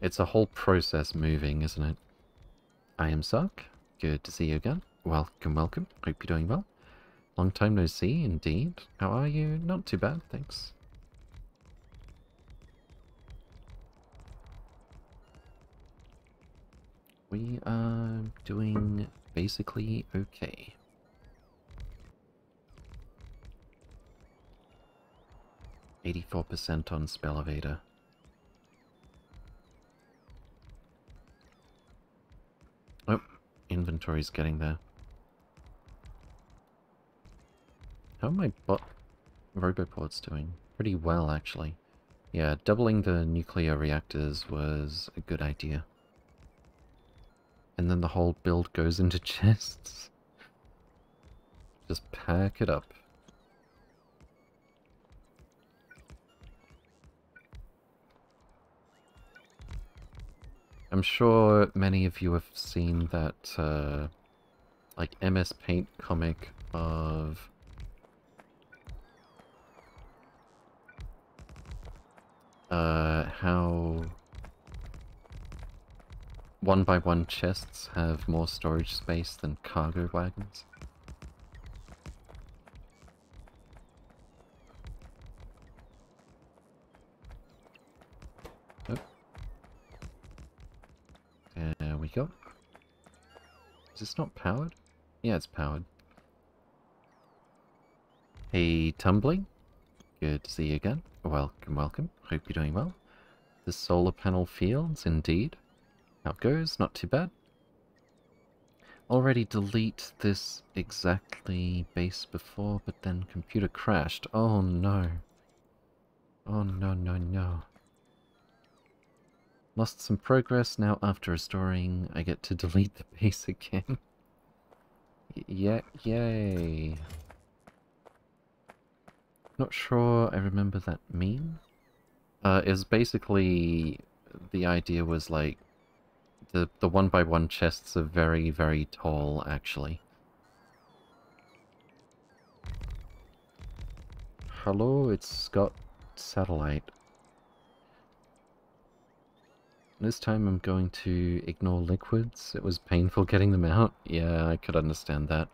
It's a whole process moving, isn't it? I am Sark. Good to see you again. Welcome, welcome. Hope you're doing well. Long time no see, indeed. How are you? Not too bad, thanks. We are doing basically okay. Eighty-four percent on Spelevator. Oh, inventory's getting there. How are my bot roboports doing? Pretty well, actually. Yeah, doubling the nuclear reactors was a good idea. And then the whole build goes *laughs* into chests. Just pack it up. I'm sure many of you have seen that, uh, like, MS Paint comic of... Uh, how one by one chests have more storage space than cargo wagons. Oh. There we go. Is this not powered? Yeah, it's powered. Hey, Tumbling. Good to see you again. Welcome, welcome. Hope you're doing well. The solar panel fields, indeed. How it goes, not too bad. Already delete this exactly base before, but then computer crashed. Oh no. Oh no, no, no. Lost some progress, now after restoring, I get to delete the *laughs* base again. yeah, yay. Not sure I remember that meme. Uh, is basically, the idea was like, the, the one by one chests are very, very tall, actually. Hello, it's Scott Satellite. This time I'm going to ignore liquids. It was painful getting them out. Yeah, I could understand that.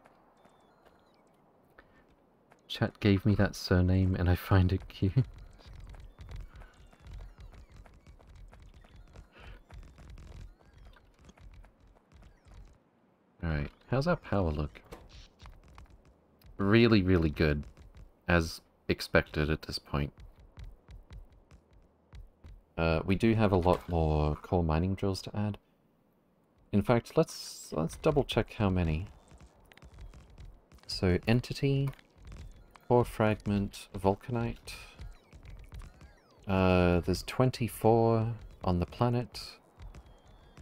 Chat gave me that surname and I find it cute. *laughs* Alright, how's our power look? Really, really good. As expected at this point. Uh, we do have a lot more coal mining drills to add. In fact, let's let's double check how many. So entity, core fragment, vulcanite. Uh, there's 24 on the planet.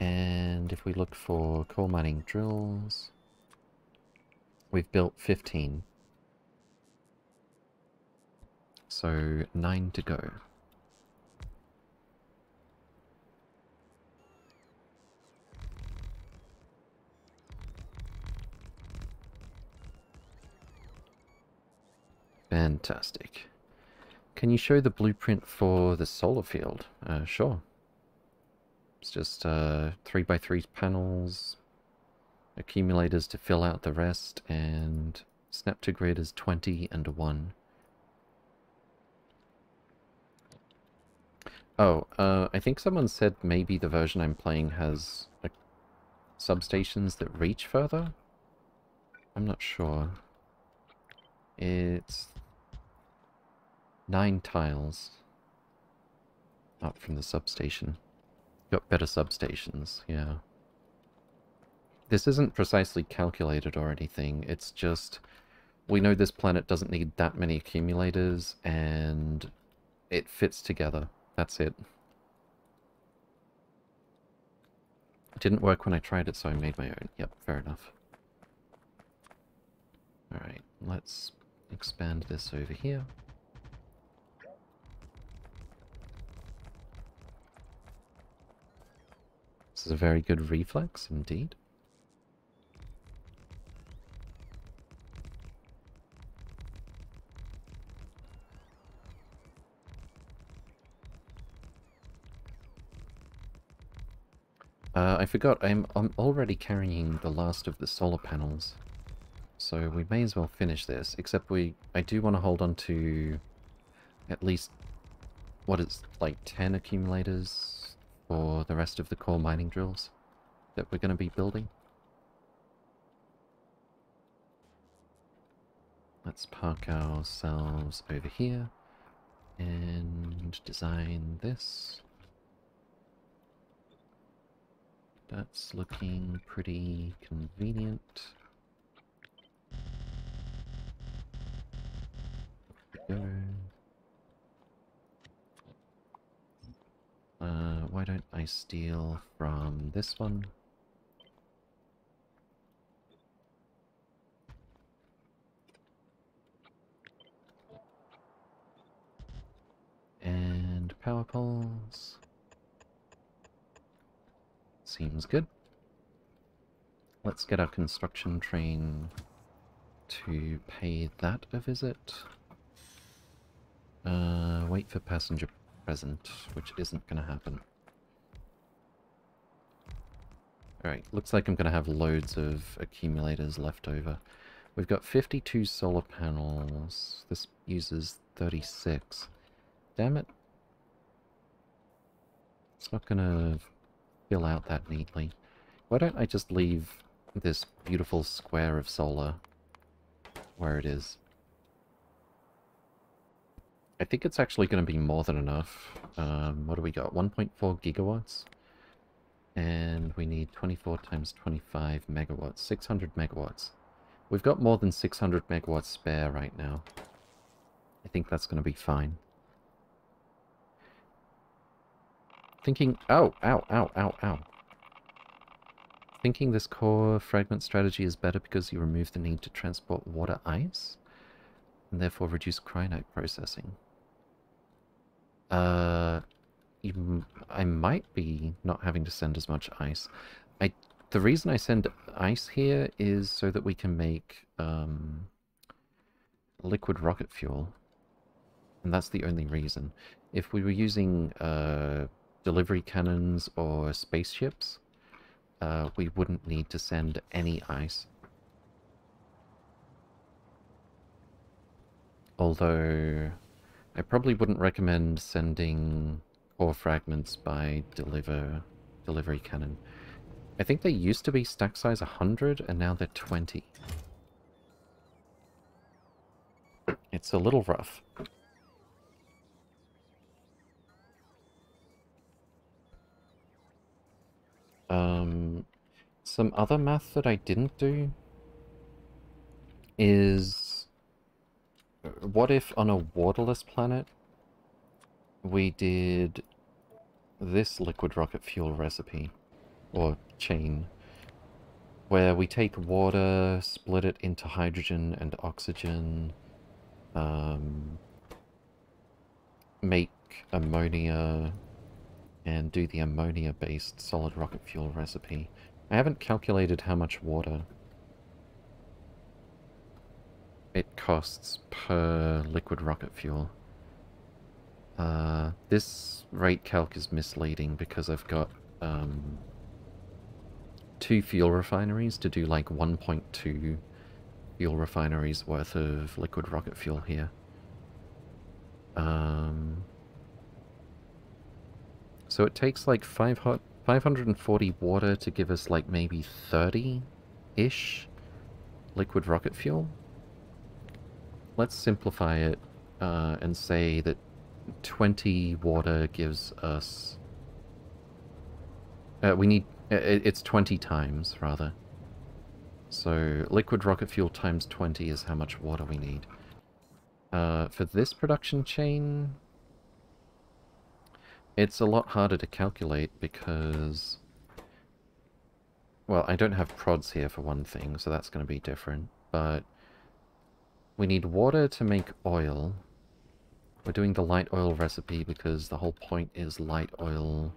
And if we look for coal mining drills, we've built 15. So 9 to go. Fantastic. Can you show the blueprint for the solar field? Uh, sure. It's just uh, 3 by 3 panels, accumulators to fill out the rest, and snap to grid is 20 and 1. Oh, uh, I think someone said maybe the version I'm playing has like, substations that reach further? I'm not sure. It's nine tiles up from the substation. Got better substations, yeah. This isn't precisely calculated or anything, it's just... We know this planet doesn't need that many accumulators, and it fits together. That's it. It didn't work when I tried it, so I made my own. Yep, fair enough. Alright, let's expand this over here. This is a very good reflex indeed. Uh, I forgot, I'm, I'm already carrying the last of the solar panels. So we may as well finish this, except we I do want to hold on to at least, what is like 10 accumulators for the rest of the core mining drills that we're going to be building. Let's park ourselves over here and design this. That's looking pretty convenient. Go. Uh, why don't I steal from this one? And power poles. Seems good. Let's get our construction train to pay that a visit. Uh, wait for passenger present, which isn't going to happen. Alright, looks like I'm going to have loads of accumulators left over. We've got 52 solar panels. This uses 36. Damn it. It's not going to fill out that neatly. Why don't I just leave this beautiful square of solar where it is? I think it's actually going to be more than enough. Um, what do we got? 1.4 gigawatts? And we need 24 times 25 megawatts. 600 megawatts. We've got more than 600 megawatts spare right now. I think that's going to be fine. Thinking... Oh, ow, ow, ow, ow. Thinking this core fragment strategy is better because you remove the need to transport water ice, and therefore reduce cryonite processing. Uh, you, I might be not having to send as much ice. I the reason I send ice here is so that we can make um, liquid rocket fuel, and that's the only reason. If we were using uh, delivery cannons or spaceships, uh, we wouldn't need to send any ice. Although, I probably wouldn't recommend sending ore fragments by deliver delivery cannon. I think they used to be stack size 100 and now they're 20. It's a little rough. Um, some other math that I didn't do is what if on a waterless planet we did this liquid rocket fuel recipe or chain where we take water, split it into hydrogen and oxygen, um, make ammonia and do the ammonia-based solid rocket fuel recipe. I haven't calculated how much water it costs per liquid rocket fuel. Uh, this rate calc is misleading because I've got um, two fuel refineries to do like 1.2 fuel refineries worth of liquid rocket fuel here. Um, so it takes like five hot, 540 water to give us like maybe 30-ish liquid rocket fuel. Let's simplify it uh, and say that 20 water gives us... Uh, we need... It's 20 times, rather. So liquid rocket fuel times 20 is how much water we need. Uh, for this production chain, It's a lot harder to calculate because... Well, I don't have prods here for one thing, so that's going to be different. But we need water to make oil. We're doing the light oil recipe because the whole point is light oil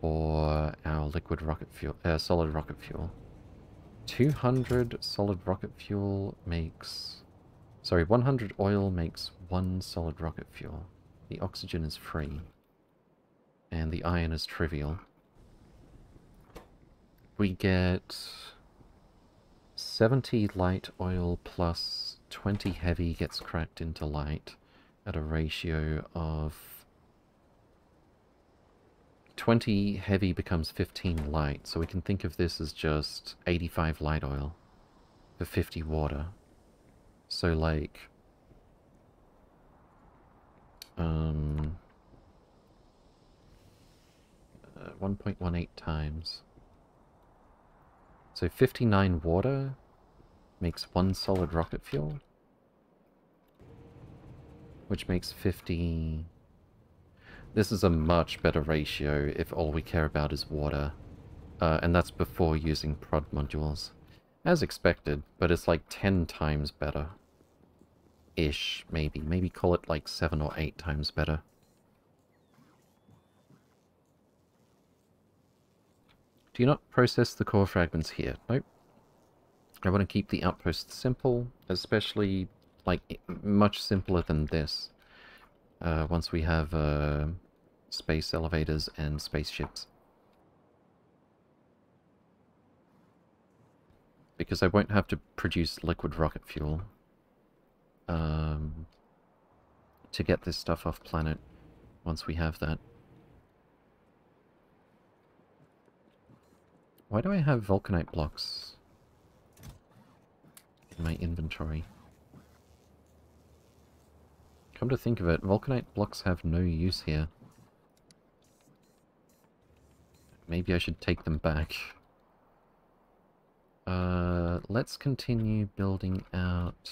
for our liquid rocket fuel, uh, solid rocket fuel. 200 solid rocket fuel makes... Sorry, 100 oil makes one solid rocket fuel. The oxygen is free. And the iron is trivial. We get 70 light oil plus 20 heavy gets cracked into light at a ratio of 20 heavy becomes 15 light, so we can think of this as just 85 light oil for 50 water. So like, um, uh, 1.18 times. So 59 water makes one solid rocket fuel, which makes 50... This is a much better ratio if all we care about is water, uh, and that's before using prod modules. As expected, but it's like 10 times better. Ish, maybe. Maybe call it like 7 or 8 times better. Do you not process the core fragments here? Nope. I want to keep the outpost simple, especially, like, much simpler than this. Uh, once we have uh, space elevators and spaceships. Because I won't have to produce liquid rocket fuel um, to get this stuff off planet once we have that. Why do I have vulcanite blocks in my inventory? Come to think of it, vulcanite blocks have no use here. Maybe I should take them back. Uh, let's continue building out...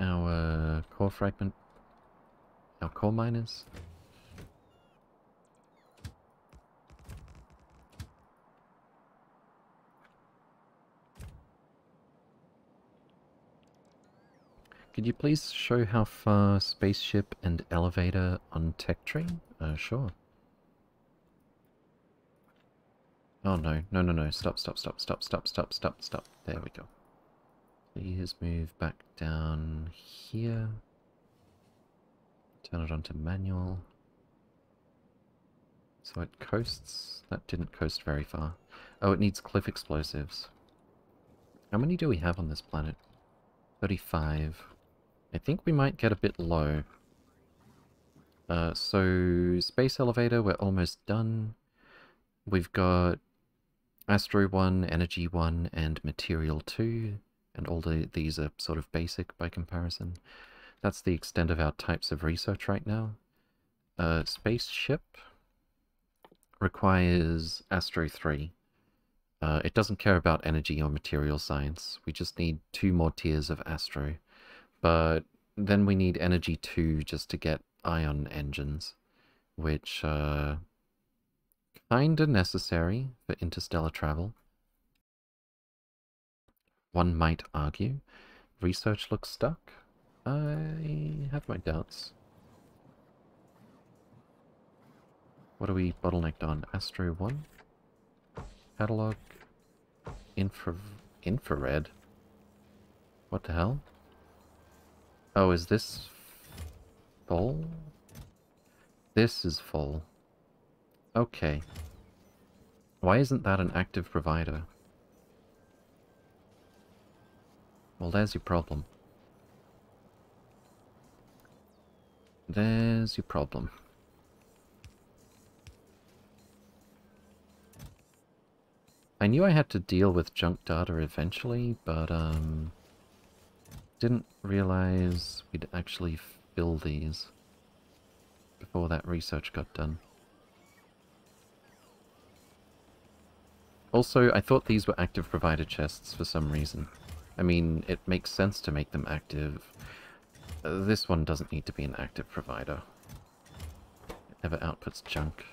Our core fragment Our core miners. Could you please show how far spaceship and elevator on tech tree? Uh, sure. Oh no, no, no, no, stop, stop, stop, stop, stop, stop, stop, stop. There we go. Please move back down here. Turn it on to manual. So it coasts. That didn't coast very far. Oh, it needs cliff explosives. How many do we have on this planet? 35. I think we might get a bit low. Uh, so, space elevator, we're almost done. We've got Astro 1, Energy 1, and Material 2. And all the, these are sort of basic by comparison. That's the extent of our types of research right now. Uh, spaceship requires Astro 3. Uh, it doesn't care about energy or material science. We just need two more tiers of Astro. But then we need Energy 2 just to get ion engines, which uh, kinda necessary for interstellar travel. One might argue. Research looks stuck. I have my doubts. What are we bottlenecked on? Astro 1? Catalog? Infra... Infrared? What the hell? Oh, is this... full? This is full. Okay. Why isn't that an active provider? Well, there's your problem. There's your problem. I knew I had to deal with junk data eventually, but um, didn't realize we'd actually fill these before that research got done. Also, I thought these were active provider chests for some reason. I mean, it makes sense to make them active. This one doesn't need to be an active provider. It never outputs junk.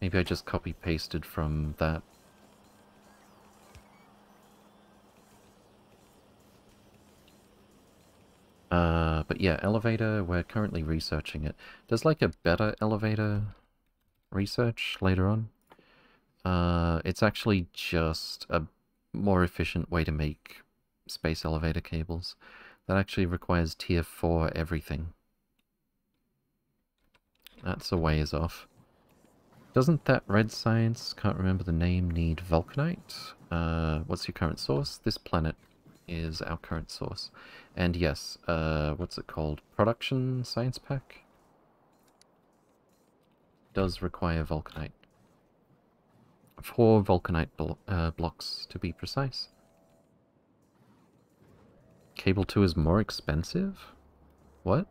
Maybe I just copy-pasted from that. Uh, but yeah, elevator, we're currently researching it. There's like a better elevator research later on. Uh, it's actually just a more efficient way to make space elevator cables. That actually requires tier 4 everything. That's a ways off. Doesn't that red science, can't remember the name, need vulcanite? Uh, what's your current source? This planet is our current source. And yes, uh, what's it called? Production science pack? Does require vulcanite. Four vulcanite blo uh, blocks, to be precise. Cable 2 is more expensive? What?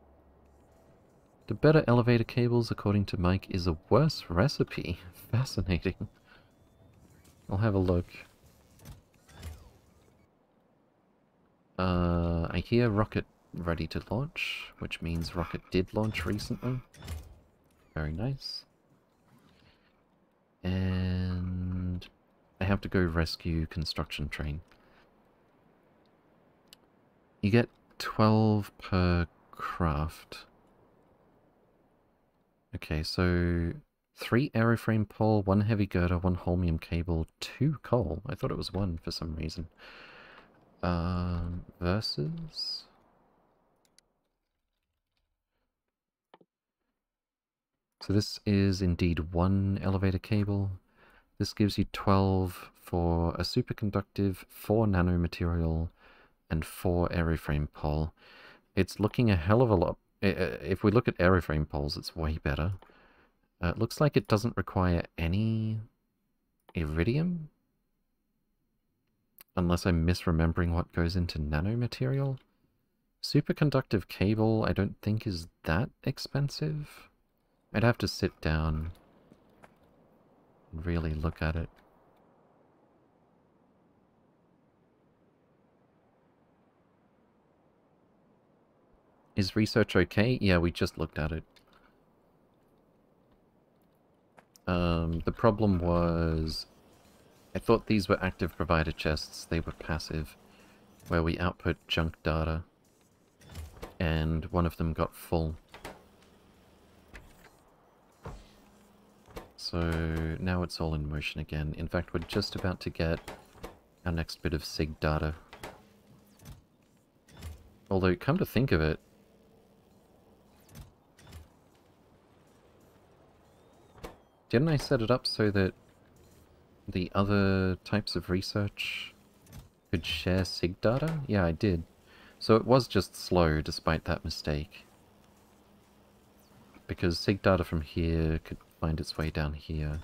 The better elevator cables, according to Mike, is a worse recipe. *laughs* Fascinating. I'll have a look. Uh, I hear rocket ready to launch, which means rocket did launch recently. Very nice. And I have to go rescue construction train. You get 12 per craft. Okay, so three aeroframe pole, one heavy girder, one holmium cable, two coal. I thought it was one for some reason. Um, versus... So this is indeed one elevator cable. This gives you 12 for a superconductive, 4 nanomaterial, and 4 aeroframe pole. It's looking a hell of a lot... If we look at aeroframe poles, it's way better. Uh, it looks like it doesn't require any iridium? Unless I'm misremembering what goes into nanomaterial? Superconductive cable I don't think is that expensive. I'd have to sit down and really look at it. Is research okay? Yeah, we just looked at it. Um, the problem was... I thought these were active provider chests. They were passive, where we output junk data. And one of them got full. So now it's all in motion again. In fact, we're just about to get our next bit of SIG data. Although, come to think of it, Didn't I set it up so that the other types of research could share SIG data? Yeah, I did. So it was just slow despite that mistake. Because SIG data from here could find its way down here.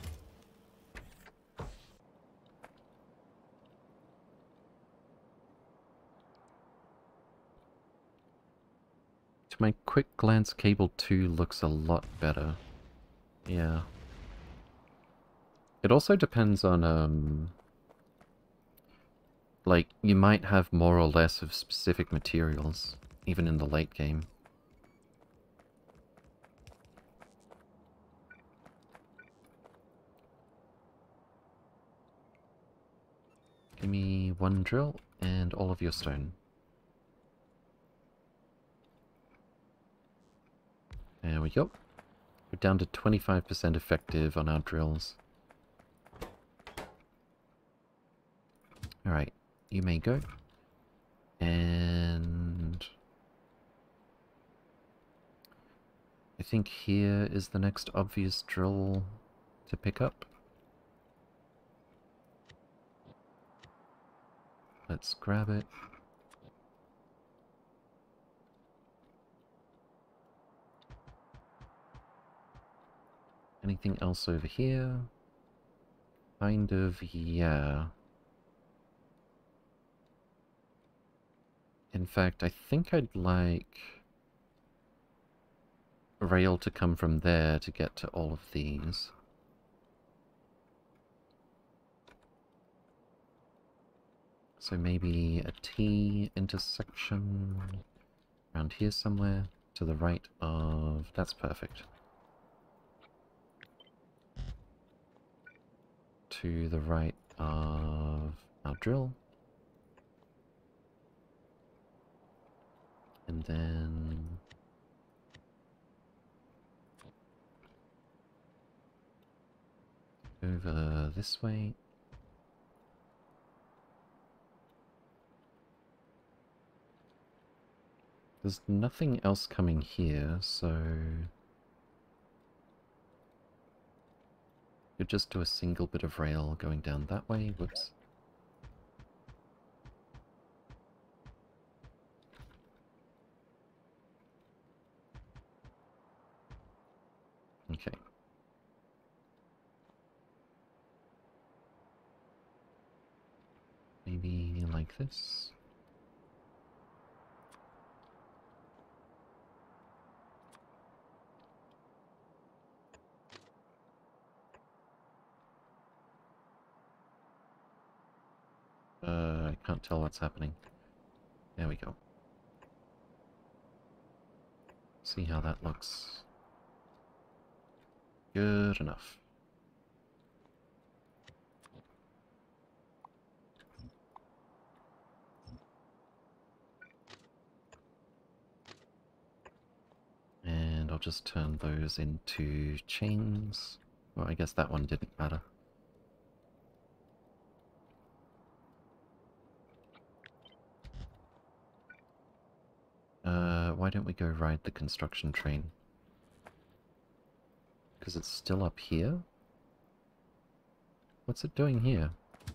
To my quick glance, cable 2 looks a lot better. Yeah. It also depends on, um... Like, you might have more or less of specific materials, even in the late game. Give me one drill and all of your stone. There we go. We're down to 25% effective on our drills. Alright, you may go. And... I think here is the next obvious drill to pick up. Let's grab it. Anything else over here? Kind of, yeah. In fact, I think I'd like a rail to come from there to get to all of these. So maybe a T intersection around here somewhere to the right of... That's perfect. To the right of our drill. And then... Over this way. There's nothing else coming here, so... Could just do a single bit of rail going down that way. Whoops. Okay. Maybe like this. Uh, I can't tell what's happening. There we go. See how that looks. Good enough. And I'll just turn those into chains. Well, I guess that one didn't matter. Uh, why don't we go ride the construction train? Because it's still up here? What's it doing here?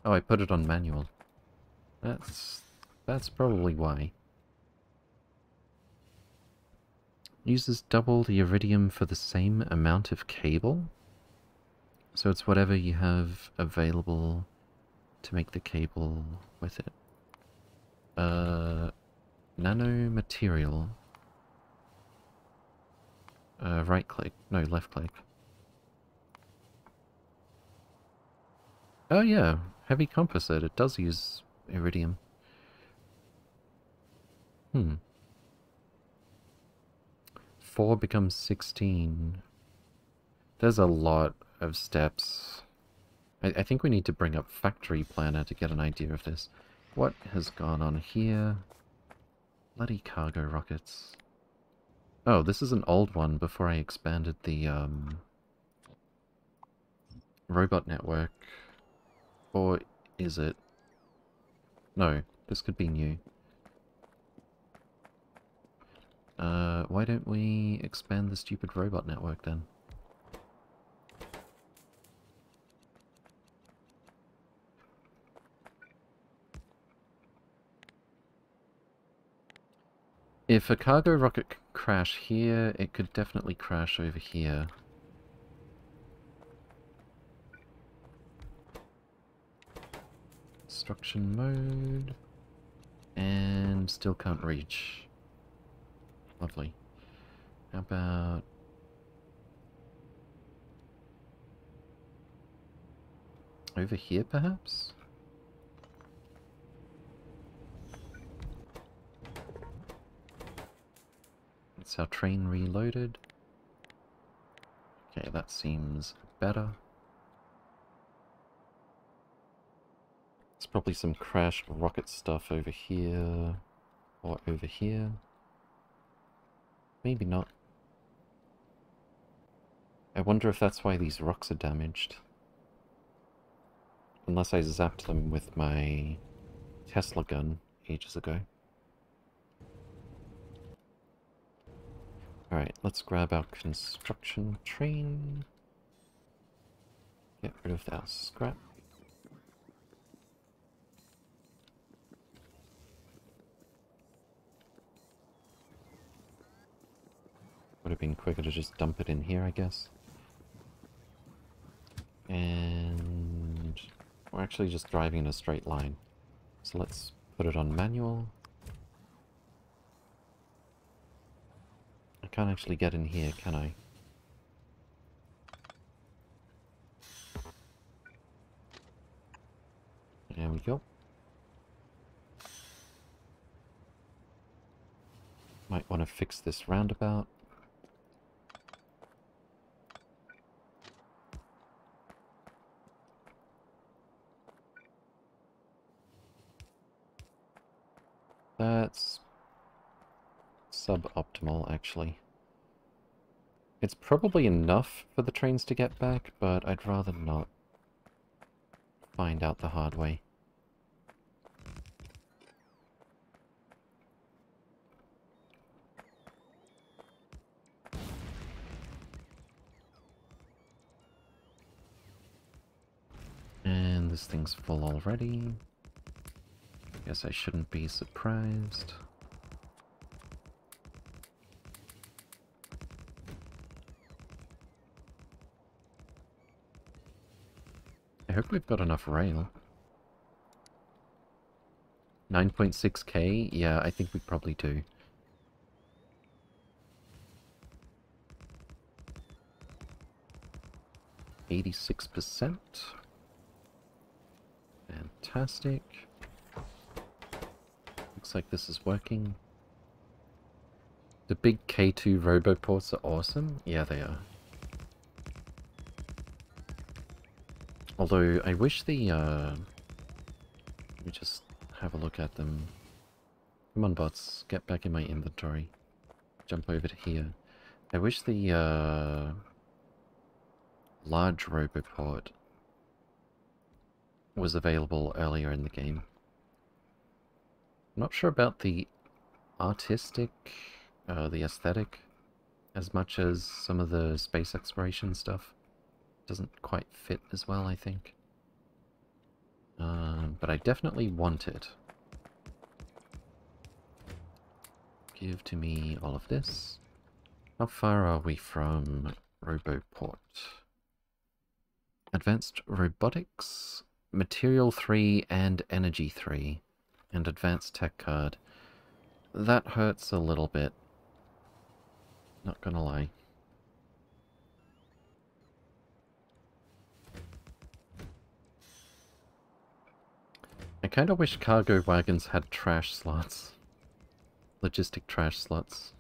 Oh, I put it on manual. That's... that's probably why. Uses double the iridium for the same amount of cable? So it's whatever you have available to make the cable with it. Uh, nanomaterial. Uh, right click. No, left click. Oh yeah, heavy composite. It does use iridium. Hmm. 4 becomes 16. There's a lot of steps. I, I think we need to bring up Factory Planner to get an idea of this. What has gone on here? Bloody cargo rockets. Oh, this is an old one before I expanded the um, robot network. Or is it? No, this could be new. Uh, why don't we expand the stupid robot network then? If a cargo rocket crash here, it could definitely crash over here. Construction mode. And still can't reach. Lovely. How about... Over here, perhaps? It's our train reloaded. Okay, that seems better. There's probably some crash rocket stuff over here, or over here. Maybe not. I wonder if that's why these rocks are damaged. Unless I zapped them with my Tesla gun ages ago. Alright, let's grab our construction train. Get rid of that scrap. Would have been quicker to just dump it in here, I guess. And we're actually just driving in a straight line. So let's put it on manual. I can't actually get in here, can I? There we go. Might want to fix this roundabout. That's suboptimal, actually. It's probably enough for the trains to get back, but I'd rather not find out the hard way. And this thing's full already. Guess I shouldn't be surprised. I hope we've got enough rail. 9.6k? Yeah, I think we probably do. Eighty-six percent. Fantastic. Looks like this is working. The big K2 roboports are awesome. Yeah, they are. Although, I wish the, uh... Let me just have a look at them. Come on, bots. Get back in my inventory. Jump over to here. I wish the, uh... Large roboport was available earlier in the game. I'm not sure about the artistic, uh, the aesthetic, as much as some of the space exploration stuff. Doesn't quite fit as well, I think. Uh, but I definitely want it. Give to me all of this. How far are we from Roboport? Advanced Robotics, Material 3 and Energy 3 and advanced tech card. That hurts a little bit. Not gonna lie. I kinda wish cargo wagons had trash slots. Logistic trash slots.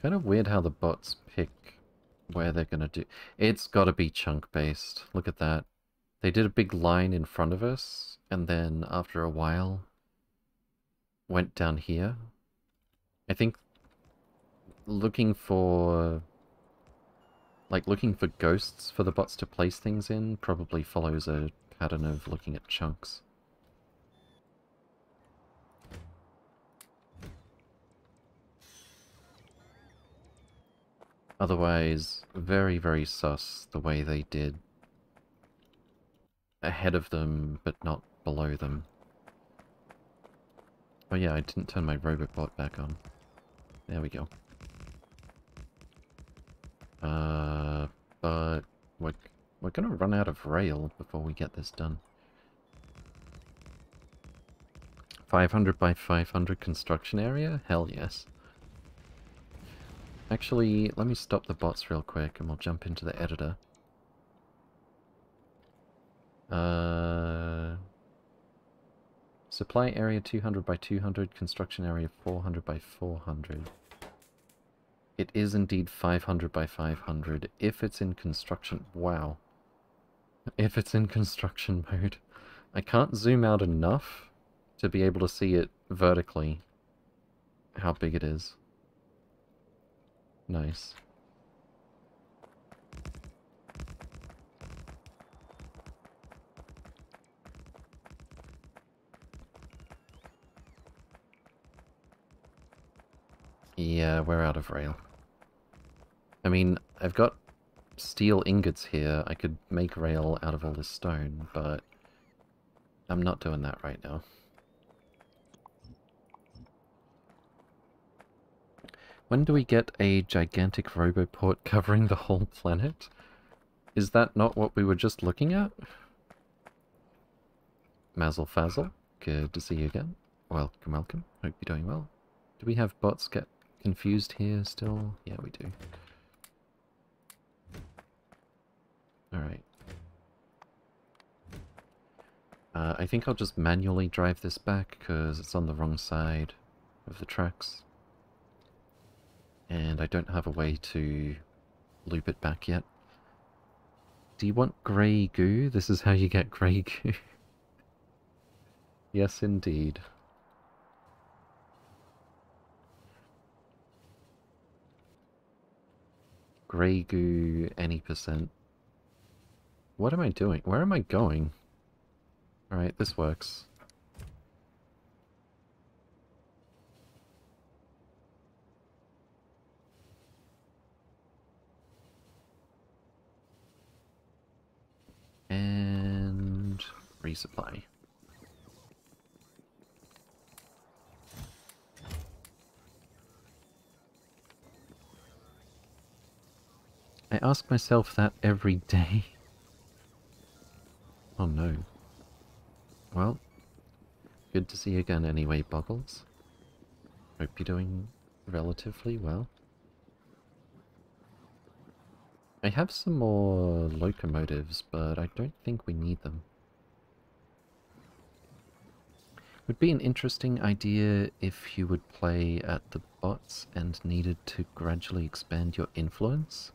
Kinda weird how the bots pick where they're gonna do... It's gotta be chunk based. Look at that. They did a big line in front of us, and then after a while went down here. I think looking for like looking for ghosts for the bots to place things in probably follows a pattern of looking at chunks. Otherwise, very, very sus the way they did ahead of them, but not below them. Oh yeah, I didn't turn my robot bot back on. There we go. Uh, but we're, we're gonna run out of rail before we get this done. 500 by 500 construction area? Hell yes. Actually, let me stop the bots real quick and we'll jump into the editor. Uh, supply area 200 by 200, construction area 400 by 400. It is indeed 500 by 500 if it's in construction. Wow. If it's in construction *laughs* mode. I can't zoom out enough to be able to see it vertically. How big it is. Nice. Yeah, we're out of rail. I mean, I've got steel ingots here. I could make rail out of all this stone, but I'm not doing that right now. When do we get a gigantic roboport *laughs* covering the whole planet? Is that not what we were just looking at? Mazel Fazel, good to see you again. Welcome, welcome. Hope you're doing well. Do we have bots get confused here still? Yeah, we do. Alright. Uh, I think I'll just manually drive this back, because it's on the wrong side. of the tracks. And I don't have a way to loop it back yet. Do you want grey goo? This is how you get grey goo. *laughs* yes, indeed. Grey goo, any percent. What am I doing? Where am I going? Alright, this works. And resupply. I ask myself that every day. Oh no. Well, good to see you again anyway, Boggles. Hope you're doing relatively well. I have some more locomotives, but I don't think we need them. Would be an interesting idea if you would play at the bots and needed to gradually expand your influence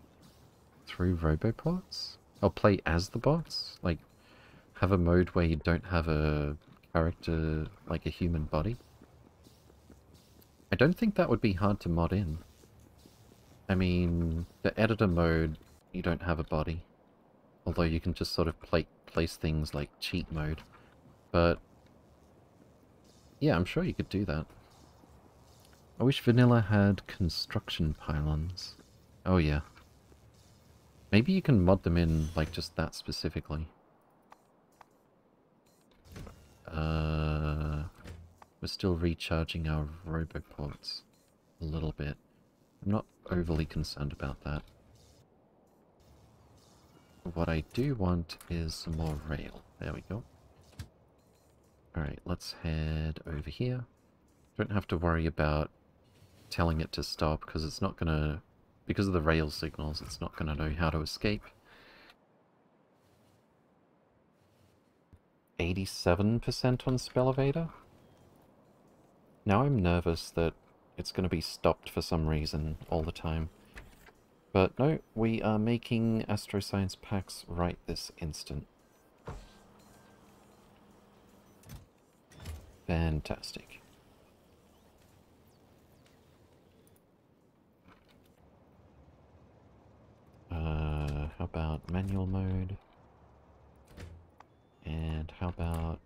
through Roboports? Or play as the bots? Like, have a mode where you don't have a character like a human body? I don't think that would be hard to mod in. I mean, the editor mode, you don't have a body. Although you can just sort of play, place things like cheat mode. But, yeah, I'm sure you could do that. I wish Vanilla had construction pylons. Oh yeah. Maybe you can mod them in, like, just that specifically. Uh, we're still recharging our roboports a little bit. I'm not overly concerned about that. What I do want is some more rail. There we go. Alright, let's head over here. Don't have to worry about telling it to stop because it's not going to because of the rail signals, it's not going to know how to escape. 87% on Spelevator? Now I'm nervous that it's going to be stopped for some reason all the time. But no, we are making Astroscience packs right this instant. Fantastic. Uh, how about manual mode? And how about...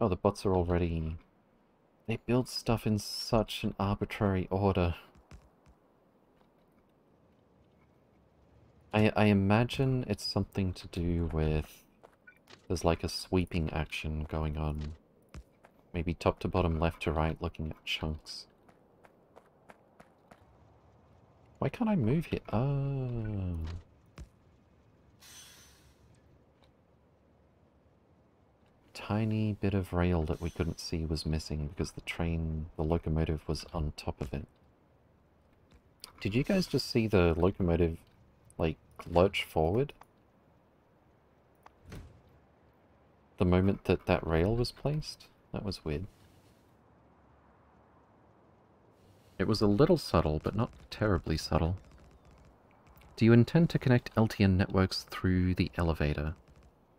Oh, the bots are already... They build stuff in such an arbitrary order. I, I imagine it's something to do with... There's like a sweeping action going on. Maybe top to bottom, left to right, looking at chunks. Why can't I move here? Oh. Tiny bit of rail that we couldn't see was missing because the train, the locomotive was on top of it. Did you guys just see the locomotive, like, lurch forward? The moment that that rail was placed? That was weird. It was a little subtle, but not terribly subtle. Do you intend to connect LTN networks through the elevator?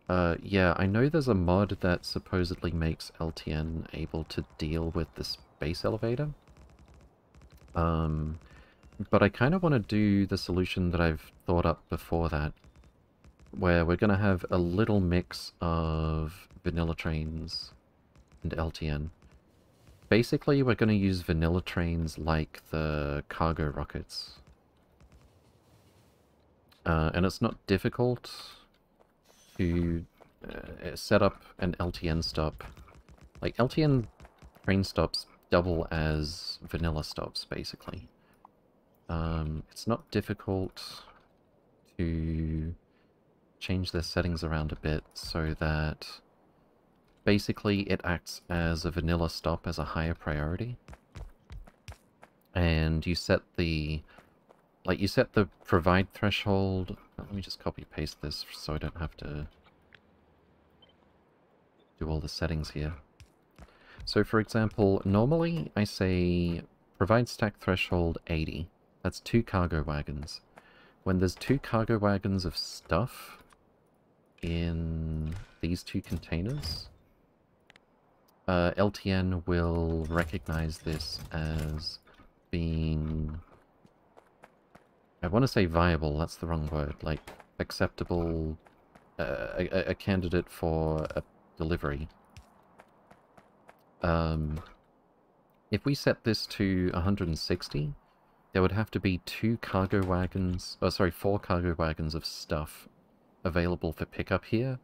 Uh, yeah, I know there's a mod that supposedly makes LTN able to deal with the space elevator. Um, but I kind of want to do the solution that I've thought up before that, where we're going to have a little mix of vanilla trains and LTN. Basically, we're going to use vanilla trains like the cargo rockets. Uh, and it's not difficult to uh, set up an LTN stop. Like, LTN train stops double as vanilla stops, basically. Um, it's not difficult to change their settings around a bit so that basically it acts as a vanilla stop as a higher priority. And you set the, like you set the provide threshold, let me just copy paste this so I don't have to do all the settings here. So for example, normally I say provide stack threshold 80. That's two cargo wagons. When there's two cargo wagons of stuff in these two containers, uh, LTN will recognize this as being... I want to say viable, that's the wrong word. Like, acceptable... Uh, a, a candidate for a delivery. Um, if we set this to 160, there would have to be two cargo wagons, oh sorry, four cargo wagons of stuff available for pickup here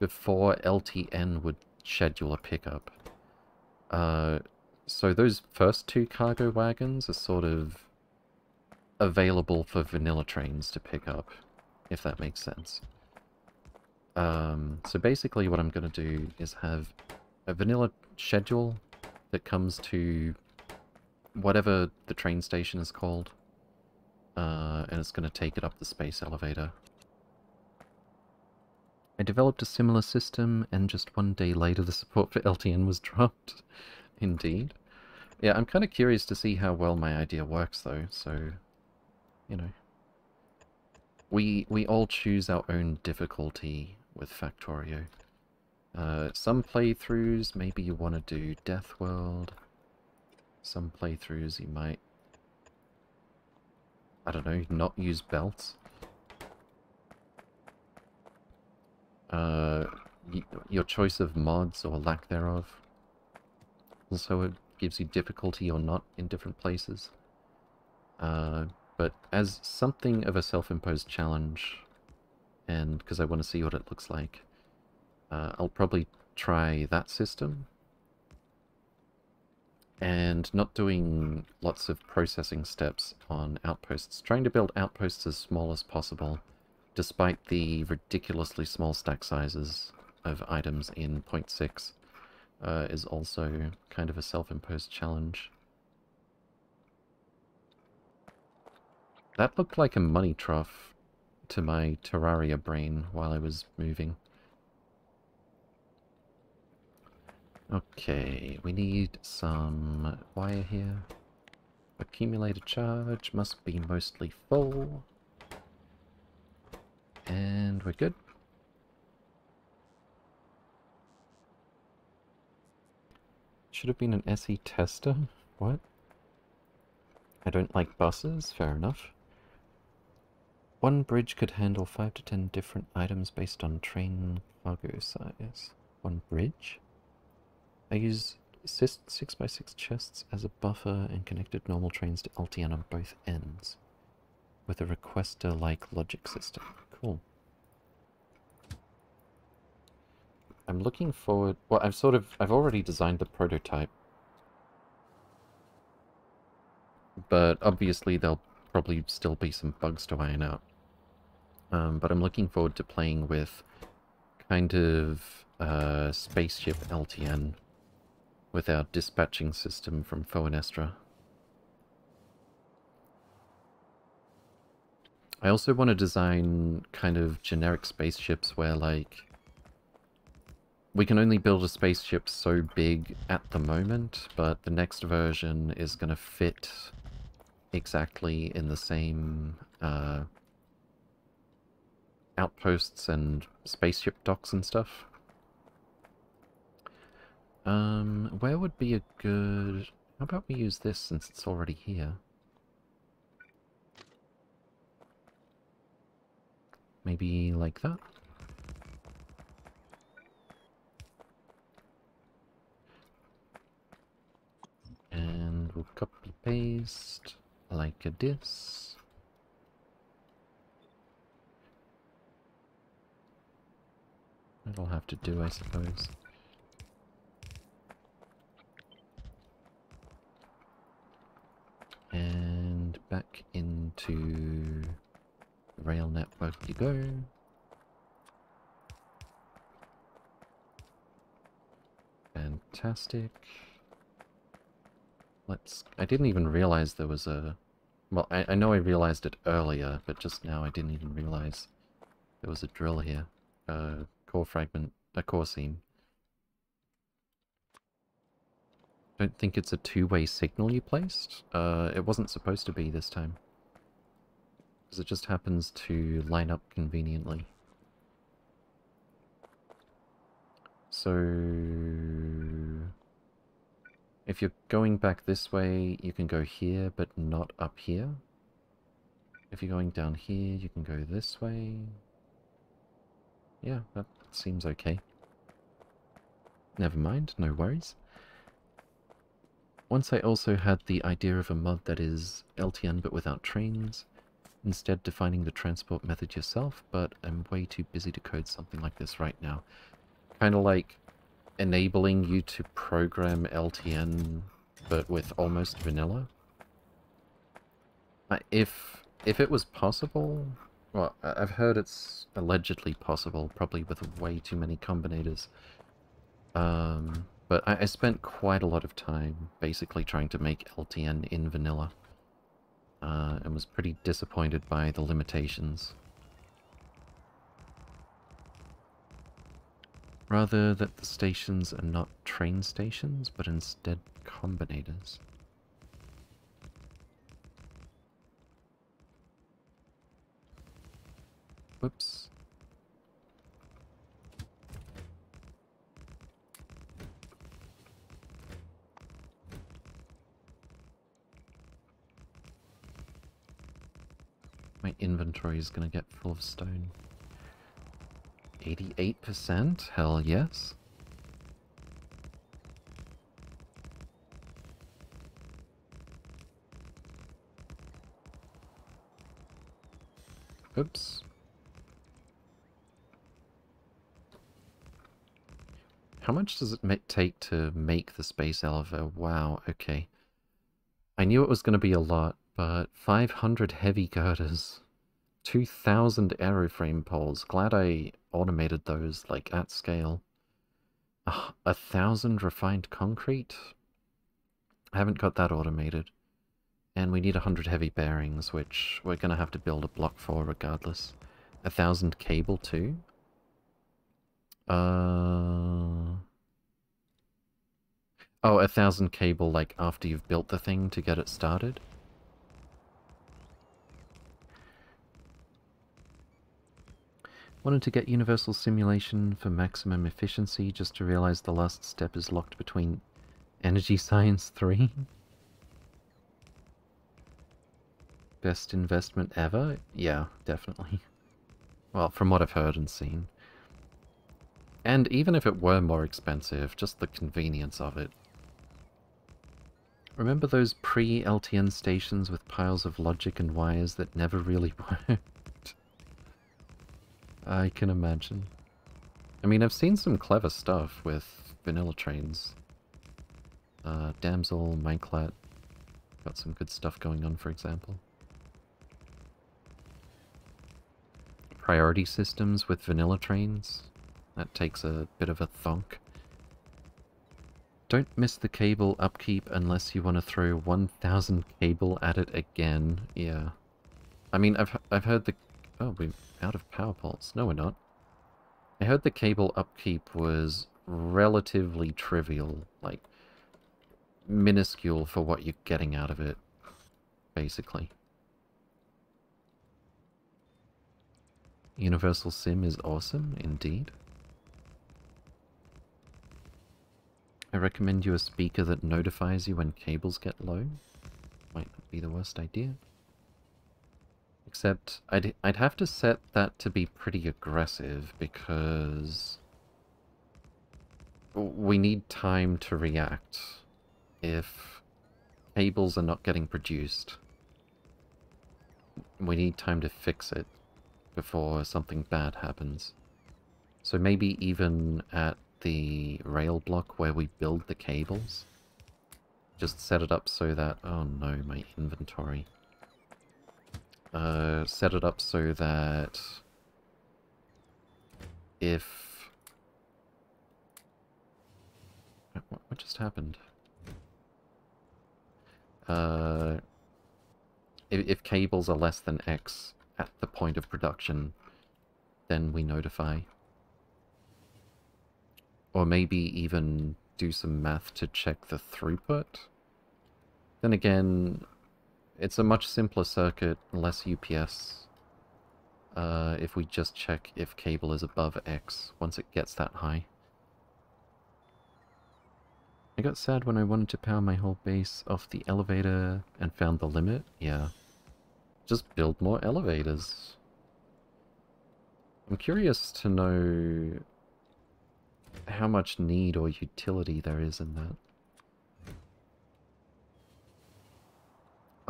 before LTN would schedule a pickup. Uh, so those first two cargo wagons are sort of available for vanilla trains to pick up, if that makes sense. Um, so basically what I'm going to do is have a vanilla schedule that comes to whatever the train station is called. Uh, and it's going to take it up the space elevator. I developed a similar system, and just one day later the support for LTN was *laughs* dropped. Indeed. Yeah, I'm kind of curious to see how well my idea works, though, so... You know. We, we all choose our own difficulty with Factorio. Uh, some playthroughs, maybe you want to do Death World. Some playthroughs you might, I don't know, not use belts. Uh, your choice of mods or lack thereof. Also, it gives you difficulty or not in different places. Uh, but as something of a self-imposed challenge, and because I want to see what it looks like, uh, I'll probably try that system. And not doing lots of processing steps on outposts. Trying to build outposts as small as possible, despite the ridiculously small stack sizes of items in 0.6, uh, is also kind of a self-imposed challenge. That looked like a money trough to my Terraria brain while I was moving. Okay, we need some wire here. Accumulator charge must be mostly full. And we're good. Should have been an SE tester? What? I don't like buses, fair enough. One bridge could handle 5 to 10 different items based on train cargo size. One bridge? I use 6x6 chests as a buffer and connected normal trains to LTN on both ends with a requester-like logic system. Cool. I'm looking forward... Well, I've sort of... I've already designed the prototype. But obviously there'll probably still be some bugs to iron out. Um, but I'm looking forward to playing with kind of uh, spaceship LTN with our dispatching system from Foenestra. I also want to design kind of generic spaceships where, like, we can only build a spaceship so big at the moment, but the next version is going to fit exactly in the same uh, outposts and spaceship docks and stuff. Um, where would be a good... How about we use this since it's already here? Maybe like that? And we'll copy paste like a this. That'll have to do, I suppose. And back into rail network you go. Fantastic. Let's... I didn't even realize there was a... Well, I, I know I realized it earlier, but just now I didn't even realize there was a drill here. A core fragment, a core seam. don't think it's a two-way signal you placed. Uh, it wasn't supposed to be this time. Because it just happens to line up conveniently. So... If you're going back this way, you can go here, but not up here. If you're going down here, you can go this way. Yeah, that seems okay. Never mind, no worries. Once I also had the idea of a mod that is LTN but without trains, instead defining the transport method yourself, but I'm way too busy to code something like this right now. Kind of like enabling you to program LTN but with almost vanilla. Uh, if if it was possible, well, I've heard it's allegedly possible, probably with way too many combinators. Um, but I, I spent quite a lot of time basically trying to make LTN in vanilla. Uh, and was pretty disappointed by the limitations. Rather that the stations are not train stations, but instead combinators. Whoops. My inventory is gonna get full of stone. 88%? Hell yes. Oops. How much does it take to make the space elevator? Wow, okay. I knew it was going to be a lot, but 500 heavy girders. 2,000 aeroframe poles. Glad I automated those, like, at scale. Uh, a thousand refined concrete? I haven't got that automated. And we need a hundred heavy bearings, which we're gonna have to build a block for regardless. A thousand cable too? Uh... Oh, a thousand cable, like, after you've built the thing to get it started? Wanted to get Universal Simulation for maximum efficiency just to realize the last step is locked between Energy Science 3. Best investment ever? Yeah, definitely. Well, from what I've heard and seen. And even if it were more expensive, just the convenience of it. Remember those pre-LTN stations with piles of logic and wires that never really *laughs* worked? I can imagine. I mean, I've seen some clever stuff with vanilla trains. Uh, Damsel, Mineclat, got some good stuff going on, for example. Priority systems with vanilla trains. That takes a bit of a thunk. Don't miss the cable upkeep unless you want to throw 1000 cable at it again. Yeah. I mean, I've, I've heard the... Oh, we're out of power poles. No, we're not. I heard the cable upkeep was relatively trivial, like minuscule for what you're getting out of it, basically. Universal Sim is awesome, indeed. I recommend you a speaker that notifies you when cables get low. Might not be the worst idea. Except I'd, I'd have to set that to be pretty aggressive because we need time to react if cables are not getting produced. We need time to fix it before something bad happens. So maybe even at the rail block where we build the cables, just set it up so that... Oh no, my inventory uh, set it up so that if... What, just happened? Uh, if, if cables are less than X at the point of production, then we notify. Or maybe even do some math to check the throughput. Then again, it's a much simpler circuit, less UPS. Uh, if we just check if cable is above X once it gets that high. I got sad when I wanted to power my whole base off the elevator and found the limit. Yeah. Just build more elevators. I'm curious to know how much need or utility there is in that.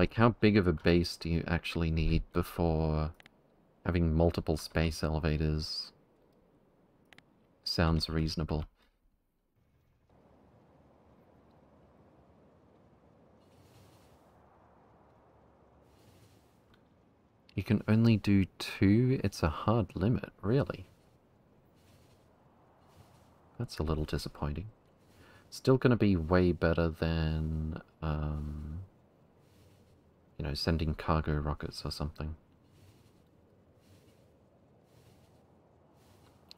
Like, how big of a base do you actually need before having multiple space elevators sounds reasonable? You can only do two? It's a hard limit, really. That's a little disappointing. Still going to be way better than, um, you know, sending cargo rockets or something.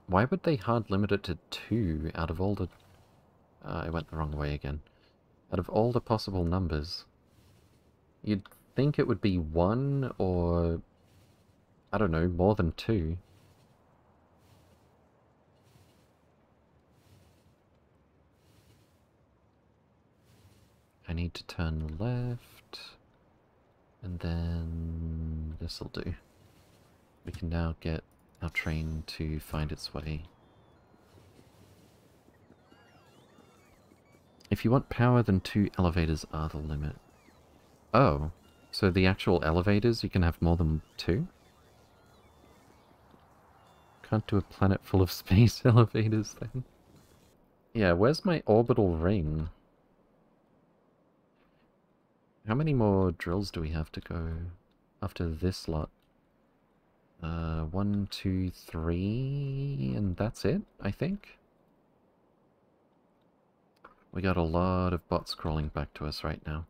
Why would they hard limit it to two out of all the... Uh, I went the wrong way again. Out of all the possible numbers, you'd think it would be one or, I don't know, more than two. I need to turn left, and then this'll do. We can now get our train to find its way. If you want power, then two elevators are the limit. Oh, so the actual elevators, you can have more than two? Can't do a planet full of *laughs* space elevators then. Yeah, where's my orbital ring? How many more drills do we have to go after this lot? Uh, one, two, three, and that's it, I think? We got a lot of bots crawling back to us right now.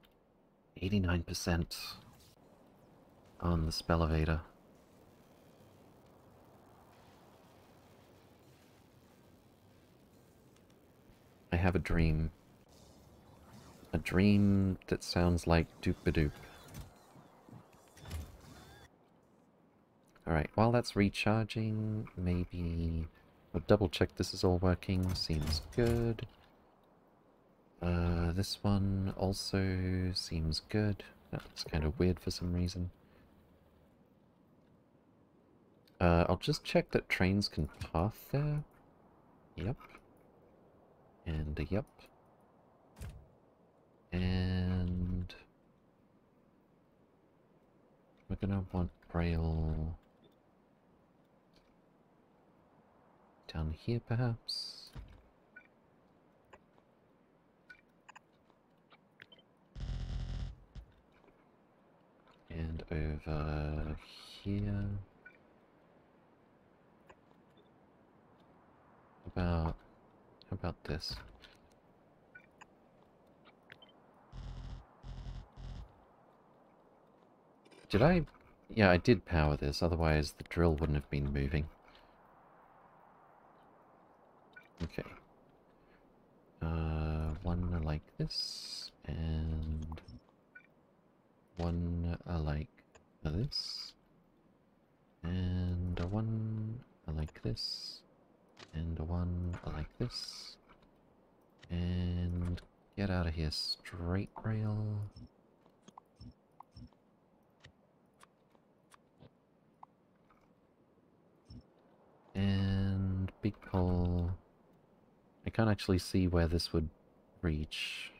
89% on the Spelevator. I have a dream a dream that sounds like doop-a-doop. Alright, while that's recharging, maybe... I'll double check this is all working, seems good. Uh, this one also seems good. That's kind of weird for some reason. Uh, I'll just check that trains can path there. Yep. And a yep. And we're gonna want rail down here perhaps. And over here. About about this? Did I... Yeah, I did power this, otherwise the drill wouldn't have been moving. Okay. Uh, one like this, and one like this, and one like this, and one like this, and get out of here, straight rail. And big pole. I can't actually see where this would reach.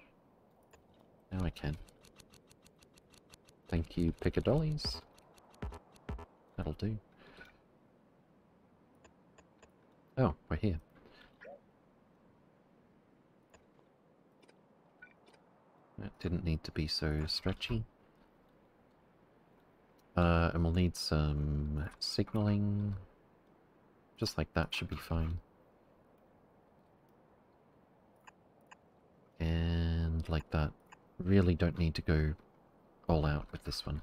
Now I can. Thank you, Piccadollies. That'll do. Oh, we're here. That didn't need to be so stretchy. Uh, and we'll need some signaling. Just like that should be fine. And like that. Really don't need to go all out with this one.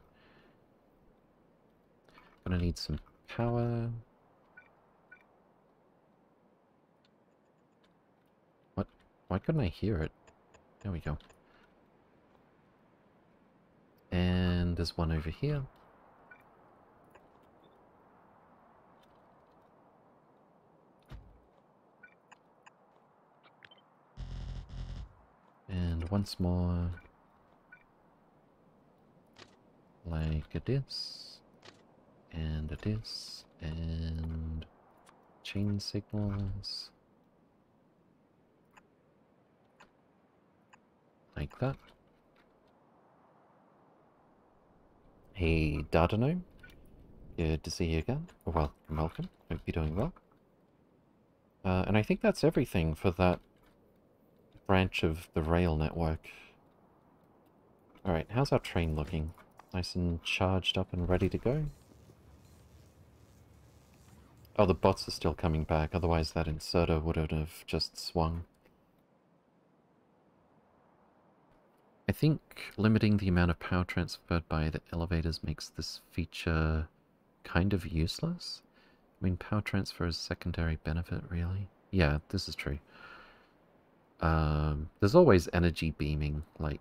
Gonna need some power. What? Why couldn't I hear it? There we go. And there's one over here. And once more. Like this. And this. And chain signals. Like that. Hey, Dardano. Good to see you again. Welcome, welcome. Hope you're doing well. Uh, and I think that's everything for that branch of the rail network. Alright, how's our train looking? Nice and charged up and ready to go? Oh, the bots are still coming back, otherwise that inserter would have just swung. I think limiting the amount of power transferred by the elevators makes this feature kind of useless. I mean, power transfer is secondary benefit, really. Yeah, this is true. Um, there's always energy beaming, like,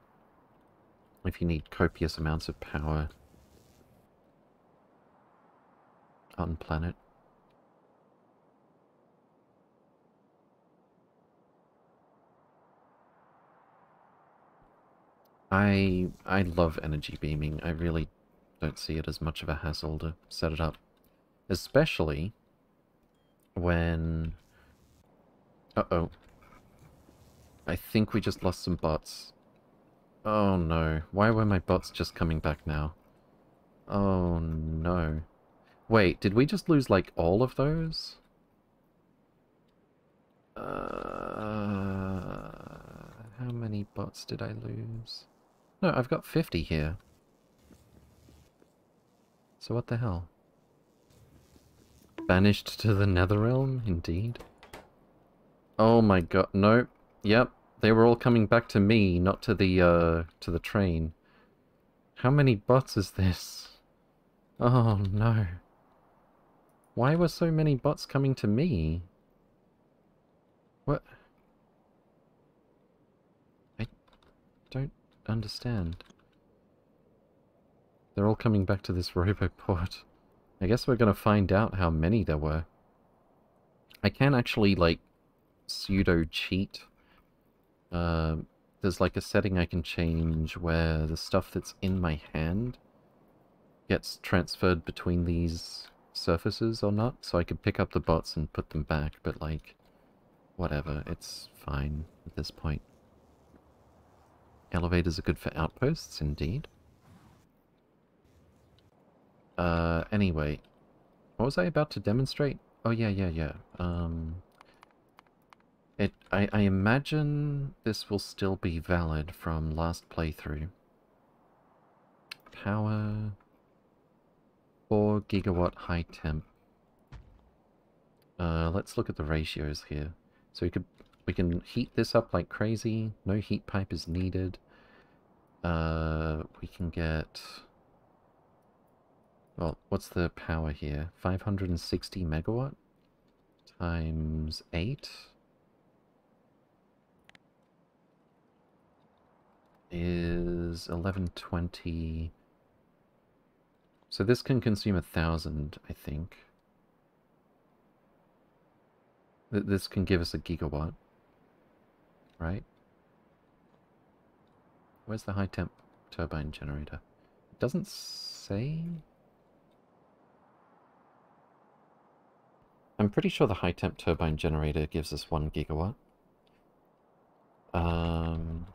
if you need copious amounts of power on planet. I I love energy beaming. I really don't see it as much of a hassle to set it up. Especially when... Uh-oh. I think we just lost some bots. Oh no. Why were my bots just coming back now? Oh no. Wait, did we just lose like all of those? Uh, how many bots did I lose? No, I've got 50 here. So what the hell? Banished to the Netherrealm, indeed. Oh my god, no. Yep, they were all coming back to me, not to the, uh, to the train. How many bots is this? Oh no. Why were so many bots coming to me? What? I don't understand. They're all coming back to this *laughs* roboport. I guess we're gonna find out how many there were. I can actually, like, pseudo-cheat. Uh, there's like a setting I can change where the stuff that's in my hand gets transferred between these surfaces or not, so I can pick up the bots and put them back, but like, whatever, it's fine at this point. Elevators are good for outposts, indeed. Uh, anyway, what was I about to demonstrate? Oh, yeah, yeah, yeah. Um, it, I, I imagine this will still be valid from last playthrough. Power, 4 gigawatt high temp. Uh, let's look at the ratios here. So we could we can heat this up like crazy. No heat pipe is needed. Uh, we can get... Well, what's the power here? 560 megawatt times 8 is 1120. So this can consume a thousand, I think. This can give us a gigawatt right? Where's the high temp turbine generator? It doesn't say... I'm pretty sure the high temp turbine generator gives us one gigawatt. Um,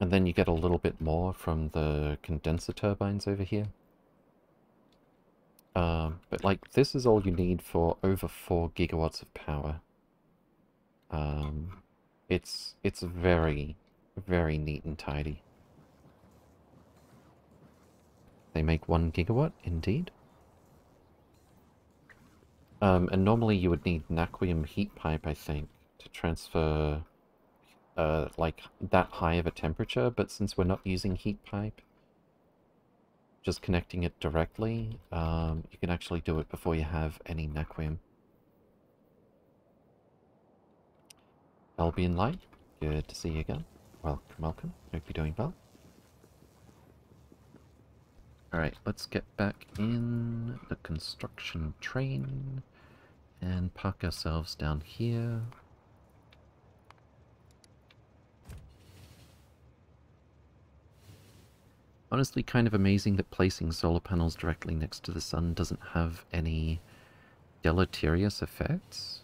and then you get a little bit more from the condenser turbines over here. Um, but like, this is all you need for over 4 gigawatts of power. Um, it's it's very, very neat and tidy. They make one gigawatt, indeed. Um, and normally you would need Naquium heat pipe, I think, to transfer, uh, like, that high of a temperature, but since we're not using heat pipe, just connecting it directly, um, you can actually do it before you have any Naquium. Albion Light, good to see you again. Welcome, welcome. Hope you're doing well. Alright, let's get back in the construction train and park ourselves down here. Honestly, kind of amazing that placing solar panels directly next to the sun doesn't have any deleterious effects.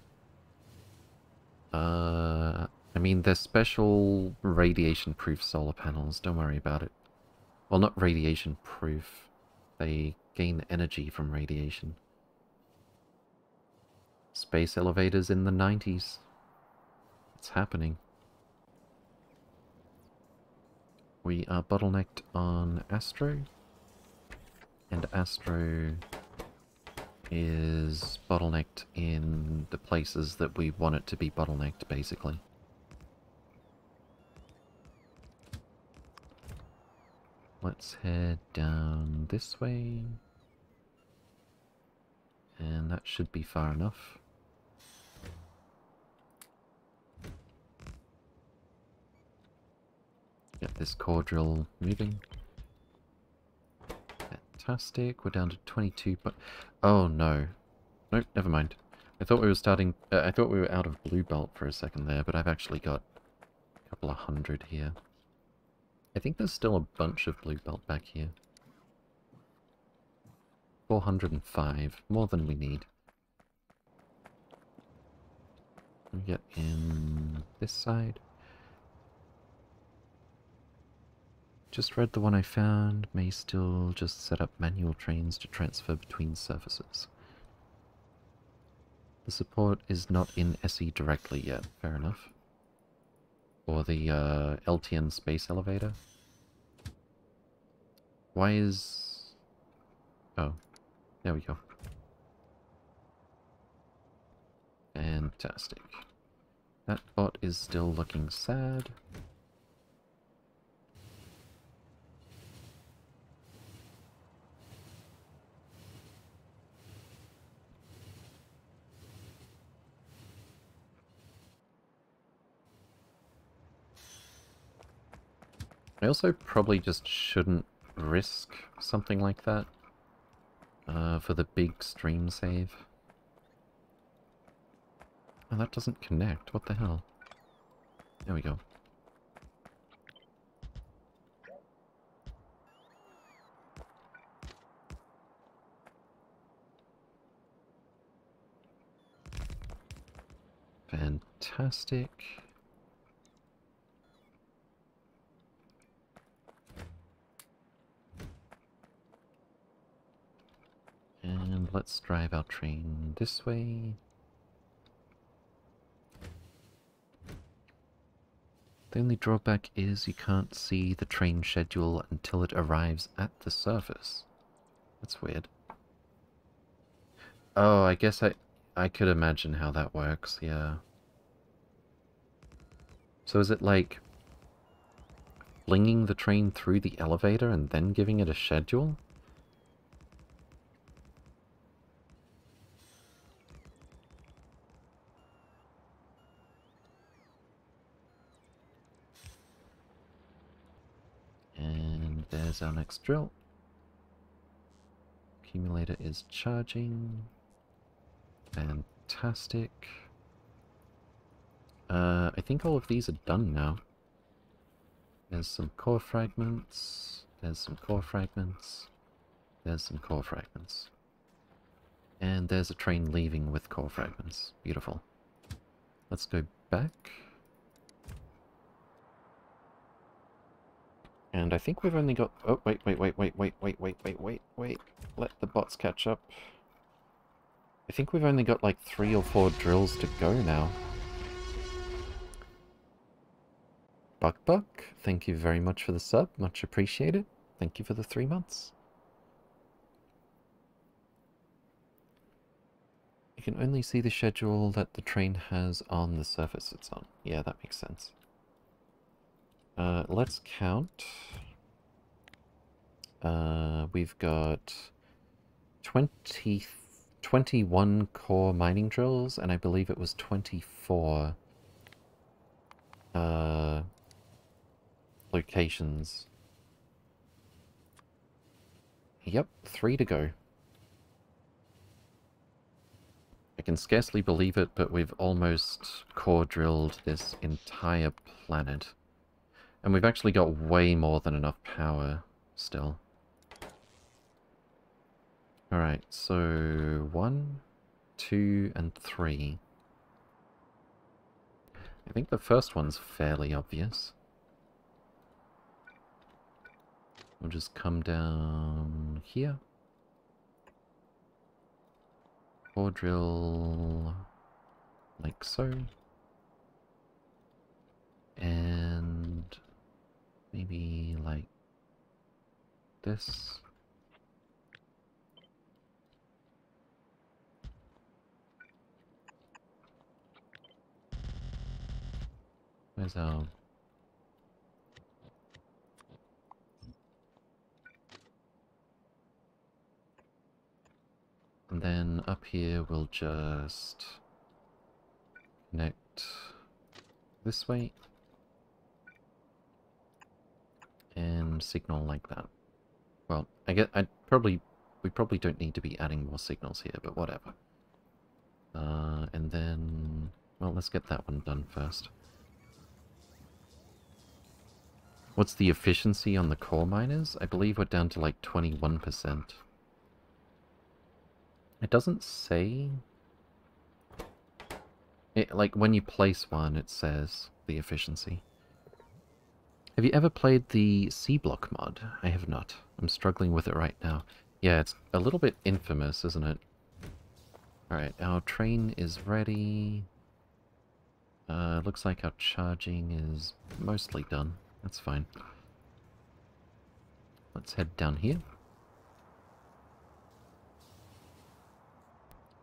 Uh, I mean, they're special radiation-proof solar panels, don't worry about it. Well, not radiation-proof. They gain energy from radiation. Space elevators in the 90s. It's happening. We are bottlenecked on Astro. And Astro is bottlenecked in the places that we want it to be bottlenecked, basically. Let's head down this way. And that should be far enough. Get this core drill moving. Fantastic. We're down to 22, but... Oh, no. Nope, never mind. I thought we were starting... Uh, I thought we were out of blue belt for a second there, but I've actually got a couple of hundred here. I think there's still a bunch of blue belt back here. 405. More than we need. We get in this side. Just read the one I found. May still just set up manual trains to transfer between surfaces. The support is not in SE directly yet. Fair enough. Or the uh, LTN space elevator. Why is... Oh. There we go. Fantastic. That bot is still looking sad. I also probably just shouldn't risk something like that uh, for the big stream save. Oh, that doesn't connect. What the hell? There we go. Fantastic. And let's drive our train this way. The only drawback is you can't see the train schedule until it arrives at the surface. That's weird. Oh, I guess I, I could imagine how that works, yeah. So is it like flinging the train through the elevator and then giving it a schedule? Our next drill. Accumulator is charging. Fantastic. Uh, I think all of these are done now. There's some core fragments. There's some core fragments. There's some core fragments. And there's a train leaving with core fragments. Beautiful. Let's go back. And I think we've only got... Oh, wait, wait, wait, wait, wait, wait, wait, wait, wait, wait. Let the bots catch up. I think we've only got like three or four drills to go now. Buck Buck, thank you very much for the sub. Much appreciated. Thank you for the three months. You can only see the schedule that the train has on the surface it's on. Yeah, that makes sense. Uh, let's count. Uh, we've got 20, 21 core mining drills, and I believe it was 24 uh, locations. Yep, three to go. I can scarcely believe it, but we've almost core drilled this entire planet. And we've actually got way more than enough power still. Alright, so one, two, and three. I think the first one's fairly obvious. We'll just come down here. Core drill like so. And maybe like this. Where's our... And then up here we'll just connect this way and signal like that. Well, I guess I probably we probably don't need to be adding more signals here, but whatever. Uh, and then well, let's get that one done first. What's the efficiency on the core miners? I believe we're down to like 21%. It doesn't say... It, like, when you place one, it says the efficiency. Have you ever played the SeaBlock mod? I have not. I'm struggling with it right now. Yeah, it's a little bit infamous, isn't it? Alright, our train is ready. Uh, looks like our charging is mostly done. That's fine. Let's head down here.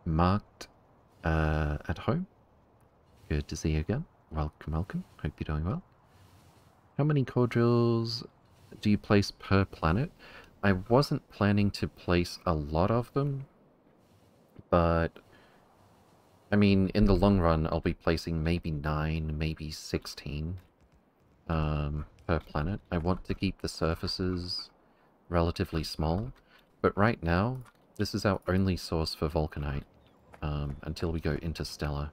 Marked uh, at home. Good to see you again. Welcome, welcome. Hope you're doing well. How many core drills do you place per planet? I wasn't planning to place a lot of them, but I mean, in the long run, I'll be placing maybe 9, maybe 16 um, per planet. I want to keep the surfaces relatively small, but right now, this is our only source for Vulcanite um, until we go interstellar.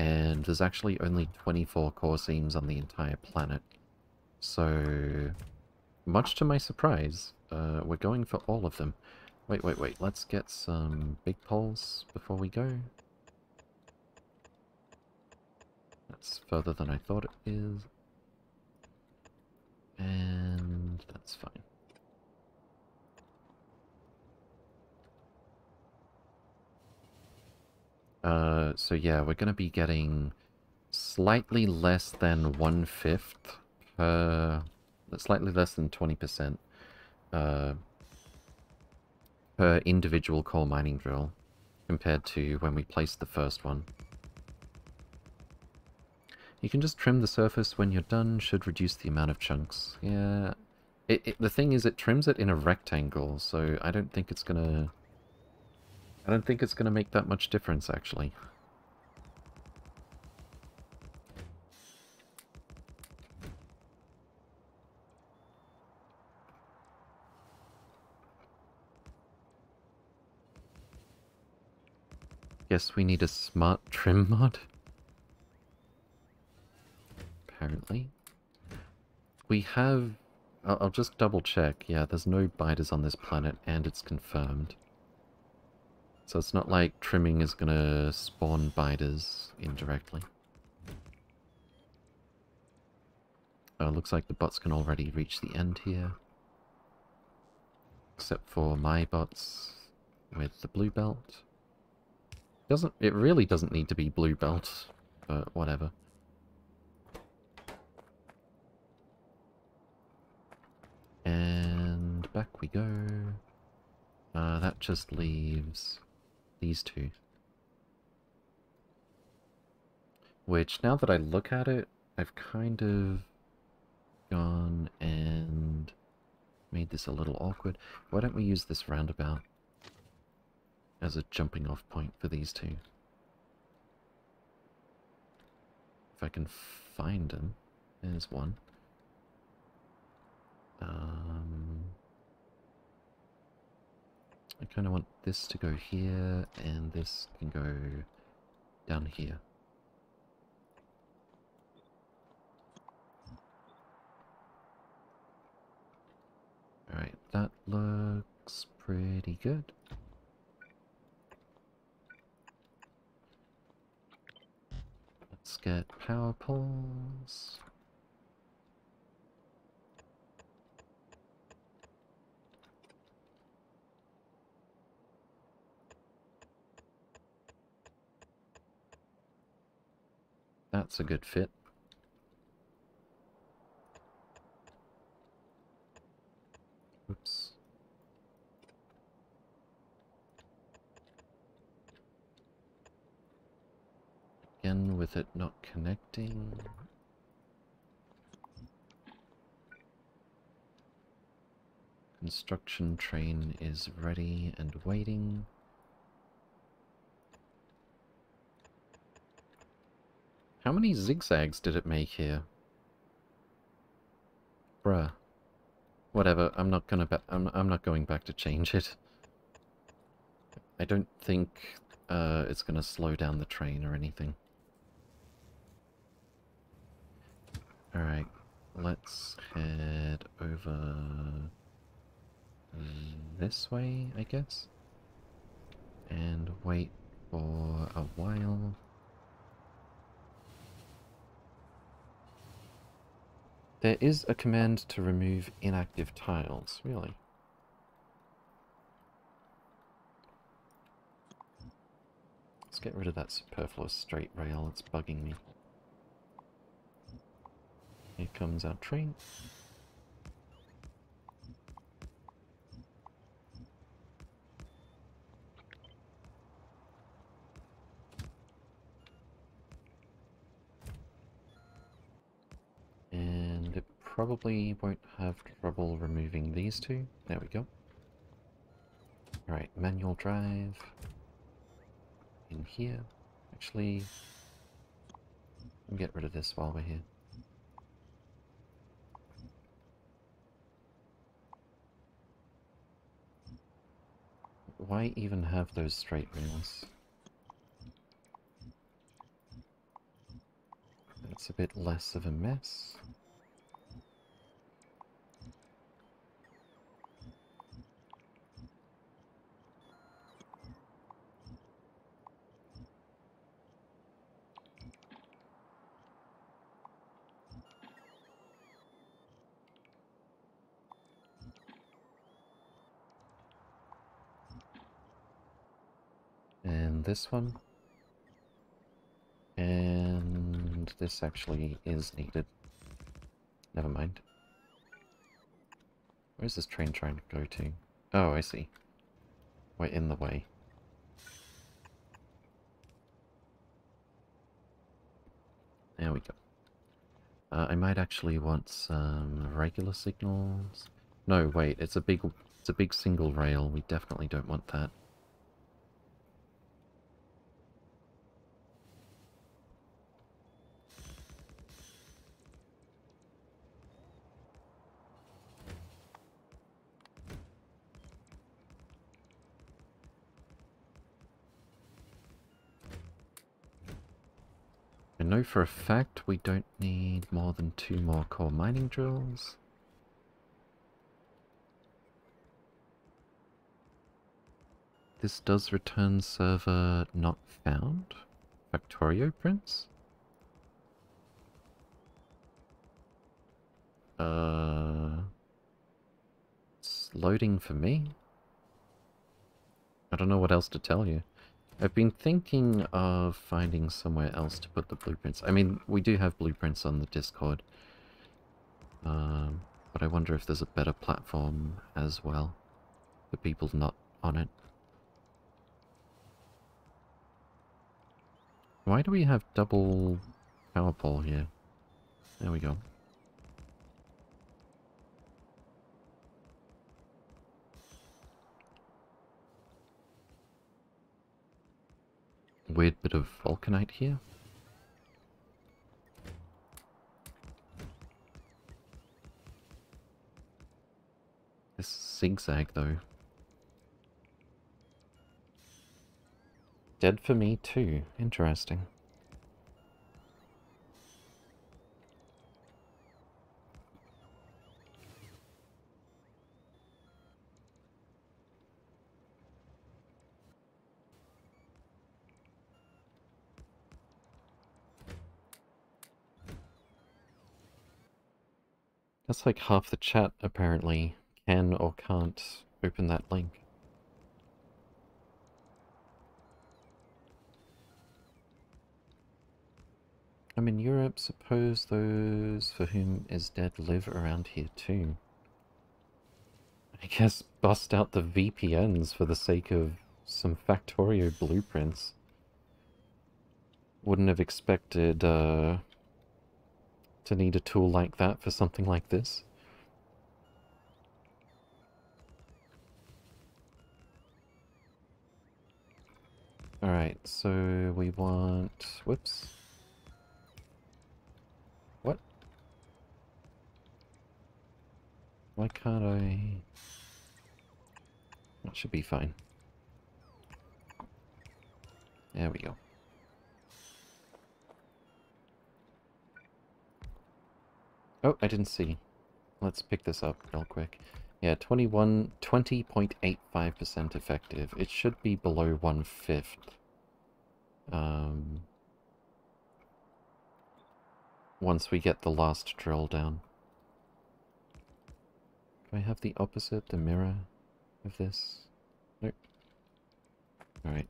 And there's actually only 24 core seams on the entire planet. So, much to my surprise, uh, we're going for all of them. Wait, wait, wait, let's get some big poles before we go. That's further than I thought it is. And that's fine. Uh, so yeah, we're going to be getting slightly less than one-fifth per... Slightly less than 20% uh, per individual core mining drill compared to when we placed the first one. You can just trim the surface when you're done, should reduce the amount of chunks. Yeah, it, it, the thing is it trims it in a rectangle, so I don't think it's gonna... I don't think it's gonna make that much difference, actually. Guess we need a smart trim mod apparently. We have... I'll, I'll just double check. Yeah, there's no biters on this planet, and it's confirmed. So it's not like trimming is to spawn biters indirectly. Oh, looks like the bots can already reach the end here. Except for my bots with the blue belt. Doesn't It really doesn't need to be blue belt, but whatever. And back we go. Uh, that just leaves these two. Which, now that I look at it, I've kind of gone and made this a little awkward. Why don't we use this roundabout as a jumping off point for these two? If I can find them. There's one. Um, I kind of want this to go here, and this can go down here. Alright, that looks pretty good. Let's get power poles. That's a good fit. Oops. Again, with it not connecting. Construction train is ready and waiting. How many zigzags did it make here? Bruh. Whatever, I'm not gonna I'm, I'm not going back to change it. I don't think uh, it's gonna slow down the train or anything. Alright, let's head over this way, I guess. And wait for a while. There is a command to remove inactive tiles, really. Let's get rid of that superfluous straight rail, it's bugging me. Here comes our train. And it probably won't have trouble removing these two. There we go. Alright, manual drive. In here. Actually, get rid of this while we're here. Why even have those straight rails? It's a bit less of a mess. And this one. And this actually is needed. Never mind. Where's this train trying to go to? Oh, I see. We're in the way. There we go. Uh, I might actually want some regular signals. No, wait, it's a big, it's a big single rail. We definitely don't want that. For a fact we don't need more than two more core mining drills. This does return server not found. Factorio prints? Uh, it's loading for me. I don't know what else to tell you. I've been thinking of finding somewhere else to put the blueprints. I mean, we do have blueprints on the Discord. Um, but I wonder if there's a better platform as well for people not on it. Why do we have double power pole here? There we go. weird bit of vulcanite here. This zigzag though. Dead for me too. Interesting. That's like half the chat, apparently, can or can't open that link. I'm in Europe, suppose those for whom is dead live around here too. I guess bust out the VPNs for the sake of some Factorio blueprints. Wouldn't have expected, uh, to need a tool like that for something like this. Alright, so we want... whoops. What? Why can't I... That should be fine. There we go. Oh, I didn't see. Let's pick this up real quick. Yeah, 21, 20.85% effective. It should be below one-fifth. Um, once we get the last drill down. Do I have the opposite, the mirror of this? Nope. Alright.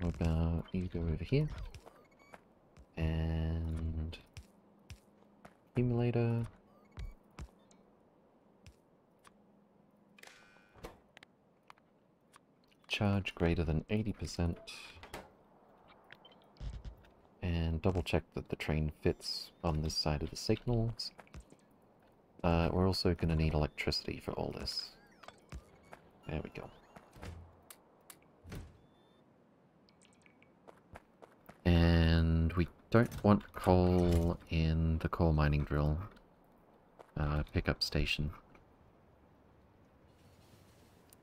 How about you go over here? And accumulator. Charge greater than 80%. And double check that the train fits on this side of the signals. Uh, we're also going to need electricity for all this. There we go. And we don't want coal in the coal mining drill uh, pickup station.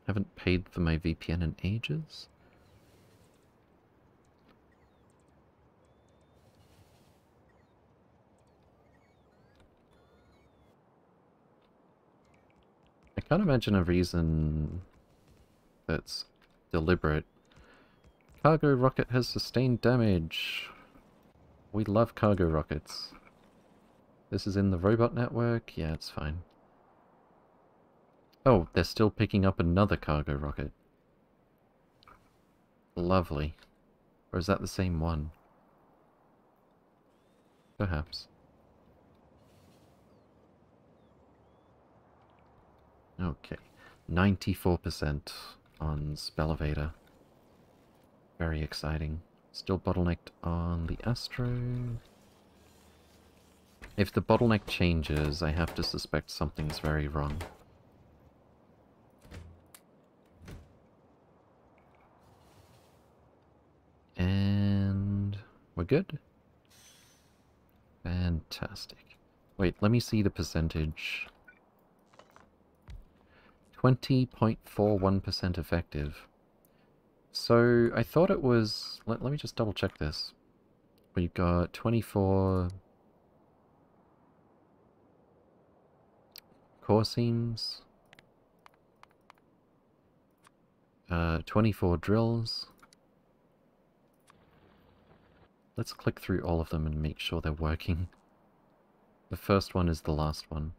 Haven't paid for my VPN in ages. I can't imagine a reason that's deliberate. Cargo rocket has sustained damage. We love cargo rockets. This is in the robot network? Yeah, it's fine. Oh, they're still picking up another cargo rocket. Lovely. Or is that the same one? Perhaps. Okay. 94% on Spelevator. Very exciting. Still bottlenecked on the Astro. If the bottleneck changes, I have to suspect something's very wrong. And we're good. Fantastic. Wait, let me see the percentage. 20.41% effective. So I thought it was... Let, let me just double check this. We've got 24... Core seams. Uh, 24 drills. Let's click through all of them and make sure they're working. The first one is the last one.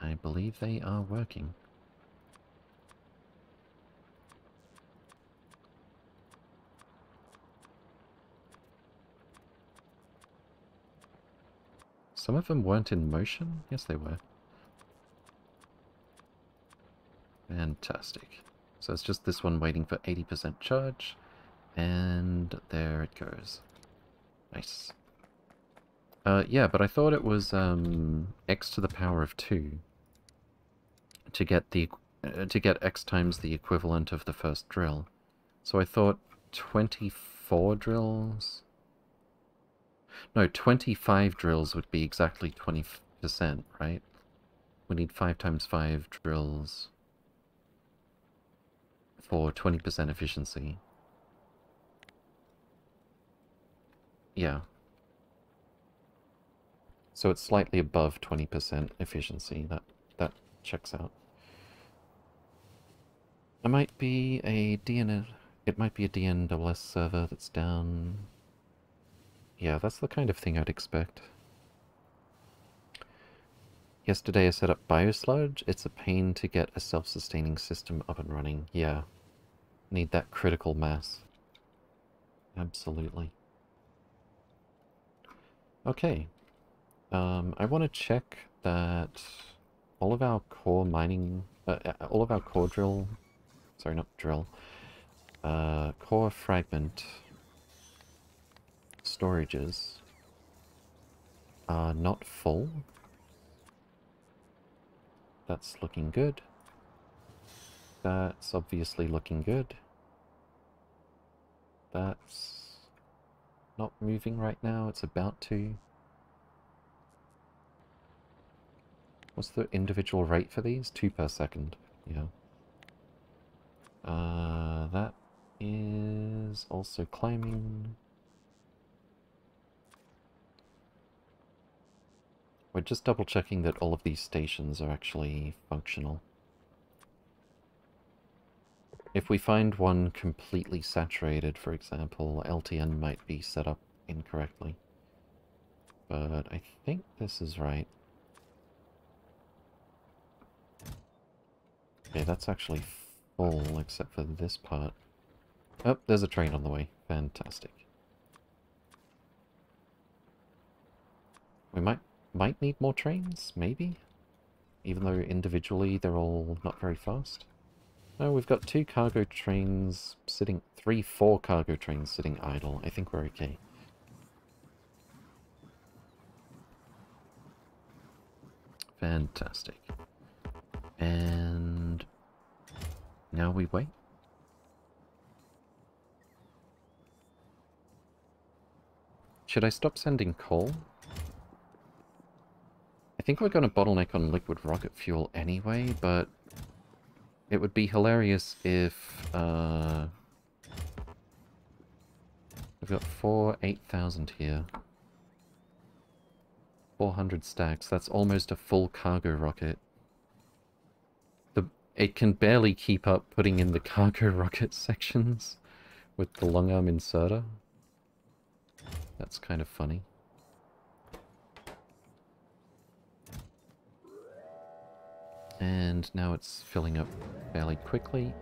I believe they are working. Some of them weren't in motion? Yes, they were. Fantastic. So it's just this one waiting for 80% charge. And there it goes. Nice. Uh, yeah, but I thought it was um, x to the power of 2 to get the uh, to get x times the equivalent of the first drill. So I thought 24 24 drills. No, 25 drills would be exactly 20%, right? We need 5 times 5 drills for 20% efficiency. Yeah. So it's slightly above 20% efficiency. That that checks out. It might be a DNS it might be a DNSS server that's down. Yeah, that's the kind of thing I'd expect. Yesterday I set up Biosludge. It's a pain to get a self-sustaining system up and running. Yeah. Need that critical mass. Absolutely. Okay. Um, I want to check that all of our core mining... Uh, uh, all of our core drill... Sorry, not drill uh, core fragment storages are not full. That's looking good. That's obviously looking good. That's not moving right now, it's about to. What's the individual rate for these? Two per second, yeah. Uh, that is also climbing. We're just double checking that all of these stations are actually functional. If we find one completely saturated, for example, LTN might be set up incorrectly. But I think this is right. Okay, that's actually full except for this part. Oh, there's a train on the way. Fantastic. We might might need more trains, maybe? Even though individually they're all not very fast. No, we've got two cargo trains sitting... Three, four cargo trains sitting idle. I think we're okay. Fantastic. And... Now we wait. Should I stop sending coal? I think we're going to bottleneck on liquid rocket fuel anyway, but it would be hilarious if... Uh, we've got four 8,000 here. 400 stacks. That's almost a full cargo rocket. It can barely keep up putting in the cargo *laughs* rocket sections with the long arm inserter. That's kind of funny. And now it's filling up fairly quickly.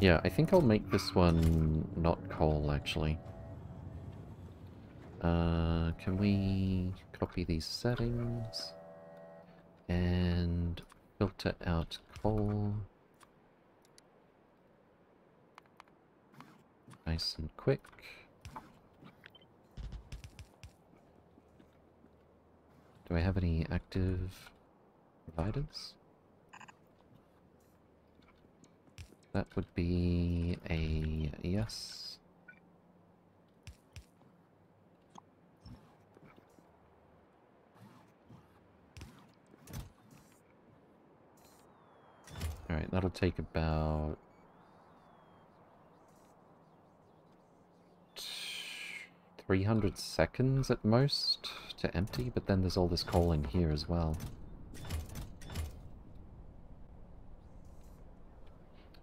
Yeah, I think I'll make this one not coal, actually. Uh, can we copy these settings? And filter out coal. Nice and quick. Do I have any active providers? That would be a yes. Alright, that'll take about 300 seconds at most to empty, but then there's all this coal in here as well.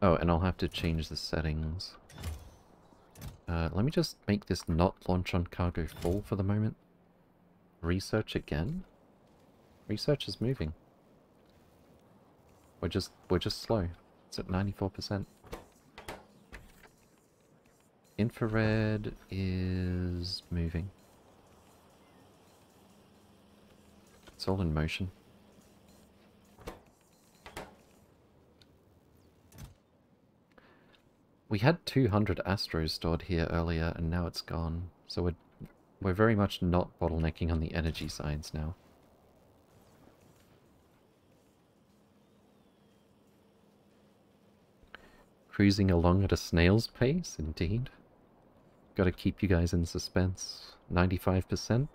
Oh, and I'll have to change the settings. Uh, let me just make this not launch on cargo full for the moment. Research again? Research is moving. We're just, we're just slow. It's at 94%. Infrared is moving. It's all in motion. We had 200 Astros stored here earlier, and now it's gone. So we're, we're very much not bottlenecking on the energy sides now. Cruising along at a snail's pace, indeed. Gotta keep you guys in suspense. 95%.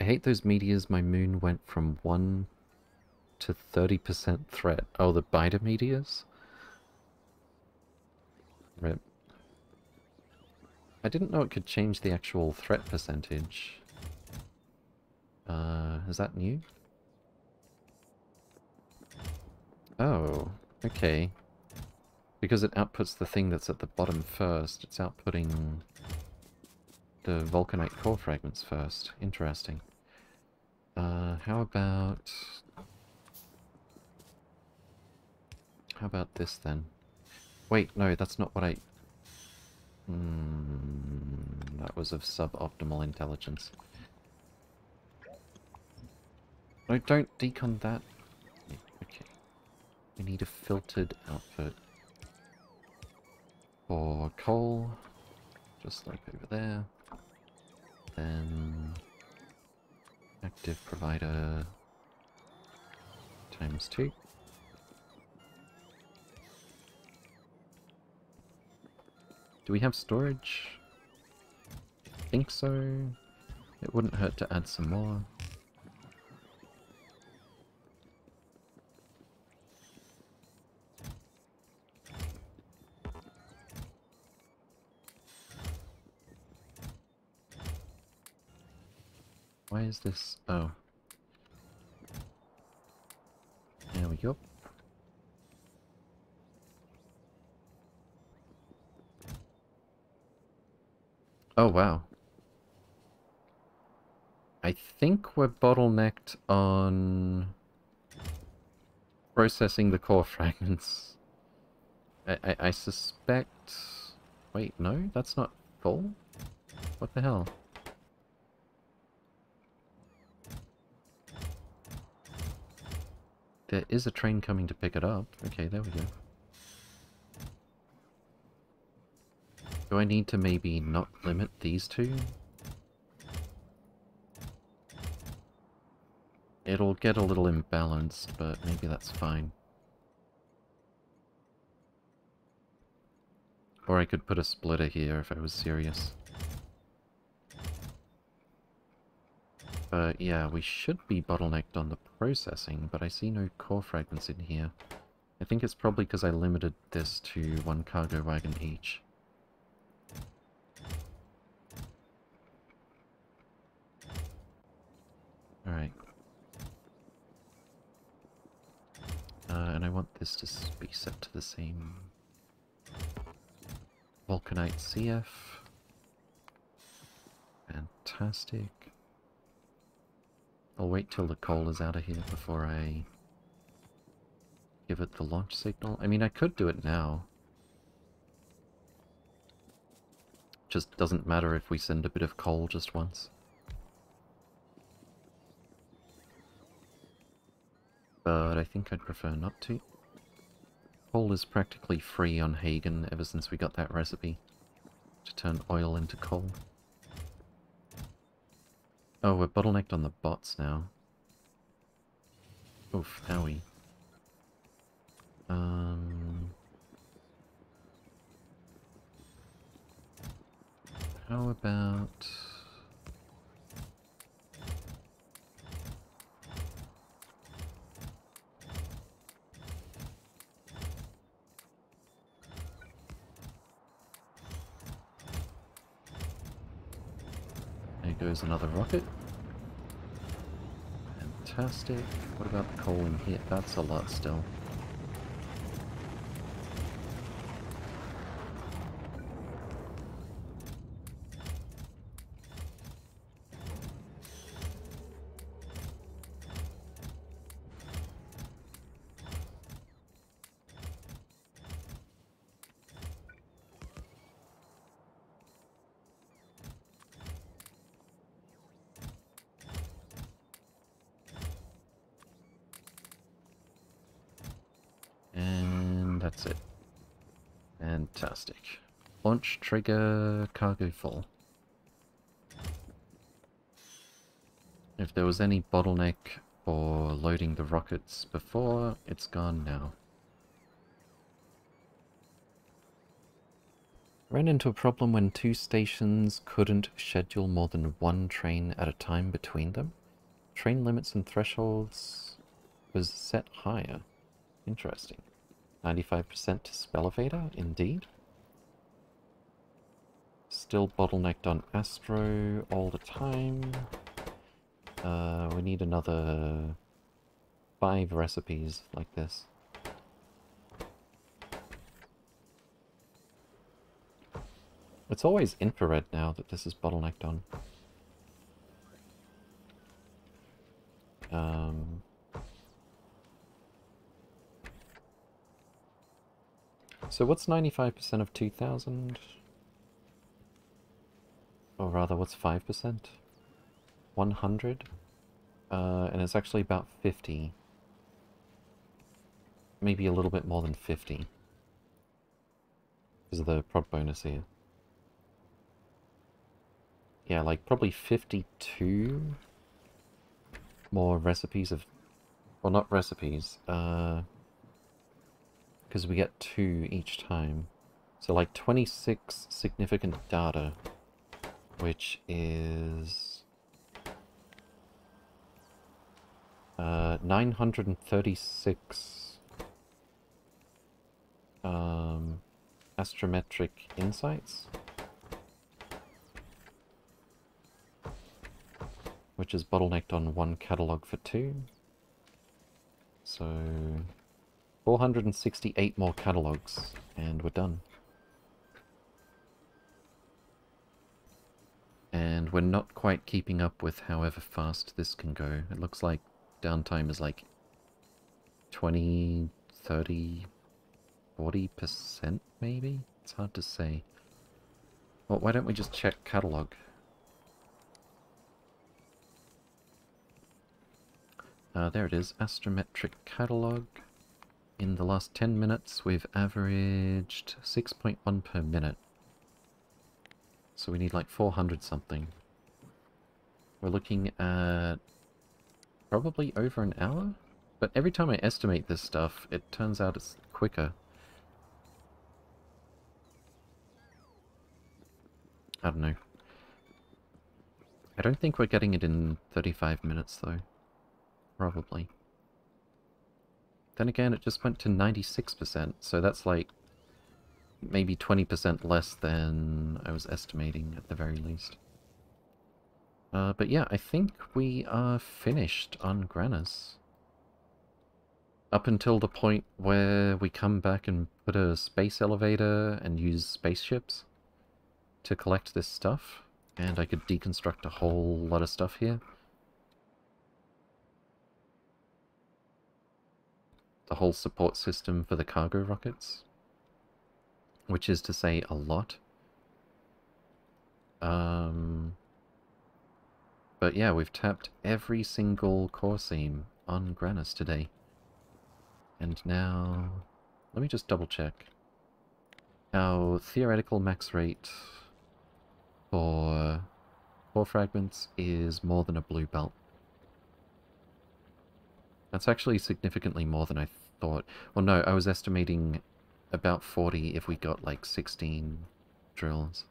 I hate those meteors. My moon went from 1 to 30% threat. Oh, the biter meteors? Rip. I didn't know it could change the actual threat percentage. Uh, is that new? Oh, okay. Because it outputs the thing that's at the bottom first, it's outputting the vulcanite core fragments first. Interesting. Uh, how about... How about this then? Wait, no, that's not what I... Hmm, that was of suboptimal intelligence. No, don't decon that. Okay. We need a filtered output for coal, just like over there. Then active provider times two. Do we have storage? I think so. It wouldn't hurt to add some more. Why is this? Oh. There we go. Oh, wow. I think we're bottlenecked on processing the core *laughs* fragments. I, I, I suspect... Wait, no? That's not full? What the hell? There is a train coming to pick it up. Okay, there we go. Do I need to maybe not limit these two? It'll get a little imbalanced, but maybe that's fine. Or I could put a splitter here if I was serious. But yeah, we should be bottlenecked on the processing, but I see no core fragments in here. I think it's probably because I limited this to one cargo wagon each. Alright. Uh, and I want this to be set to the same Vulcanite CF. Fantastic. I'll wait till the coal is out of here before I give it the launch signal. I mean, I could do it now. Just doesn't matter if we send a bit of coal just once. But I think I'd prefer not to. Coal is practically free on Hagen ever since we got that recipe to turn oil into coal. Oh, we're bottlenecked on the bots now. Oof, owie. Um... How about... goes another rocket. Fantastic. What about the coal in here? That's a lot still. Launch trigger cargo full. If there was any bottleneck for loading the rockets before, it's gone now. Ran into a problem when two stations couldn't schedule more than one train at a time between them. Train limits and thresholds was set higher. Interesting. 95% to Spelevator, indeed. Still bottlenecked on Astro all the time. Uh, we need another five recipes like this. It's always infrared now that this is bottlenecked on. Um, so what's 95% of 2000? Or rather, what's 5%? 100? Uh, and it's actually about 50. Maybe a little bit more than 50. Because of the prod bonus here. Yeah, like probably 52 more recipes of... Well, not recipes, uh... Because we get two each time. So like 26 significant data, which is... Uh, 936 um, astrometric insights. which is bottlenecked on one catalog for two. So 468 more catalogs and we're done. And we're not quite keeping up with however fast this can go. It looks like downtime is like 20, 30, 40% maybe? It's hard to say. Well, why don't we just check catalog? Uh, there it is, astrometric catalog. In the last 10 minutes, we've averaged 6.1 per minute. So we need like 400 something. We're looking at probably over an hour? But every time I estimate this stuff, it turns out it's quicker. I don't know. I don't think we're getting it in 35 minutes though probably. Then again, it just went to 96%, so that's like maybe 20% less than I was estimating at the very least. Uh, but yeah, I think we are finished on Granis. Up until the point where we come back and put a space elevator and use spaceships to collect this stuff, and I could deconstruct a whole lot of stuff here. the whole support system for the cargo rockets, which is to say a lot. Um, but yeah, we've tapped every single core seam on Granis today. And now, let me just double check. Our theoretical max rate for core fragments is more than a blue belt. That's actually significantly more than I thought. Well, no, I was estimating about 40 if we got like 16 drills.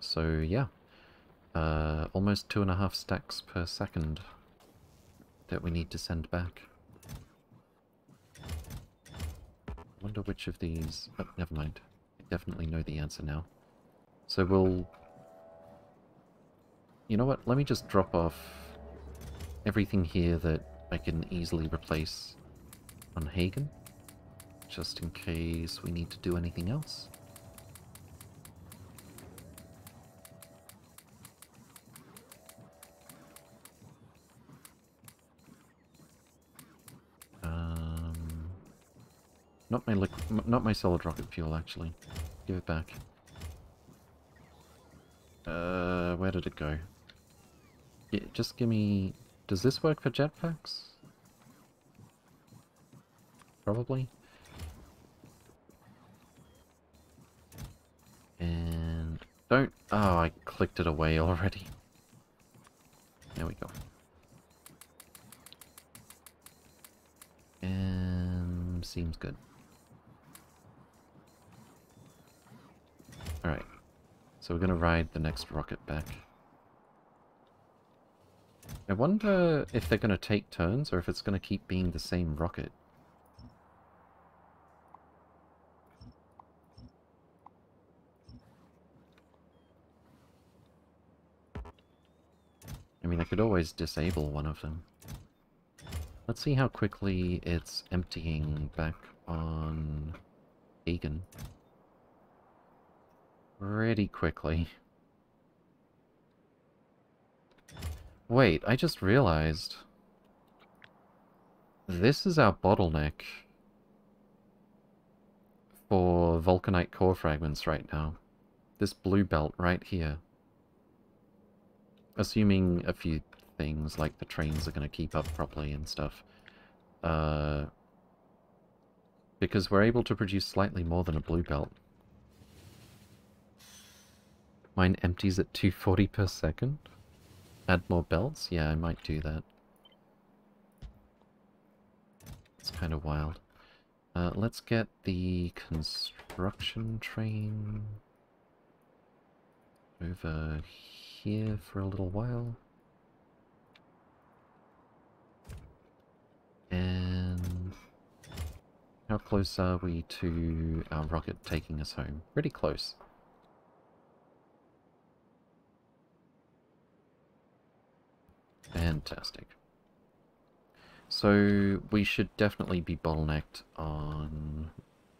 So, yeah. Uh, almost two and a half stacks per second that we need to send back. I wonder which of these... Oh, never mind. I definitely know the answer now. So we'll... You know what? Let me just drop off everything here that I can easily replace on Hagen, just in case we need to do anything else. Um, not my liquid, not my solid rocket fuel, actually. Give it back. Uh, where did it go? Yeah, just give me does this work for jetpacks? Probably. And don't... Oh, I clicked it away already. There we go. And seems good. Alright. So we're going to ride the next rocket back. I wonder if they're going to take turns or if it's going to keep being the same rocket. I mean, I could always disable one of them. Let's see how quickly it's emptying back on Hagen. Pretty quickly. Wait, I just realized. This is our bottleneck for vulcanite core fragments right now. This blue belt right here. Assuming a few things like the trains are going to keep up properly and stuff. Uh, because we're able to produce slightly more than a blue belt. Mine empties at 240 per second? Add more belts? Yeah, I might do that. It's kind of wild. Uh, let's get the construction train over here for a little while. And how close are we to our rocket taking us home? Pretty close. Fantastic. So we should definitely be bottlenecked on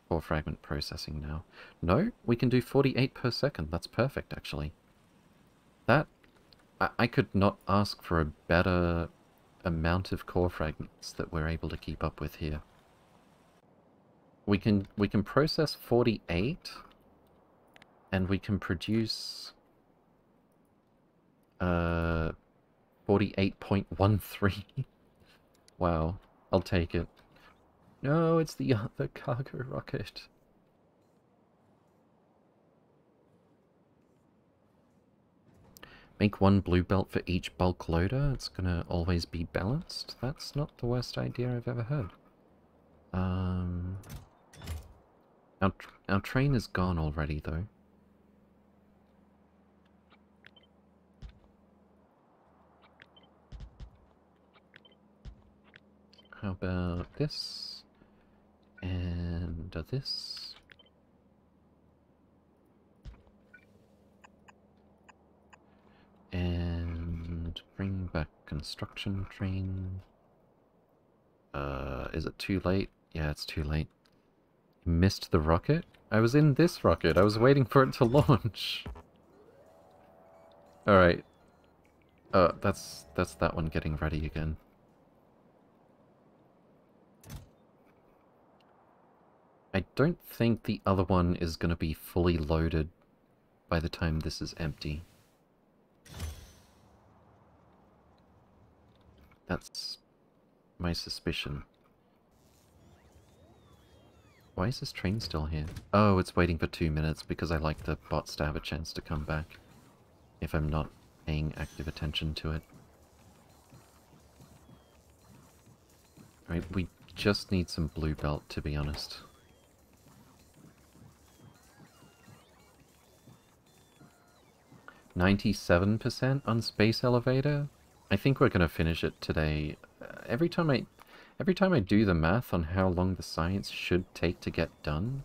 core fragment processing now. No, we can do 48 per second. That's perfect, actually. That... I, I could not ask for a better amount of core fragments that we're able to keep up with here. We can we can process 48 and we can produce uh 48.13. *laughs* wow, I'll take it. No, it's the other cargo *laughs* rocket. Make one blue belt for each bulk loader. It's gonna always be balanced. That's not the worst idea I've ever heard. Um, our, tr our train is gone already, though. How about this? And uh, this? And bring back construction train. Uh, is it too late? Yeah, it's too late. missed the rocket? I was in this rocket. I was waiting for it to *laughs* launch. Alright. Uh, that's, that's that one getting ready again. I don't think the other one is going to be fully loaded by the time this is empty. That's my suspicion. Why is this train still here? Oh, it's waiting for two minutes because I like the bots to have a chance to come back if I'm not paying active attention to it. Right, we just need some blue belt to be honest. 97% on Space Elevator. I think we're going to finish it today. Uh, every time I every time I do the math on how long the science should take to get done,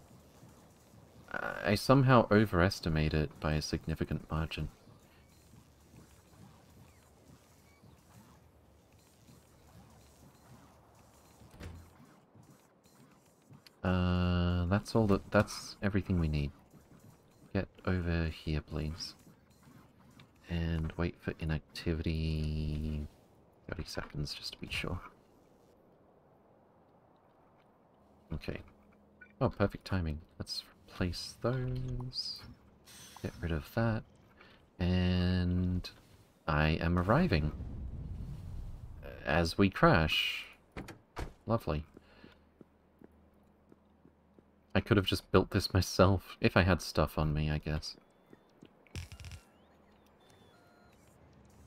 I somehow overestimate it by a significant margin. Uh, that's all that, that's everything we need. Get over here, please and wait for inactivity 30 seconds just to be sure. Okay. Oh, perfect timing. Let's replace those. Get rid of that. And I am arriving. As we crash. Lovely. I could have just built this *laughs* myself, if I had stuff on me, I guess.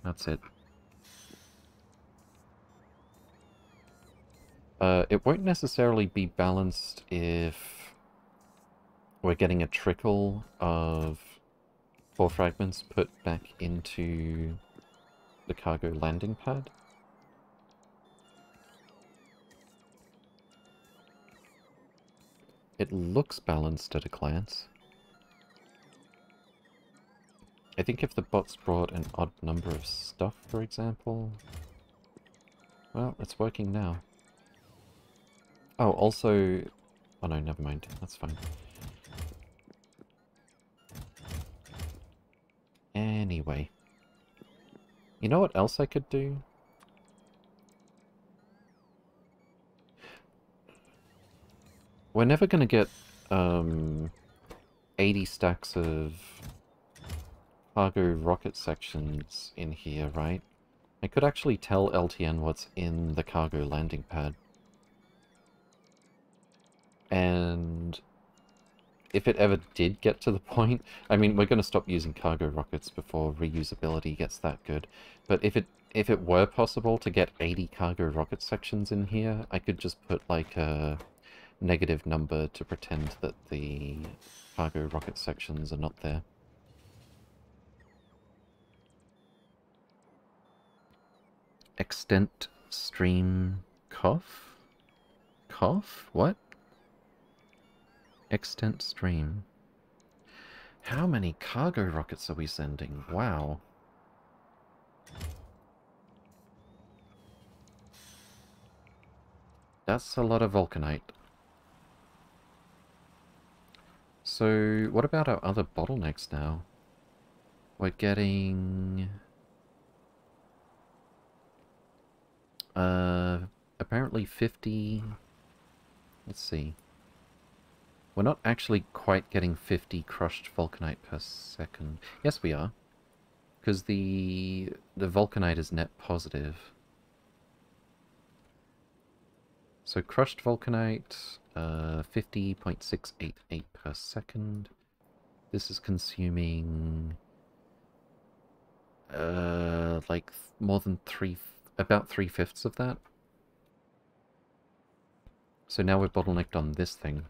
That's it. Uh, it won't necessarily be balanced if we're getting a trickle of four fragments put back into the cargo landing pad. It looks balanced at a glance. I think if the bots brought an odd number of stuff, for example... Well, it's working now. Oh, also... Oh no, never mind. That's fine. Anyway. You know what else I could do? We're never going to get um, 80 stacks of cargo rocket sections in here, right? I could actually tell LTN what's in the cargo landing pad. And if it ever did get to the *laughs* point, I mean, we're going to stop using cargo rockets before reusability gets that good. But if it if it were possible to get 80 cargo rocket sections in here, I could just put like a negative number to pretend that the cargo rocket sections are not there. Extent stream cough? Cough? What? Extent stream. How many cargo rockets are we sending? Wow. That's a lot of Vulcanite. So, what about our other bottlenecks now? We're getting... Uh, apparently 50... Let's see. We're not actually quite getting 50 crushed vulcanite per second. Yes, we are. Because the, the vulcanite is net positive. So crushed vulcanite, uh, 50.688 per second. This is consuming uh, like more than three, about three-fifths of that. So now we're bottlenecked on this thing.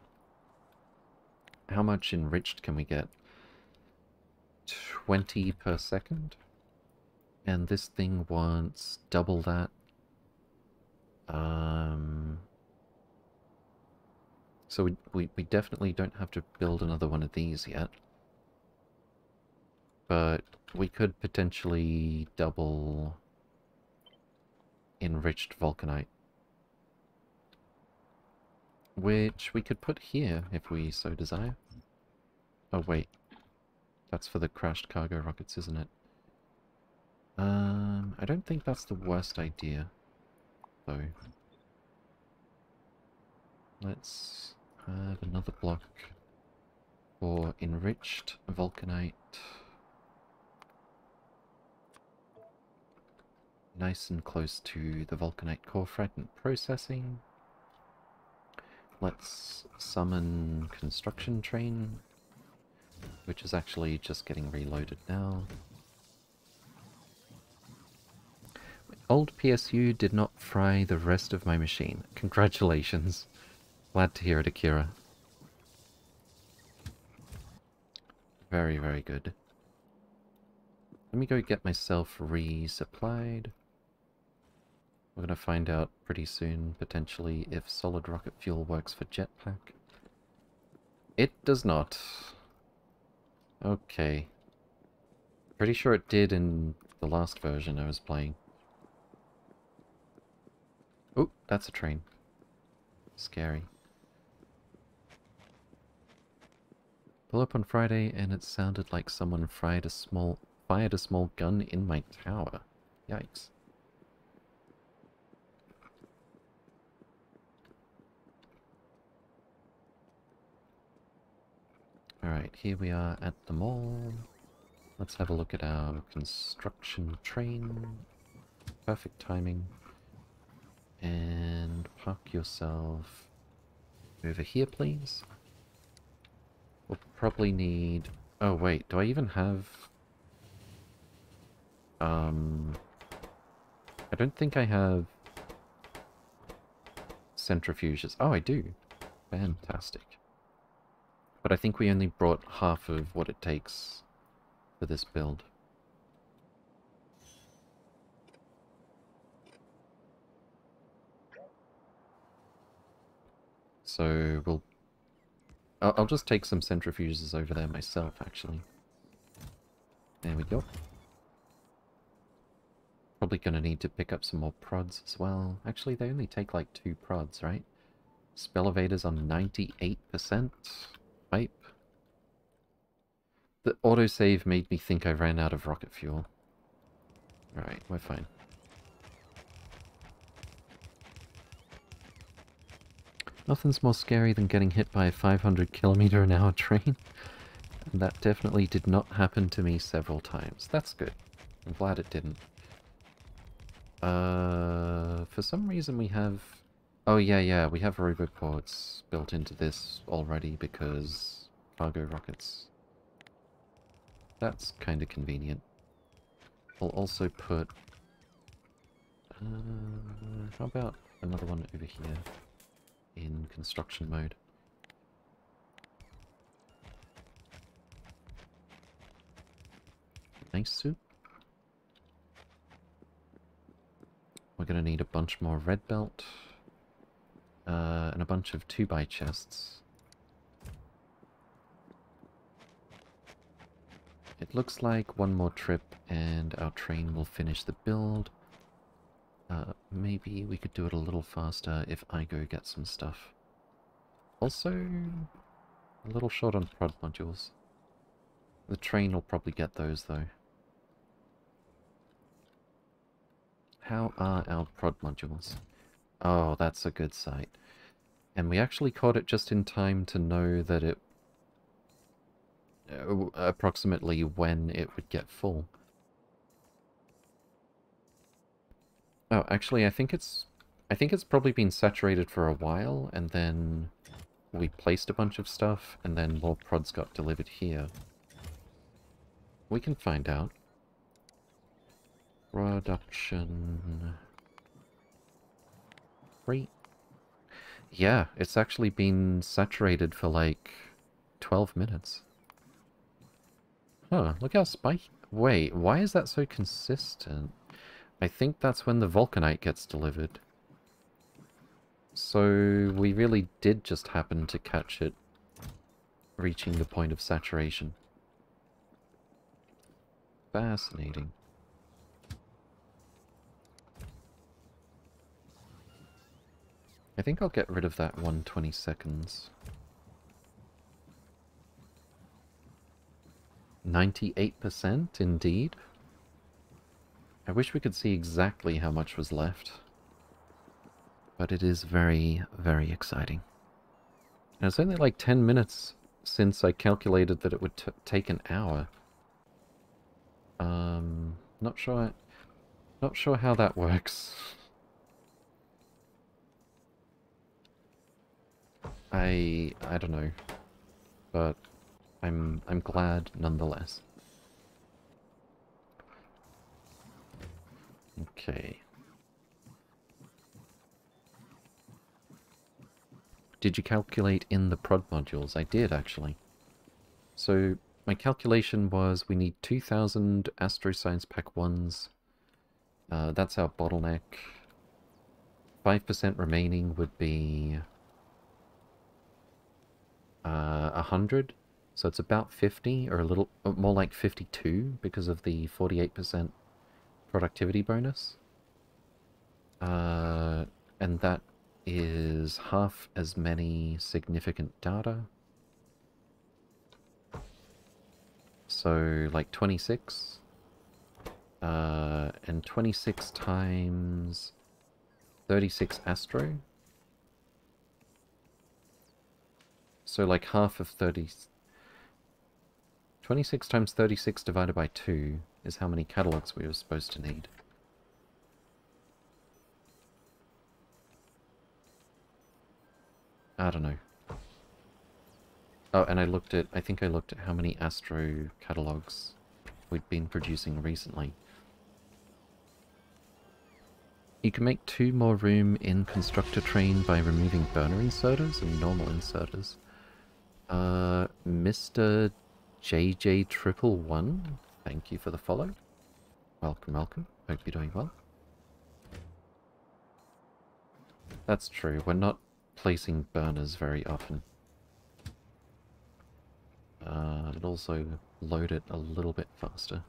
How much enriched can we get? 20 per second? And this thing wants double that. Um, so we, we, we definitely don't have to build another one of these yet. But we could potentially double enriched vulcanite. Which we could put here if we so desire. Oh wait, that's for the crashed cargo rockets, isn't it? Um, I don't think that's the worst idea, though. Let's have another block for enriched vulcanite. Nice and close to the vulcanite core fragment processing. Let's summon construction train, which is actually just getting reloaded now. Old PSU did not fry the rest of my machine. Congratulations. Glad to hear it, Akira. Very, very good. Let me go get myself resupplied. We're going to find out pretty soon, potentially, if solid rocket fuel works for jetpack. It does not. Okay. Pretty sure it did in the last version I was playing. Oh, that's a train. Scary. Pull up on Friday and it sounded like someone fired a small fired a small gun in my tower. Yikes. Alright, here we are at the mall. Let's have a look at our construction train. Perfect timing. And park yourself over here, please. We'll probably need... Oh, wait, do I even have... Um... I don't think I have... Centrifuges. Oh, I do. Fantastic. But I think we only brought half of what it takes for this build. So we'll... I'll, just take some centrifuges over there myself, actually. There we go. Probably going to need to pick up some more prods as well. Actually, they only take like two prods, right? Spelevators on 98%. Pipe. The autosave made me think I ran out of rocket fuel. Alright, we're fine. Nothing's more scary than getting hit by a 500 kilometer an hour train. And that definitely did not happen to me several times. That's good. I'm glad it didn't. Uh, for some reason we have... Oh yeah, yeah, we have roboports built into this already because cargo rockets. That's kind of convenient. I'll also put... Uh, how about another one over here? in construction mode. Nice suit. We're going to need a bunch more red belt. Uh, and a bunch of 2 by chests. It looks like one more trip and our train will finish the build. Uh, maybe we could do it a little faster if I go get some stuff. Also, a little short on prod modules. The train will probably get those, though. How are our prod modules? Oh, that's a good sight. And we actually caught it just in time to know that it... Uh, approximately when it would get full. Oh, actually, I think it's... I think it's probably been saturated for a while, and then we placed a bunch of stuff, and then more prods got delivered here. We can find out. Production... Rate. Yeah, it's actually been saturated for like 12 minutes. Huh, look how spiky... Wait, why is that so consistent? I think that's when the Vulcanite gets delivered. So we really did just happen to catch it reaching the point of saturation. Fascinating. I think I'll get rid of that 120 seconds. 98% indeed. I wish we could see exactly how much was left. But it is very, very exciting. And it's only like 10 minutes since I calculated that it would take an hour. Um, not sure, not sure how that works. I, I don't know, but I'm, I'm glad nonetheless. Okay. Did you calculate in the prod modules? I did, actually. So, my calculation was we need 2,000 Astro Science Pack 1s. Uh, that's our bottleneck. 5% remaining would be... Uh, 100. So it's about 50, or a little more like 52, because of the 48% productivity bonus. Uh, and that is half as many significant data. So, like 26. Uh, and 26 times 36 Astro. So, like half of 30... 26 times 36 divided by 2 is how many catalogs we were supposed to need. I don't know. Oh, and I looked at, I think I looked at how many Astro catalogs we'd been producing recently. You can make two more room in Constructor Train by removing burner inserters and normal inserters. Uh, Mr. JJ Triple One, thank you for the follow. Welcome, welcome. Hope you're doing well. That's true, we're not placing burners very often. Uh, it also load it a little bit faster.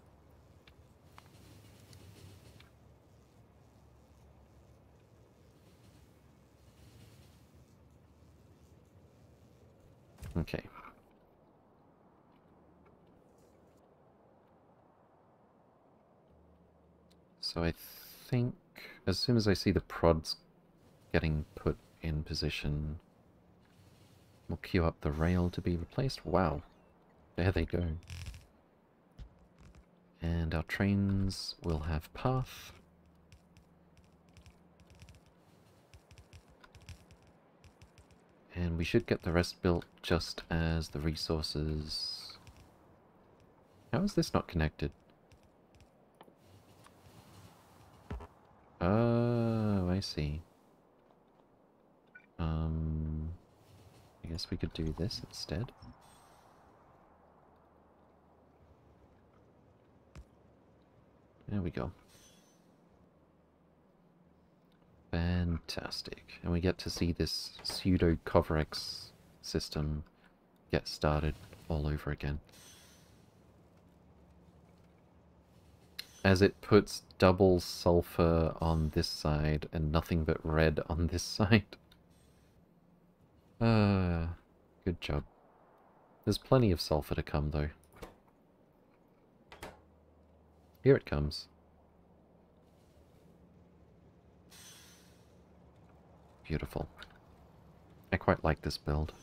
Okay. So I think as soon as I see the prods getting put in position, we'll queue up the rail to be replaced. Wow. There they go. And our trains will have path. And we should get the rest built just as the resources... How is this not connected? Oh, I see. Um, I guess we could do this instead. There we go. Fantastic. And we get to see this pseudo Kovarex system get started all over again. As it puts double sulfur on this side and nothing but red on this *laughs* side. Uh, good job. There's plenty of sulfur to come though. Here it comes. Beautiful. I quite like this build.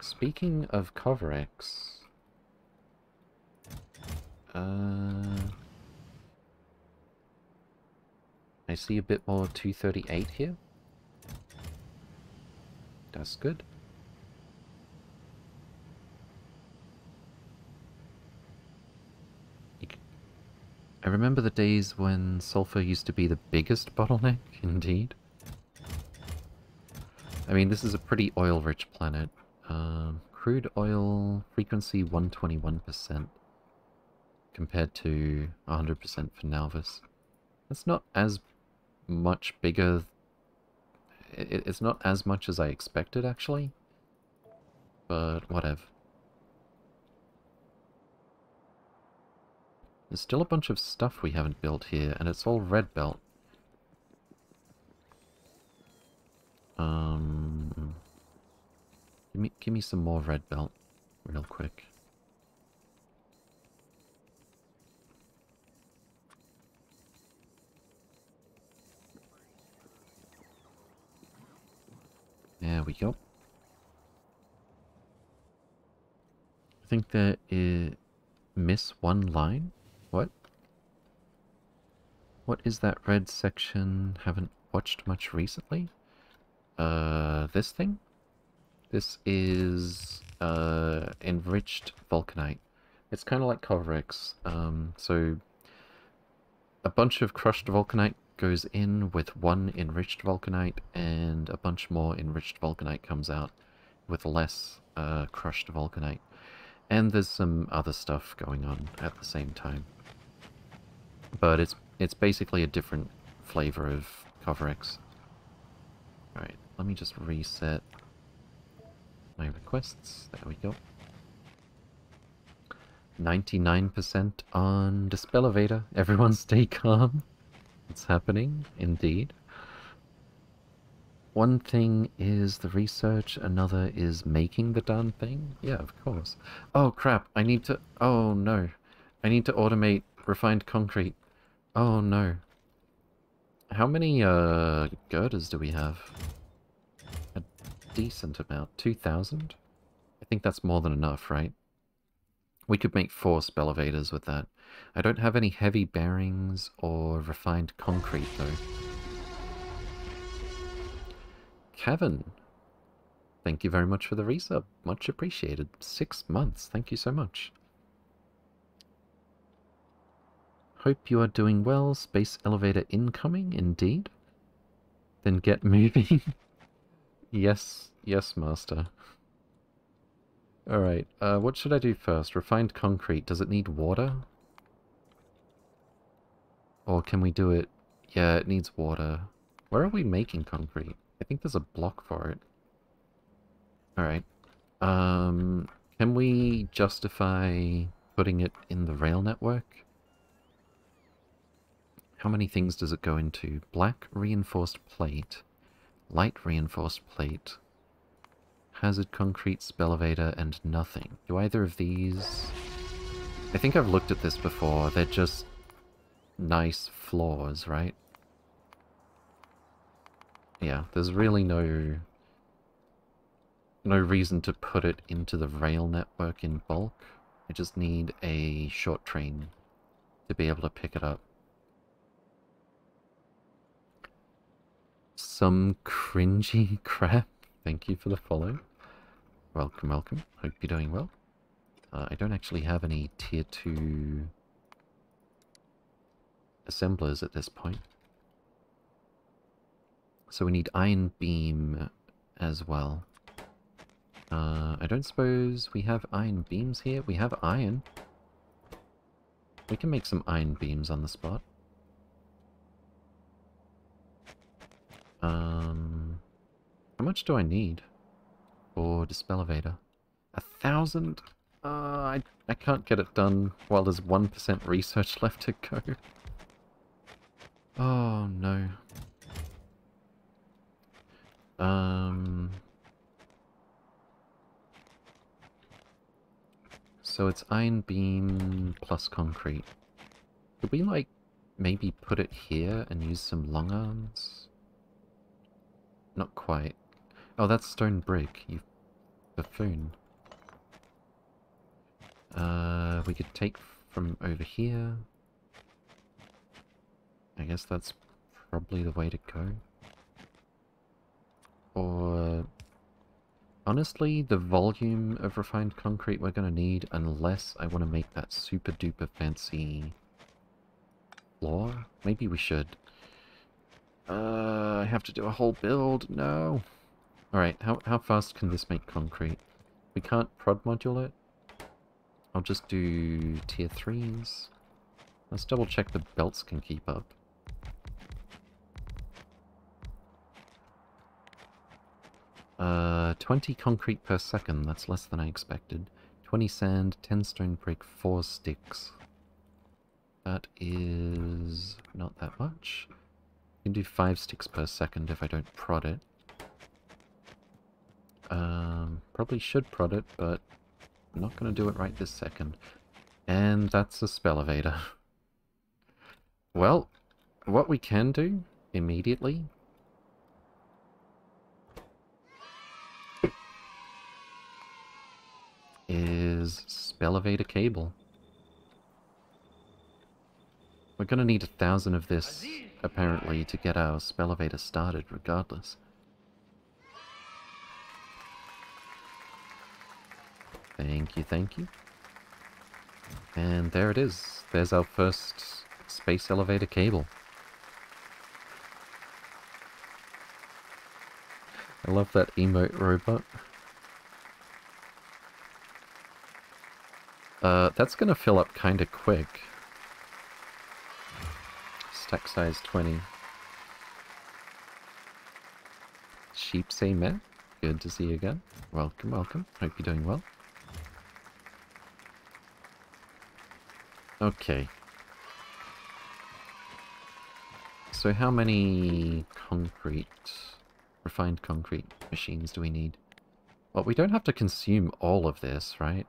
Speaking of Kovarex... Uh... I see a bit more 238 here. That's good. I remember the days when sulfur used to be the biggest bottleneck, *laughs* indeed. I mean, this is a pretty oil-rich planet. Um, crude oil frequency 121% compared to 100% for Nauvis. That's not as much bigger it's not as much as I expected, actually. But whatever. There's still a bunch of stuff we haven't built here, and it's all red belt. Um, give me, give me some more red belt, real quick. There we go. I think there is... Miss one line? What? Is that red section? Haven't watched much recently? Uh, this thing? This is, uh, enriched vulcanite. It's kind of like Kovarex. Um, so, a bunch of crushed vulcanite goes in with one enriched vulcanite and a bunch more enriched vulcanite comes out with less uh, crushed vulcanite. And there's some other stuff going on at the same time. But it's it's basically a different flavor of Kovarex. Alright, let me just reset my requests. There we go. 99% on Dispel. *laughs* Everyone stay calm. It's happening, indeed. One thing is the research, another is making the darn thing. Yeah, of course. Oh crap, I need to... Oh no. I need to automate refined concrete. Oh no. How many uh, girders do we have? A decent amount. 2,000? I think that's more than enough, right? We could make four Spelevators with that. I don't have any heavy bearings or refined concrete, though. Kevin, thank you very much for the resub. Much appreciated. Six months. Thank you so much. Hope you are doing well. Space elevator incoming, indeed. Then get *laughs* moving. yes, yes, master. Alright, uh, what should I do first? Refined concrete, does it need water? Or can we do it... Yeah, it needs water. Where are we making concrete? I think there's a block for it. Alright. Um, can we justify putting it in the rail network? How many things does it go into? Black reinforced plate, light reinforced plate, hazard concrete Spelevator, and nothing. Do either of these... I think I've looked at this before. They're just nice floors, right? Yeah, there's really no no reason to put it into the rail network in bulk. I just need a short train to be able to pick it up. Some cringy *laughs* crap. Thank you for the follow. Welcome, welcome. Hope you're doing well. Uh, I don't actually have any tier 2 assemblers at this point. So we need iron beam as well. Uh, I don't suppose we have iron beams here. We have iron. We can make some iron beams on the spot. Um, how much do I need for the Spelevator? A thousand? Uh, I, I can't get it done while there's 1% research *laughs* left to go. Oh, no. Um... So it's iron beam plus concrete. Could we, like, maybe put it here and use some long arms? Not quite. Oh, that's stone brick, you buffoon. Uh, we could take from over here. I guess that's probably the way to go. Or... Honestly, the volume of refined concrete we're going to need, unless I want to make that super duper fancy floor. Maybe we should. Uh, I have to do a whole build. No. Alright, how, how fast can this make concrete? We can't prod module it. I'll just do tier 3s. Let's double check the belts can keep up. Uh, 20 concrete per second, that's less than I expected. 20 sand, 10 stone brick, 4 sticks. That is not that much. Can do 5 sticks per second if I don't prod it. Um, probably should prod it, but I'm not going to do it right this second. And that's a Spelevator. *laughs* well, what we can do immediately is Spelevator cable. We're gonna need a thousand of this, apparently, to get our Spelevator started, regardless. Thank you, thank you. And there it is. There's our first space elevator cable. I love that emote robot. Uh, that's gonna fill up kinda quick. Size 20. Sheep say meh. Good to see you again. Welcome, welcome. Hope you're doing well. Okay. So how many concrete, refined concrete machines do we need? Well, we don't have to consume all of this, right?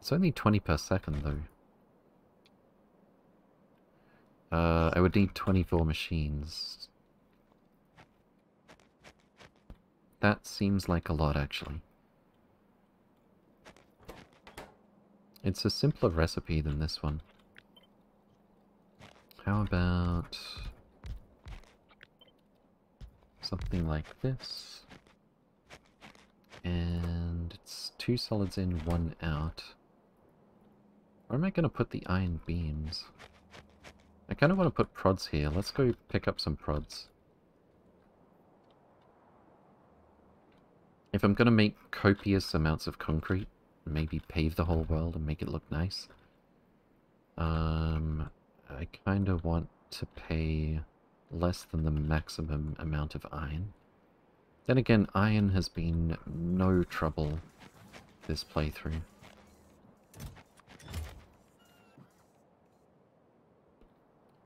It's only 20 per second, though. Uh, I would need 24 machines. That seems like a lot, actually. It's a simpler recipe than this one. How about... something like this? And it's two solids in, one out. Where am I going to put the iron beams? I kind of want to put prods here. Let's go pick up some prods. If I'm going to make copious amounts of concrete, maybe pave the whole world and make it look nice, um, I kind of want to pay less than the maximum amount of iron. Then again, iron has been no trouble this playthrough.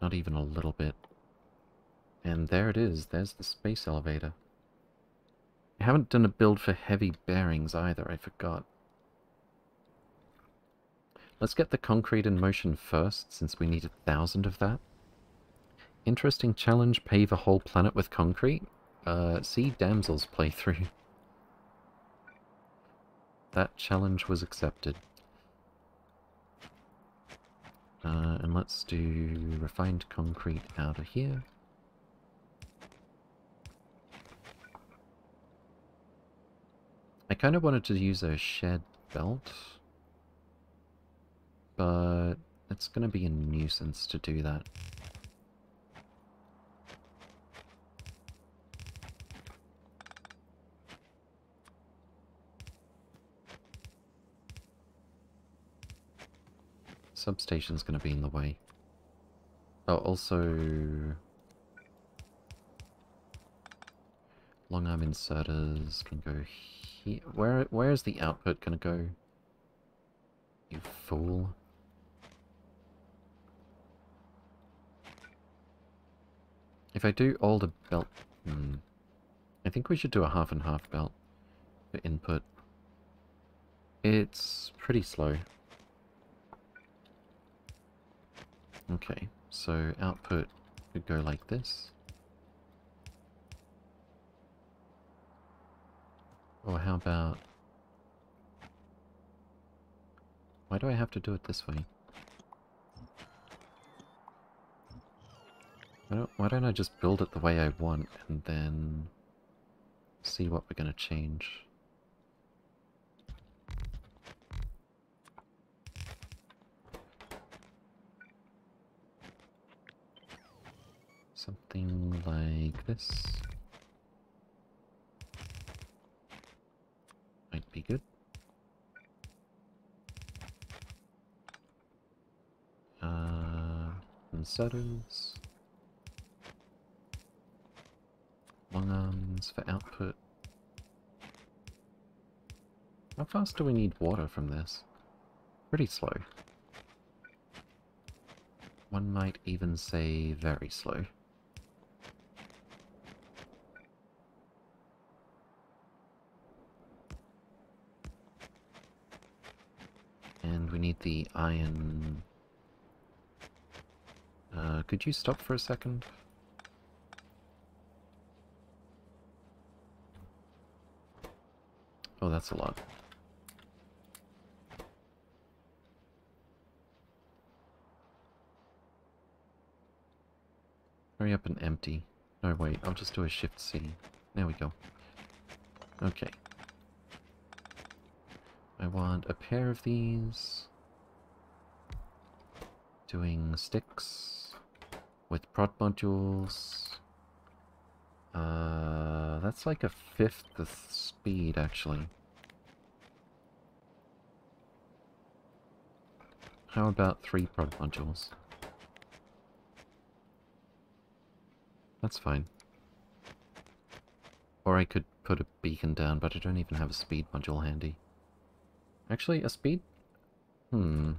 Not even a little bit. And there it is, there's the space elevator. I haven't done a build for heavy bearings either, I forgot. Let's get the concrete in motion first, since we need a thousand of that. Interesting challenge, pave a whole planet with concrete? Uh, see Damsel's playthrough. *laughs* That challenge was accepted. Uh, and let's do refined concrete out of here. I kind of wanted to use a shed belt, but it's going to be a nuisance to do that. Substation's going to be in the way. Oh, also... Long arm inserters can go here. Where, where is the output going to go? You fool. If I do all the belt... Hmm, I think we should do a half and half belt for input. It's pretty slow. Okay, so output could go like this. Or how about... Why do I have to do it this way? Why don't, why don't I just build it the way I want and then see what we're going to change? Something like this. Might be good. Uh, inserters. Long arms for output. How fast do we need water from this? Pretty slow. One might even say very slow. And we need the iron... Uh, could you stop for a second? Oh, that's a lot. Hurry up and empty. No, wait, I'll just do a Shift C. There we go. Okay. I want a pair of these. Doing sticks with prod modules. Uh, that's like a fifth the speed, actually. How about three prod modules? That's fine. Or I could put a beacon down, but I don't even have a speed module handy. Actually, a speed? Hmm.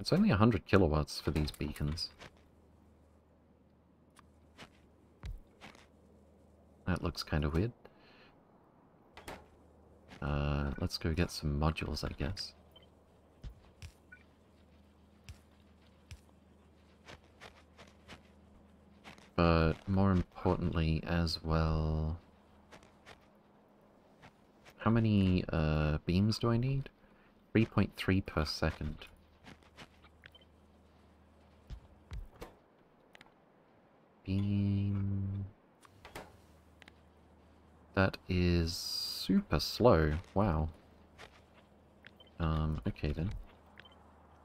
It's only 100 kilowatts for these beacons. That looks kind of weird. Uh, let's go get some modules, I guess. But more importantly as well... How many uh, beams do I need? 3.3 per second. Beam... That is super slow. Wow. Um, okay then.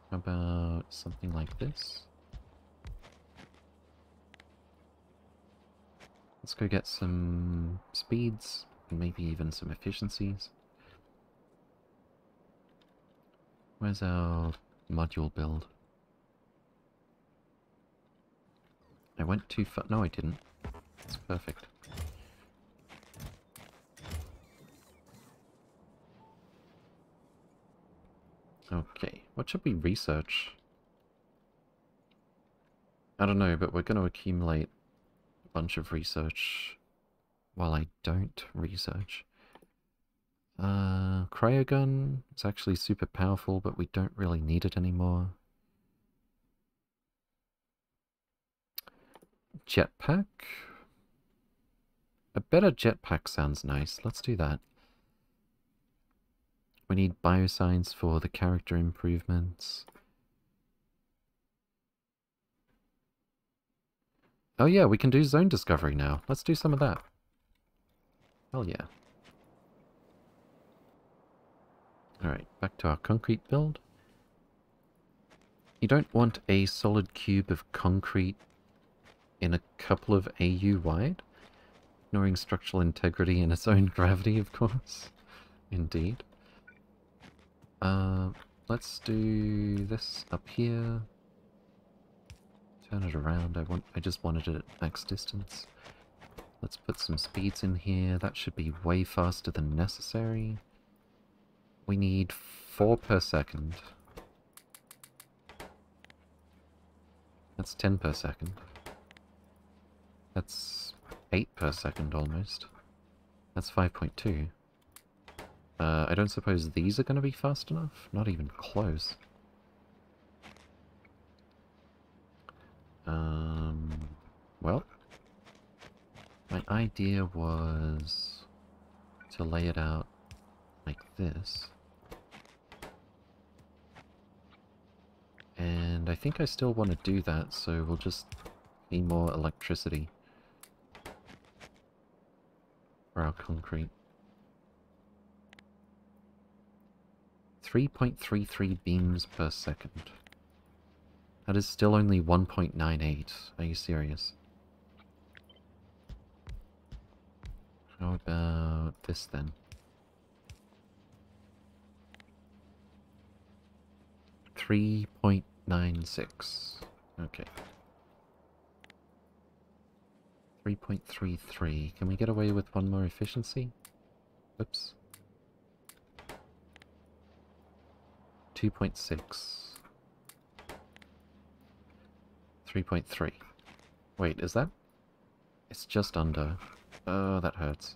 How about something like this? Let's go get some speeds. and maybe even some efficiencies. Where's our module build? I went too far. No, I didn't. It's perfect. Okay, what should we research? I don't know, but we're going to accumulate a bunch of research while I don't research. Uh, cryogun is actually super powerful, but we don't really need it anymore. Jetpack? A better jetpack sounds nice. Let's do that. We need bioscience for the character improvements. Oh yeah, we can do zone discovery now. Let's do some of that. Hell yeah. Alright, back to our concrete build. You don't want a solid cube of concrete in a couple of AU wide? Ignoring structural integrity and its own gravity, of course. Indeed. Uh, let's do this up here. Turn it around. I want. I just wanted it at max distance. Let's put some speeds in here. That should be way faster than necessary. We need 4 per second. That's 10 per second. That's 8 per second almost. That's 5.2. Uh, I don't suppose these are going to be fast enough? Not even close. Um, well, my idea was to lay it out like this. And I think I still want to do that, so we'll just need more electricity for our concrete. 3.33 beams per second. That is still only 1.98. Are you serious? How about this then? Three point nine six. Okay. 3.33. Can we get away with one more efficiency? Oops. 2.6. 3.3. Wait, is that? It's just under. Oh, that hurts.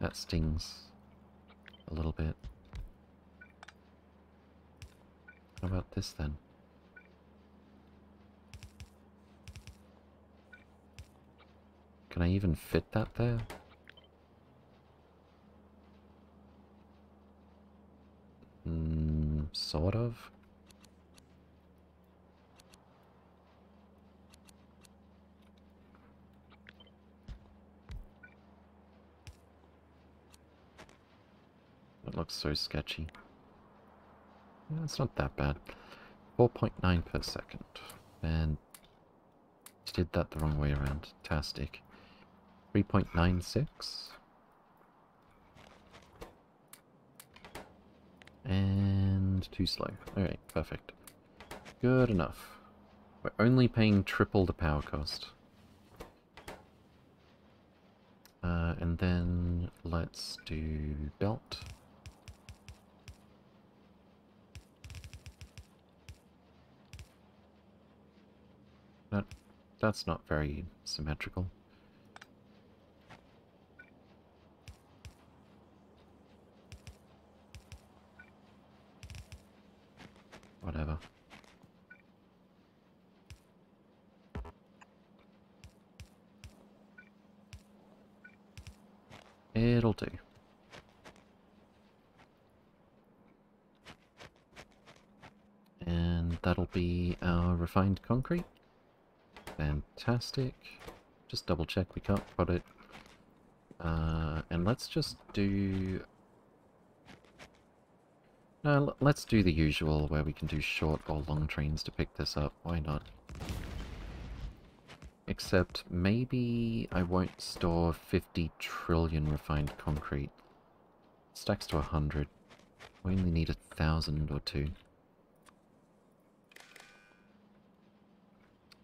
That stings. A little bit. How about this then? Can I even fit that there? Mm, sort of. That looks so sketchy. Yeah, it's not that bad. 4.9 per second. And did that the wrong way around. Tastic. 3.96. And too slow. Alright, perfect. Good enough. We're only paying triple the power cost. Uh, and then let's do belt. That, that's not very symmetrical. Whatever. It'll do. And that'll be our refined concrete. Fantastic. Just double check we can't put it. Uh, and let's just do no, let's do the usual where we can do short or long trains to pick this up. Why not? Except maybe I won't store 50 trillion refined concrete. Stacks to 100. We only need a thousand or two.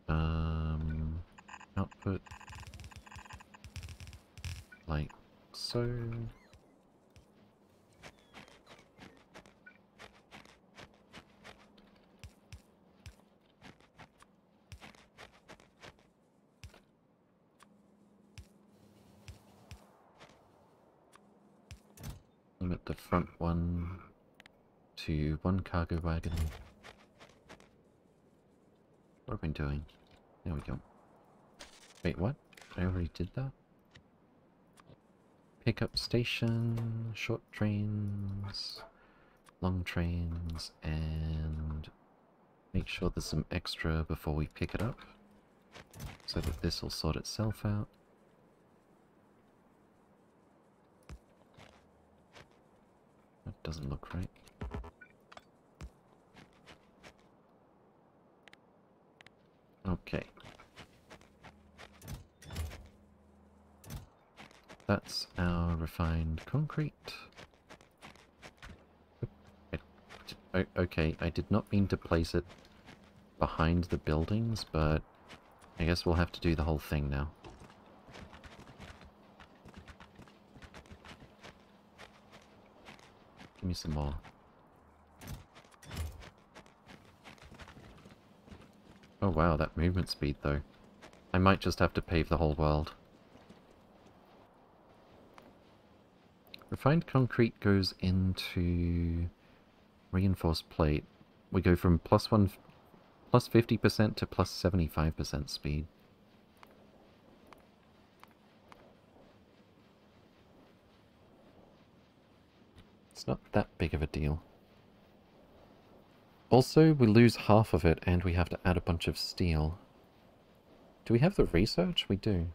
Um, output. Like so. Limit the front one to one cargo wagon. What have I been doing? There we go. Wait, what? I already did that? Pickup station, short trains, long trains, and make sure there's some extra before we pick it up so that this will sort itself out. Doesn't look right. Okay. That's our refined concrete. Okay, I did not mean to place it behind the buildings, but I guess we'll have to do the whole thing now. Me some more. Oh wow, that movement speed though. I might just have to pave the whole world. Refined concrete goes into reinforced plate. We go from plus one, plus 50% to plus 75% speed. Not that big of a deal. Also, we lose half of it and we have to add a bunch of steel. Do we have the research? We do.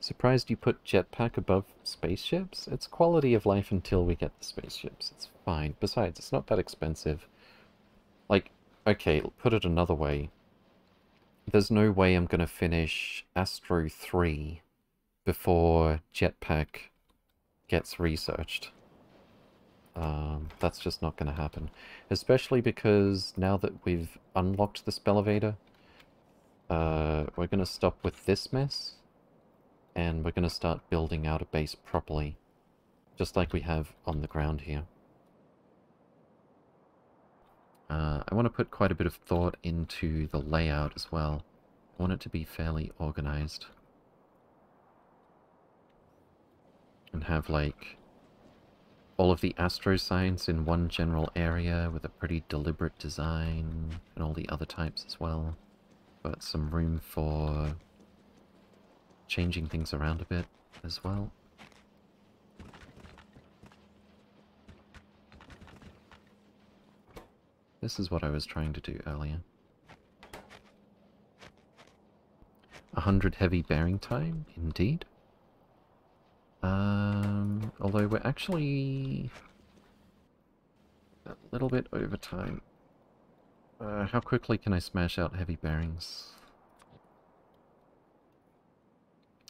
Surprised you put jetpack above spaceships? It's quality of life until we get the spaceships. It's fine. Besides, it's not that expensive. Like, okay, put it another way. There's no way I'm going to finish Astro 3 before jetpack gets researched. Um, that's just not going to happen. Especially because now that we've unlocked the elevator, uh, we're going to stop with this mess and we're going to start building out a base properly, just like we have on the ground here. Uh, I want to put quite a bit of thought into the layout as well. I want it to be fairly organized. And have, like, all of the astro science in one general area with a pretty deliberate design and all the other types as well. But some room for changing things around a bit as well. This is what I was trying to do earlier. A hundred heavy bearing time, indeed. Um, although we're actually a little bit over time. Uh, how quickly can I smash out heavy bearings?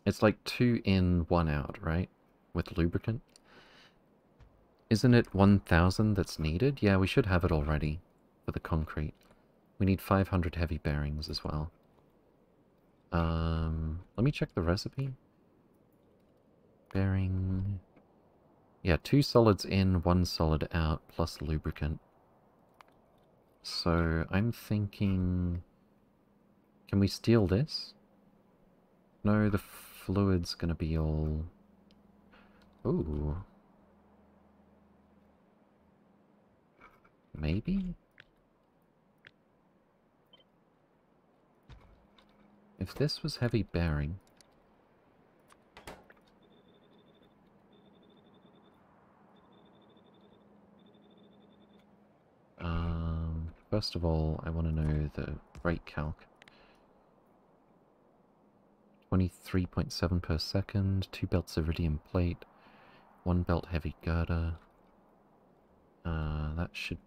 It's like two in, one out, right? With lubricant. Isn't it 1,000 that's needed? Yeah, we should have it already for the concrete. We need 500 heavy bearings as well. Um, let me check the recipe. Bearing... Yeah, two solids in, one solid out, plus lubricant. So, I'm thinking... Can we steal this? No, the fluid's gonna be all... Ooh. Maybe? If this was heavy bearing... Um, first of all, I want to know the rate calc. 23.7 per second, two belts of iridium plate, one belt heavy girder. Uh, that should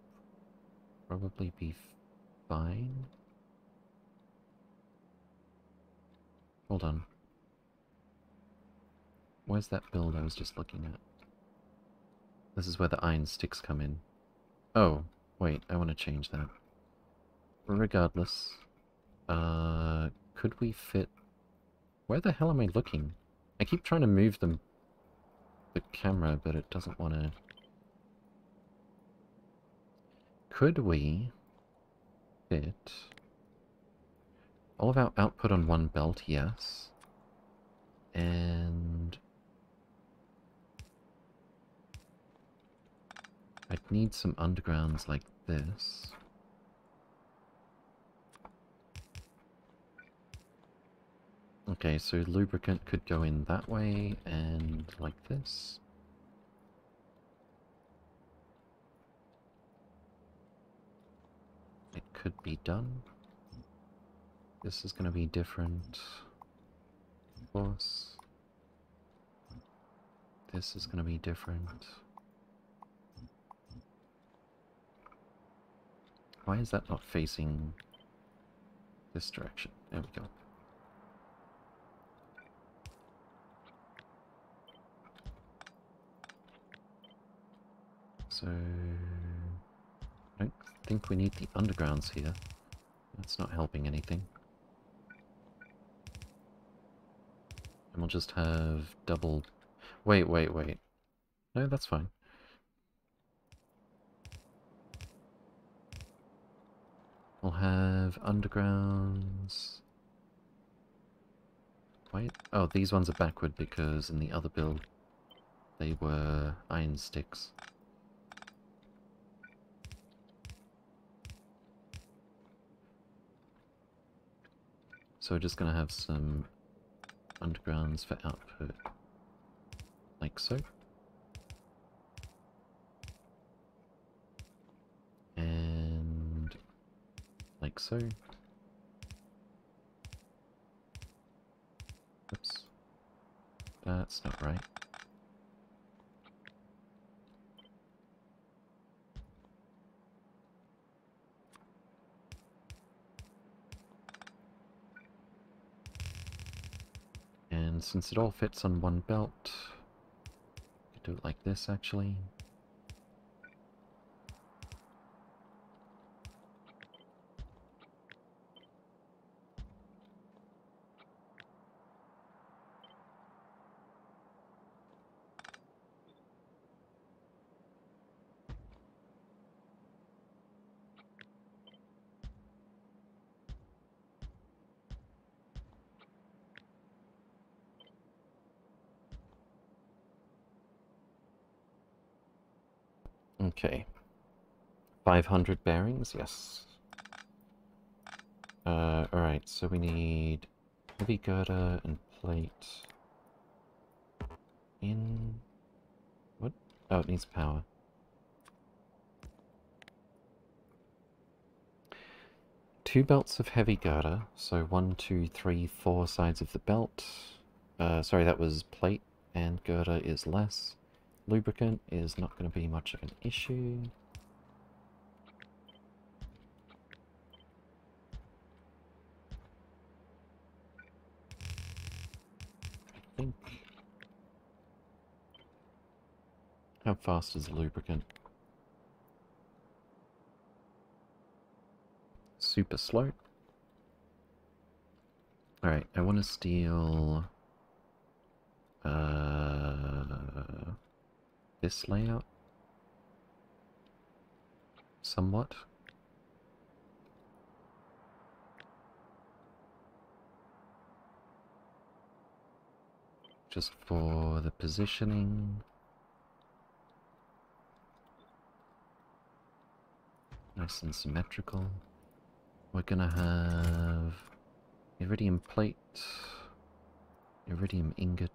probably be fine. Hold on. Where's that build I was just looking at? This is where the iron sticks come in. Oh, wait, I want to change that. Regardless, uh, could we fit... Where the hell am I looking? I keep trying to move them, the camera, but it doesn't want to... Could we fit all of our output on one belt? Yes. And I'd need some undergrounds like this. Okay, so lubricant could go in that way and like this. It could be done. This is going to be different. Of course. This is going to be different. Why is that not facing this direction? There we go. So... I don't think we need the undergrounds here. That's not helping anything. And we'll just have double... Wait, wait, wait. No, that's fine. We'll have undergrounds... Wait, oh, these ones are backward because in the other build they were iron sticks. So we're just going to have some undergrounds for output, like so. Like so. Oops. That's not right. And since it all fits on one belt, do it like this actually. Okay. 500 bearings, yes. Uh, alright, so we need heavy girder and plate. In... What? Oh, it needs power. Two belts of heavy girder, so one, two, three, four sides of the belt. Uh, sorry, that was plate, and girder is less. Lubricant is not going to be much of an issue. I think... How fast is the lubricant? Super slow. Alright, I want to steal... Uh this layout somewhat. Just for the positioning. Nice and symmetrical. We're gonna have iridium plate, iridium ingot,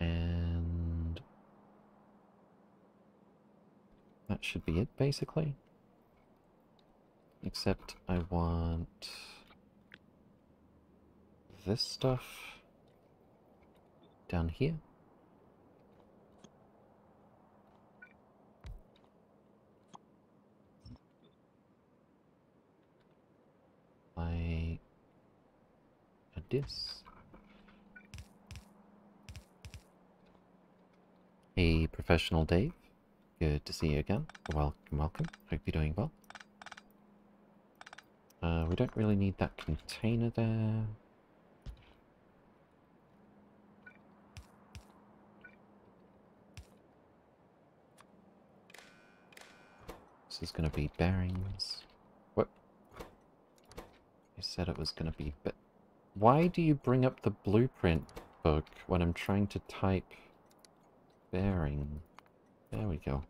And that should be it, basically. Except I want this stuff down here. Dis. Hey, Professional Dave. Good to see you again. Welcome, welcome. Hope you're doing well. Uh, we don't really need that container there. This is going to be bearings. What? You said it was going to be... But why do you bring up the blueprint book when I'm trying to type bearing? There we go.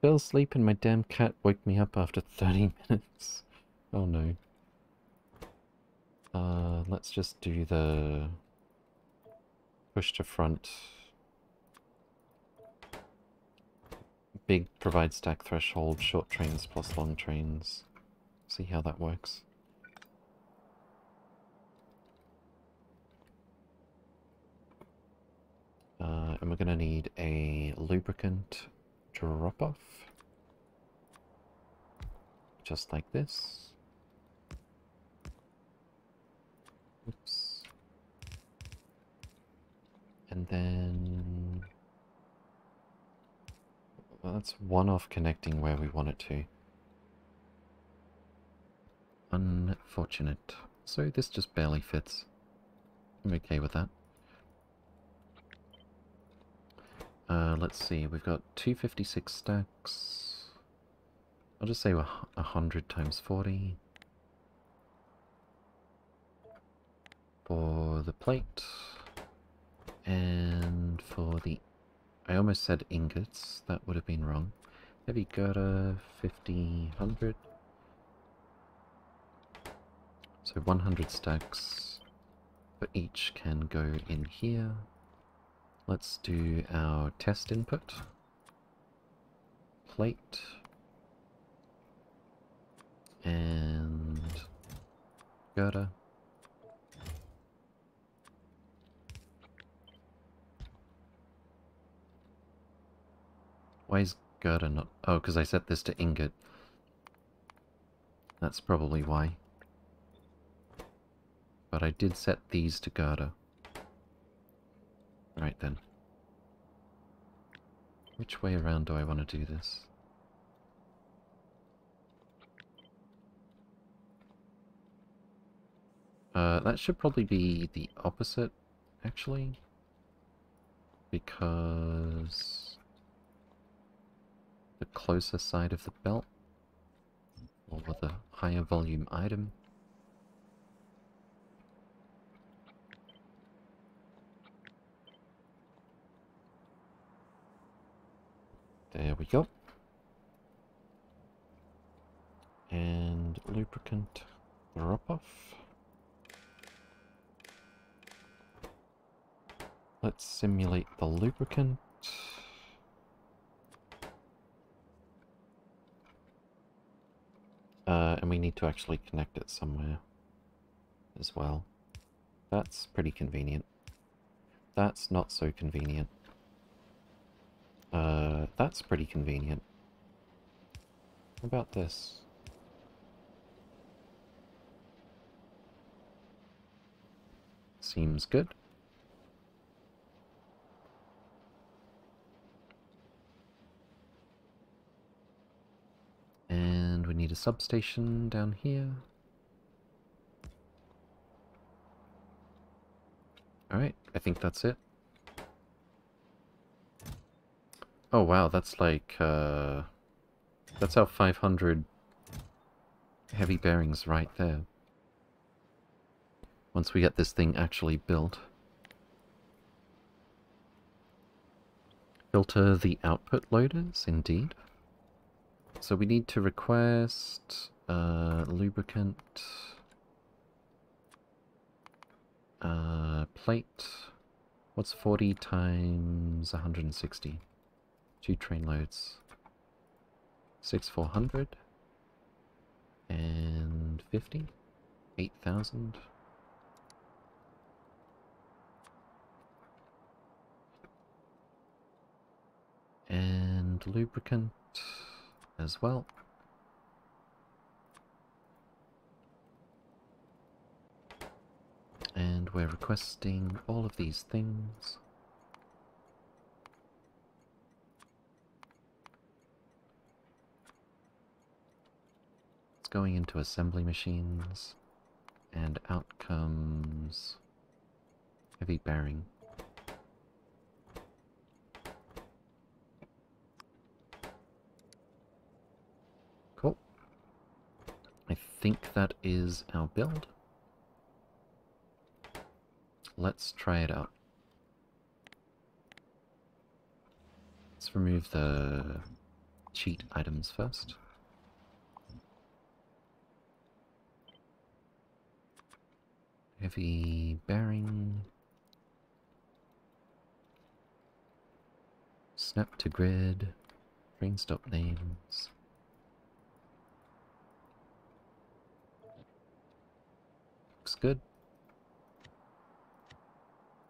Fell asleep and my damn cat woke me up after *laughs* 30 minutes. Oh no. Uh, let's just do the push to front. Big provide stack threshold, short trains plus long trains. See how that works. Uh, and we're going to need a lubricant drop off. Just like this. Oops. And then... Well, that's one off connecting where we want it to. Unfortunate. So this just barely fits. I'm okay with that. Uh, let's see, we've got 256 stacks. I'll just say we're 100 times 40. For the plate. And for the... I almost said ingots, that would have been wrong. Heavy girder, 50, 100. So 100 stacks for each can go in here. Let's do our test input. Plate. And girder. Why is girder not... Oh, because I set this to ingot. That's probably why. But I did set these to girder. Right then. Which way around do I want to do this? Uh, that should probably be the opposite, actually. Because... The closer side of the belt. Or the higher volume item. There we go. And lubricant drop off. Let's simulate the lubricant. Uh, and we need to actually connect it somewhere as well. That's pretty convenient. That's not so convenient. Uh, that's pretty convenient. How about this? Seems good. And we need a substation down here. Alright, I think that's it. Oh wow, that's like, uh... That's our 500 heavy bearings right there. Once we get this thing actually built. Filter the output loaders, indeed. So we need to request uh, lubricant, uh, plate. What's 40 times 160? two train loads. Six four hundred and fifty, eight thousand. And lubricant as well. And we're requesting all of these things. Going into assembly machines, and out comes heavy bearing. Cool. I think that is our build. Let's try it out. Let's remove the cheat items first. Heavy bearing. Snap to grid. Train stop names. Looks good.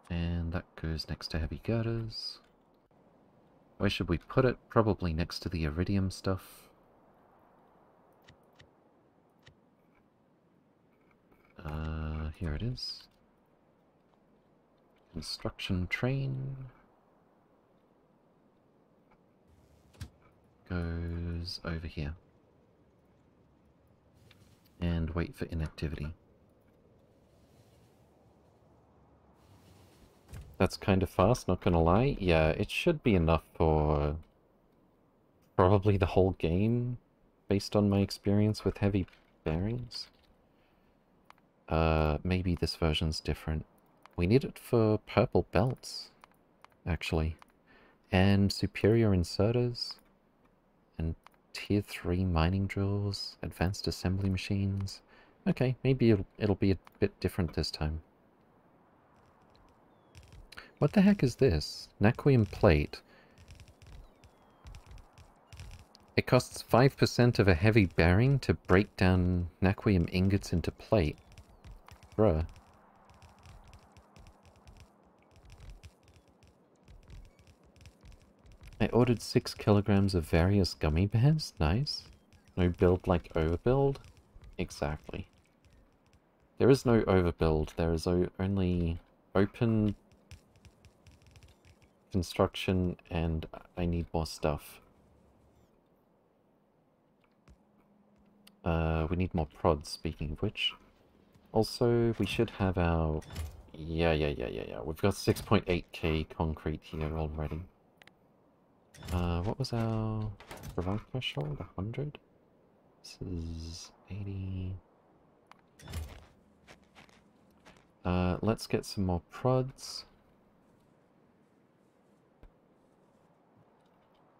And that goes next to heavy girders. Where should we put it? Probably next to the iridium stuff. Uh, here it is. Construction train. Goes over here. And wait for inactivity. That's kind of fast, not gonna lie. Yeah, it should be enough for probably the whole game, based on my experience with heavy bearings. Uh, maybe this version's different. We need it for purple belts, actually. And superior inserters. And tier 3 mining drills, advanced assembly machines. Okay, maybe it'll, it'll be a bit different this time. What the heck is this? Naquium plate. It costs 5% of a heavy bearing to break down naquium ingots into plate. Bruh. I ordered 6 kilograms of various gummy bears. Nice. No build like overbuild? Exactly. There is no overbuild. There is only open construction and I need more stuff. Uh, we need more prods, speaking of which. Also, we should have our... Yeah, yeah, yeah, yeah, yeah. We've got 6.8k concrete here already. Uh, what was our provide threshold? 100? This is 80... Uh, let's get some more prods.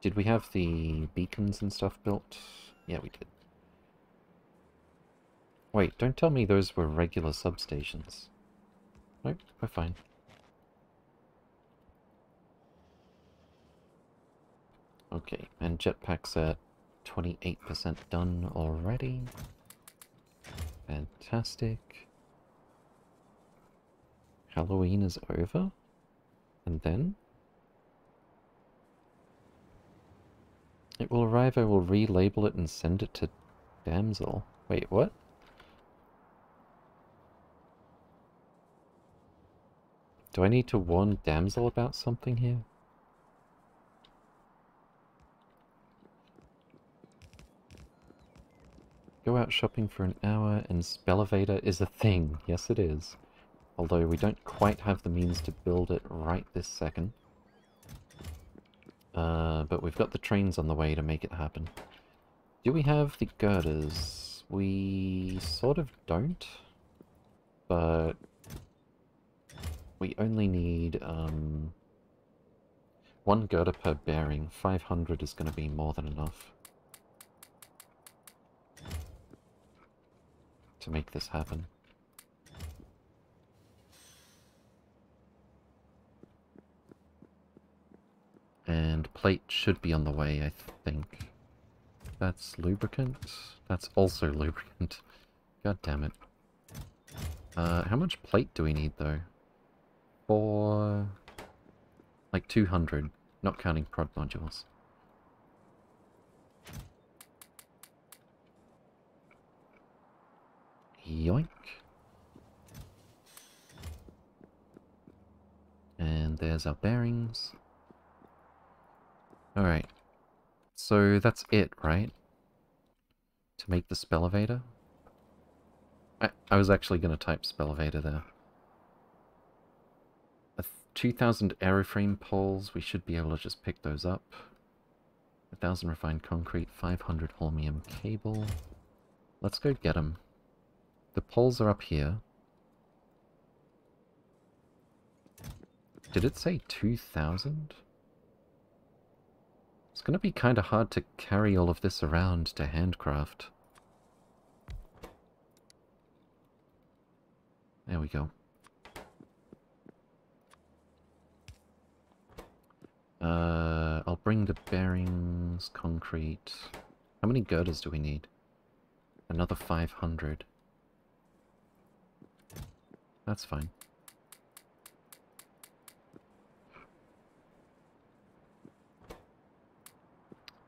Did we have the beacons and stuff built? Yeah, we did. Wait, don't tell me those were regular substations. Nope, we're fine. Okay, and jetpack's at 28% done already. Fantastic. Halloween is over? And then? It will arrive, I will relabel it and send it to Damsel. Wait, what? Do I need to warn Damsel about something here? Go out shopping for an hour and Spelevator is a thing. Yes, it is. Although we don't quite have the means to build it right this second. Uh, but we've got the trains on the way to make it happen. Do we have the girders? We sort of don't. But we only need um, one girder per bearing. 500 is going to be more than enough. To make this happen. And plate should be on the way, I think. That's lubricant. That's also *laughs* lubricant. God damn it. Uh, how much plate do we need, though? For... Like 200, not counting prod modules. Yoink. And there's our bearings. Alright. So that's it, right? To make the Spelevator? I, I was actually going to type Spelevator there. A 2,000 aeroframe poles, we should be able to just pick those up. A 1,000 refined concrete, 500 holmium cable. Let's go get them. The poles are up here. Did it say 2,000? It's going to be kind of hard to carry all of this around to handcraft. There we go. Uh, I'll bring the bearings, concrete. How many girders do we need? Another 500. That's fine.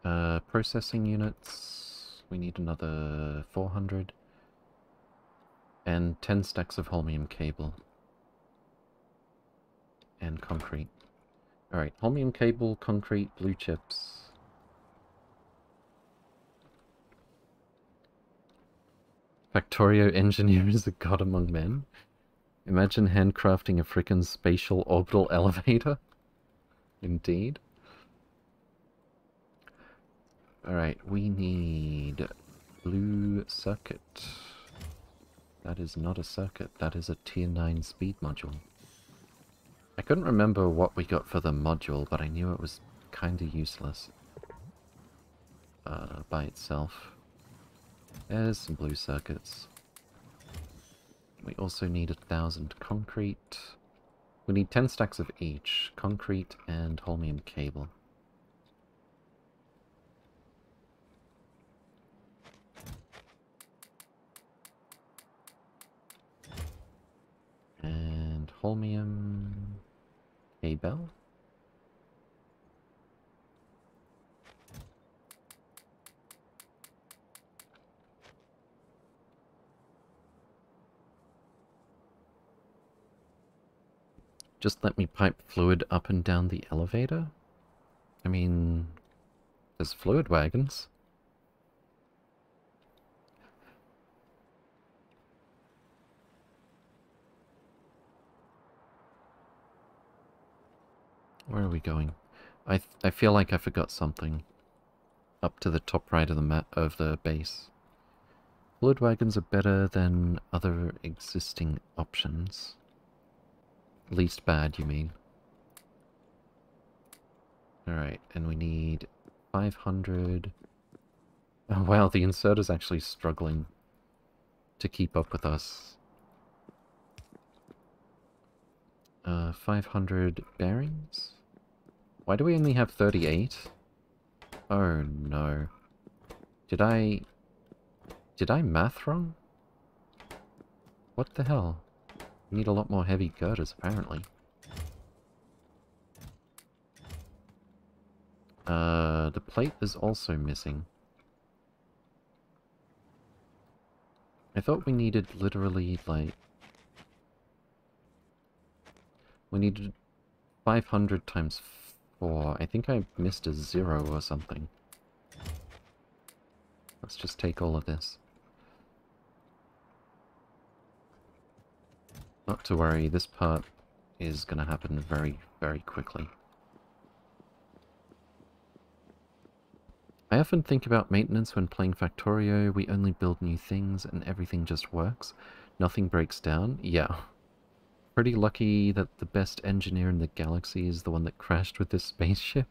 Uh, processing units. We need another 400. And 10 stacks of holmium cable. And concrete. Alright, holmium cable, concrete, blue chips. Factorio engineer is a god among men. Imagine handcrafting a frickin' spatial orbital *laughs* elevator. Indeed. Alright, we need blue circuit. That is not a circuit, that is a tier 9 speed module. I couldn't remember what we got for the module, but I knew it was kinda useless. Uh, by itself. There's some blue circuits. We also need a thousand concrete. We need 10 stacks of each. Concrete and holmium cable. And holmium cable. Just let me pipe fluid up and down the elevator? I mean, there's fluid wagons. Where are we going? I I feel like I forgot something. Up to the top right of the map of the base. Fluid wagons are better than other existing options. Least bad, you mean? Alright, and we need 500... Oh wow, the inserter's actually struggling to keep up with us. Uh, 500 bearings? Why do we only have 38? Oh no. Did I... Did I math wrong? What the hell? We need a lot more heavy girders, apparently. Uh, the plate is also missing. I thought we needed literally, like... We needed 500 times 4. I think I missed a zero or something. Let's just take all of this. Not to worry, this part is going to happen very, very quickly. I often think about maintenance when playing Factorio. We only build new things and everything just works. Nothing breaks down. Yeah. Pretty lucky that the best engineer in the galaxy is the one that crashed with this spaceship.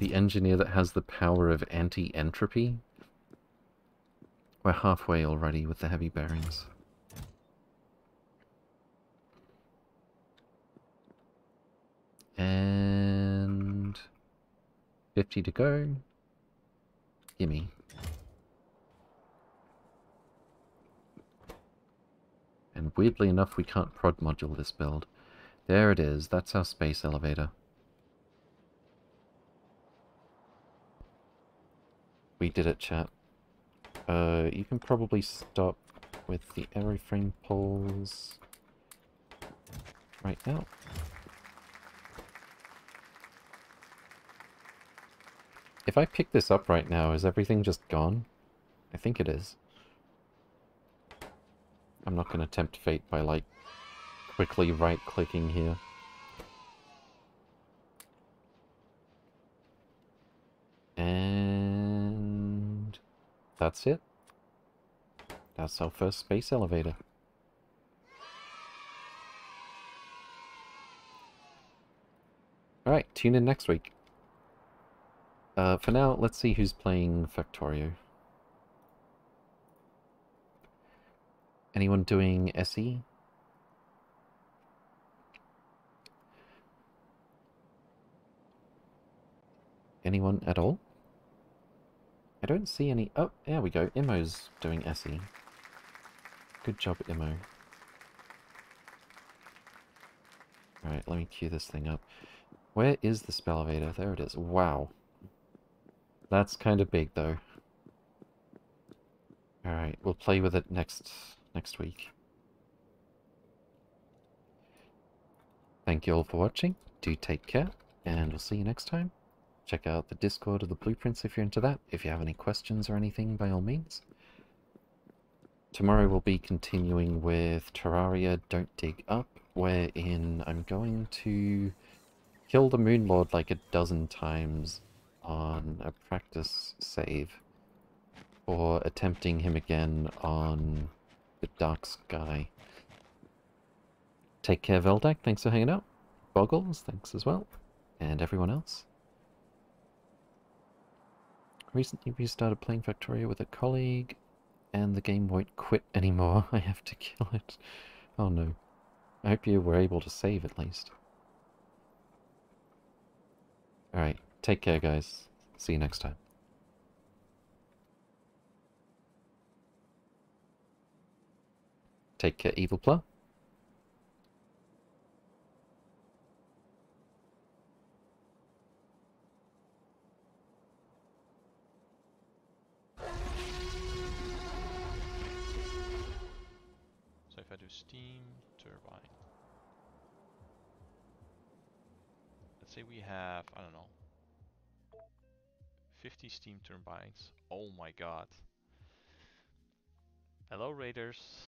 The engineer that has the power of anti-entropy. We're halfway already with the heavy bearings. And 50 to go. Gimme. And weirdly enough, we can't prod module this build. There it is. That's our space elevator. We did it, chat. Uh, you can probably stop with the aeroframe poles. right now. If I pick this up right now, is everything just gone? I think it is. I'm not going to tempt fate by, like, quickly right-clicking here. And... That's it. That's our first space elevator. Alright, tune in next week. Uh, for now, let's see who's playing Factorio. Anyone doing SE? Anyone at all? I don't see any... Oh, there we go. Immo's doing SE. Good job, Immo. Alright, let me cue this thing up. Where is the Spelevator? There it is. Wow. That's kind of big, though. Alright, we'll play with it next next week. Thank you all for watching. Do take care, and we'll see you next time. Check out the Discord or the Blueprints if you're into that. If you have any questions or anything, by all means. Tomorrow we'll be continuing with Terraria Don't Dig Up, wherein I'm going to kill the Moon Lord like a dozen times on a practice save or attempting him again on the Dark Sky. Take care, Veldak. Thanks for hanging out. Boggles, thanks as well. And everyone else. Recently we started playing Factorio with a colleague, and the game won't quit anymore. *laughs* I have to kill it. Oh no. I hope you were able to save at least. Alright, take care guys. See you next time. Take care, Evil Plum.
So if I do steam turbine, let's say we have, I don't know, 50 steam turbines. Oh my god. Hello raiders.